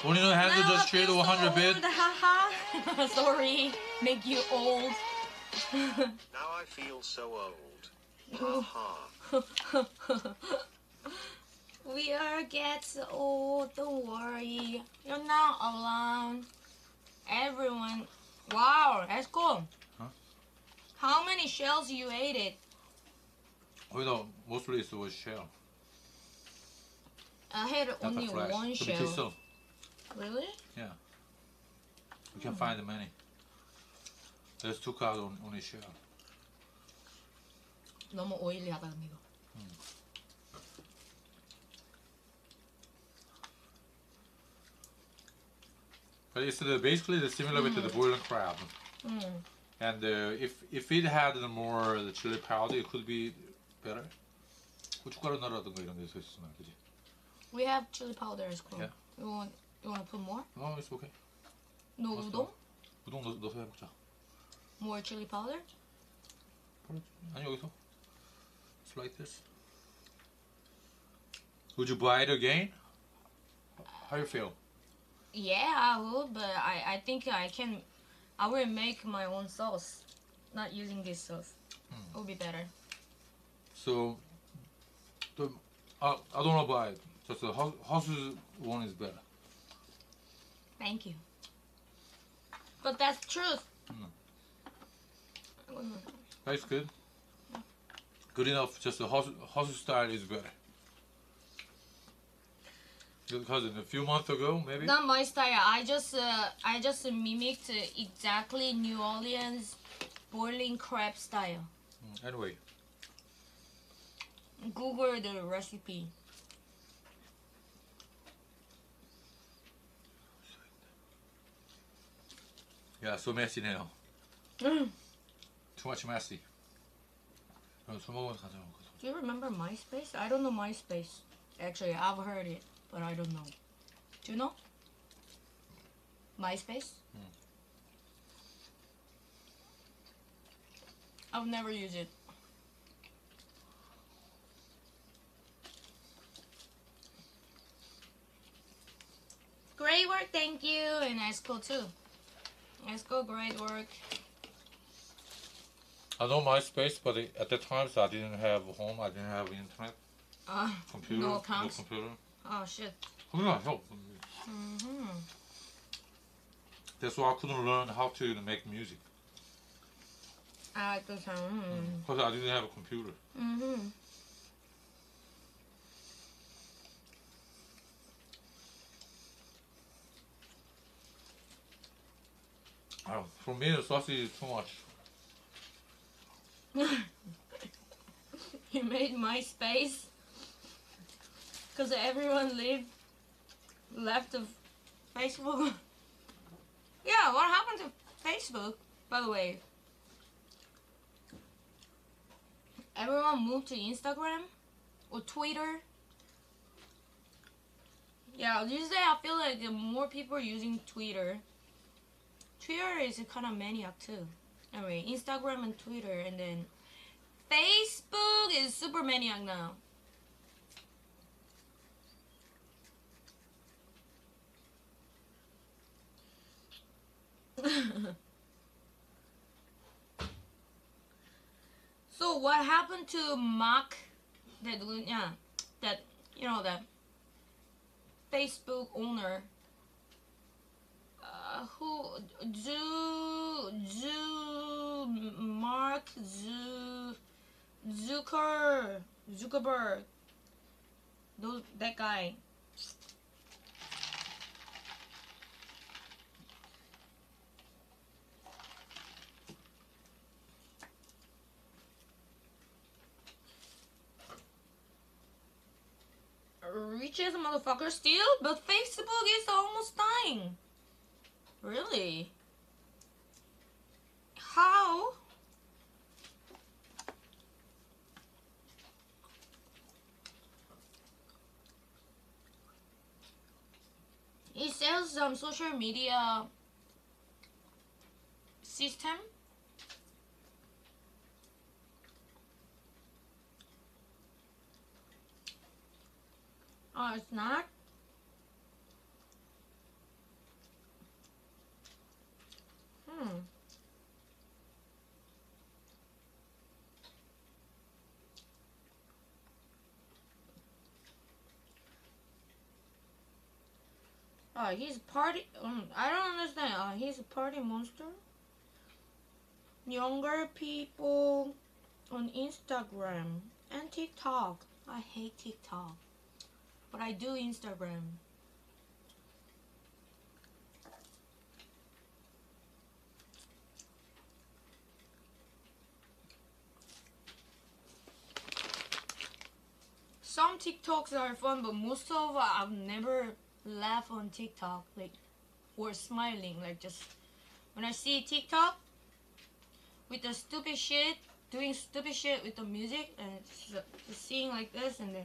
What do you know? Have to just cheer the 100 so bid. Haha. Sorry, make you old. now I feel so old. We are get old. Don't worry. You're not alone. Everyone. Wow, that's cool. Huh? How many shells you ate it? Oh, no, mostly it was shell. I had only one shell. 있어. Really? Yeah. You can find many. There's two cards on, on a shell. 너무 오일리하다 근데 이거. But it's the, basically the similar with the boiling crab. 음. And uh, if if it had the more the chili powder, it could be better. 고춧가루 넣어라든가 이런 데서 있으면 그지? We have chili powder as well. Yeah. You want you want to put more? Oh, it's okay. No What's udon? 우동 넣, 넣어서 해먹자. More chili powder? 아니 여기서. It's like this. Would you buy it again? How you feel? Yeah, I would, but I, I think I can. I will make my own sauce, not using this sauce. It would be better. So, the I, I don't know buy it. Just the house, house one is better. Thank you. But that's truth. That's good. Good enough. Just the house, house style is better. Because a few months ago, maybe. Not my style. I just uh, I just mimicked exactly New Orleans boiling crab style. Mm, Anyway, Google the recipe. Yeah, so messy now. Mm. Too much messy. Do you remember MySpace? I don't know MySpace. Actually, I've heard it, but I don't know. Do you know? MySpace? Hmm. I've never used it. Great work, thank you, and that's school too. Esco, great work. I know MySpace, but it- at the time so I didn't have home. I didn't have internet, Uh, computer, no accounts. computer. Oh shit. 그냥 help. hmm That's why I couldn't learn how to make music At the time. because I didn't have a computer. Mm-hmm. Oh, for me, the sausage is too much. you made MySpace. Because everyone leave, left the Facebook. yeah, what happened to Facebook, by the way? Everyone moved to Instagram or Twitter. Yeah, these days I feel like more people are using Twitter. Twitter is kind of maniac too. Anyway, Instagram and Twitter, and then Facebook is super maniac now. so what happened to Mark? That yeah, that you know that Facebook owner. Who Zu Zu Mark Zu Zucker Zuckerberg. Those that guy. Richest motherfucker still, but Facebook is almost dying. Really? How? It sells some social media system. Oh, it's not? Hmm. Oh, he's a party. Um, I don't understand. Uh, he's a party monster. Younger people on Instagram and TikTok. I hate TikTok, but I do Instagram. Some TikToks are fun, but most of I've never laugh on TikTok, like, or smiling, like just when I see TikTok with the stupid shit, doing stupid shit with the music, and just, just seeing like this, and then.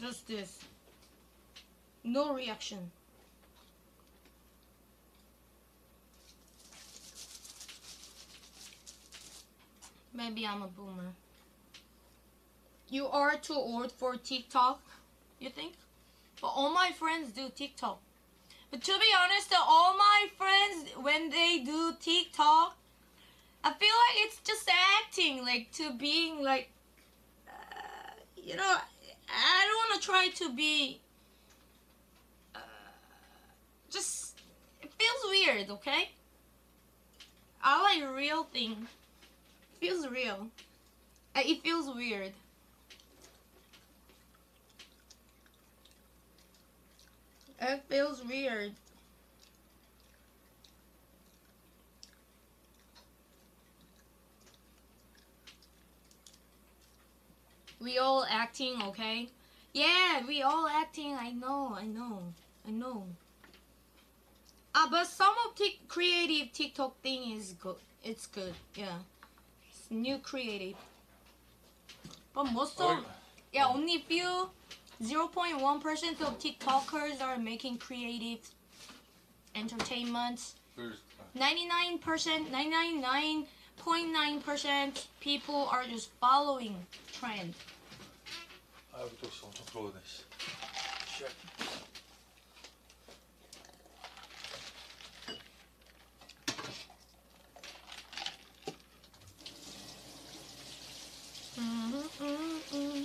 Just this. No reaction. Maybe I'm a boomer. You are too old for TikTok, you think? But all my friends do TikTok. But to be honest, all my friends, when they do TikTok, I feel like it's just acting, like to being like, uh, you know, I don't want to try to be, uh, just, it feels weird, okay? I like real things feels real. It feels weird. It feels weird. We all acting, okay? Yeah, we all acting. I know, I know, I know. Ah, but some of the creative TikTok thing is good. It's good, yeah It's new creative. But most of, yeah, only few, 0.1% of TikTokers are making creative entertainment. 99%, 99.9% people are just following trend. 아이고 또 엄청 들어오네. Mhm, mm, mm.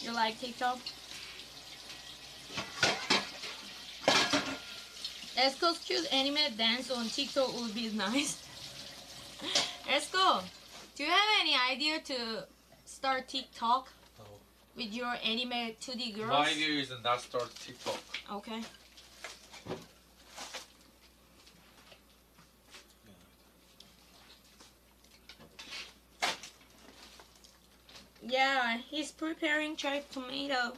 You like TikTok? Let's go choose anime dance on TikTok would be nice. Let's go. Do you have any idea to start TikTok with your anime 2D girls? My idea is not start TikTok. Okay. Yeah, he's preparing cherry tomato.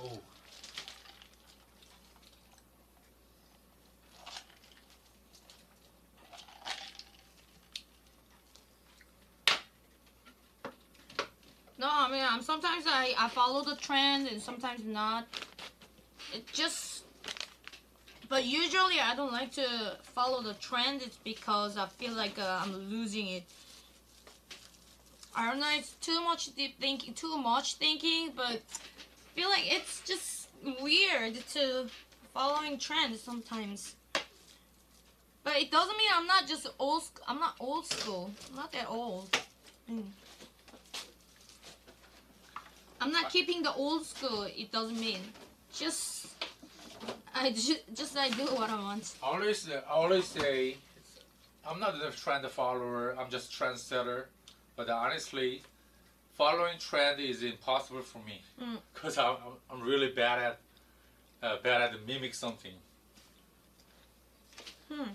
Oh. No, I mean, I'm sometimes I, I follow the trend and sometimes not. It just, but usually I don't like to follow the trend. It's because I feel like uh, I'm losing it. I don't know. It's too much deep thinking, too much thinking, but I feel like it's just weird to following trends sometimes. But it doesn't mean I'm not just old. I'm not old school. I'm not that old. Mm. I'm not keeping the old school. It doesn't mean just I just just I do what I want. I always, I always say, I'm not a trend follower. I'm just trendsetter. But honestly, following trend is impossible for me because I'm, I'm I'm really bad at uh, bad at mimic something. Hmm.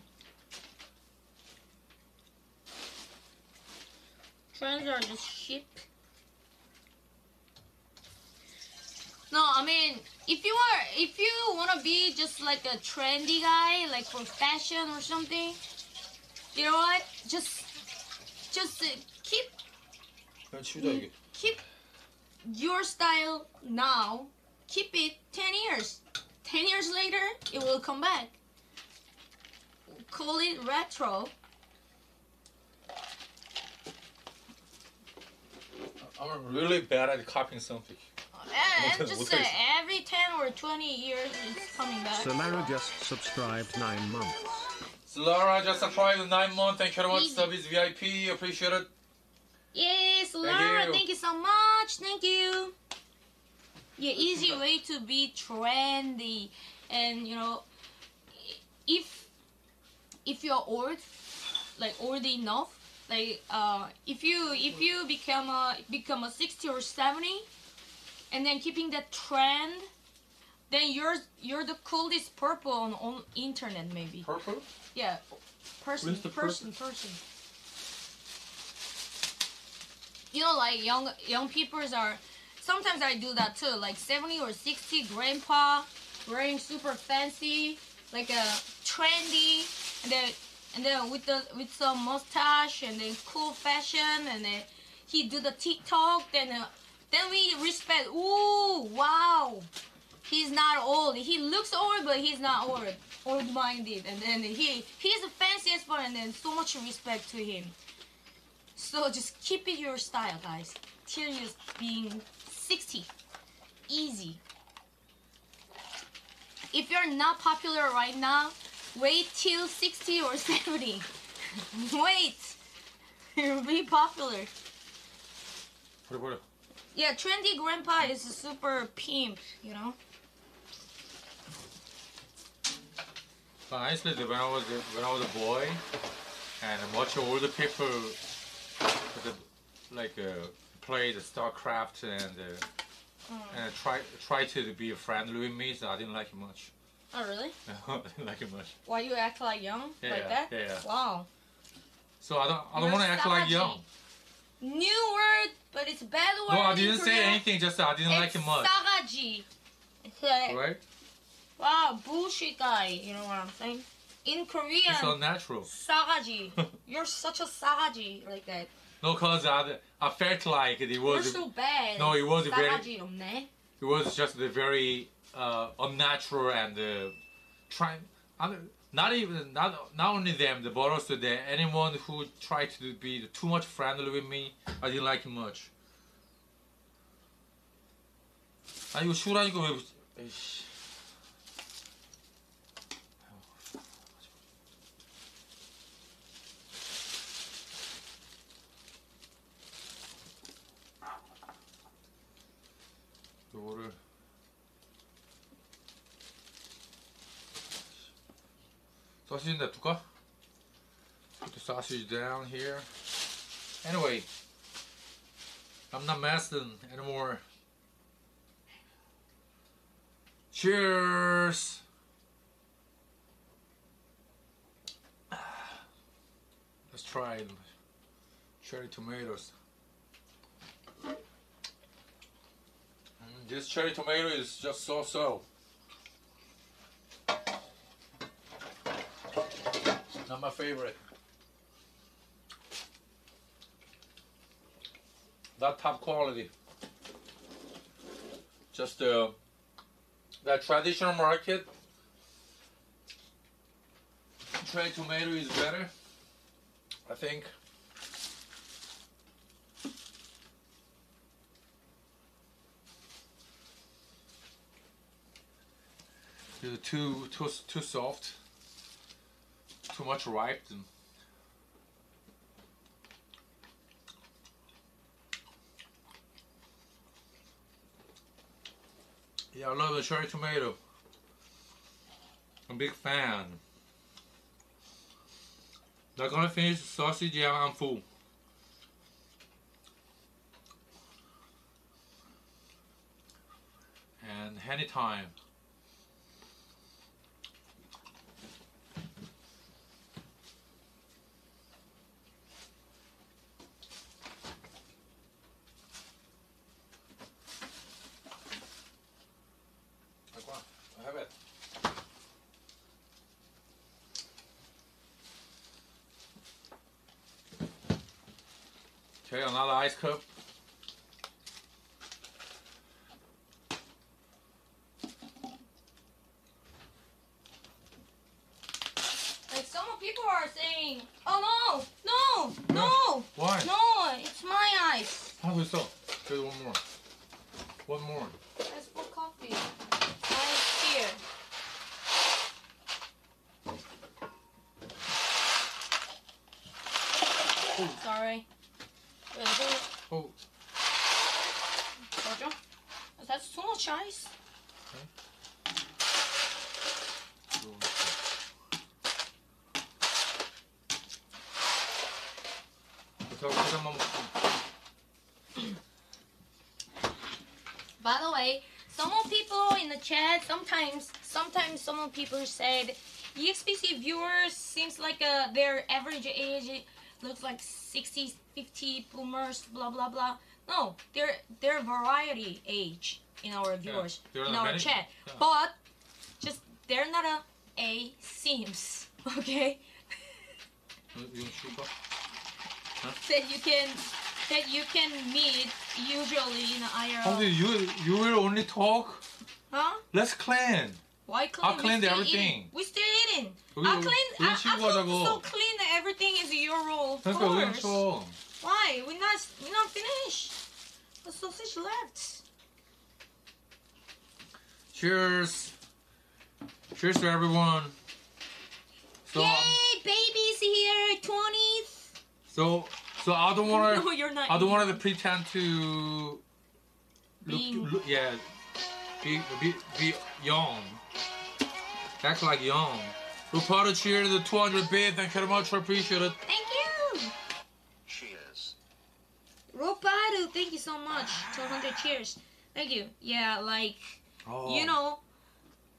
Trends are just sheep. No, I mean, if you are, if you wanna be just like a trendy guy, like for fashion or something, you know what? Just, just uh, keep. Keep your style now. Keep it ten years. Ten years later, it will come back. Call it retro. I'm really bad at copying something. And What just uh, every 10 or 20 years, it's coming back. Solara just subscribed 9 months. Laura just subscribed nine months. Thank you very much. Easy. Service VIP. Appreciate it. Yes, Laura, you. thank you so much. Thank you. Yeah, easy way to be trendy, and you know, if if you're old, like old enough, like uh, if you if you become a become a sixty or seventy, and then keeping that trend, then you're you're the coolest purple on on internet maybe. Purple? Yeah, person, Where's the person, person. You know, like young young peoples are. Sometimes I do that too. Like seventy or sixty, grandpa wearing super fancy, like a trendy, and then and then with the with some mustache and then cool fashion, and then he do the TikTok. Then uh, then we respect. Ooh, wow, he's not old. He looks old, but he's not old. Old-minded, and then he he's the fanciest one, and then so much respect to him. So just keep it your style, guys, till you're being 60. Easy. If you're not popular right now, wait till 60 or 70. wait. You'll be popular. Yeah, trendy grandpa is a super pimp, you know. Honestly, when I was a, when I was a boy, and watch all the people, the, like uh, play the StarCraft and uh, mm. and try try to be a friendly with me, so I didn't like it much. Oh really? I didn't like it much. Why you act like young yeah, like that? Yeah, yeah. Wow. So I don't I don't want to act like young. New word, but it's a bad word. No, I didn't say Korea. anything. Just I didn't like it's it much. Sagaji. It's like, Right? wow, bullshit guy. You know what I'm saying? In Korean, It's unnatural. Sagaji. You're such a Sagaji like that. No, cause I, I felt like it You're was so bad. No, it was very- 없네. it was just the very uh, unnatural and uh, trying Not even not not only them, but also the anyone who tried to be too much friendly with me, I didn't like it much. 아 이거 쉬우라니까 왜? 에이씨. 소시지 냅둘까? Put the sausage down here. Anyway, I'm not messing anymore. Cheers! Let's try it. cherry tomatoes. Mm, This cherry tomato is just so-so. Not my favorite. Not top quality. Just uh, that traditional market. Cherry tomato is better. I think. Too too too soft. Too much ripe. And yeah, I love the cherry tomato. I'm a big fan. Not gonna finish the sausage, yeah, I'm full. And anytime. I have it. Okay, another sometimes, sometimes some people said EXBC viewers seems like their average age looks like 60, 50 boomers, blah blah blah. No, they're they're variety age in our viewers yeah, in our many. chat, yeah. but just they're not a a sims, okay? that you can that you can meet usually in IRL. You you will only talk Huh? Let's clean. Why clean? I cleaned everything. Eating. We still eating. We, I clean. I, I cook so clean that everything is your role. Of course. Why? We not. We not finished. The sausage left. Cheers. Cheers to everyone. So, Yay! Baby's here. Twenties. So, so I don't want to. No, you're not. I don't want to pretend to. Look, look, yeah, be be be young. Act like young. Rupata cheers to 200 bit. Thank you very much. I appreciate it. Thank you. Cheers. Ropadu, thank you so much. 200 cheers. Thank you. Yeah, like Oh. you know,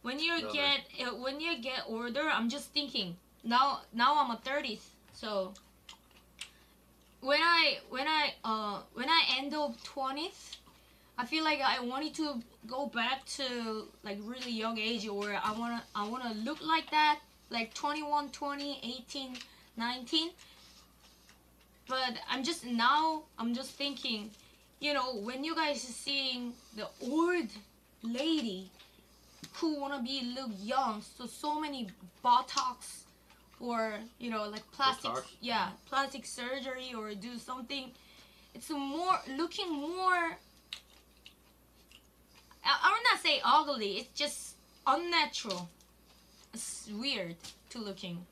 when you Love get uh, when you get older, I'm just thinking now. Now I'm a 30th, so when I when I uh when I end up 20th, I feel like I wanted to go back to like really young age, or I wanna I wanna look like that, like 21, 20, 18, 19. But I'm just now I'm just thinking, you know, when you guys are seeing the old lady who wanna be look young, so so many Botox or you know like plastic Botox? yeah plastic surgery or do something. It's more looking more. I, would not say ugly. It's just unnatural. It's weird to looking.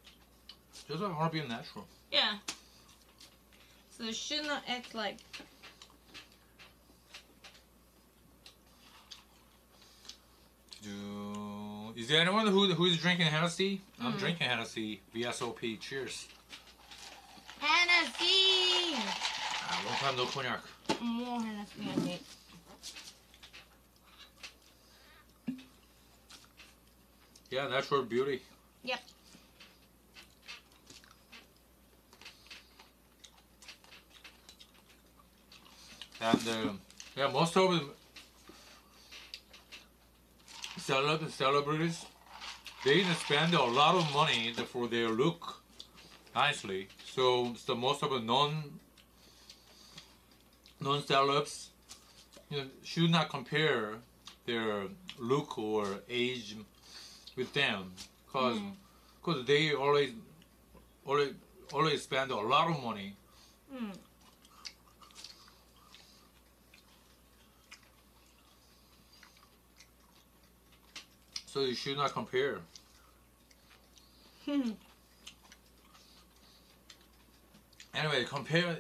Just I want to be natural. Yeah. So it should not act like. Do- Is there anyone who who is drinking Hennessy? I'm Mm. drinking Hennessy. VSOP. Cheers. Hennessy. Ah, long time no cognac. More Hennessy, I Yeah, natural beauty. Yep. And uh, yeah, most of them celeb celebrities, they spend a lot of money for their look nicely. So, so most of the non non celebs, you know, should not compare their look or age with them, cause Mm. cause they always always always spend a lot of money. Mm. So you should not compare. Anyway, compare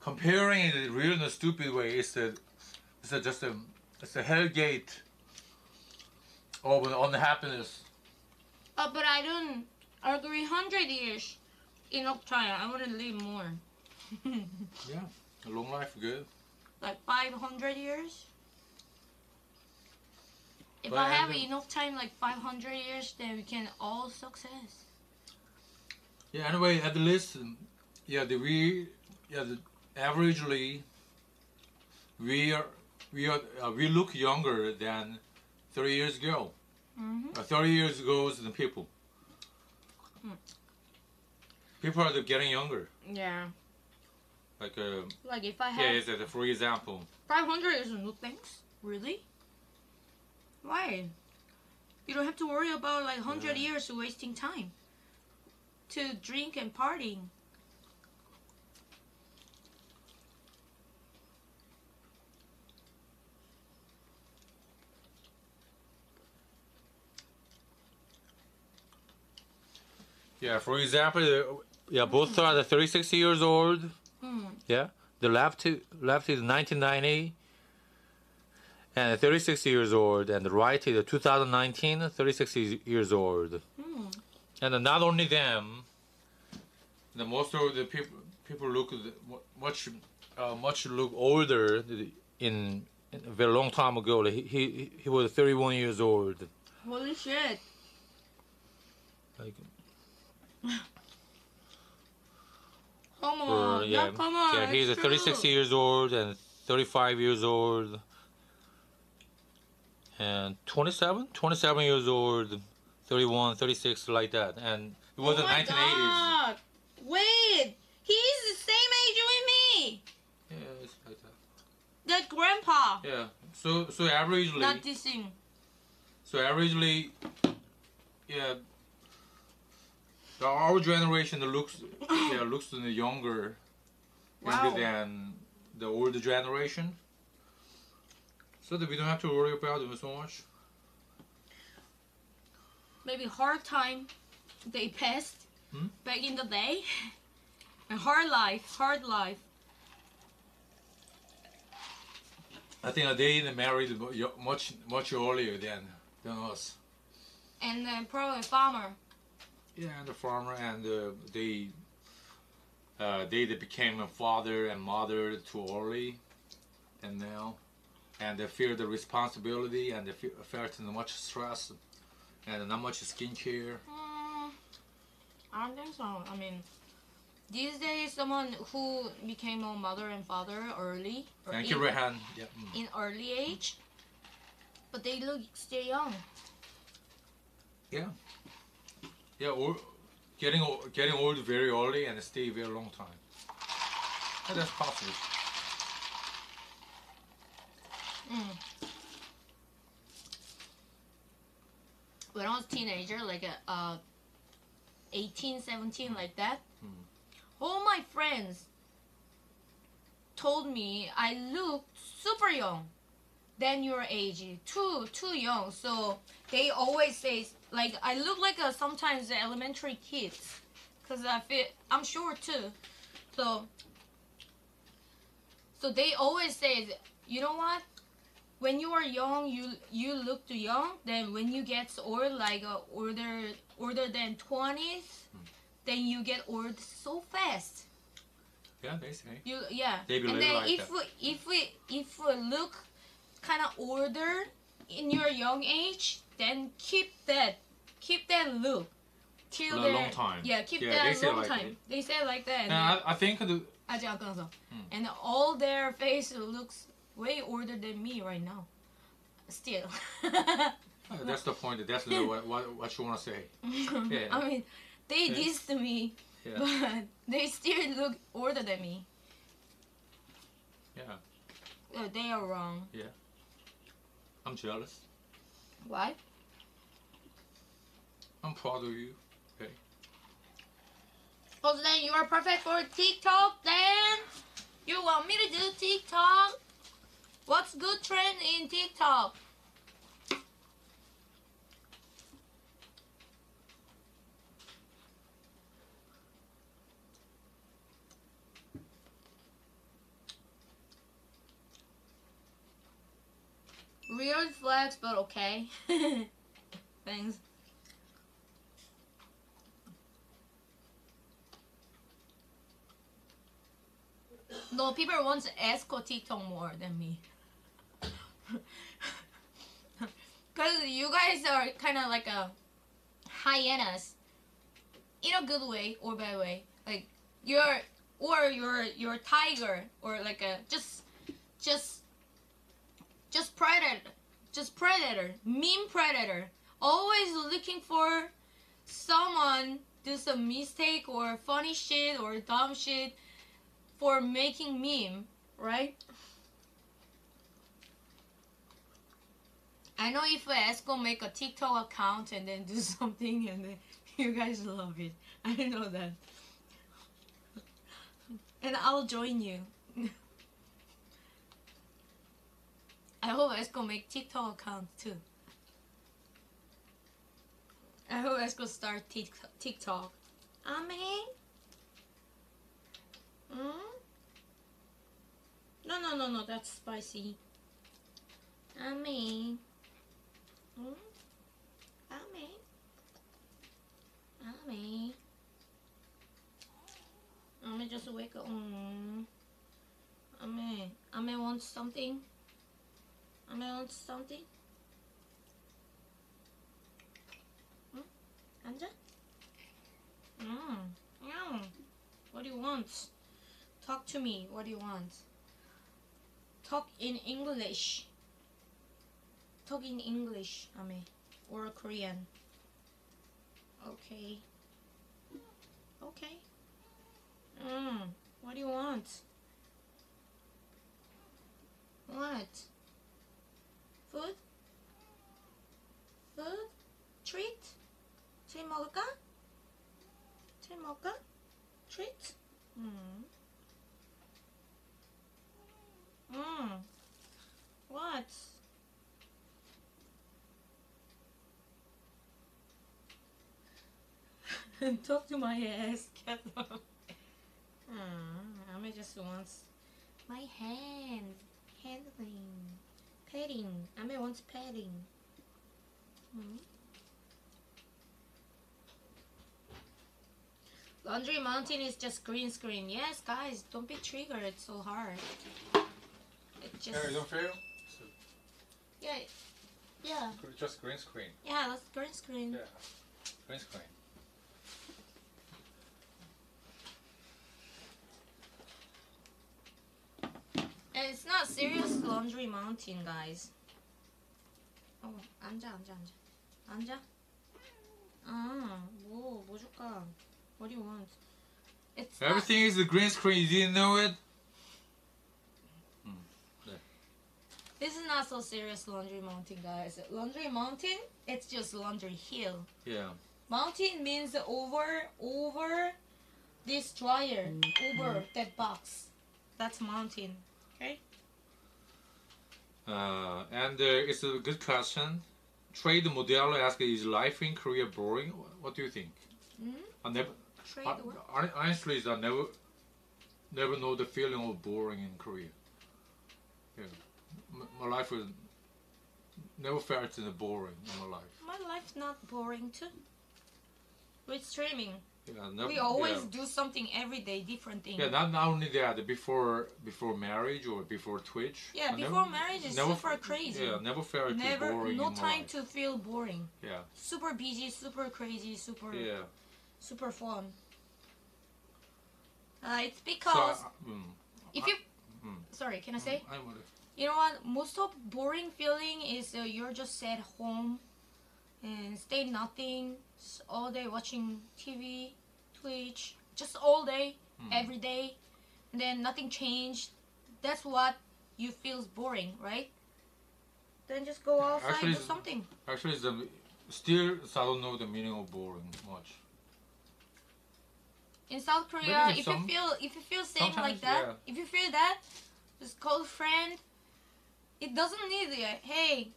comparing it really in a stupid way is a it's a, just a it's a hell gate of unhappiness. Uh, but I don't agree. Hundred years enough time. I want to live more. Yeah, a long life good. like five hundred years. If But I have enough time, like five hundred years, then we can all success. Yeah. Anyway, at least um, yeah, the we yeah the averagely we are we are uh, we look younger than three years ago. Mm-hmm. Uh, 30 years ago than people. Hmm. People are getting younger. Yeah. Like, uh, Like if I yeah, have it's, uh, for example, five hundred is no thanks. Really? Why? You don't have to worry about like hundred Yeah. years wasting time to drink and partying. Yeah, for example, uh, yeah, both are the 36 years old. Hmm. Yeah, the left left is 1990, and 36 years old, and the right is 2019, 36 years old. Hmm. And not only them, the most of the people people look much uh, much look older in, in a very long time ago. He, he he was 31 years old. Holy shit. Like, Come or, on. yeah, yeah, come on. yeah, he's it's 36 true. years old and 35 years old and 27, 27 years old, 31, 36, like that. And it was oh the 1980s. God. Wait, he's the same age with me. Yeah, it's like that. That grandpa. Yeah. So so averagely, Not dissing. so averagely, yeah. The- Our generation looks yeah looks younger, Wow. younger than the older generation. So that we don't have to worry about them so much. Maybe hard time they passed Hmm? back in the day. A hard life, hard life. I think they married much much earlier than than us. And then probably farmer. Yeah, and the farmer and uh, they uh, they became a father and mother too early, and now, and they feel the responsibility and they feel, felt much stress, and not much skincare. Mm, I don't think so. I mean, these days, someone who became a mother and father early, Thank in, you, Rehan. Yeah. mm. in early age, but they look still young. Yeah. Yeah, or getting o- getting old very early and stay very long time. Yeah, that's possible. Mm. When I was teenager, like a uh, 18, 17, like that, Mm. all my friends told me I looked super young than your age, too too young. So they always say like I look like a sometimes the elementary kids, cause I feel I'm short too. So so they always say, you know what? When you are young, you you look too young. Then when you get old, like uh, older older than twenties, then you get old so fast. Yeah, basically. You yeah. They believe and then like if that. we if we if we look kind of older in your young age, then keep that keep that look till For a the long time. Yeah, keep Yeah, they that say long like time. it. They say like that. And And I, I think the 아직 안 끊어서. Hmm. And all their face looks way older than me right now. Still. uh, that's the point. That's the, what, what what you want to say. Yeah. I mean, they Yeah. dissed me, Yeah. but they still look older than me. Yeah. Uh, they are wrong. Yeah. I'm jealous. Why? I'm proud of you. Okay. Oh, then you are perfect for TikTok. Then you want me to do TikTok? What's good trend in TikTok? Weird flex, but okay. Thanks. No, people want to ask or TikTok more than me. Because you guys are kind of like a hyenas. In a good way or bad way. Like, you're, or you're, you're a tiger. Or like a, just, just, just predator. Just predator. Mean predator. Always looking for someone do some mistake or funny shit or dumb shit for making meme, right? I know if Esco make a TikTok account and then do something and then you guys love it. I know that. And I'll join you. I hope Esco make TikTok account too. I hope Esco start Tik- TikTok. Amen. Mm? No, no, no, no, that's spicy. Amen. Mm? Amen. Amen. Amen just wake up. Mm. Amen wants something. Amen wants something. Mm? 앉아? Mm. Yeah. What do you want? Talk to me. What do you want? Talk in English. Talk in English, Ame. Or Korean. Okay. Okay. Mm. What do you want? What? Food? Food? Treat? treat 먹을까? treat 먹을까? treat? 음. 음. What? Talk to my ass, cat. Hmm, Ame just wants my hand, handling, petting. Ame wants petting. Hmm. Laundry Mountain is just green screen. Yes, guys, don't be triggered it's so hard. It just Yeah, you don't feel? yeah, yeah, Just green screen. yeah. That's green screen. Yeah. Green screen. And it's not serious laundry mountain, guys. 어, 앉아, 앉아, 앉아. 앉아. 아, 뭐, 뭐 줄까? What do you want? It's not- Everything is a green screen. You didn't know it? This is not so serious laundry mountain, guys. Laundry mountain, it's just laundry hill. Yeah. Mountain means over, over this dryer, over that box. That's mountain. Okay? Uh, and uh, it's a good question. Trade Modelo asked, "Is life in Korea boring?" What do you think? Hmm? I never. Trade I, what? honestly, I never, never know the feeling of boring in Korea. My life was never felt in a boring in my life. My life's not boring too. With streaming. Yeah, never, we always yeah. do something every day, different thing. Yeah, not, not only that, before before marriage or before Twitch. Yeah, I before never- marriage is never- super crazy. Yeah, never felt Never, boring. no time life. to feel boring. Yeah. Super busy, super crazy, super, Yeah. super fun. Uh, it's So, because uh, mm, if you, mm, sorry, can I say? I would. You know what? Most of boring feeling is uh, you're just at home and stay nothing all day watching TV, Twitch, just all day, Hmm. every day, and then nothing changed. That's what you feels boring, right? Then just go outside Actually, do something. Actually, the still I don't know the meaning of boring much. In South Korea, if some- you feel if you feel same like that, yeah. if you feel that, just call a friend. It doesn't need the hey,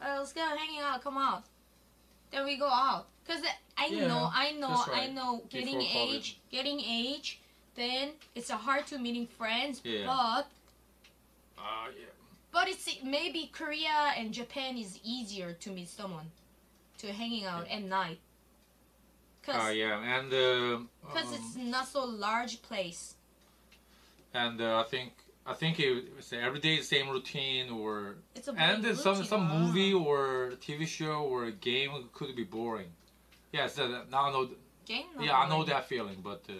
uh, let's go hanging out. Come out. Then we go out. Cause I Yeah, know, I know, that's I know. Getting Before COVID. age, getting age, then it's a hard to meeting friends. Yeah. But Ah, yeah. but it's maybe Korea and Japan is easier to meet someone, to hanging out at night. Cause, Ah, yeah, and uh, Cause um, it's not so large place. and uh, I think I think it- it's every day the same routine or It's a and boring then some some movie or TV show or a game could be boring. Yes, uh, now I know. Game Yeah, I know that feeling, but uh,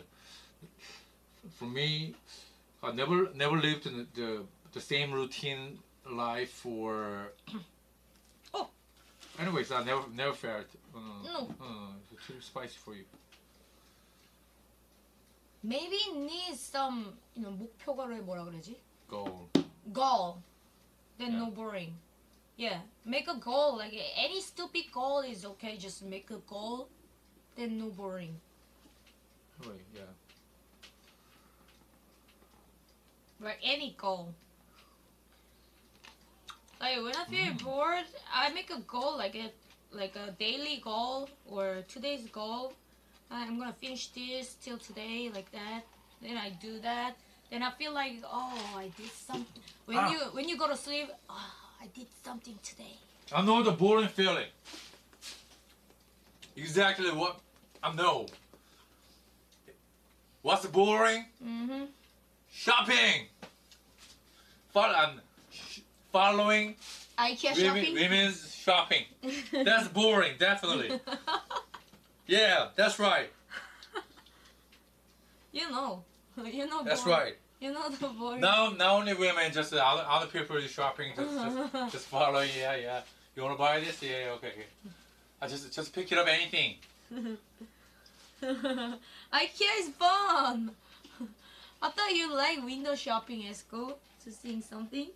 for me, I never never lived in the the, the same routine life for. oh. Anyways, I never never felt. Uh, No. Uh, it's too spicy for you Maybe need some you know 목표가를 뭐라 그러지? Goal. Goal. Then Yeah. no boring. Yeah, make a goal. Like any stupid goal is okay. Just make a goal. Then no boring. Right, yeah. Right, any goal. Like when I feel Mm. bored, I make a goal like a like a daily goal or today's goal. I'm gonna finish this till today, like that. Then I do that. Then I feel like oh I did something. When Ah. you when you go to sleep, oh I did something today. I know the boring feeling. Exactly what I know. What's boring? Mm-hmm. Shopping. Follow, um, sh- following IKEA women, shopping. women's shopping. That's boring, definitely. Yeah, that's right. you know, you know. That's boring. right. You know the boy. Now, not only women, just other, other people is shopping, just, just, just following. Yeah, yeah. You wanna buy this? Yeah, okay. I just, just pick it up anything. IKEA is fun. I thought you like window shopping at school to seeing something.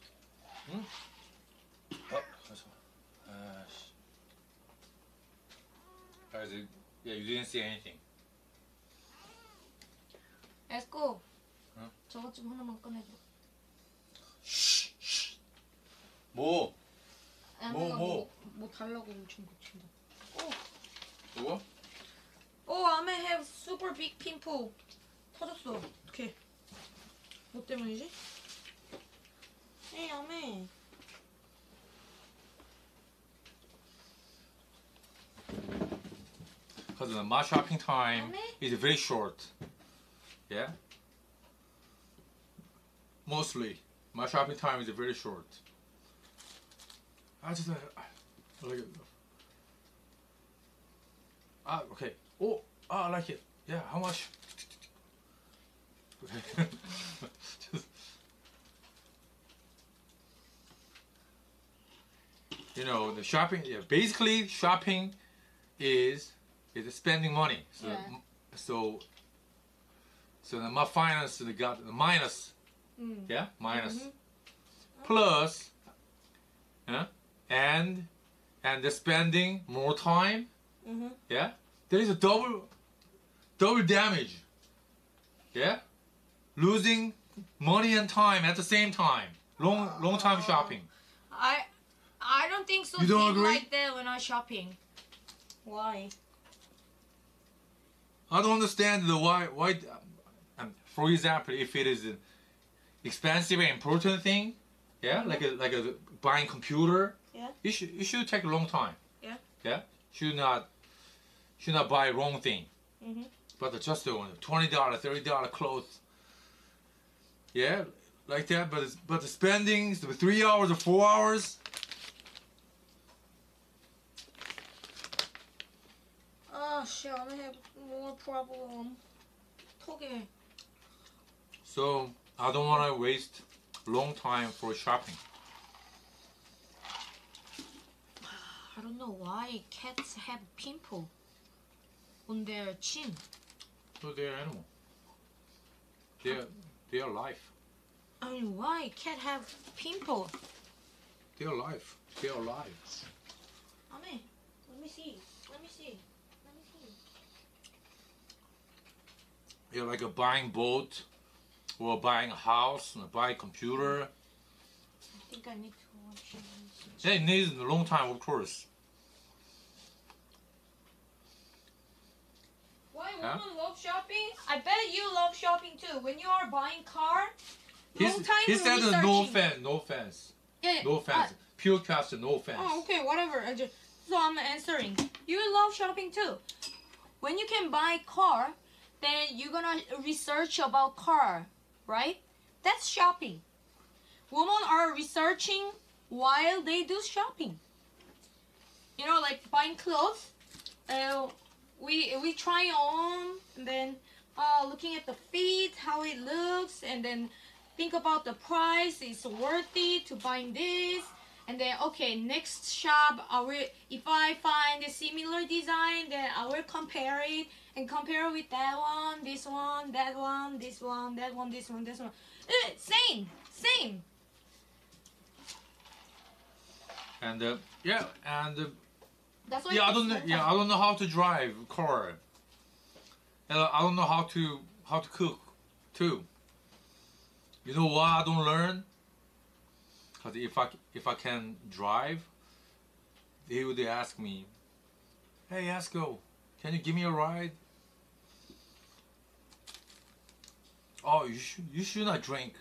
Oh, that's one. Uh, sh- is it- yeah, you didn't see anything. School. 응? 저것 좀 하나만 꺼내줘. 뭐? 아, 뭐, 내가 뭐? 뭐, 뭐 달라고 엄청 고친다. 누구? Oh, I may have super big pimple. 터졌어. 어떡해. 뭐 때문이지? 에이, 아메. Because my shopping time is very short. Yeah? Mostly. My shopping time is very short. I just uh, like it. Ah, okay. Oh, ah, I like it. Yeah, how much? Just- you know, the shopping, yeah, basically shopping is is spending money. So, Yeah. so, so the, my finance got the minus. Mm. Yeah, minus. Mhm. Plus, yeah, and and the spending more time. Mm-hmm. Yeah, there is a double double damage. Yeah, losing money and time at the same time. Long long time shopping. I I don't think so You don't agree? like that when I'm shopping. Why? I don't understand the why why. Um, for example, if it is an expensive and important thing, yeah, like a like a buying computer, Yeah. it should it should take a long time. Yeah. Yeah, should not should not buy wrong thing. Mm-hmm. but the just the one twenty dollar, thirty dollar clothes. Yeah, like that. But it's, but the spending, the three hours or four hours. Oh shit, I'm gonna have more problem. Um, okay. So I don't want to waste long time for shopping. I don't know why cats have pimple on their chin. So they're animal. They're they're alive. I mean, why cat have pimple? They're alive. They're alive. Ame, let me see. Let me see. Let me see. You're like a buying boat, or buying a house, and buy a computer. I think I need to watch this. Yeah, it needs a long time, of course. Why Huh? women love shopping? I bet you love shopping too. When you are buying car, He's, long time he said uh, no researching. offense, no offense, Yeah, yeah. no offense. Pure question, no offense. Oh, okay, whatever. I just, so I'm answering. You love shopping too. When you can buy car, then you're gonna research about car, right? That's shopping. Women are researching while they do shopping. You know, like buying clothes. Uh, we we try on, and then uh, looking at the feet, how it looks, and then think about the price. Is worthy to buying this, and then okay, next shop. I will if I find a similar design, then I will compare it and compare with that one, this one, that one, this one, that one, this one, this one. Eh, same, same. And uh, yeah, and uh, That's why yeah, I don't know. Yeah. I don't know how to drive car. And uh, I don't know how to how to cook, too. You know why I don't learn? Cause if I if I can drive, they would ask me, "Hey, Esco, can you give me a ride?" Oh, you should you should not drink,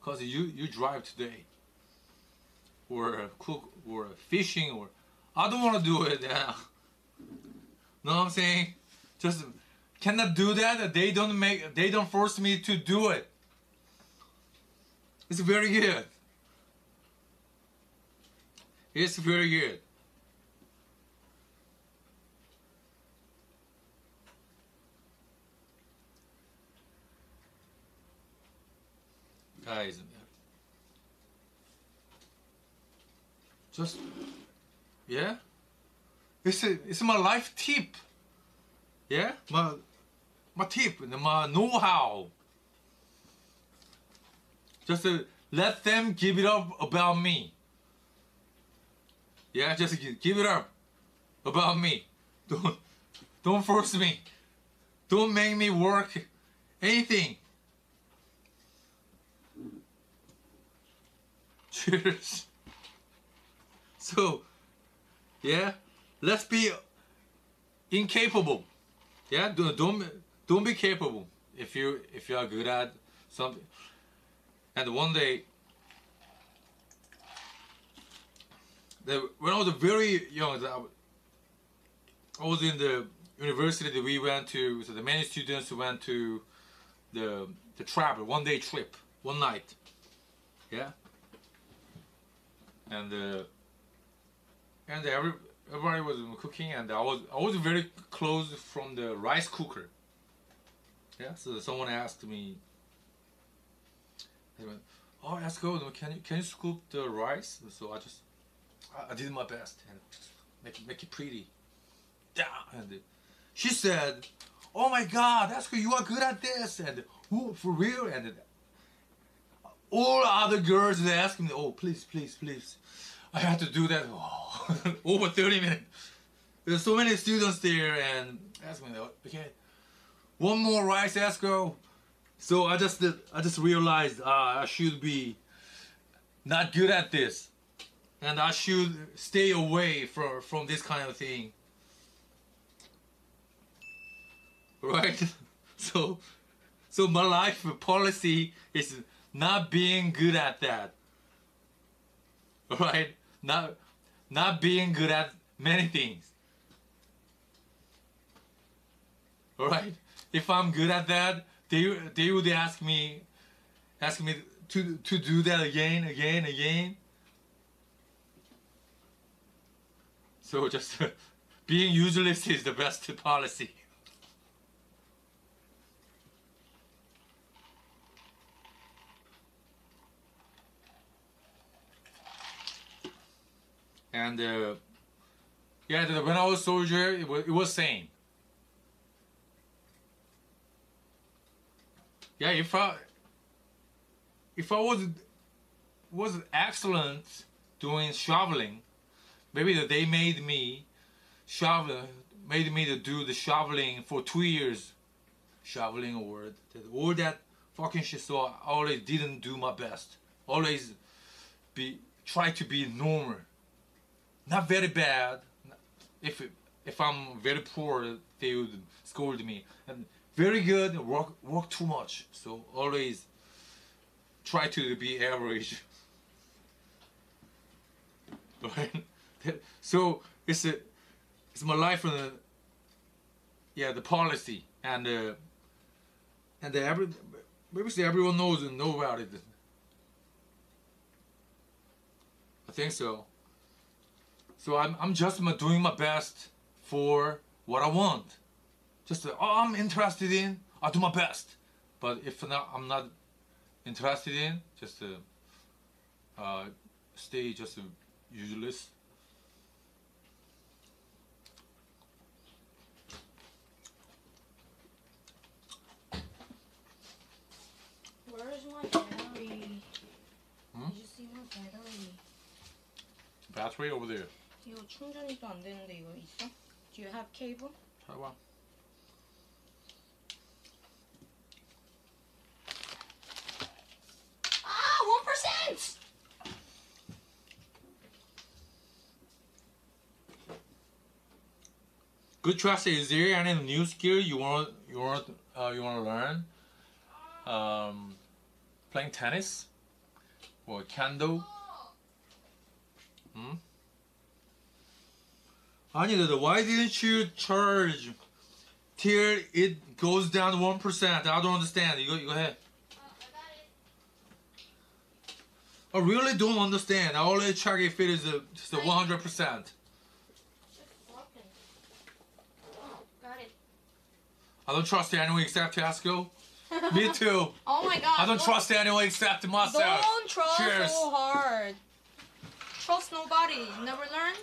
cause you you drive today. Or cook or fishing or I don't want to do it. Yeah. know what I'm saying? Just cannot do that. They don't make. They don't force me to do it. It's very good. It's very good. Guys, just yeah. It's a, it's my life tip. Yeah, my my tip, my know-how. Just uh, let them give it up about me. Yeah, just gi- give it up about me. Don't don't force me. Don't make me work anything. Cheers. So, yeah, let's be incapable. Yeah, don't don't don't be capable if you if you are good at something. And one day, the, when I was very young, I was in the university that we went to. So the many students went to the the travel one day trip, one night. Yeah. And uh, and every, everybody was cooking, and I was I was very close from the rice cooker. Yeah. So someone asked me. They went, "Oh, let's go. Can you can you scoop the rice?" So I just I, I did my best and make it make it pretty. Yeah. And she said, "Oh my God, that's good. You are good at this." And who for real? And all other girls they ask me, "Oh, please, please, please." I had to do that oh, over 30 minutes. There's so many students there and ask me, okay, one more rice, Esco. So I just I just realized uh, I should be not good at this, and I should stay away from from this kind of thing. Right? So, so my life policy is not being good at that. Right? Not not being good at many things. All right. If I'm good at that, they they would ask me, ask me to to do that again, again, again. So just being useless is the best policy. And uh, yeah, when I was soldier, it was, it was same. Yeah, if I if I was was excellent doing shoveling, maybe that they made me shovel made me to do the shoveling for two years, shoveling or all that fucking shit. So I always didn't do my best. Always be try to be normal, not very bad. If if I'm very poor, they would scold me. And very good, work work too much. So always try to be average. So it's a it's my life and yeah the policy and uh, and the every maybe everyone knows and know about it. I think so. So I'm I'm just doing my best for what I want. Just oh I'm interested in, I'll do my best. But if not, I'm not interested in, just uh, uh, stay just uh, useless. Where is my battery? Hmm? Did you see my battery? Battery over there. 이거 충전이 또 안 되는데 이거 있어? Do you have cable? 봐봐. Ah, one percent. Good trust. Is there any new skill you want you want uh, you want to learn? Um, playing tennis or kendo? Hmm. 아니, why didn't you charge till it goes down one percent? I don't understand. You go, you go ahead. I really don't understand. I only check if it is a, just a one hundred percent. Got it. I don't trust anyone except Esco. Me too. Oh my god. I don't trust anyone except myself. Don't trust Cheers. so hard. Trust nobody. Never learn.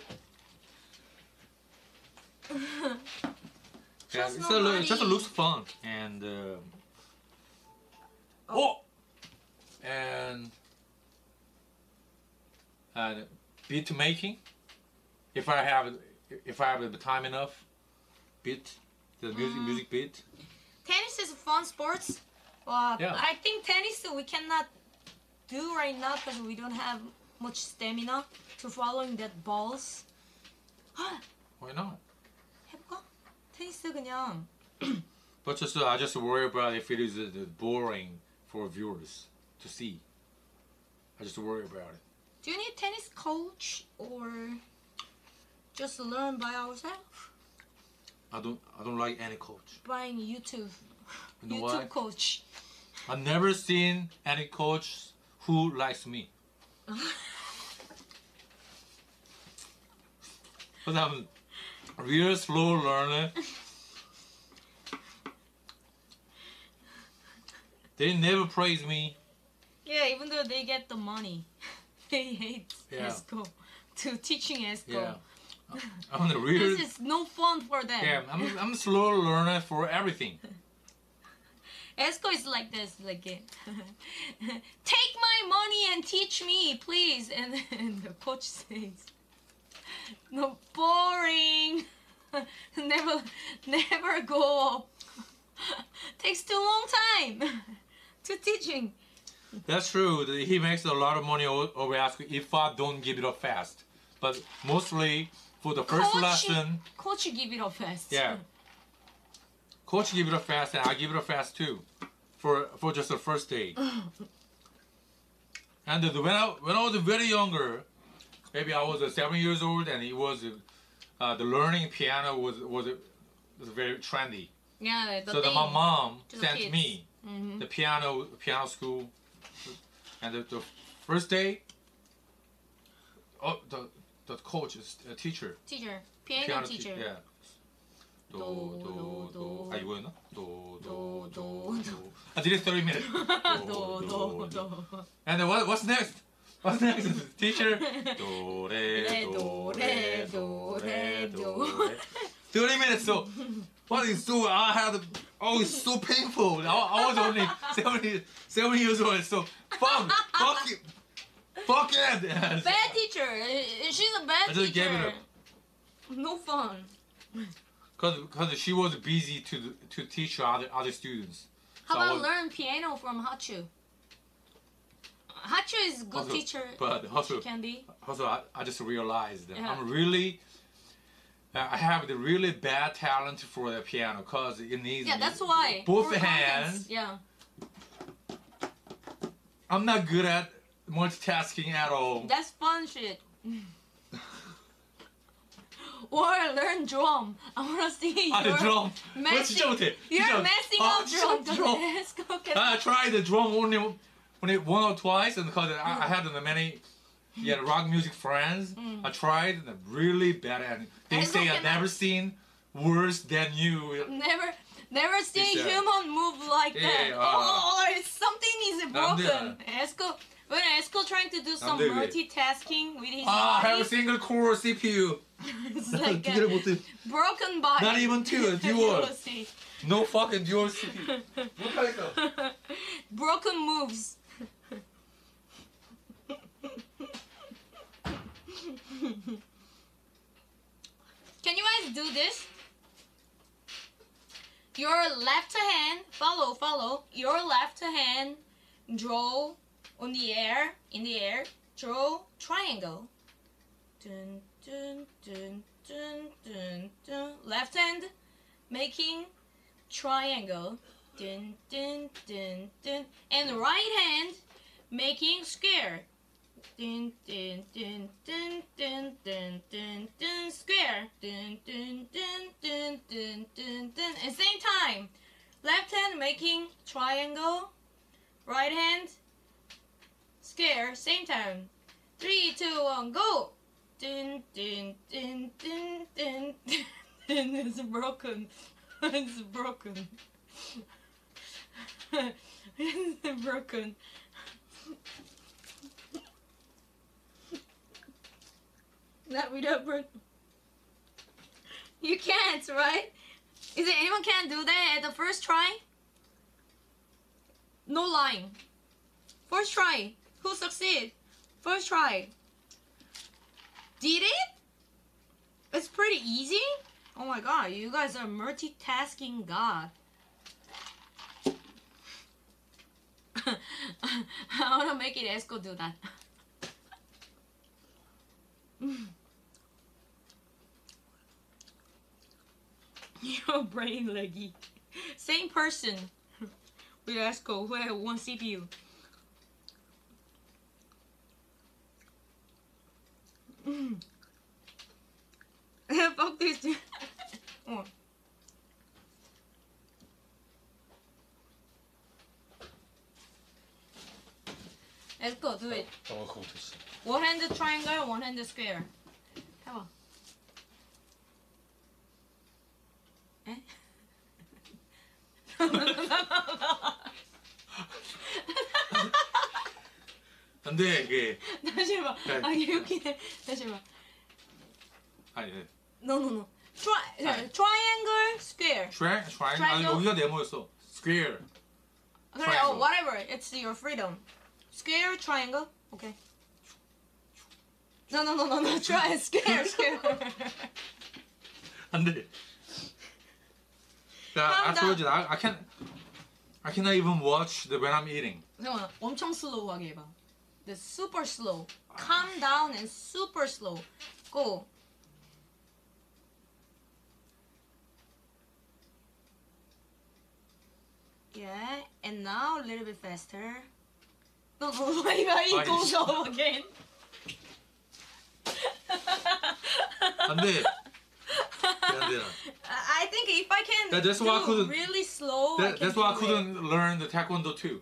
Yeah, it's a, lo- it just looks fun and uh, oh, and and beat making. If I have if I have the time enough, beat the music Mm. music beat. Tennis is a fun sports. But Yeah. I think tennis we cannot do right now because we don't have much stamina to following that balls. Why not? 해볼까? 테니스 그냥 But just uh, I just worry about if it is uh, boring for viewers to see. I just worry about it. Do you need tennis coach or just learn by ourselves? I don't I don't like any coach. Buying YouTube. You know YouTube why? coach. I've never seen any coach who likes me. But I'm a real slow learner. They never praise me. Yeah, even though they get the money, they hate Yeah. ESCO to teaching ESCO. Yeah. I'm the real. This is no fun for them. Yeah, I'm I'm a slow learner for everything. ESCO is like this, like it. Eh, Take my money and teach me, please. And then the coach says, No, boring. never, never go. Takes too long time to teaching. That's true. He makes a lot of money over asking if I don't give it up fast. But mostly for the first coach, lesson, coach give it up fast. yeah. Coach give it up fast, and I give it up fast too, for for just the first day. And when I when I was very younger, maybe I was uh, seven years old, and it was uh, the learning piano was was was very trendy. Yeah, the so that thing my mom to the sent kids. me Mhm. the piano piano school, and the, the first day, oh the the coach is a teacher. teacher, piano, teacher. Yeah. 도도도 아 이거였나? 도도도 아 did it 30 minutes. 도도도. And then what what's next? What's next? Teacher. Do re do re do re do re. Thirty minutes. So what is so? I had. Oh, it's so painful. I, I was only seven, seven years old. So fuck, fuck it, fuck it. Bad teacher. She's a bad I just teacher. Gave it up. No fun. Cause, cause she was busy to to teach other other students. How so about was, learn piano from Hachu? Hachu is good Also- teacher. but also- she can be. Also, I, I just realized that Yeah. I'm really, uh, I have the really bad talent for the piano because it needs Yeah, that's why. both For hands. contents, Yeah. I'm not good at multitasking at all. That's fun shit. or learn drum. I wanna see Ah, the your drum. Messing, 너 진짜 못해. You're 진짜. messing 아, up 진짜 drum. drum. Let's go get I tried the drum only, when it one or twice, and because I, I mm. had many yeah, rock music friends. Mm. I tried and really bad And. They say I've never seen worse than you. Never, never seen it's, human move like yeah, that. Uh, oh, something is broken. Esco, when Esco trying to do some multitasking with his ah, body. I have a single core CPU. it's like a broken body. Not even two, dual. no fucking dual CPU. broken moves. Can you guys do this? Your left hand, follow, follow. Your left hand, draw on the air, in the air, draw triangle. Dun, dun, dun, dun, dun, dun. Left hand, making triangle. Dun, dun, dun, dun. And right hand, making square. Dun, dun, dun, dun, dun, dun, dun, dun, square. Dun, dun, dun, dun, dun, dun, dun. At same time, left hand making triangle, right hand square. Same time. Three, two, one, go. Dun, dun, dun, dun, dun, dun. it's broken. it's broken. it's broken. Not without broken. You can't, right? Is it anyone can do that at the first try? No lying. First try. Who succeed? First try. Did it? It's pretty easy. Oh my god, you guys are multitasking god. I wanna make it Esco do that. Your brain leggy. Same person. We ask, go. who had one CPU. Mm. Fuck this. Let's go, do it. One hand triangle, one hand square. Come on. 에? 안돼 이게 다시 해봐. 네. 아 이렇게 다시 해봐. 아니 네. No no no. Tri 아. triangle square. 트라이 트라이 아니 Triangle? 여기가 네모였어. Square. 그래, Triangle. oh, whatever. It's your freedom. Square, triangle. Okay. No, no, no, no, no. Try square, square. 안돼. 야, I Calm told you I, I can't I cannot even watch the when I'm eating. 잠깐만, 엄청 슬로우하게 해봐. The super slow. Calm down and super slow. Go. Yeah, and now a little bit faster. No, no, why why it goes off again? 안돼. I think if I can that, that's why I couldn't, really slow, that, that's why I couldn't it. learn the taekwondo too.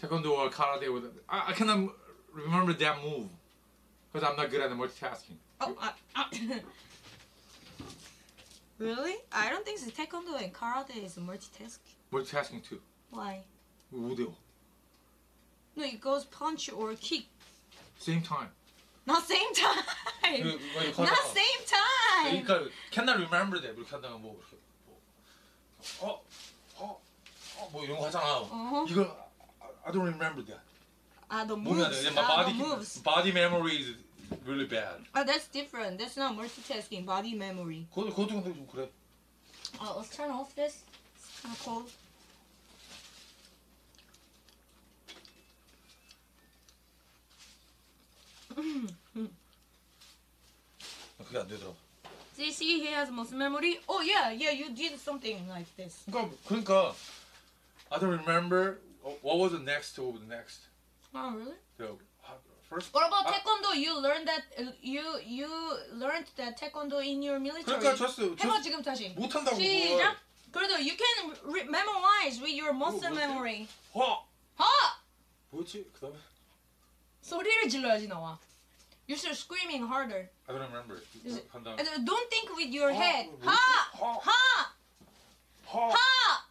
Taekwondo or karate. With, I, I cannot remember that move because I'm not good at multitasking. Oh, uh, uh really? I don't think the taekwondo and karate is multitasking. Multitasking too. Why? Wudeo. No, it goes punch or kick. Same time. Not same time. 그, 뭐 이거 Not 하다가- same time. 그러니까 cannot remember that 이렇게 한다면 뭐 이렇게 뭐, 어, 어, 어, 뭐 이런 거 하잖아. 어허. 이걸 I don't remember that. Ah, the 몸이 안 돼. moves. My Ah, body, the moves. body memory is really bad. Oh, that's different. That's not multitasking. Body memory. 그것도 그것도 근데 좀 그래. Oh, let's turn off this. It's kind of cold. 그게 안 되더라고. See, see, he has most memory. Oh yeah, yeah, you did something like this. 그러니까 그러니까 I don't remember what was the next over the next. Oh really? The first. What about 아, taekwondo? You learned that uh, you you learned that taekwondo in your military. 그러니까 just 해봐 지금 다시. 못한다고. 시작. 그래도 you can re- memorize with your muscle 뭐지? memory. 화. 하! 뭐였지? 그다음에 소리를 질러야지 나와. You should screaming harder. I don't remember. Is it- 한 다음에. And, uh, Don't think with your 하, head. 뭐지? 하! 하. 하! 하. 하!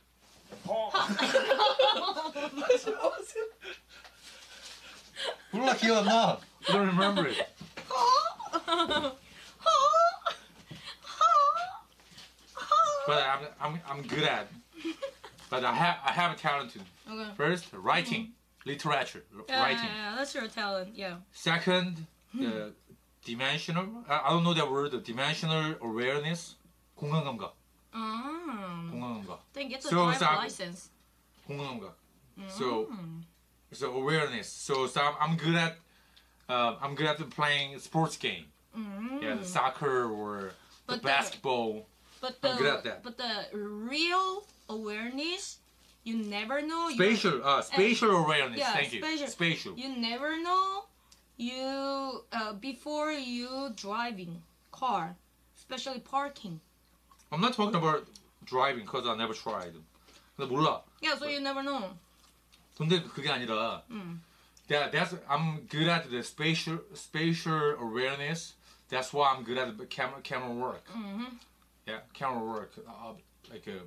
몰라 기억 안 나. I don't remember it. But I'm I'm I'm good at. But I have I have a talent too. Okay. First, writing, literature, l- Yeah, writing. yeah, yeah, that's your talent. Yeah. Second, the dimensional. I, I don't know that word. The dimensional awareness. 공간감각. Um, 공간감각. then get the So, driver so- license. 공간감각. So Mm. so awareness. So so I'm, I'm good at. Uh, I'm good at playing sports game. Yeah, the Mm. soccer or the But the- basketball. But the I'm good at that. but the real awareness, you never know. you- Spatial, uh, spatial awareness. Yeah, Thank you. spatial. Spatial. You never know. You uh, before you driving car, especially parking. I'm not talking about driving because I never tried. 근데 몰라. Yeah, so you never know. 근데 그게 아니라 음. that that's I'm good at the spatial spatial awareness. That's why I'm good at the camera camera work. Mm-hmm. Yeah, camera work. Uh, like uh,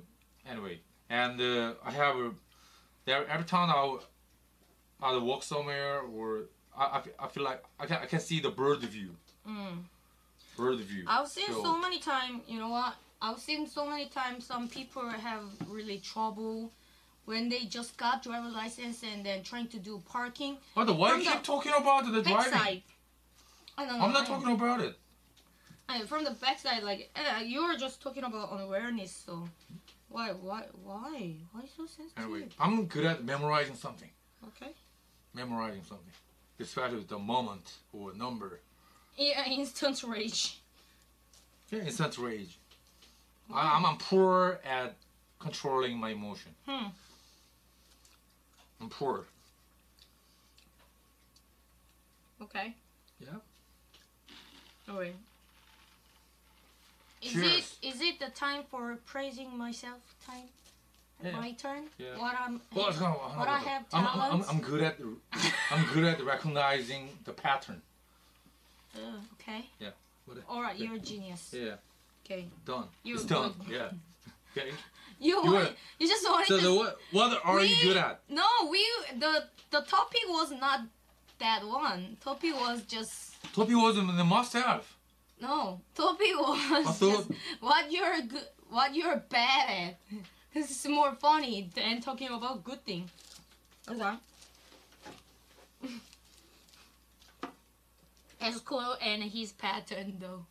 anyway, and uh, I have a, there every time I I walk somewhere or I, I, I feel like I can I can see the bird view. Mm. Bird view. I've seen so, many times. You know what? I've seen so many times. Some people have really trouble when they just got driver license and then trying to do parking. But why From you keep talking about the driving? backside. I don't know. I'm not talking about it. I, from the backside, like uh, you were just talking about awareness. So why, why, why, why so sensitive? Anyway, I'm good at memorizing something. Okay. Memorizing something. Especially the moment or number. Yeah, instant rage. Yeah, instant rage. I, I'm, I'm poor at controlling my emotion. Hmm. I'm poor. Okay. Yeah. Alright. Is Cheers. it is it the time for praising myself time? Yeah. My turn. Yeah. What I'm Well, it's not- what I have I'm, I'm, I'm, talents. I'm good at I'm good at recognizing the pattern. Uh, okay. Yeah. What- All right, yeah. you're a genius. Yeah. Okay. Done. You're it's done. good. Yeah. Okay. You You want, were- you just wanted So to. the, what what are you good at? No, we the the topic was not that one. Topic was just Topi wasn't the must have. No. Topic was ah, just what you're good, what you're bad at. This is more funny than talking about good thing. Okay. it's cool, and his pattern though.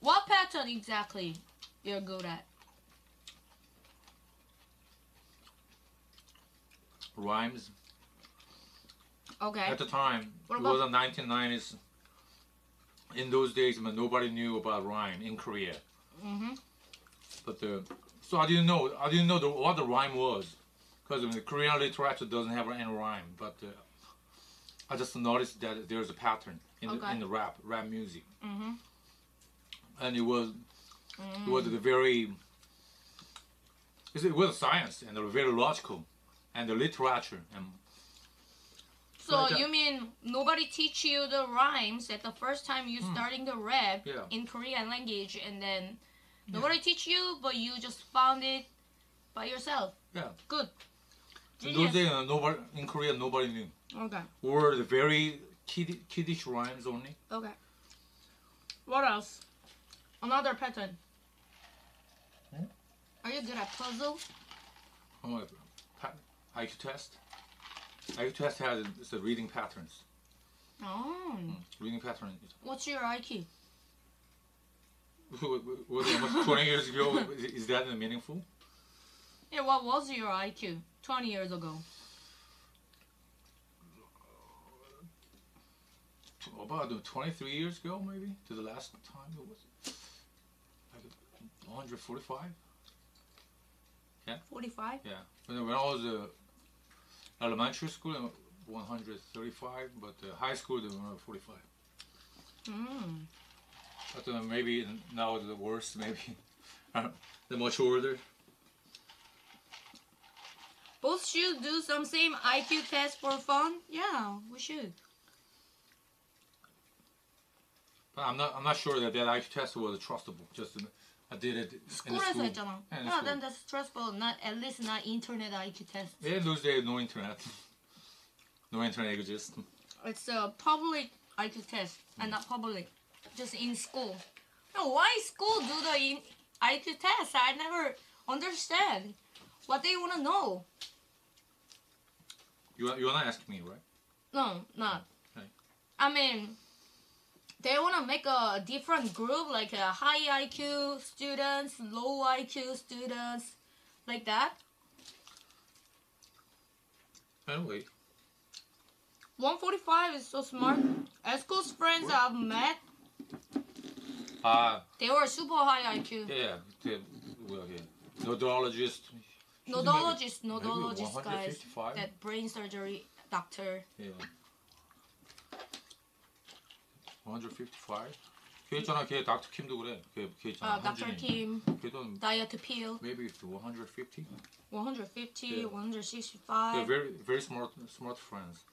What pattern exactly you're good at? Rhymes. Okay. At the time, What it about- was the 1990s. In those days, when nobody knew about rhyme in Korea. Mm-hmm. But the so I didn't know I didn't know the, what the rhyme was because the Korean literature doesn't have any rhyme. But uh, I just noticed that there's a pattern in the, in the rap rap music, Mm-hmm. and it was Mm. it was the very It was science and very logical, and the literature and So Like you mean nobody teach you the rhymes at the first time you starting the rap. Yeah. in Korean language, and then nobody teach you, but you just found it by yourself. yeah. Good. In those days, uh, nobody in Korea nobody knew. Okay. Or the very kid, kiddish rhymes only. Okay. What else? Another pattern. Hmm? Are you good at puzzle? Oh my, pa- IQ test. IQ test has it's the reading patterns. Oh. Reading pattern. What's your IQ? Was it almost 20 years ago? Is, that meaningful? Yeah, what was your IQ 20 years ago? About uh, 23 years ago, maybe to the last time it was like 145. Yeah. 45? Yeah. When, when I was uh, elementary school, uh, 135, but uh, high school, they were 45. Mm. But uh, maybe now the worst, maybe they're much older. Both should do some same IQ test for fun? Yeah, we should. But I'm not. I'm not sure that that IQ test was trustable. Just uh, I did it in the 스쿨에서 school. 했잖아. Yeah, in Yeah, school. then that's stressful. Not at least not internet IQ test. Yeah, in those days, no internet. no internet exists. It's a public IQ test, and not public, just in school. No, why school do the in- IQ test? I never understand what they wanna know. You you wanna ask me, right? No, not. Okay. I mean, they wanna make a different group, like a high IQ students, low IQ students, like that. Anyway, 145 is so smart. Esco's friends I've met, ah, they were super high IQ. yeah, they, well, yeah, nodologist. Nodologist, maybe- maybe nodologist guys, that brain surgery doctor. Yeah. 155. 걔 있잖아, 걔 닥터 킴도 그래. 걔, 걔 있잖아. Uh, Dr. 한진이. Kim, 걔도 diet pill, maybe 150. 150, Yeah. 165. They're very very smart smart friends.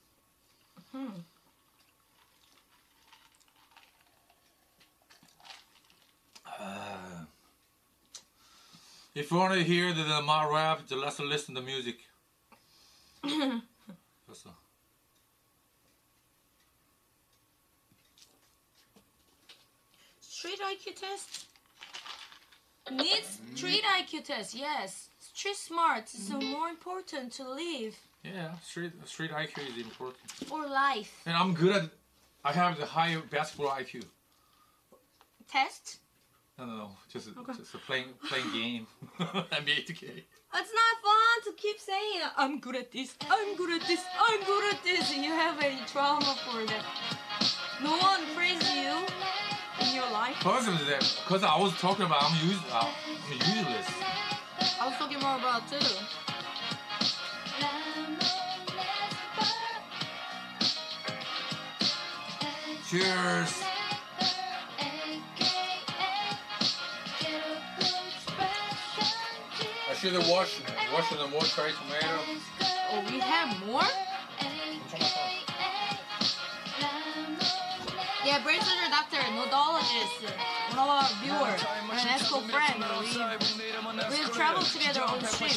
Hmm. Uh, if you want to hear the, the my rap, just let's listen to music. That's all. Street IQ test? Needs street IQ test, yes. Street smart is more important to live Yeah, street street IQ is important. or life. And I'm good at. I have the high basketball IQ. Test? No, no, no. Just Okay. just a playing playing game. NBA 2K. It's not fun to keep saying I'm good at this, I'm good at this, I'm good at this, and you have a trauma for that. No one praised you in your life. That, because I was talking about I'm use, uh, I'm useless. I was talking more about too. Cheers. I should have washed washed the more cherry tomato. Oh, we have more? Yeah, surgery doctor, nodologist, Nova viewer, an Esco friend. we've traveled together on stream.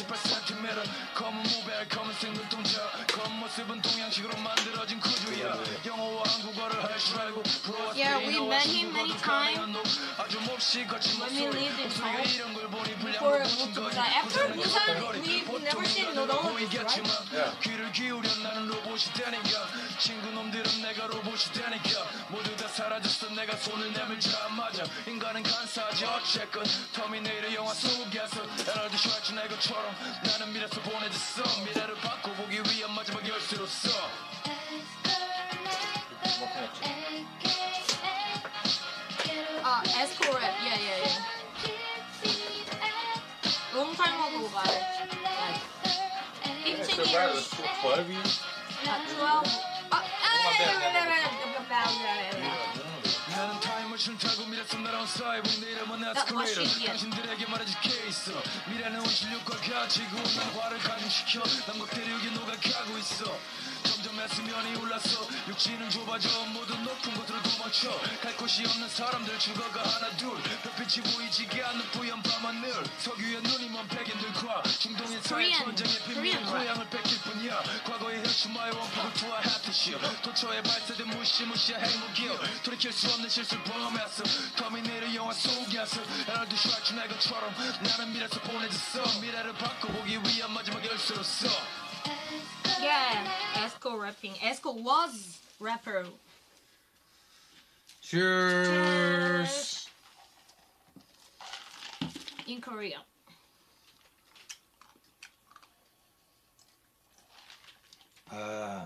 Yeah, we met him many times when we lived in Seoul before we moved to After Busan, we've never seen nodologist, right? Yeah. 귀를 기울여 나는 로봇이 되니까 친구 놈들은 내가 로봇이 되니까 모두 다 사라졌어 내가 손을 내밀자마자 인간은 간사하지 어쨌건 터미네이터 영화 속에서 에너지 슈왈츠네거처럼 나는 미래서 보내졌어 미래를 바꿔보기 위한 마지막 열쇠로서 Uh, ESCO rep, yeah, yeah, yeah. Long time ago, guys. Like, 15 years. 12 years. Uh, 12. Uh, 나는 타임을 달렸어 나랑 사이버 내 이름은 에스컬레이터 당신들에게 말해줄게 있어 미래는 실력과 가치고 난 화를 가중시켜 난 것들이 여기 녹아가고 있어. 점점 애수면이 올라서 육지는 좁아져 모두 높은 곳으로 도망쳐 갈 곳이 없는 사람들 죽어가 하나 둘. 별빛이 보이지가 않는 뿌연 밤하늘 석유의 눈이 먼 백인들과 중동의 사회. 전쟁의 rap. 고향을 뺏길 뿐이야. 과거의 혈수마의 원폭을 투하했듯이요 도처에 발사된 무시무시한 핵무기요 돌이킬 수 없는 실수를 범했어 터미네이터 영화 속에서 에널드 슈왈츠네거처럼 나는 미래에서 보내졌어 미래를 바꿔보기 위한 마지막 열쇠로서 Yeah, Esco rapping. Esco was rapper. Cheers. in Korea. Uh,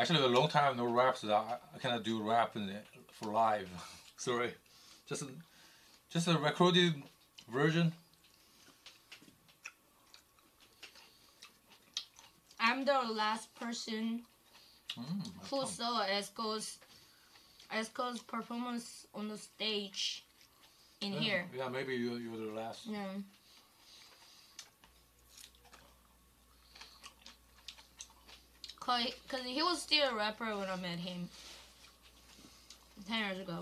Actually, a long time no rap, so I, I cannot do rap in the, for live. Sorry, just a, just a recorded version. I'm the last person Mm, who saw Esco's Esco's performance on the stage in yeah, here. Yeah, maybe you you're the last. Yeah. Cause, Cause he was still a rapper when I met him. Ten years ago.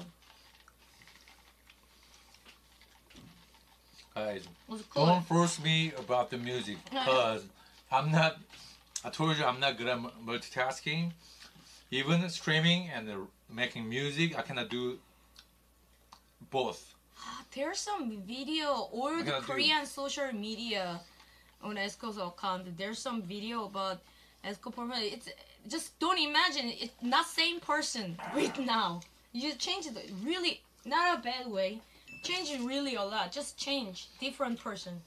Guys, cool. don't force me about the music, cause I'm not. I told you I'm not good at multitasking. Even streaming and making music, I cannot do both. Ah, there's some video or the gotta do- Korean social media on Esco's account. There's some video about Esco performance. It's just don't imagine it's not same person right now. You change it really not a bad way. Change it really a lot. Just change different person.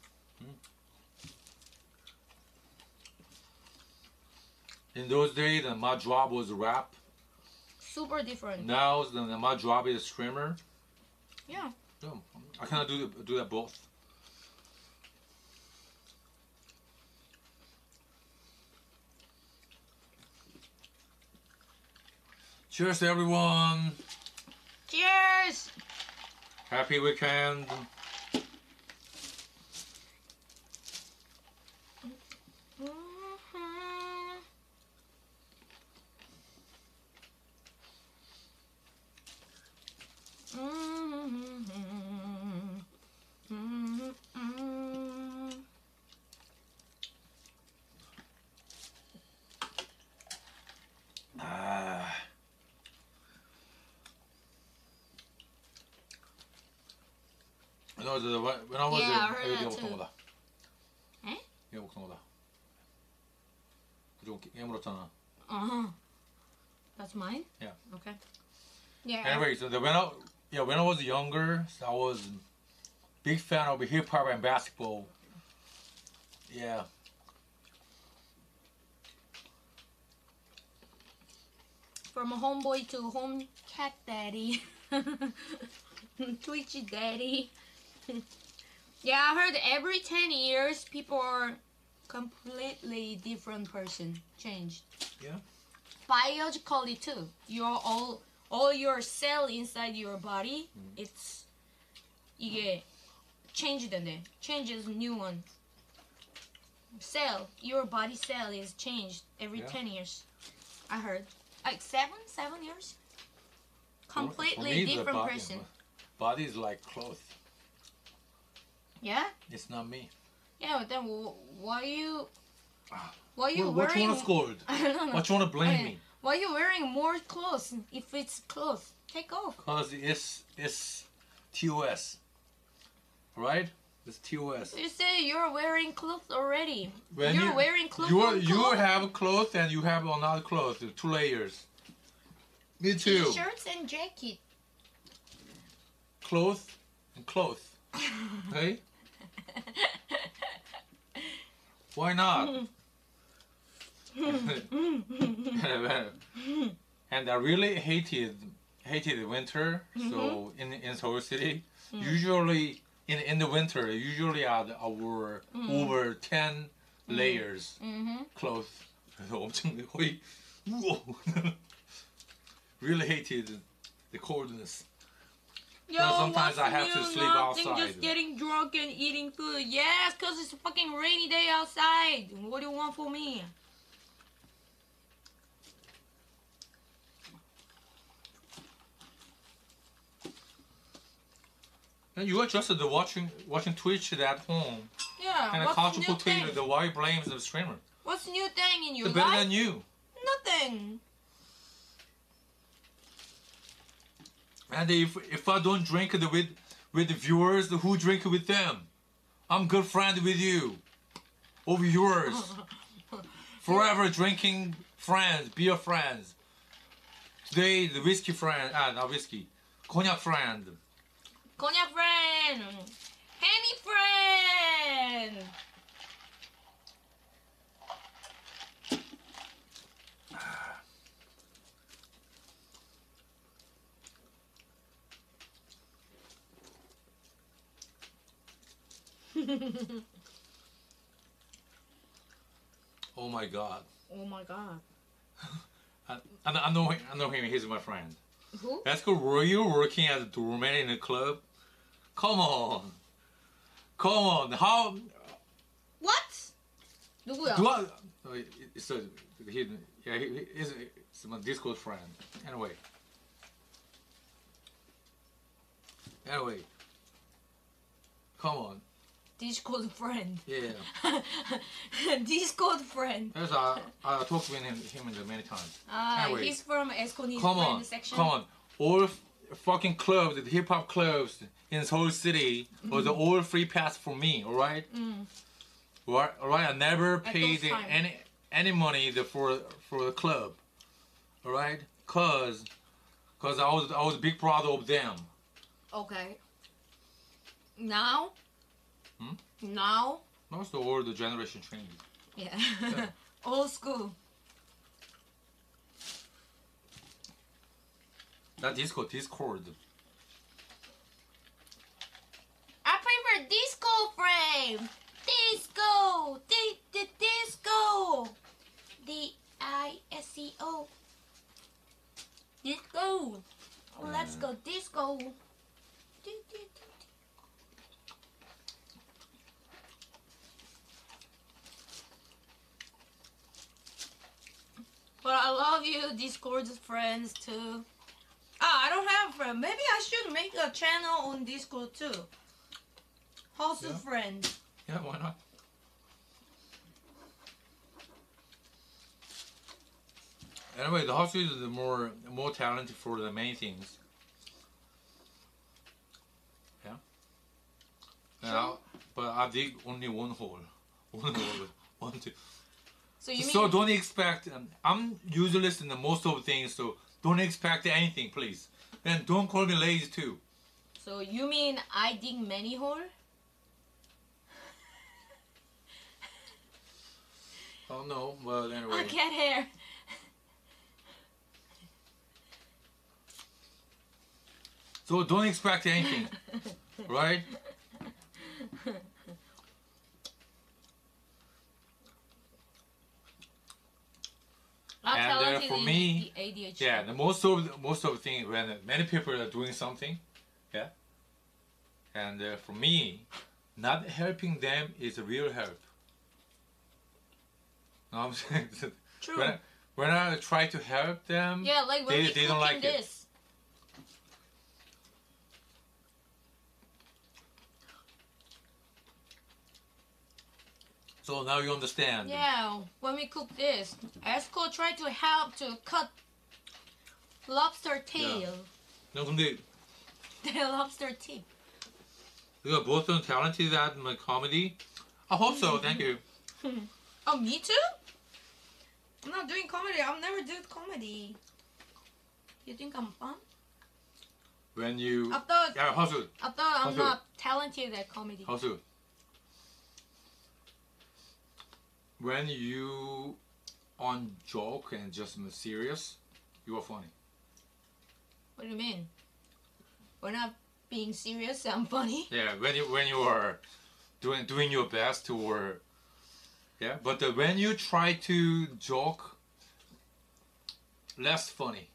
In those days, uh, my job was rap. Super different. Now, the, my job is streamer. Yeah. No, I cannot do do that both. Cheers, everyone! Cheers. Happy weekend! Ah. You know, the, when I was Yeah, I in, heard 이거 that 먹던 too. 거다. 에? 이거 먹던 거다. 좀 깨물었잖아. Uh huh. That's mine. Yeah. Okay. Yeah. Anyway, so the, when I yeah when I was younger, so I was big fan of hip hop and basketball. Yeah. From a homeboy to home cat daddy. Twitchy daddy. yeah, I heard every 10 years people are completely different person. Changed. Yeah. Biologically too. Your all all your cell inside your body, it's 이게 change 된대. Changes new one. Cell, your body cell is changed every Yeah. 10 years. I heard. Like seven, seven years? For Completely me, the different body, person. Body is like clothes. Yeah? It's not me. Yeah, but then wh- why you ah, why you What, what wearing you wanna scold? I don't know. What you wanna blame Okay, me? Why you wearing more clothes if it's clothes? Take off. Cause it's it's TOS. Right? It's TOS. You say you're wearing clothes already. When you're you, wearing clothes. You you have clothes and you have another clothes, two layers. Me too. T-shirts and jacket. Clothes and clothes. Okay? Why not? and I really hated hated winter. Mm -hmm. So mm-hmm. in in Seoul City, mm. usually in in the winter, usually are our mm. over ten mm-hmm. layers -hmm. clothes. really hated the coldness. Yo, sometimes I have to sleep Nothing, outside. Just getting drunk and eating food. Yes, cause it's a fucking rainy day outside. What do you want from me? And you are just the watching watching Twitch at home Yeah. and a new potato. The why blames the streamer? What's new thing in your They're better life? than you. Nothing. And if if I don't drink it with with the viewers, who drink it with them? I'm good friend with you. Over yours. Forever drinking friends, beer friends. Today the whiskey friend, ah not whiskey, cognac friend. Cognac friend. Henny friend. Oh my god. oh my god. I, I, I know I know him. He's my friend. Who? That's good. Were you working as a doorman in a club? Come on. Come on. How What? 누구야? do I? uh, It's a he. Yeah, he, he- he's, he's my Discord friend. Anyway. Anyway. Come on. Discord friend. Yeah. Discord friend. There's I I talked with him him many times. Ah, Anyway. he's from Esconi's Come on, section. come on. All fucking clubs, the hip hop clubs in this whole city was Mhm. all free pass for me. All right, Mm. all right, all right. I never paid any any money the, for for the club. All right, cause cause I was I was big brother of them. Okay. Now? Hmm? Now? Most of all the generation changed. Yeah. Old school. That disco Discord. I prefer disco frame. Disco. D the disco. D I S C O. Disco. Let's go disco. Do, do, do. But I love you, Discord's friends too. Ah, I don't have a friend. Maybe I should make a channel on Discord too. House Yeah. Friends. Yeah, why not? Anyway, the house is the more more talented for the main things. Yeah. Now, but I dig only one hole, one hole, one two. So you so don't expect. Um, I'm useless in the most of things, so don't expect anything, please. And don't call me lazy too. so you mean I dig many hole? Oh no, well anyway. I cat hair. So don't expect anything, right? I'm and uh, for me, ADHD. yeah, the most of the, most of the thing when many people are doing something, yeah, and uh, for me, not helping them is a real help. What I'm saying? True. When I, when I try to help them, Yeah, like when they, they don't like it. this. So now you understand. Yeah, when we cook this, Esco tried to help to cut lobster tail. 너 근데 The lobster tip. you're both so talented at my comedy. I hope so. Thank you. oh, me too? I'm not doing comedy. I've never done comedy. You think I'm fun? When you I thought yeah, 허수, I thought I'm 허수, not talented at comedy. 허수. When you on joke and just serious, you are funny. What do you mean? We're not being serious. I'm funny. Yeah, when you when you are doing doing your best or yeah, but the, when you try to joke, less funny.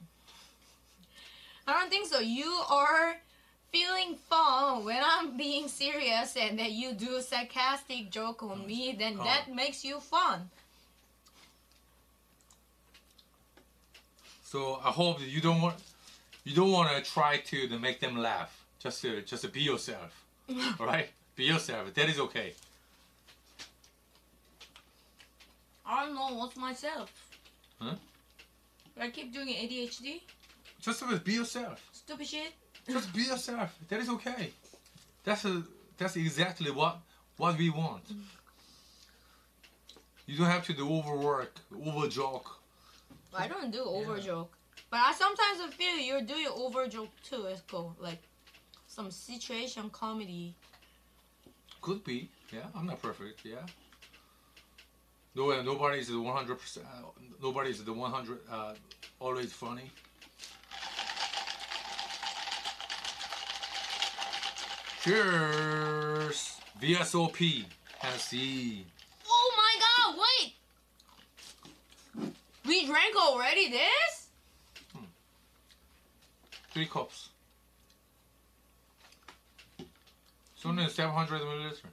I don't think so. You are feeling fun when I'm being serious and that you do sarcastic joke on oh, me, then Oh. that makes you fun. So I hope that you don't want you don't want to try to, to make them laugh. Just to, just to be yourself, all right? Be yourself. That is okay. I don't know what's myself. Huh? I keep doing ADHD, Just to be yourself. stupid shit. Just be yourself. That is okay. That's a, that's exactly what what we want. You don't have to do overwork, over joke. I don't do over joke, but I sometimes feel you're doing over joke too. It's cool, like some situation comedy. Could be. Yeah, I'm not perfect. Yeah. No, nobody is the 100. percent Nobody is the 100. Uh, always funny. Cheers. VSOP. Hennessy. Oh my god! Wait, we drank already. This? Three cups. It's only 700 milliliter.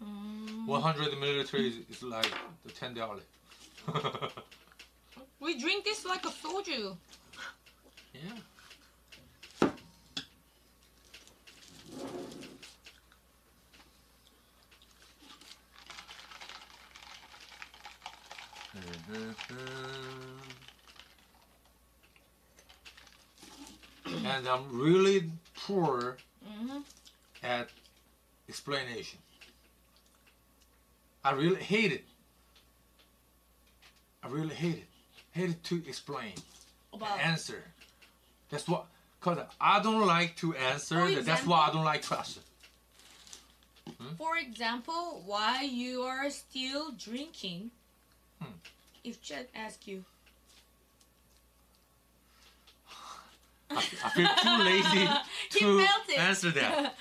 Mm, 100 milliliter is, is like the ten dollar. we drink this like a soju. yeah. And I'm really poor Mm-hmm. at explanation. I really hate it. I really hate it. Hate it to explain. About- answer. That's what, cause I don't like to answer. For That's why I don't like question. For example, why you are still drinking? Hmm. If Chet asks you, I, I feel too lazy to answer that.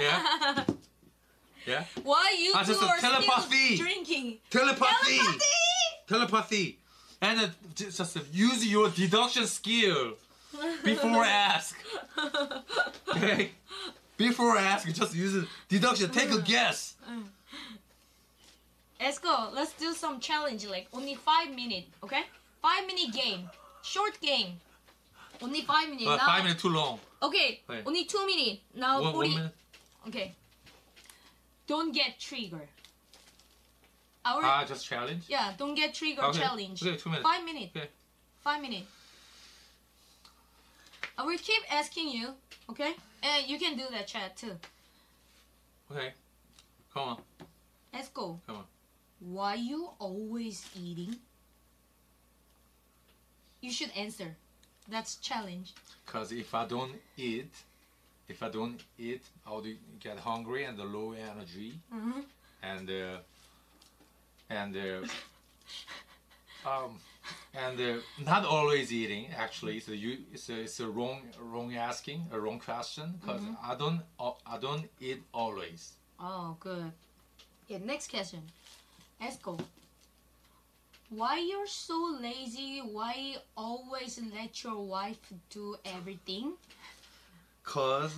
Yeah, yeah. why you Ah, two are telepathy. still drinking? Telepathy. Telepathy. And uh, just, uh, use your deduction skill before ask. Okay. Before ask, just use deduction. Take a guess. Let's go. Let's do some challenge. Like only five minutes. Okay? Five minute game. Short game. Only five minutes. Uh, now. five minutes too long. Okay. Only two minutes. Now One, one minute. Okay. Don't get trigger. Our Ah, just challenge. yeah. Don't get trigger Okay. challenge. Okay, two minutes. Five minutes. Okay. Five minutes. I will keep asking you. Okay? And you can do that chat too. Okay. Come on. Let's go. Come on. Why you always eating? You should answer. That's challenge. Because if I don't eat, if I don't eat, I'll get hungry and the low energy, Mm-hmm. and uh, and uh, um, and uh, not always eating. Actually, it's a you it's a, it's a wrong wrong asking a wrong question because Mhm. I don't al- I don't eat always. Oh, good. Yeah, next question. Let's go. Why you're so lazy? Why always let your wife do everything? Cause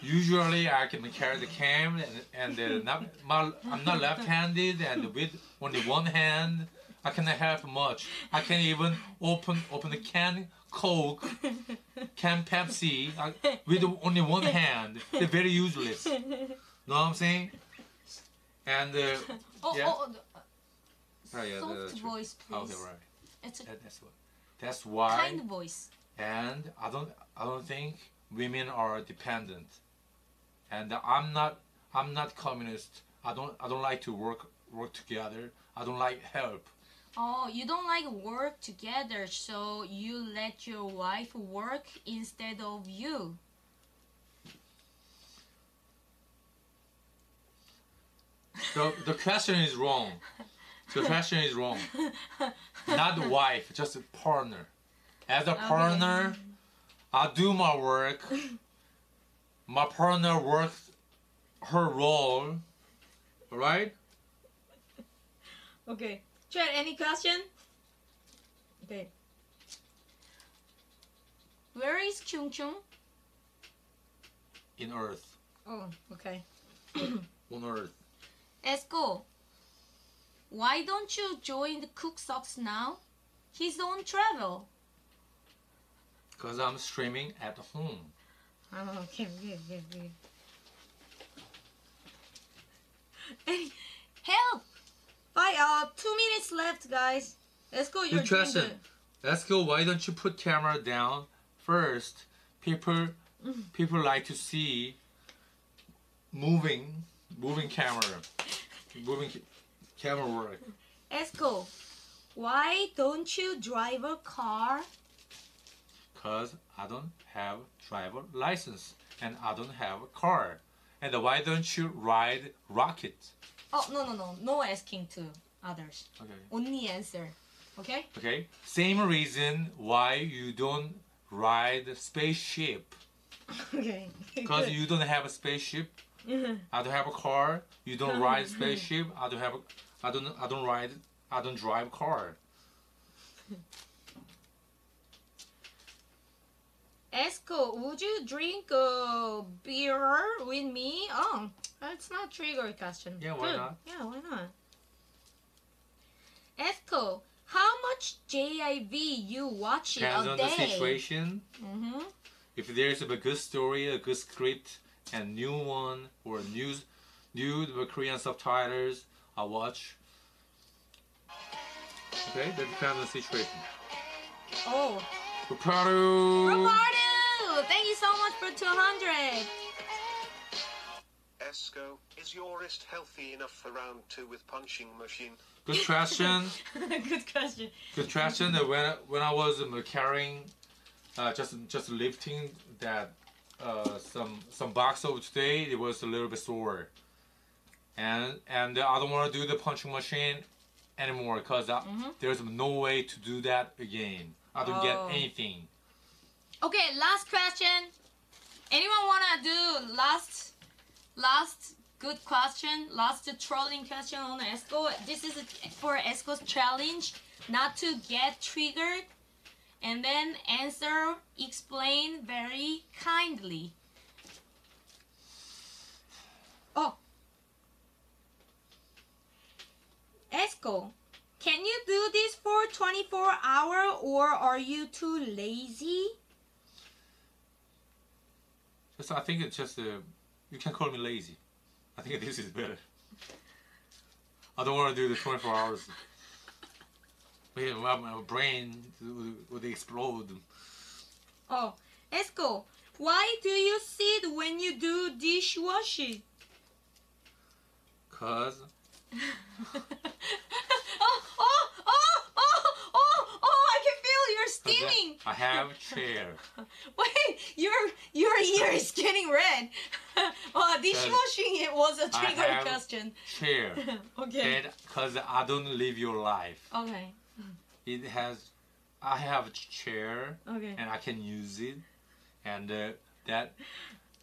usually I can carry the cam and, and not, my, I'm not left-handed and with only one hand I cannot help much. I can't even open open the can Coke, can Pepsi uh, with only one hand. They're very useless. Know what I'm saying? And uh, Oh, yeah. oh, oh, uh, Oh, yeah, soft voice, Okay, please. right. It's a That- that's what. That's why. kind voice. and I don't I don't think women are dependent. And I'm not I'm not communist. I don't I don't like to work work together. I don't like help. Oh, you don't like work together, so you let your wife work instead of you. The the question is wrong. The question is wrong. Not the wife, just a partner. As a Okay. partner, I do my work. My partner works her role. Right? Okay. Chad, any question? Okay. Where is Chung Chung? In Earth. Oh, okay. On Earth. Esco, why don't you join the Cook Socks now? He's on travel. Because I'm streaming at home. Oh, okay, okay, okay, okay. Hey, help! Bye, uh, two minutes left, guys. Let's go, you're Good doing good. Let's go. Why don't you put camera down first? People, Mm. people like to see moving, moving camera, moving ca- camera work. Esco, why don't you drive a car? Cause I don't have driver license and I don't have a car. And why don't you ride rocket? Oh, no, no, no. No asking to others. Okay. Only answer. Okay? Okay. Same reason why you don't ride spaceship. Okay. Cause you don't have a spaceship. I don't have a car. You don't ride spaceship. I don't have. A, I don't. I don't ride. I don't drive car. Esco, would you drink a beer with me? Oh, that's not trigger question. Yeah, why Good. not? Yeah, why not? Esco, how much JAV you watch it Depends a on day? the situation. Mm-hmm. If there's a good story, a good script, and new one or new, new with Korean subtitles, I watch. Okay, that depends on the situation. Oh, Raparu! Rapardu! Thank you so much for 200. Esco, is your wrist healthy enough for round two with punching machine? Good question. Good question. Good question. When when I was um, carrying, uh, just just lifting that uh, some some box over today, it was a little bit sore. And and I don't want to do the punching machine anymore because there's no way to do that again. I don't Oh. get anything. Okay, last question. Anyone wanna do last, last good question, last trolling question on Esco? This is for Esco's challenge, not to get triggered, and then answer, explain very kindly. Oh, Esco, can you do this for 24 hour or are you too lazy? Just I think it's just uh, you can call me lazy. I think this is better. I don't want to do the 24 hours. My, brain would, explode. Oh, Esco, why do you sit when you do dishwashing? Cause oh, oh, oh, oh, oh, oh, I can feel you're steaming. I have chair. Wait, your your ear is getting red. oh, dishwashing it was a trigger question. Chair. Okay. And cause I don't live your life. Okay. It has. I have a chair. Okay. And I can use it, and uh, that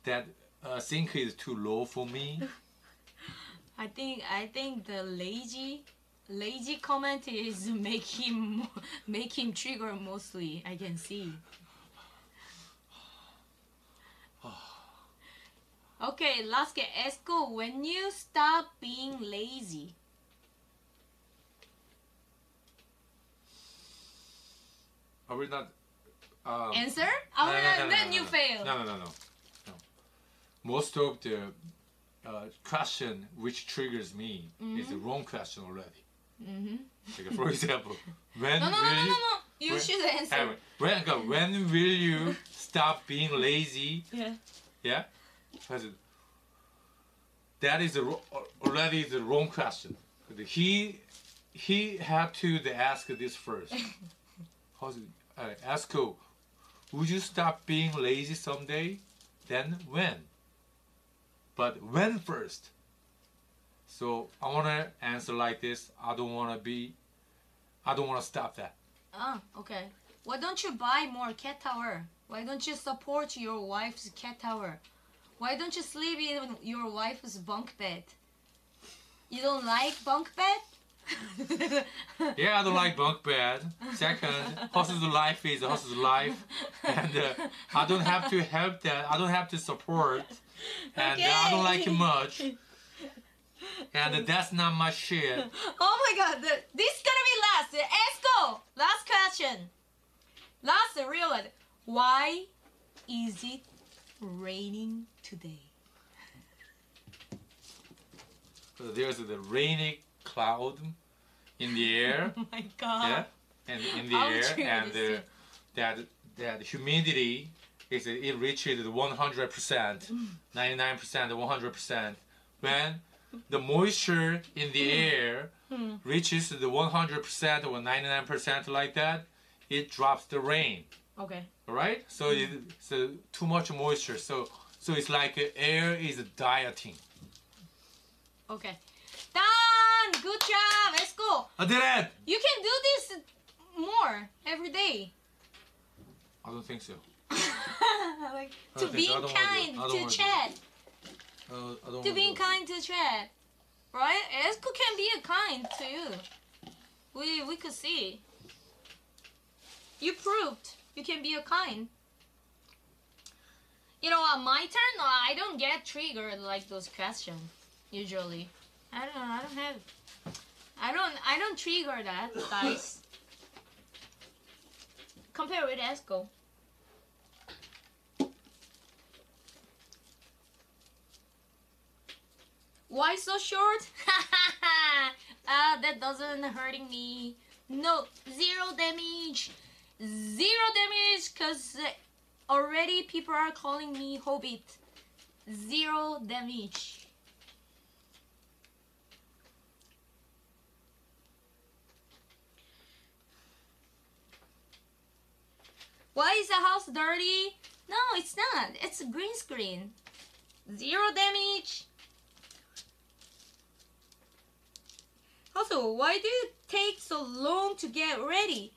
that uh, sink is too low for me. I think I think the lazy lazy comment is make him make him trigger mostly. I can see. Okay, last get Esco. When you stop being lazy, I will not. Um, answer. Oh, no, no, no, no, no, you fail. No, no, no, no, no. Most of the uh, question which triggers me is the Mhm. wrong question already. Mm-hmm. Like, for example, when No, no, no, will no, you? no, no. You when- should answer. Anyway, when, when will you stop being lazy? Yeah. Yeah, that is the, wro- already the wrong question. He he had to ask this first. How's it? Uh, ask her, would you stop being lazy someday? Then when? But when first? So I wanna answer like this. I don't wanna be. I don't wanna stop that. Oh, okay. Why don't you buy more cat tower? Why don't you support your wife's cat tower? Why don't you sleep in your wife's bunk bed? You don't like bunk bed? Yeah, I don't like bunk bed. Second, hustl's life is hustle's life, and uh, I don't have to help that. I don't have to support, and uh, I don't like it much. And that's not my shit. Oh my god, the, this is gonna be last. Let's go. Last question. Last real one. Why is it raining today? So there's the rainy cloud in the air. Oh my god. yeah, and in the How air, and uh, that that humidity is it reaches the 100 percent, 99 percent, 100 percent. When the moisture in the air Hmm. reaches the 100 percent or 99 percent like that, it drops the rain. Okay. All right, so it, so too much moisture, so so it's like uh, air is dieting. Okay. Done. Good job. Let's go. I did it. You can do this more every day. I don't think so. like to being so. I don't wanna do it. kind to Chad. Uh, To being kind to Chad. Right? Esco can be a kind to you. We we could see. You proved you can be a kind. You know, on my turn, I don't get triggered like those questions usually. I don't. know. I don't have. I don't. I don't trigger that, guys. Compare with Esco. Why so short? Ah, that doesn't hurting me. No, zero damage. Zero damage because already people are calling me Hobbit. Zero damage. Why is the house dirty? No, it's not. It's a green screen. Zero damage. Also, why do you take so long to get ready?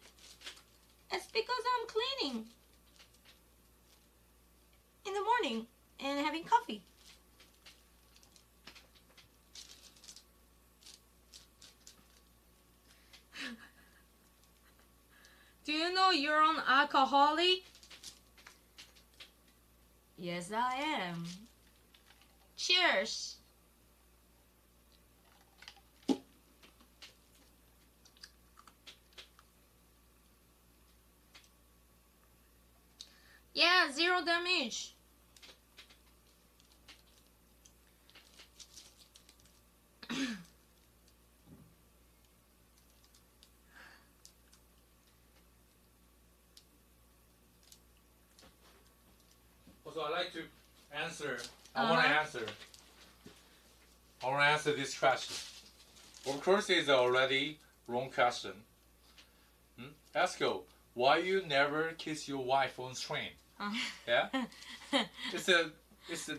It's because I'm cleaning in the morning and having coffee. Do you know you're an alcoholic? Yes, I am. Cheers. Yeah, zero damage. Also, I like to answer. I want to Uh-huh. answer. I want to answer this question. Of course, it's already wrong question. Hmm? Esco, why you never kiss your wife on stream? Yeah, it's a, it's a,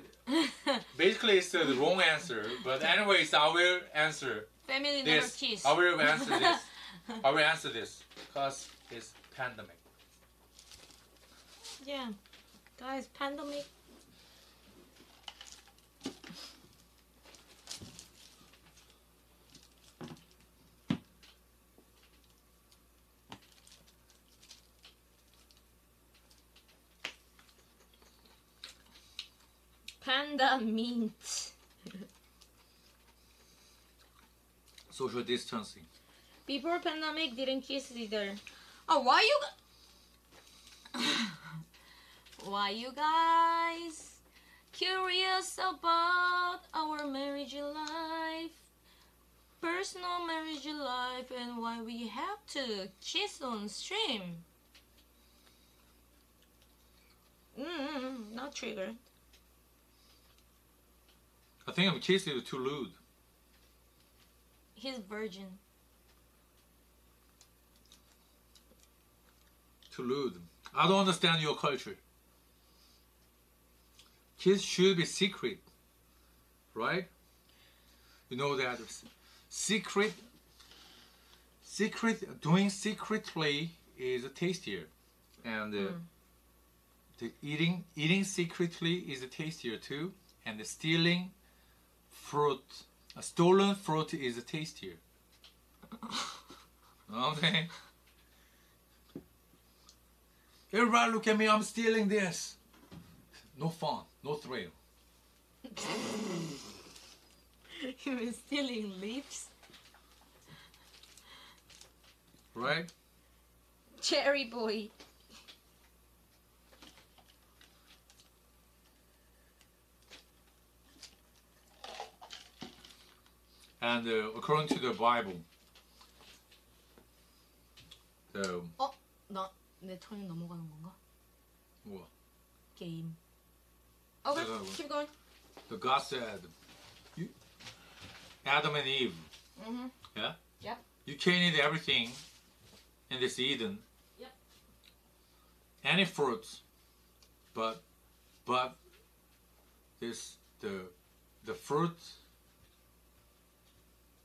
basically it's the wrong answer. But anyways, I will answer Family never this. kiss. I will answer this. I will answer this because it's pandemic. Yeah, guys, pandemic. Panda mint. Social distancing. Before pandemic, didn't kiss either. Oh, why you? why you guys curious about our marriage life, personal marriage life, and why we have to kiss on stream? Mm, not triggered. I think I'm kissing too lewd. He's virgin. Too lewd. I don't understand your culture. Kiss should be secret, right? You know that secret, secret doing secretly is tastier, and uh, Mm. the eating eating secretly is tastier too, and the stealing fruit, a stolen fruit is tastier. know what I'm saying? Everybody look at me, I'm stealing this. No fun, no thrill. you were stealing lips. Right? Cherry boy. And uh, according to the Bible, the 어? 나 내 턴이 넘어가는 건가? what? 게임. Okay, Uh, keep going. The God said, you, Adam and Eve, Mm-hmm. yeah, Yep. you can eat everything in this Eden. Yep. Any fruits, but but this the the fruit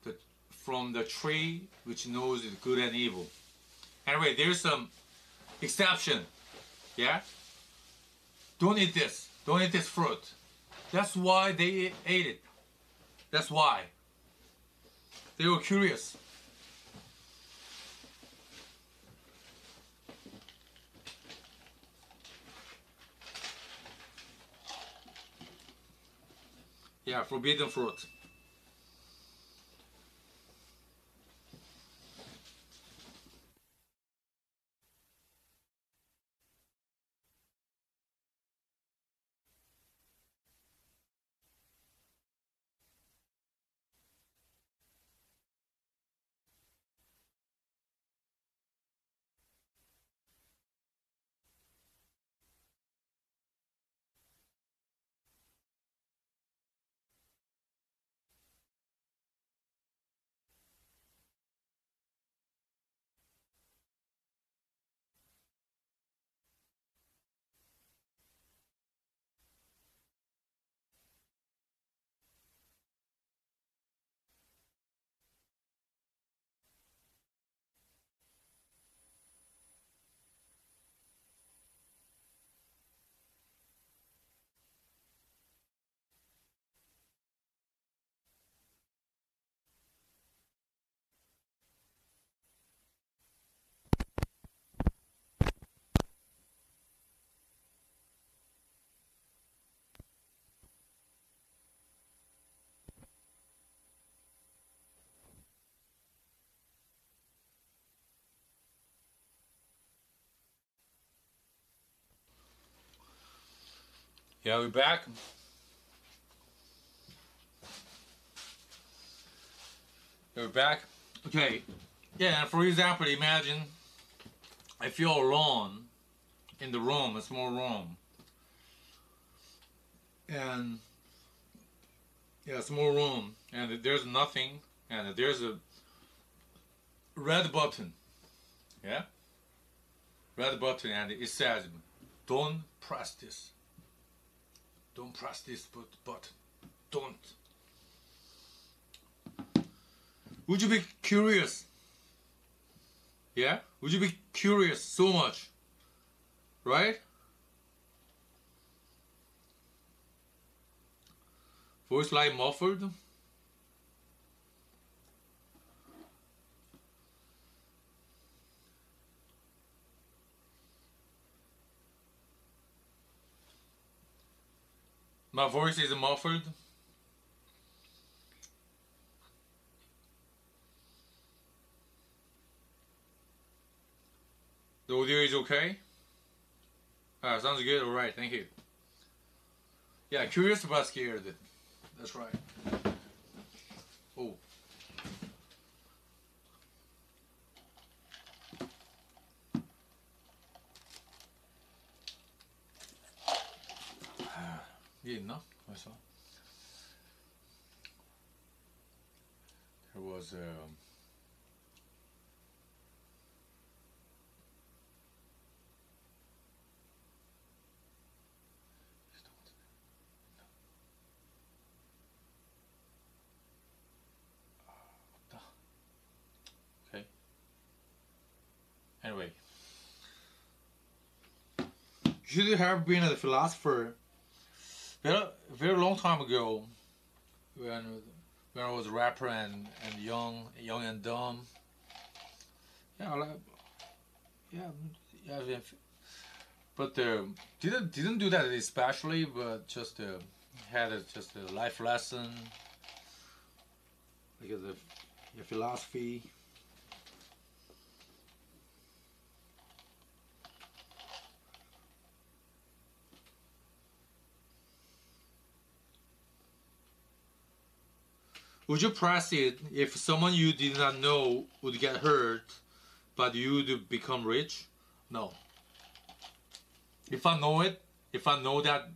the from the tree which knows good and evil. Anyway, there's some exception. Yeah. Don't eat this. Don't eat this fruit. That's why they ate it. That's why. They were curious. Yeah, forbidden fruit. Yeah, we're back. We're back. Okay. Yeah, for example, imagine I feel alone in the room, a small room. And yeah, small room, and there's nothing, and there's a red button. Yeah? Red button, and it says, don't press this. Don't press this but button. Don't. Would you be curious? Yeah? Would you be curious so much? Right? Voice like muffled? My voice is muffled. The audio is okay? Ah, sounds good. All right, thank you. Yeah, curious but scared. That's right. Oh. いいなこれさ There was uh, a Anyway, should you have been a philosopher very very long time ago when when I was a rapper and, and young young and dumb Yeah, yeah, yeah. But uh, didn't didn't do that especially, but just uh, had a, just a life lesson, like the your philosophy. Would you press it if someone you did not know would get hurt, but you would become rich? No. If I know it, if I know that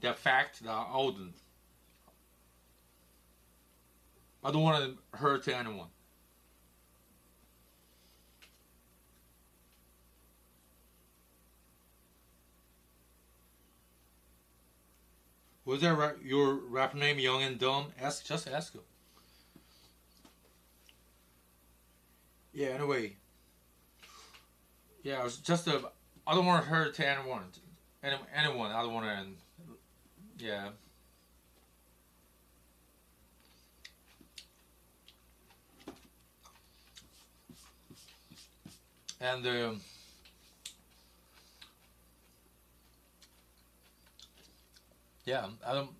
that fact, that I wouldn't. I don't want to hurt anyone. Was that ra- your rap name, Young and Dumb? Ask, just ask him. Yeah. Anyway. Yeah, it was just a. I don't want to hurt anyone. Any, anyone. I don't want to. Yeah. And um, yeah, I don't.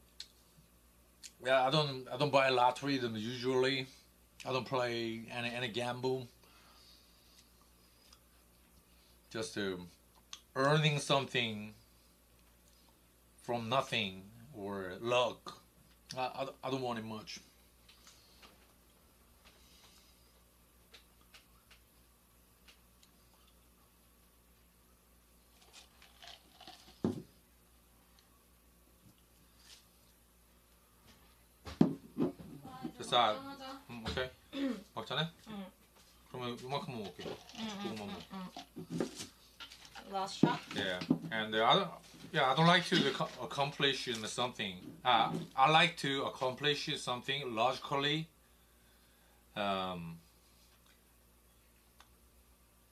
Yeah, I don't. I don't buy lottery them usually. I don't play any any gamble. Just to earning something from nothing or luck. I, I, I don't want it much. 됐어. 음, 오케이. 먹자네? 응. 그러면 이만큼 먹을게. 응, 응, 조금만 먹. 응, 응. Last shot. Yeah, and uh, I don't. Yeah, I don't like to ac- accomplish something. Uh, I like to accomplish something logically. Um.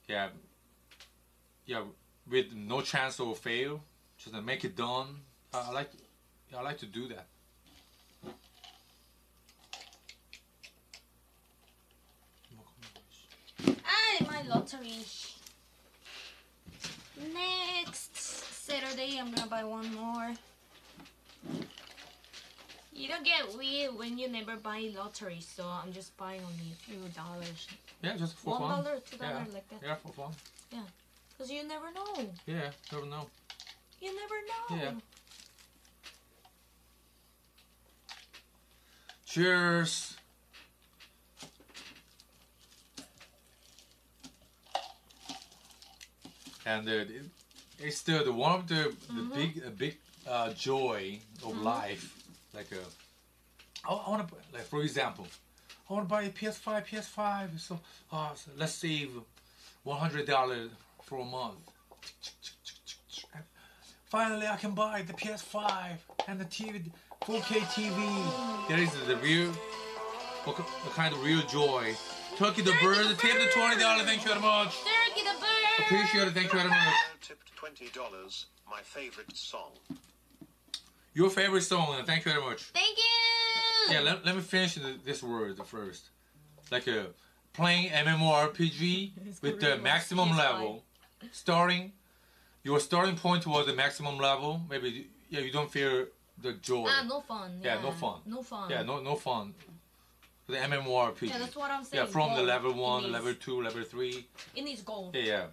Yeah. Yeah, with no chance of fail, just to make it done. I, I like. I like to do that. Lottery. Next Saturday, I'm gonna buy one more. You don't get weird when you never buy lottery, so I'm just buying only a few dollars. Yeah, just for One fun. dollar, two dollar, yeah. like that. Yeah, for fun. Yeah, cause you never know. Yeah, never know. You never know. Yeah. Cheers. And uh, it- it's the, the one of the, the Mhm. big a big uh, joy of Mhm. life. Like a, I, I want to like for example, I want to buy a PS5, PS5. So, uh, so let's save one hundred dollars for a month. Finally, I can buy the PS5 and the TV, 4K TV. There is the real, what kind of real joy. Turkey the bird, the tip the twenty dollars. Thank you very much. Turkey the bird. Appreciate it. Thank you very much. Tipped twenty dollars. My favorite song. Your favorite song. and Thank you very much. Thank you. Yeah, let, let me finish the, this word first. Like a playing MMORPG with the maximum PS5. level, starting. Your starting point was the maximum level. Maybe yeah, you don't feel the joy. Ah, no fun. Yeah, no fun. No fun. Yeah, no no fun. The MMORPG. Yeah, that's what I'm saying. Yeah, saying. from the level one, needs- level two, level three. It needs gold. Yeah, yeah.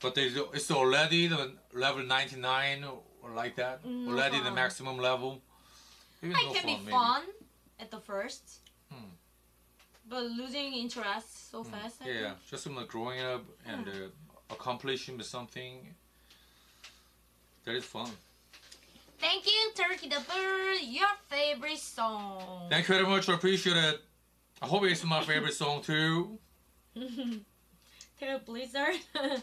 But there's it's already the level ninety nine or like that. No already the maximum level. It no can be maybe. fun at the first, Hmm. but losing interest so fast. I Yeah, think. just like growing up and uh, accomplishing something. That is fun. Thank you, Turkey the Bird. Your favorite song. Thank you very much. I appreciate it. I hope it's my favorite song too. Tail Blizzard.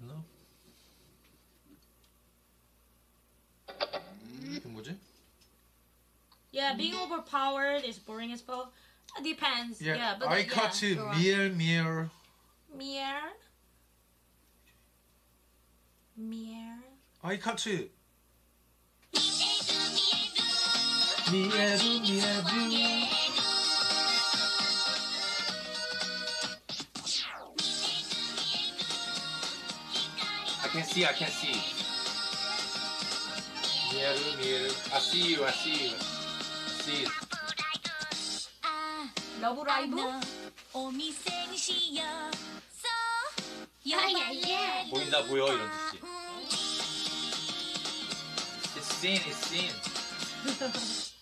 No. 이게 뭐지? yeah, being overpowered is boring as well. It depends. Yeah, Yeah, but I yeah, cut to go on. 미엘 미엘 Mier. Mier. I cut to 미에 can see, I can see. Miru, Miru. I see you, I see you. I see you. 러브 라이브? 야야예. 보인다 보여 이런 뜻이. It's seen, it's seen.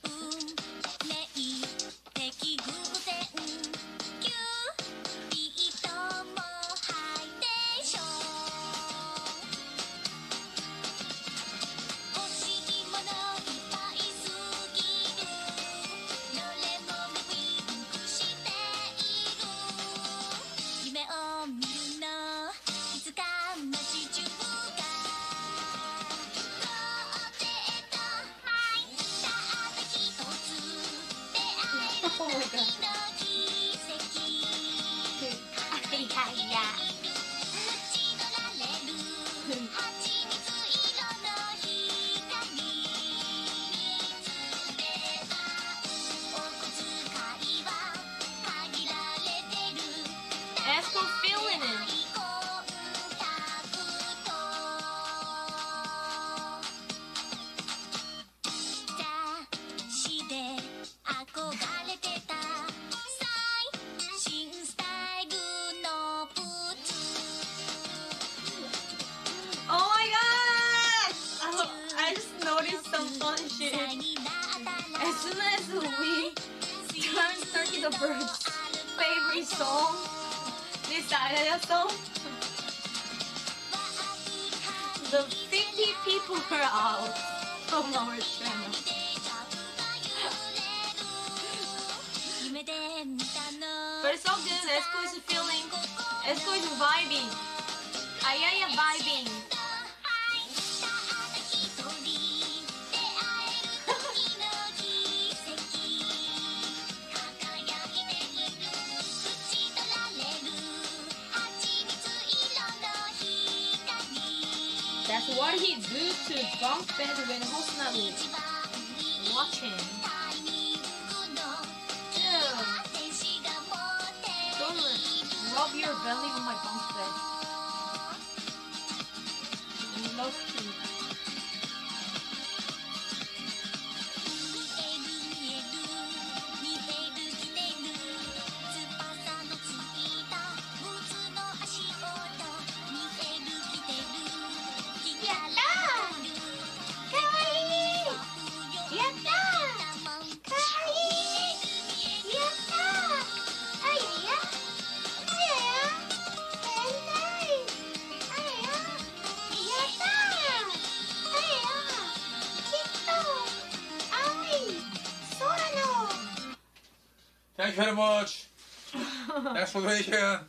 very much. Thanks for the weekend.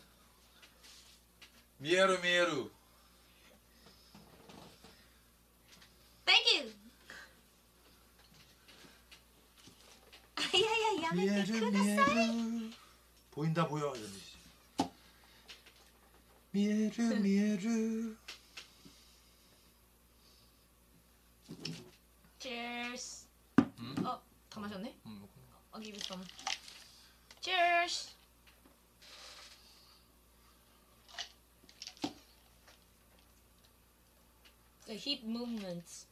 The hip movements.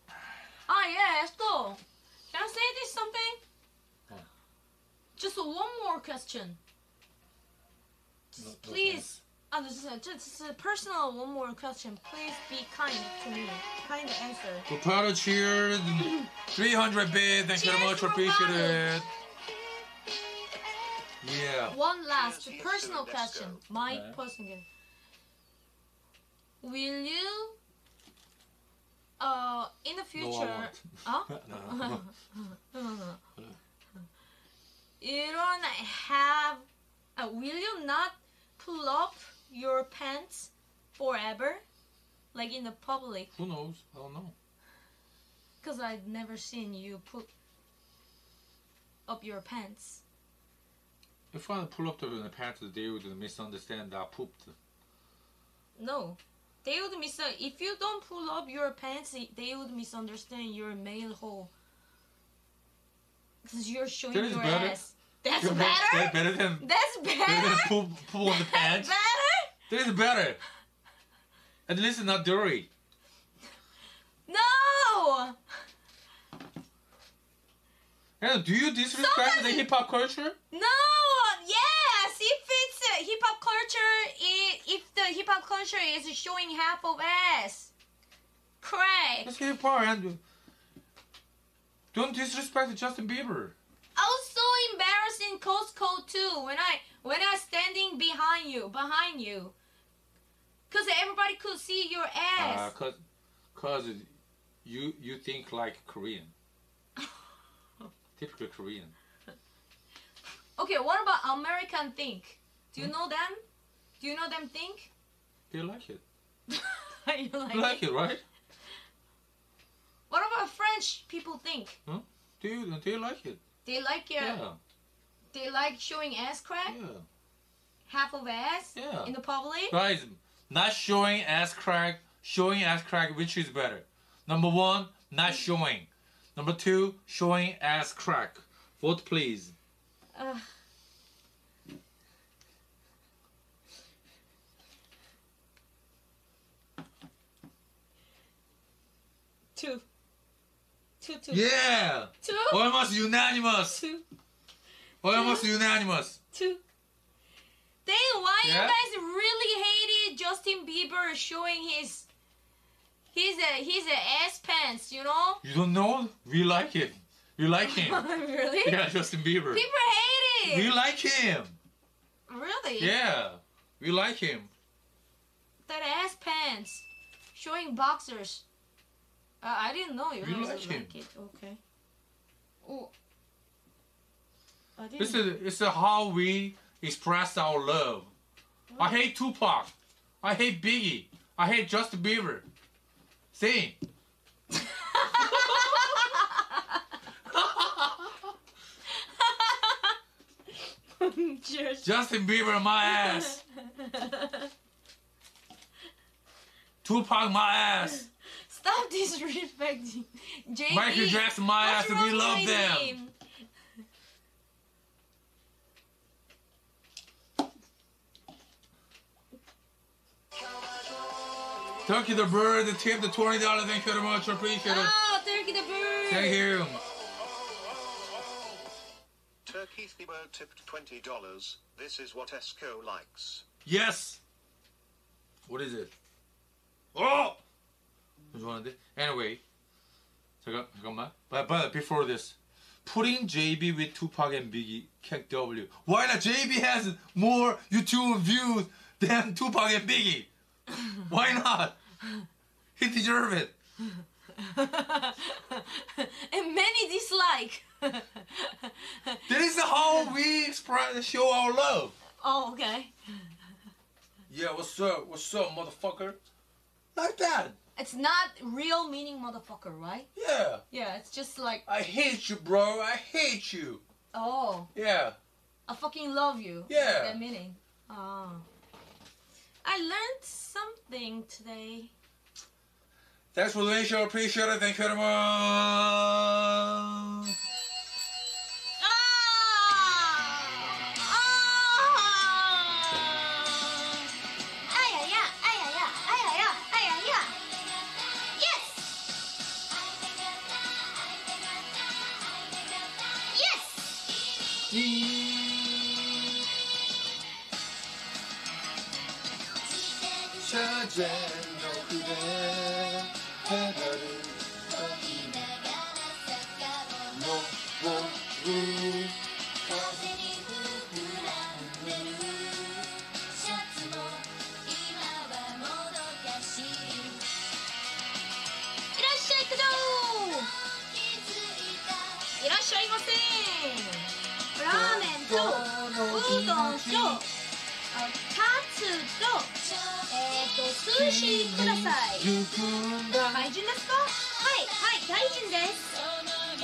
Ah, yeah, let's. Can I say this something? Just one more question. Please. Uh, this is a, just a personal one more question. Please be kind to me. Kind answer. Potato cheers. 300 bid. Thank you very much. Appreciate it. Yeah. One last personal question. My personal. Will you, uh, in the future, won't. No. no, no, no. You don't have. Uh, will you not pull up your pants forever, like in the public? Who knows? I don't know. Cause I've never seen you put up your pants. If I pull up to the pants, they would misunderstand that I pooped. No they would mis if you don't pull up your pants, they would misunderstand your male hole. Cause you're showing your better. ass. That's better. That's better than. That's better. Better than pull, pull on the pants. Better. That is better. At least it's not dirty. No. Yeah, do you disrespect the hip hop culture? No. Yes, if it's hip hop culture the hip hop culture is showing half of ass, crack. It's hip hop and don't disrespect Justin Bieber. I was so embarrassed in Costco too when I when I was standing behind you, behind you, cause everybody could see your Uh, ass. cause, cause you you think like Korean. Typical Korean. okay, what about American think? Do you know them? Do you know them think? They like it. you like, like it? it, right? What about French people think? Huh? Do you do you like it? They like your, Yeah. they like showing ass crack, Yeah. half of ass Yeah. in the public. Guys, not showing ass crack, showing ass crack, which is better? Number one, not showing. Number two, showing ass crack. Vote please. Two. Two, two. Yeah! Two. Almost unanimous. Two. Almost unanimous. Two. Then why Yeah? you guys really hated Justin Bieber showing his He's a he's uh, ass pants, you know? You don't know? We like it. We like him. really? Yeah, Justin Bieber. People hate it. We like him. really? Yeah, we like him. That ass pants showing boxers. Uh, I didn't know you We guys like like, him. it. Okay. Oh. I didn't. This is it's how we express our love. I hate Tupac. I hate Biggie. I hate Justin Bieber. Same. Cheers. Justin Bieber my ass. Tupac my ass. Stop disrespecting JB. Michael Jackson my What's ass and we love with them. him? Turkey the bird, the tip, the twenty dollars. Thank you very much. Appreciate it. Oh, Turkey the bird. Thank you. Turkey the Bird tipped $20. This is what Esco likes. Yes. What is it? Oh was one of the anyway. 잠깐 잠깐만. But but before this, putting JB with Tupac and Biggie KEKW. Why not? JB has more YouTube views than Tupac and Biggie. Why not? He deserves it. and many dislike. this is how we express show our love. Oh, okay. Yeah, what's up? What's up, motherfucker? Like that. It's not real meaning motherfucker, right? Yeah. Yeah, it's just like, I hate you, bro. I hate you. oh, Yeah. I fucking love you. Yeah. That meaning. Oh. I learned something today. Thanks for the show. Appreciate it. Thank you very much. Jackson. ださい大人ですか？はいはい大人です。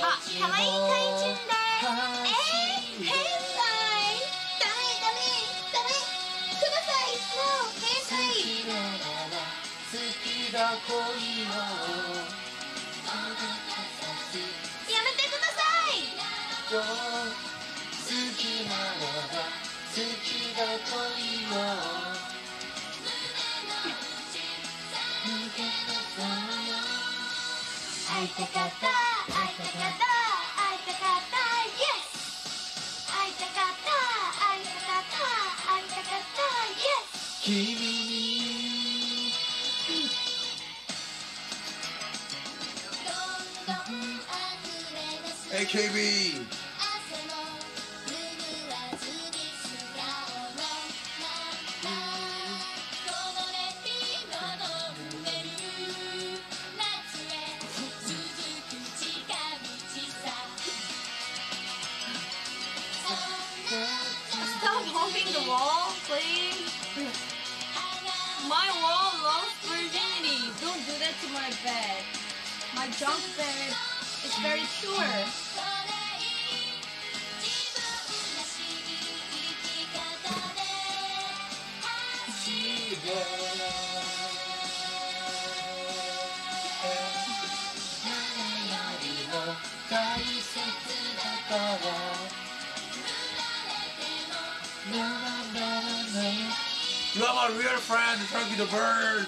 あかわいい大人です。えー、変態ダメダメダメくださいもう変態好きだ恋をやめてください好きならば好きだ恋を会いたかった会いたかった会いたかった Yes 会いたかった会いたかった会いたかった Yes 君に、うん、どんどん溢れ出す AKB very pure. You are my real friend, Turkey the bird.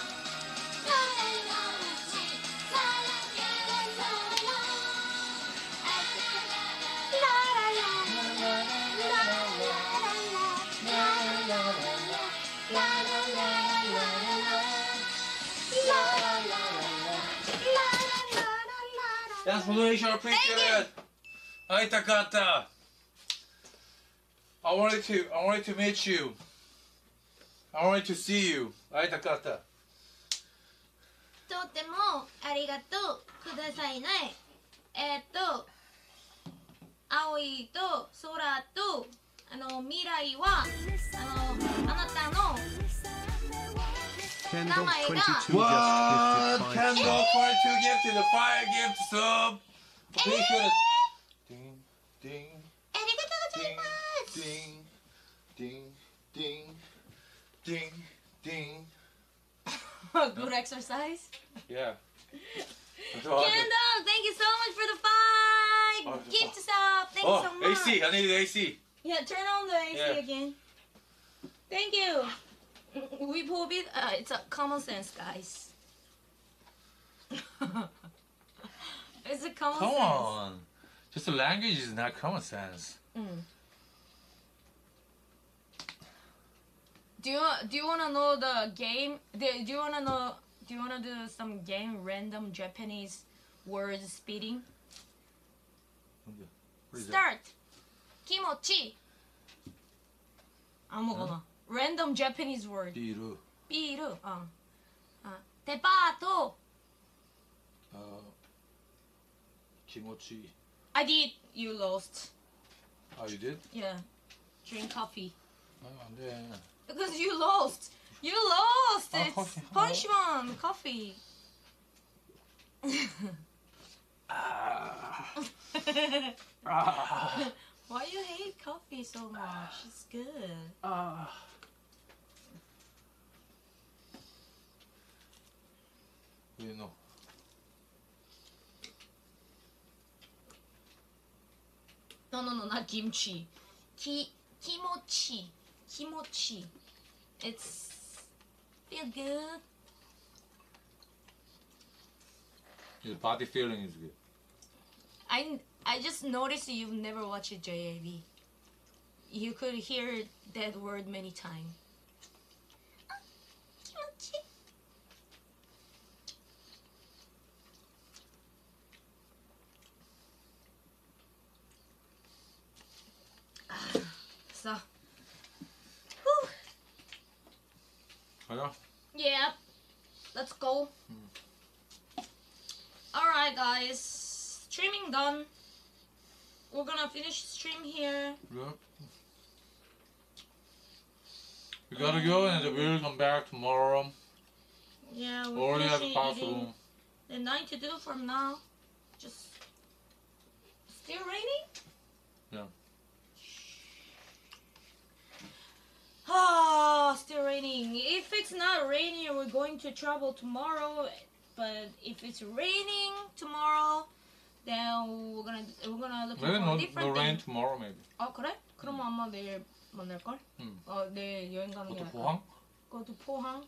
Teraz buduję się Aitakatta. I wanted to I wanted to meet you. I wanted to see you. Aitakatta. Kendall oh 22 God. just gifted Kendall 22 gifted a fire gift sub. Be sure to... Ding, ding. Ding, ding, ding, ding, ding, ding. Good exercise. Yeah. Kendall, thank you so much for the five oh, gift oh. sub. Thank you oh, so much. AC, I need the AC. Yeah, turn on the AC again. Thank you We prove it. Uh, it's a common sense, guys. it's a common Come sense. on. Just the language is not common sense. Mm. Do you do you wanna know the game? Do, do you wanna know? Do you wanna do some game random Japanese words speeding? What is that? Start. Kimochi. 아무거나. random Japanese word. Biru. Biru. 어. 어. 대파도. 어. Kimochi. I did. You lost. Oh, you did? Yeah. Drink coffee. No, 안 돼. Because you lost. You lost. Oh, it's 커피. punishment. Coffee. Ah. Why you hate coffee so much? It's good. 아. You know. No, no, no, not kimchi. Ki kimochi. Kimochi. It's feel good. Your body feeling is good. I I just noticed you've never watched JAV. You could hear that word many times. Kimochi. So. Whew. 가자. Yeah. Let's go. Hmm. Alright, guys. Streaming done. We're gonna finish stream here. Yeah. We gotta go and we'll come back tomorrow. Yeah, we're Early as possible. The night to do from now. Just. Still raining? Yeah. Ah, still raining. If it's not raining, we're going to travel tomorrow. But if it's raining tomorrow, then now we're gonna we're gonna look Maybe for no, a different no rain thing. tomorrow maybe. 아 그래? 그러면 아마 내일 만날 걸? 음. 어 내일 여행 가는 게 또 나을까? 포항? Go to 포항.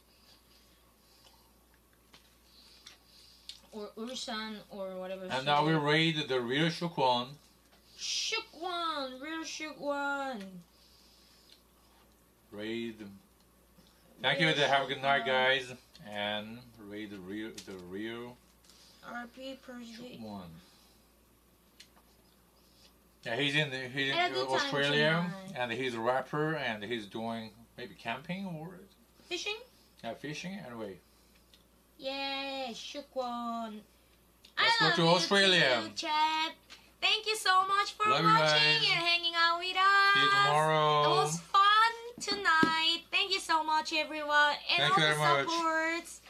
Or 울산 or whatever. And now we raid the real Shukwan. Shukwan, real Shukwan. Raid. Thank you. Have a good night, guys. And raid the real the real RP one. Yeah, he's in the, he's in time Australia, and he's a rapper, and he's doing maybe camping or Fishing? yeah, fishing. Anyway, Yeah, Shukwan. Let's I go to Australia. too. Thank you so much for Love watching and hanging out with us. see you tomorrow. It was fun tonight. Thank you so much, everyone, and Thank all you the very much. supports.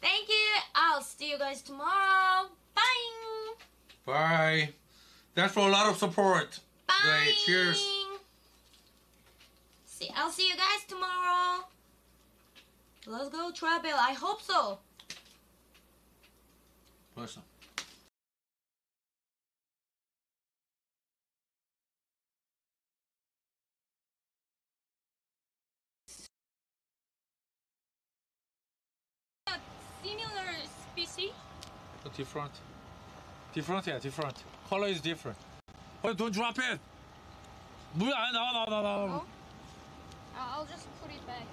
Thank you. I'll see you guys tomorrow. Bye. Bye. Thanks for a lot of support. Bye. Great. Cheers. See, I'll see you guys tomorrow. Let's go travel. I hope so. 벌 different? Different, yeah, different. Color is different. Oh, don't drop it! No, no, no, no. no. I'll just put it back.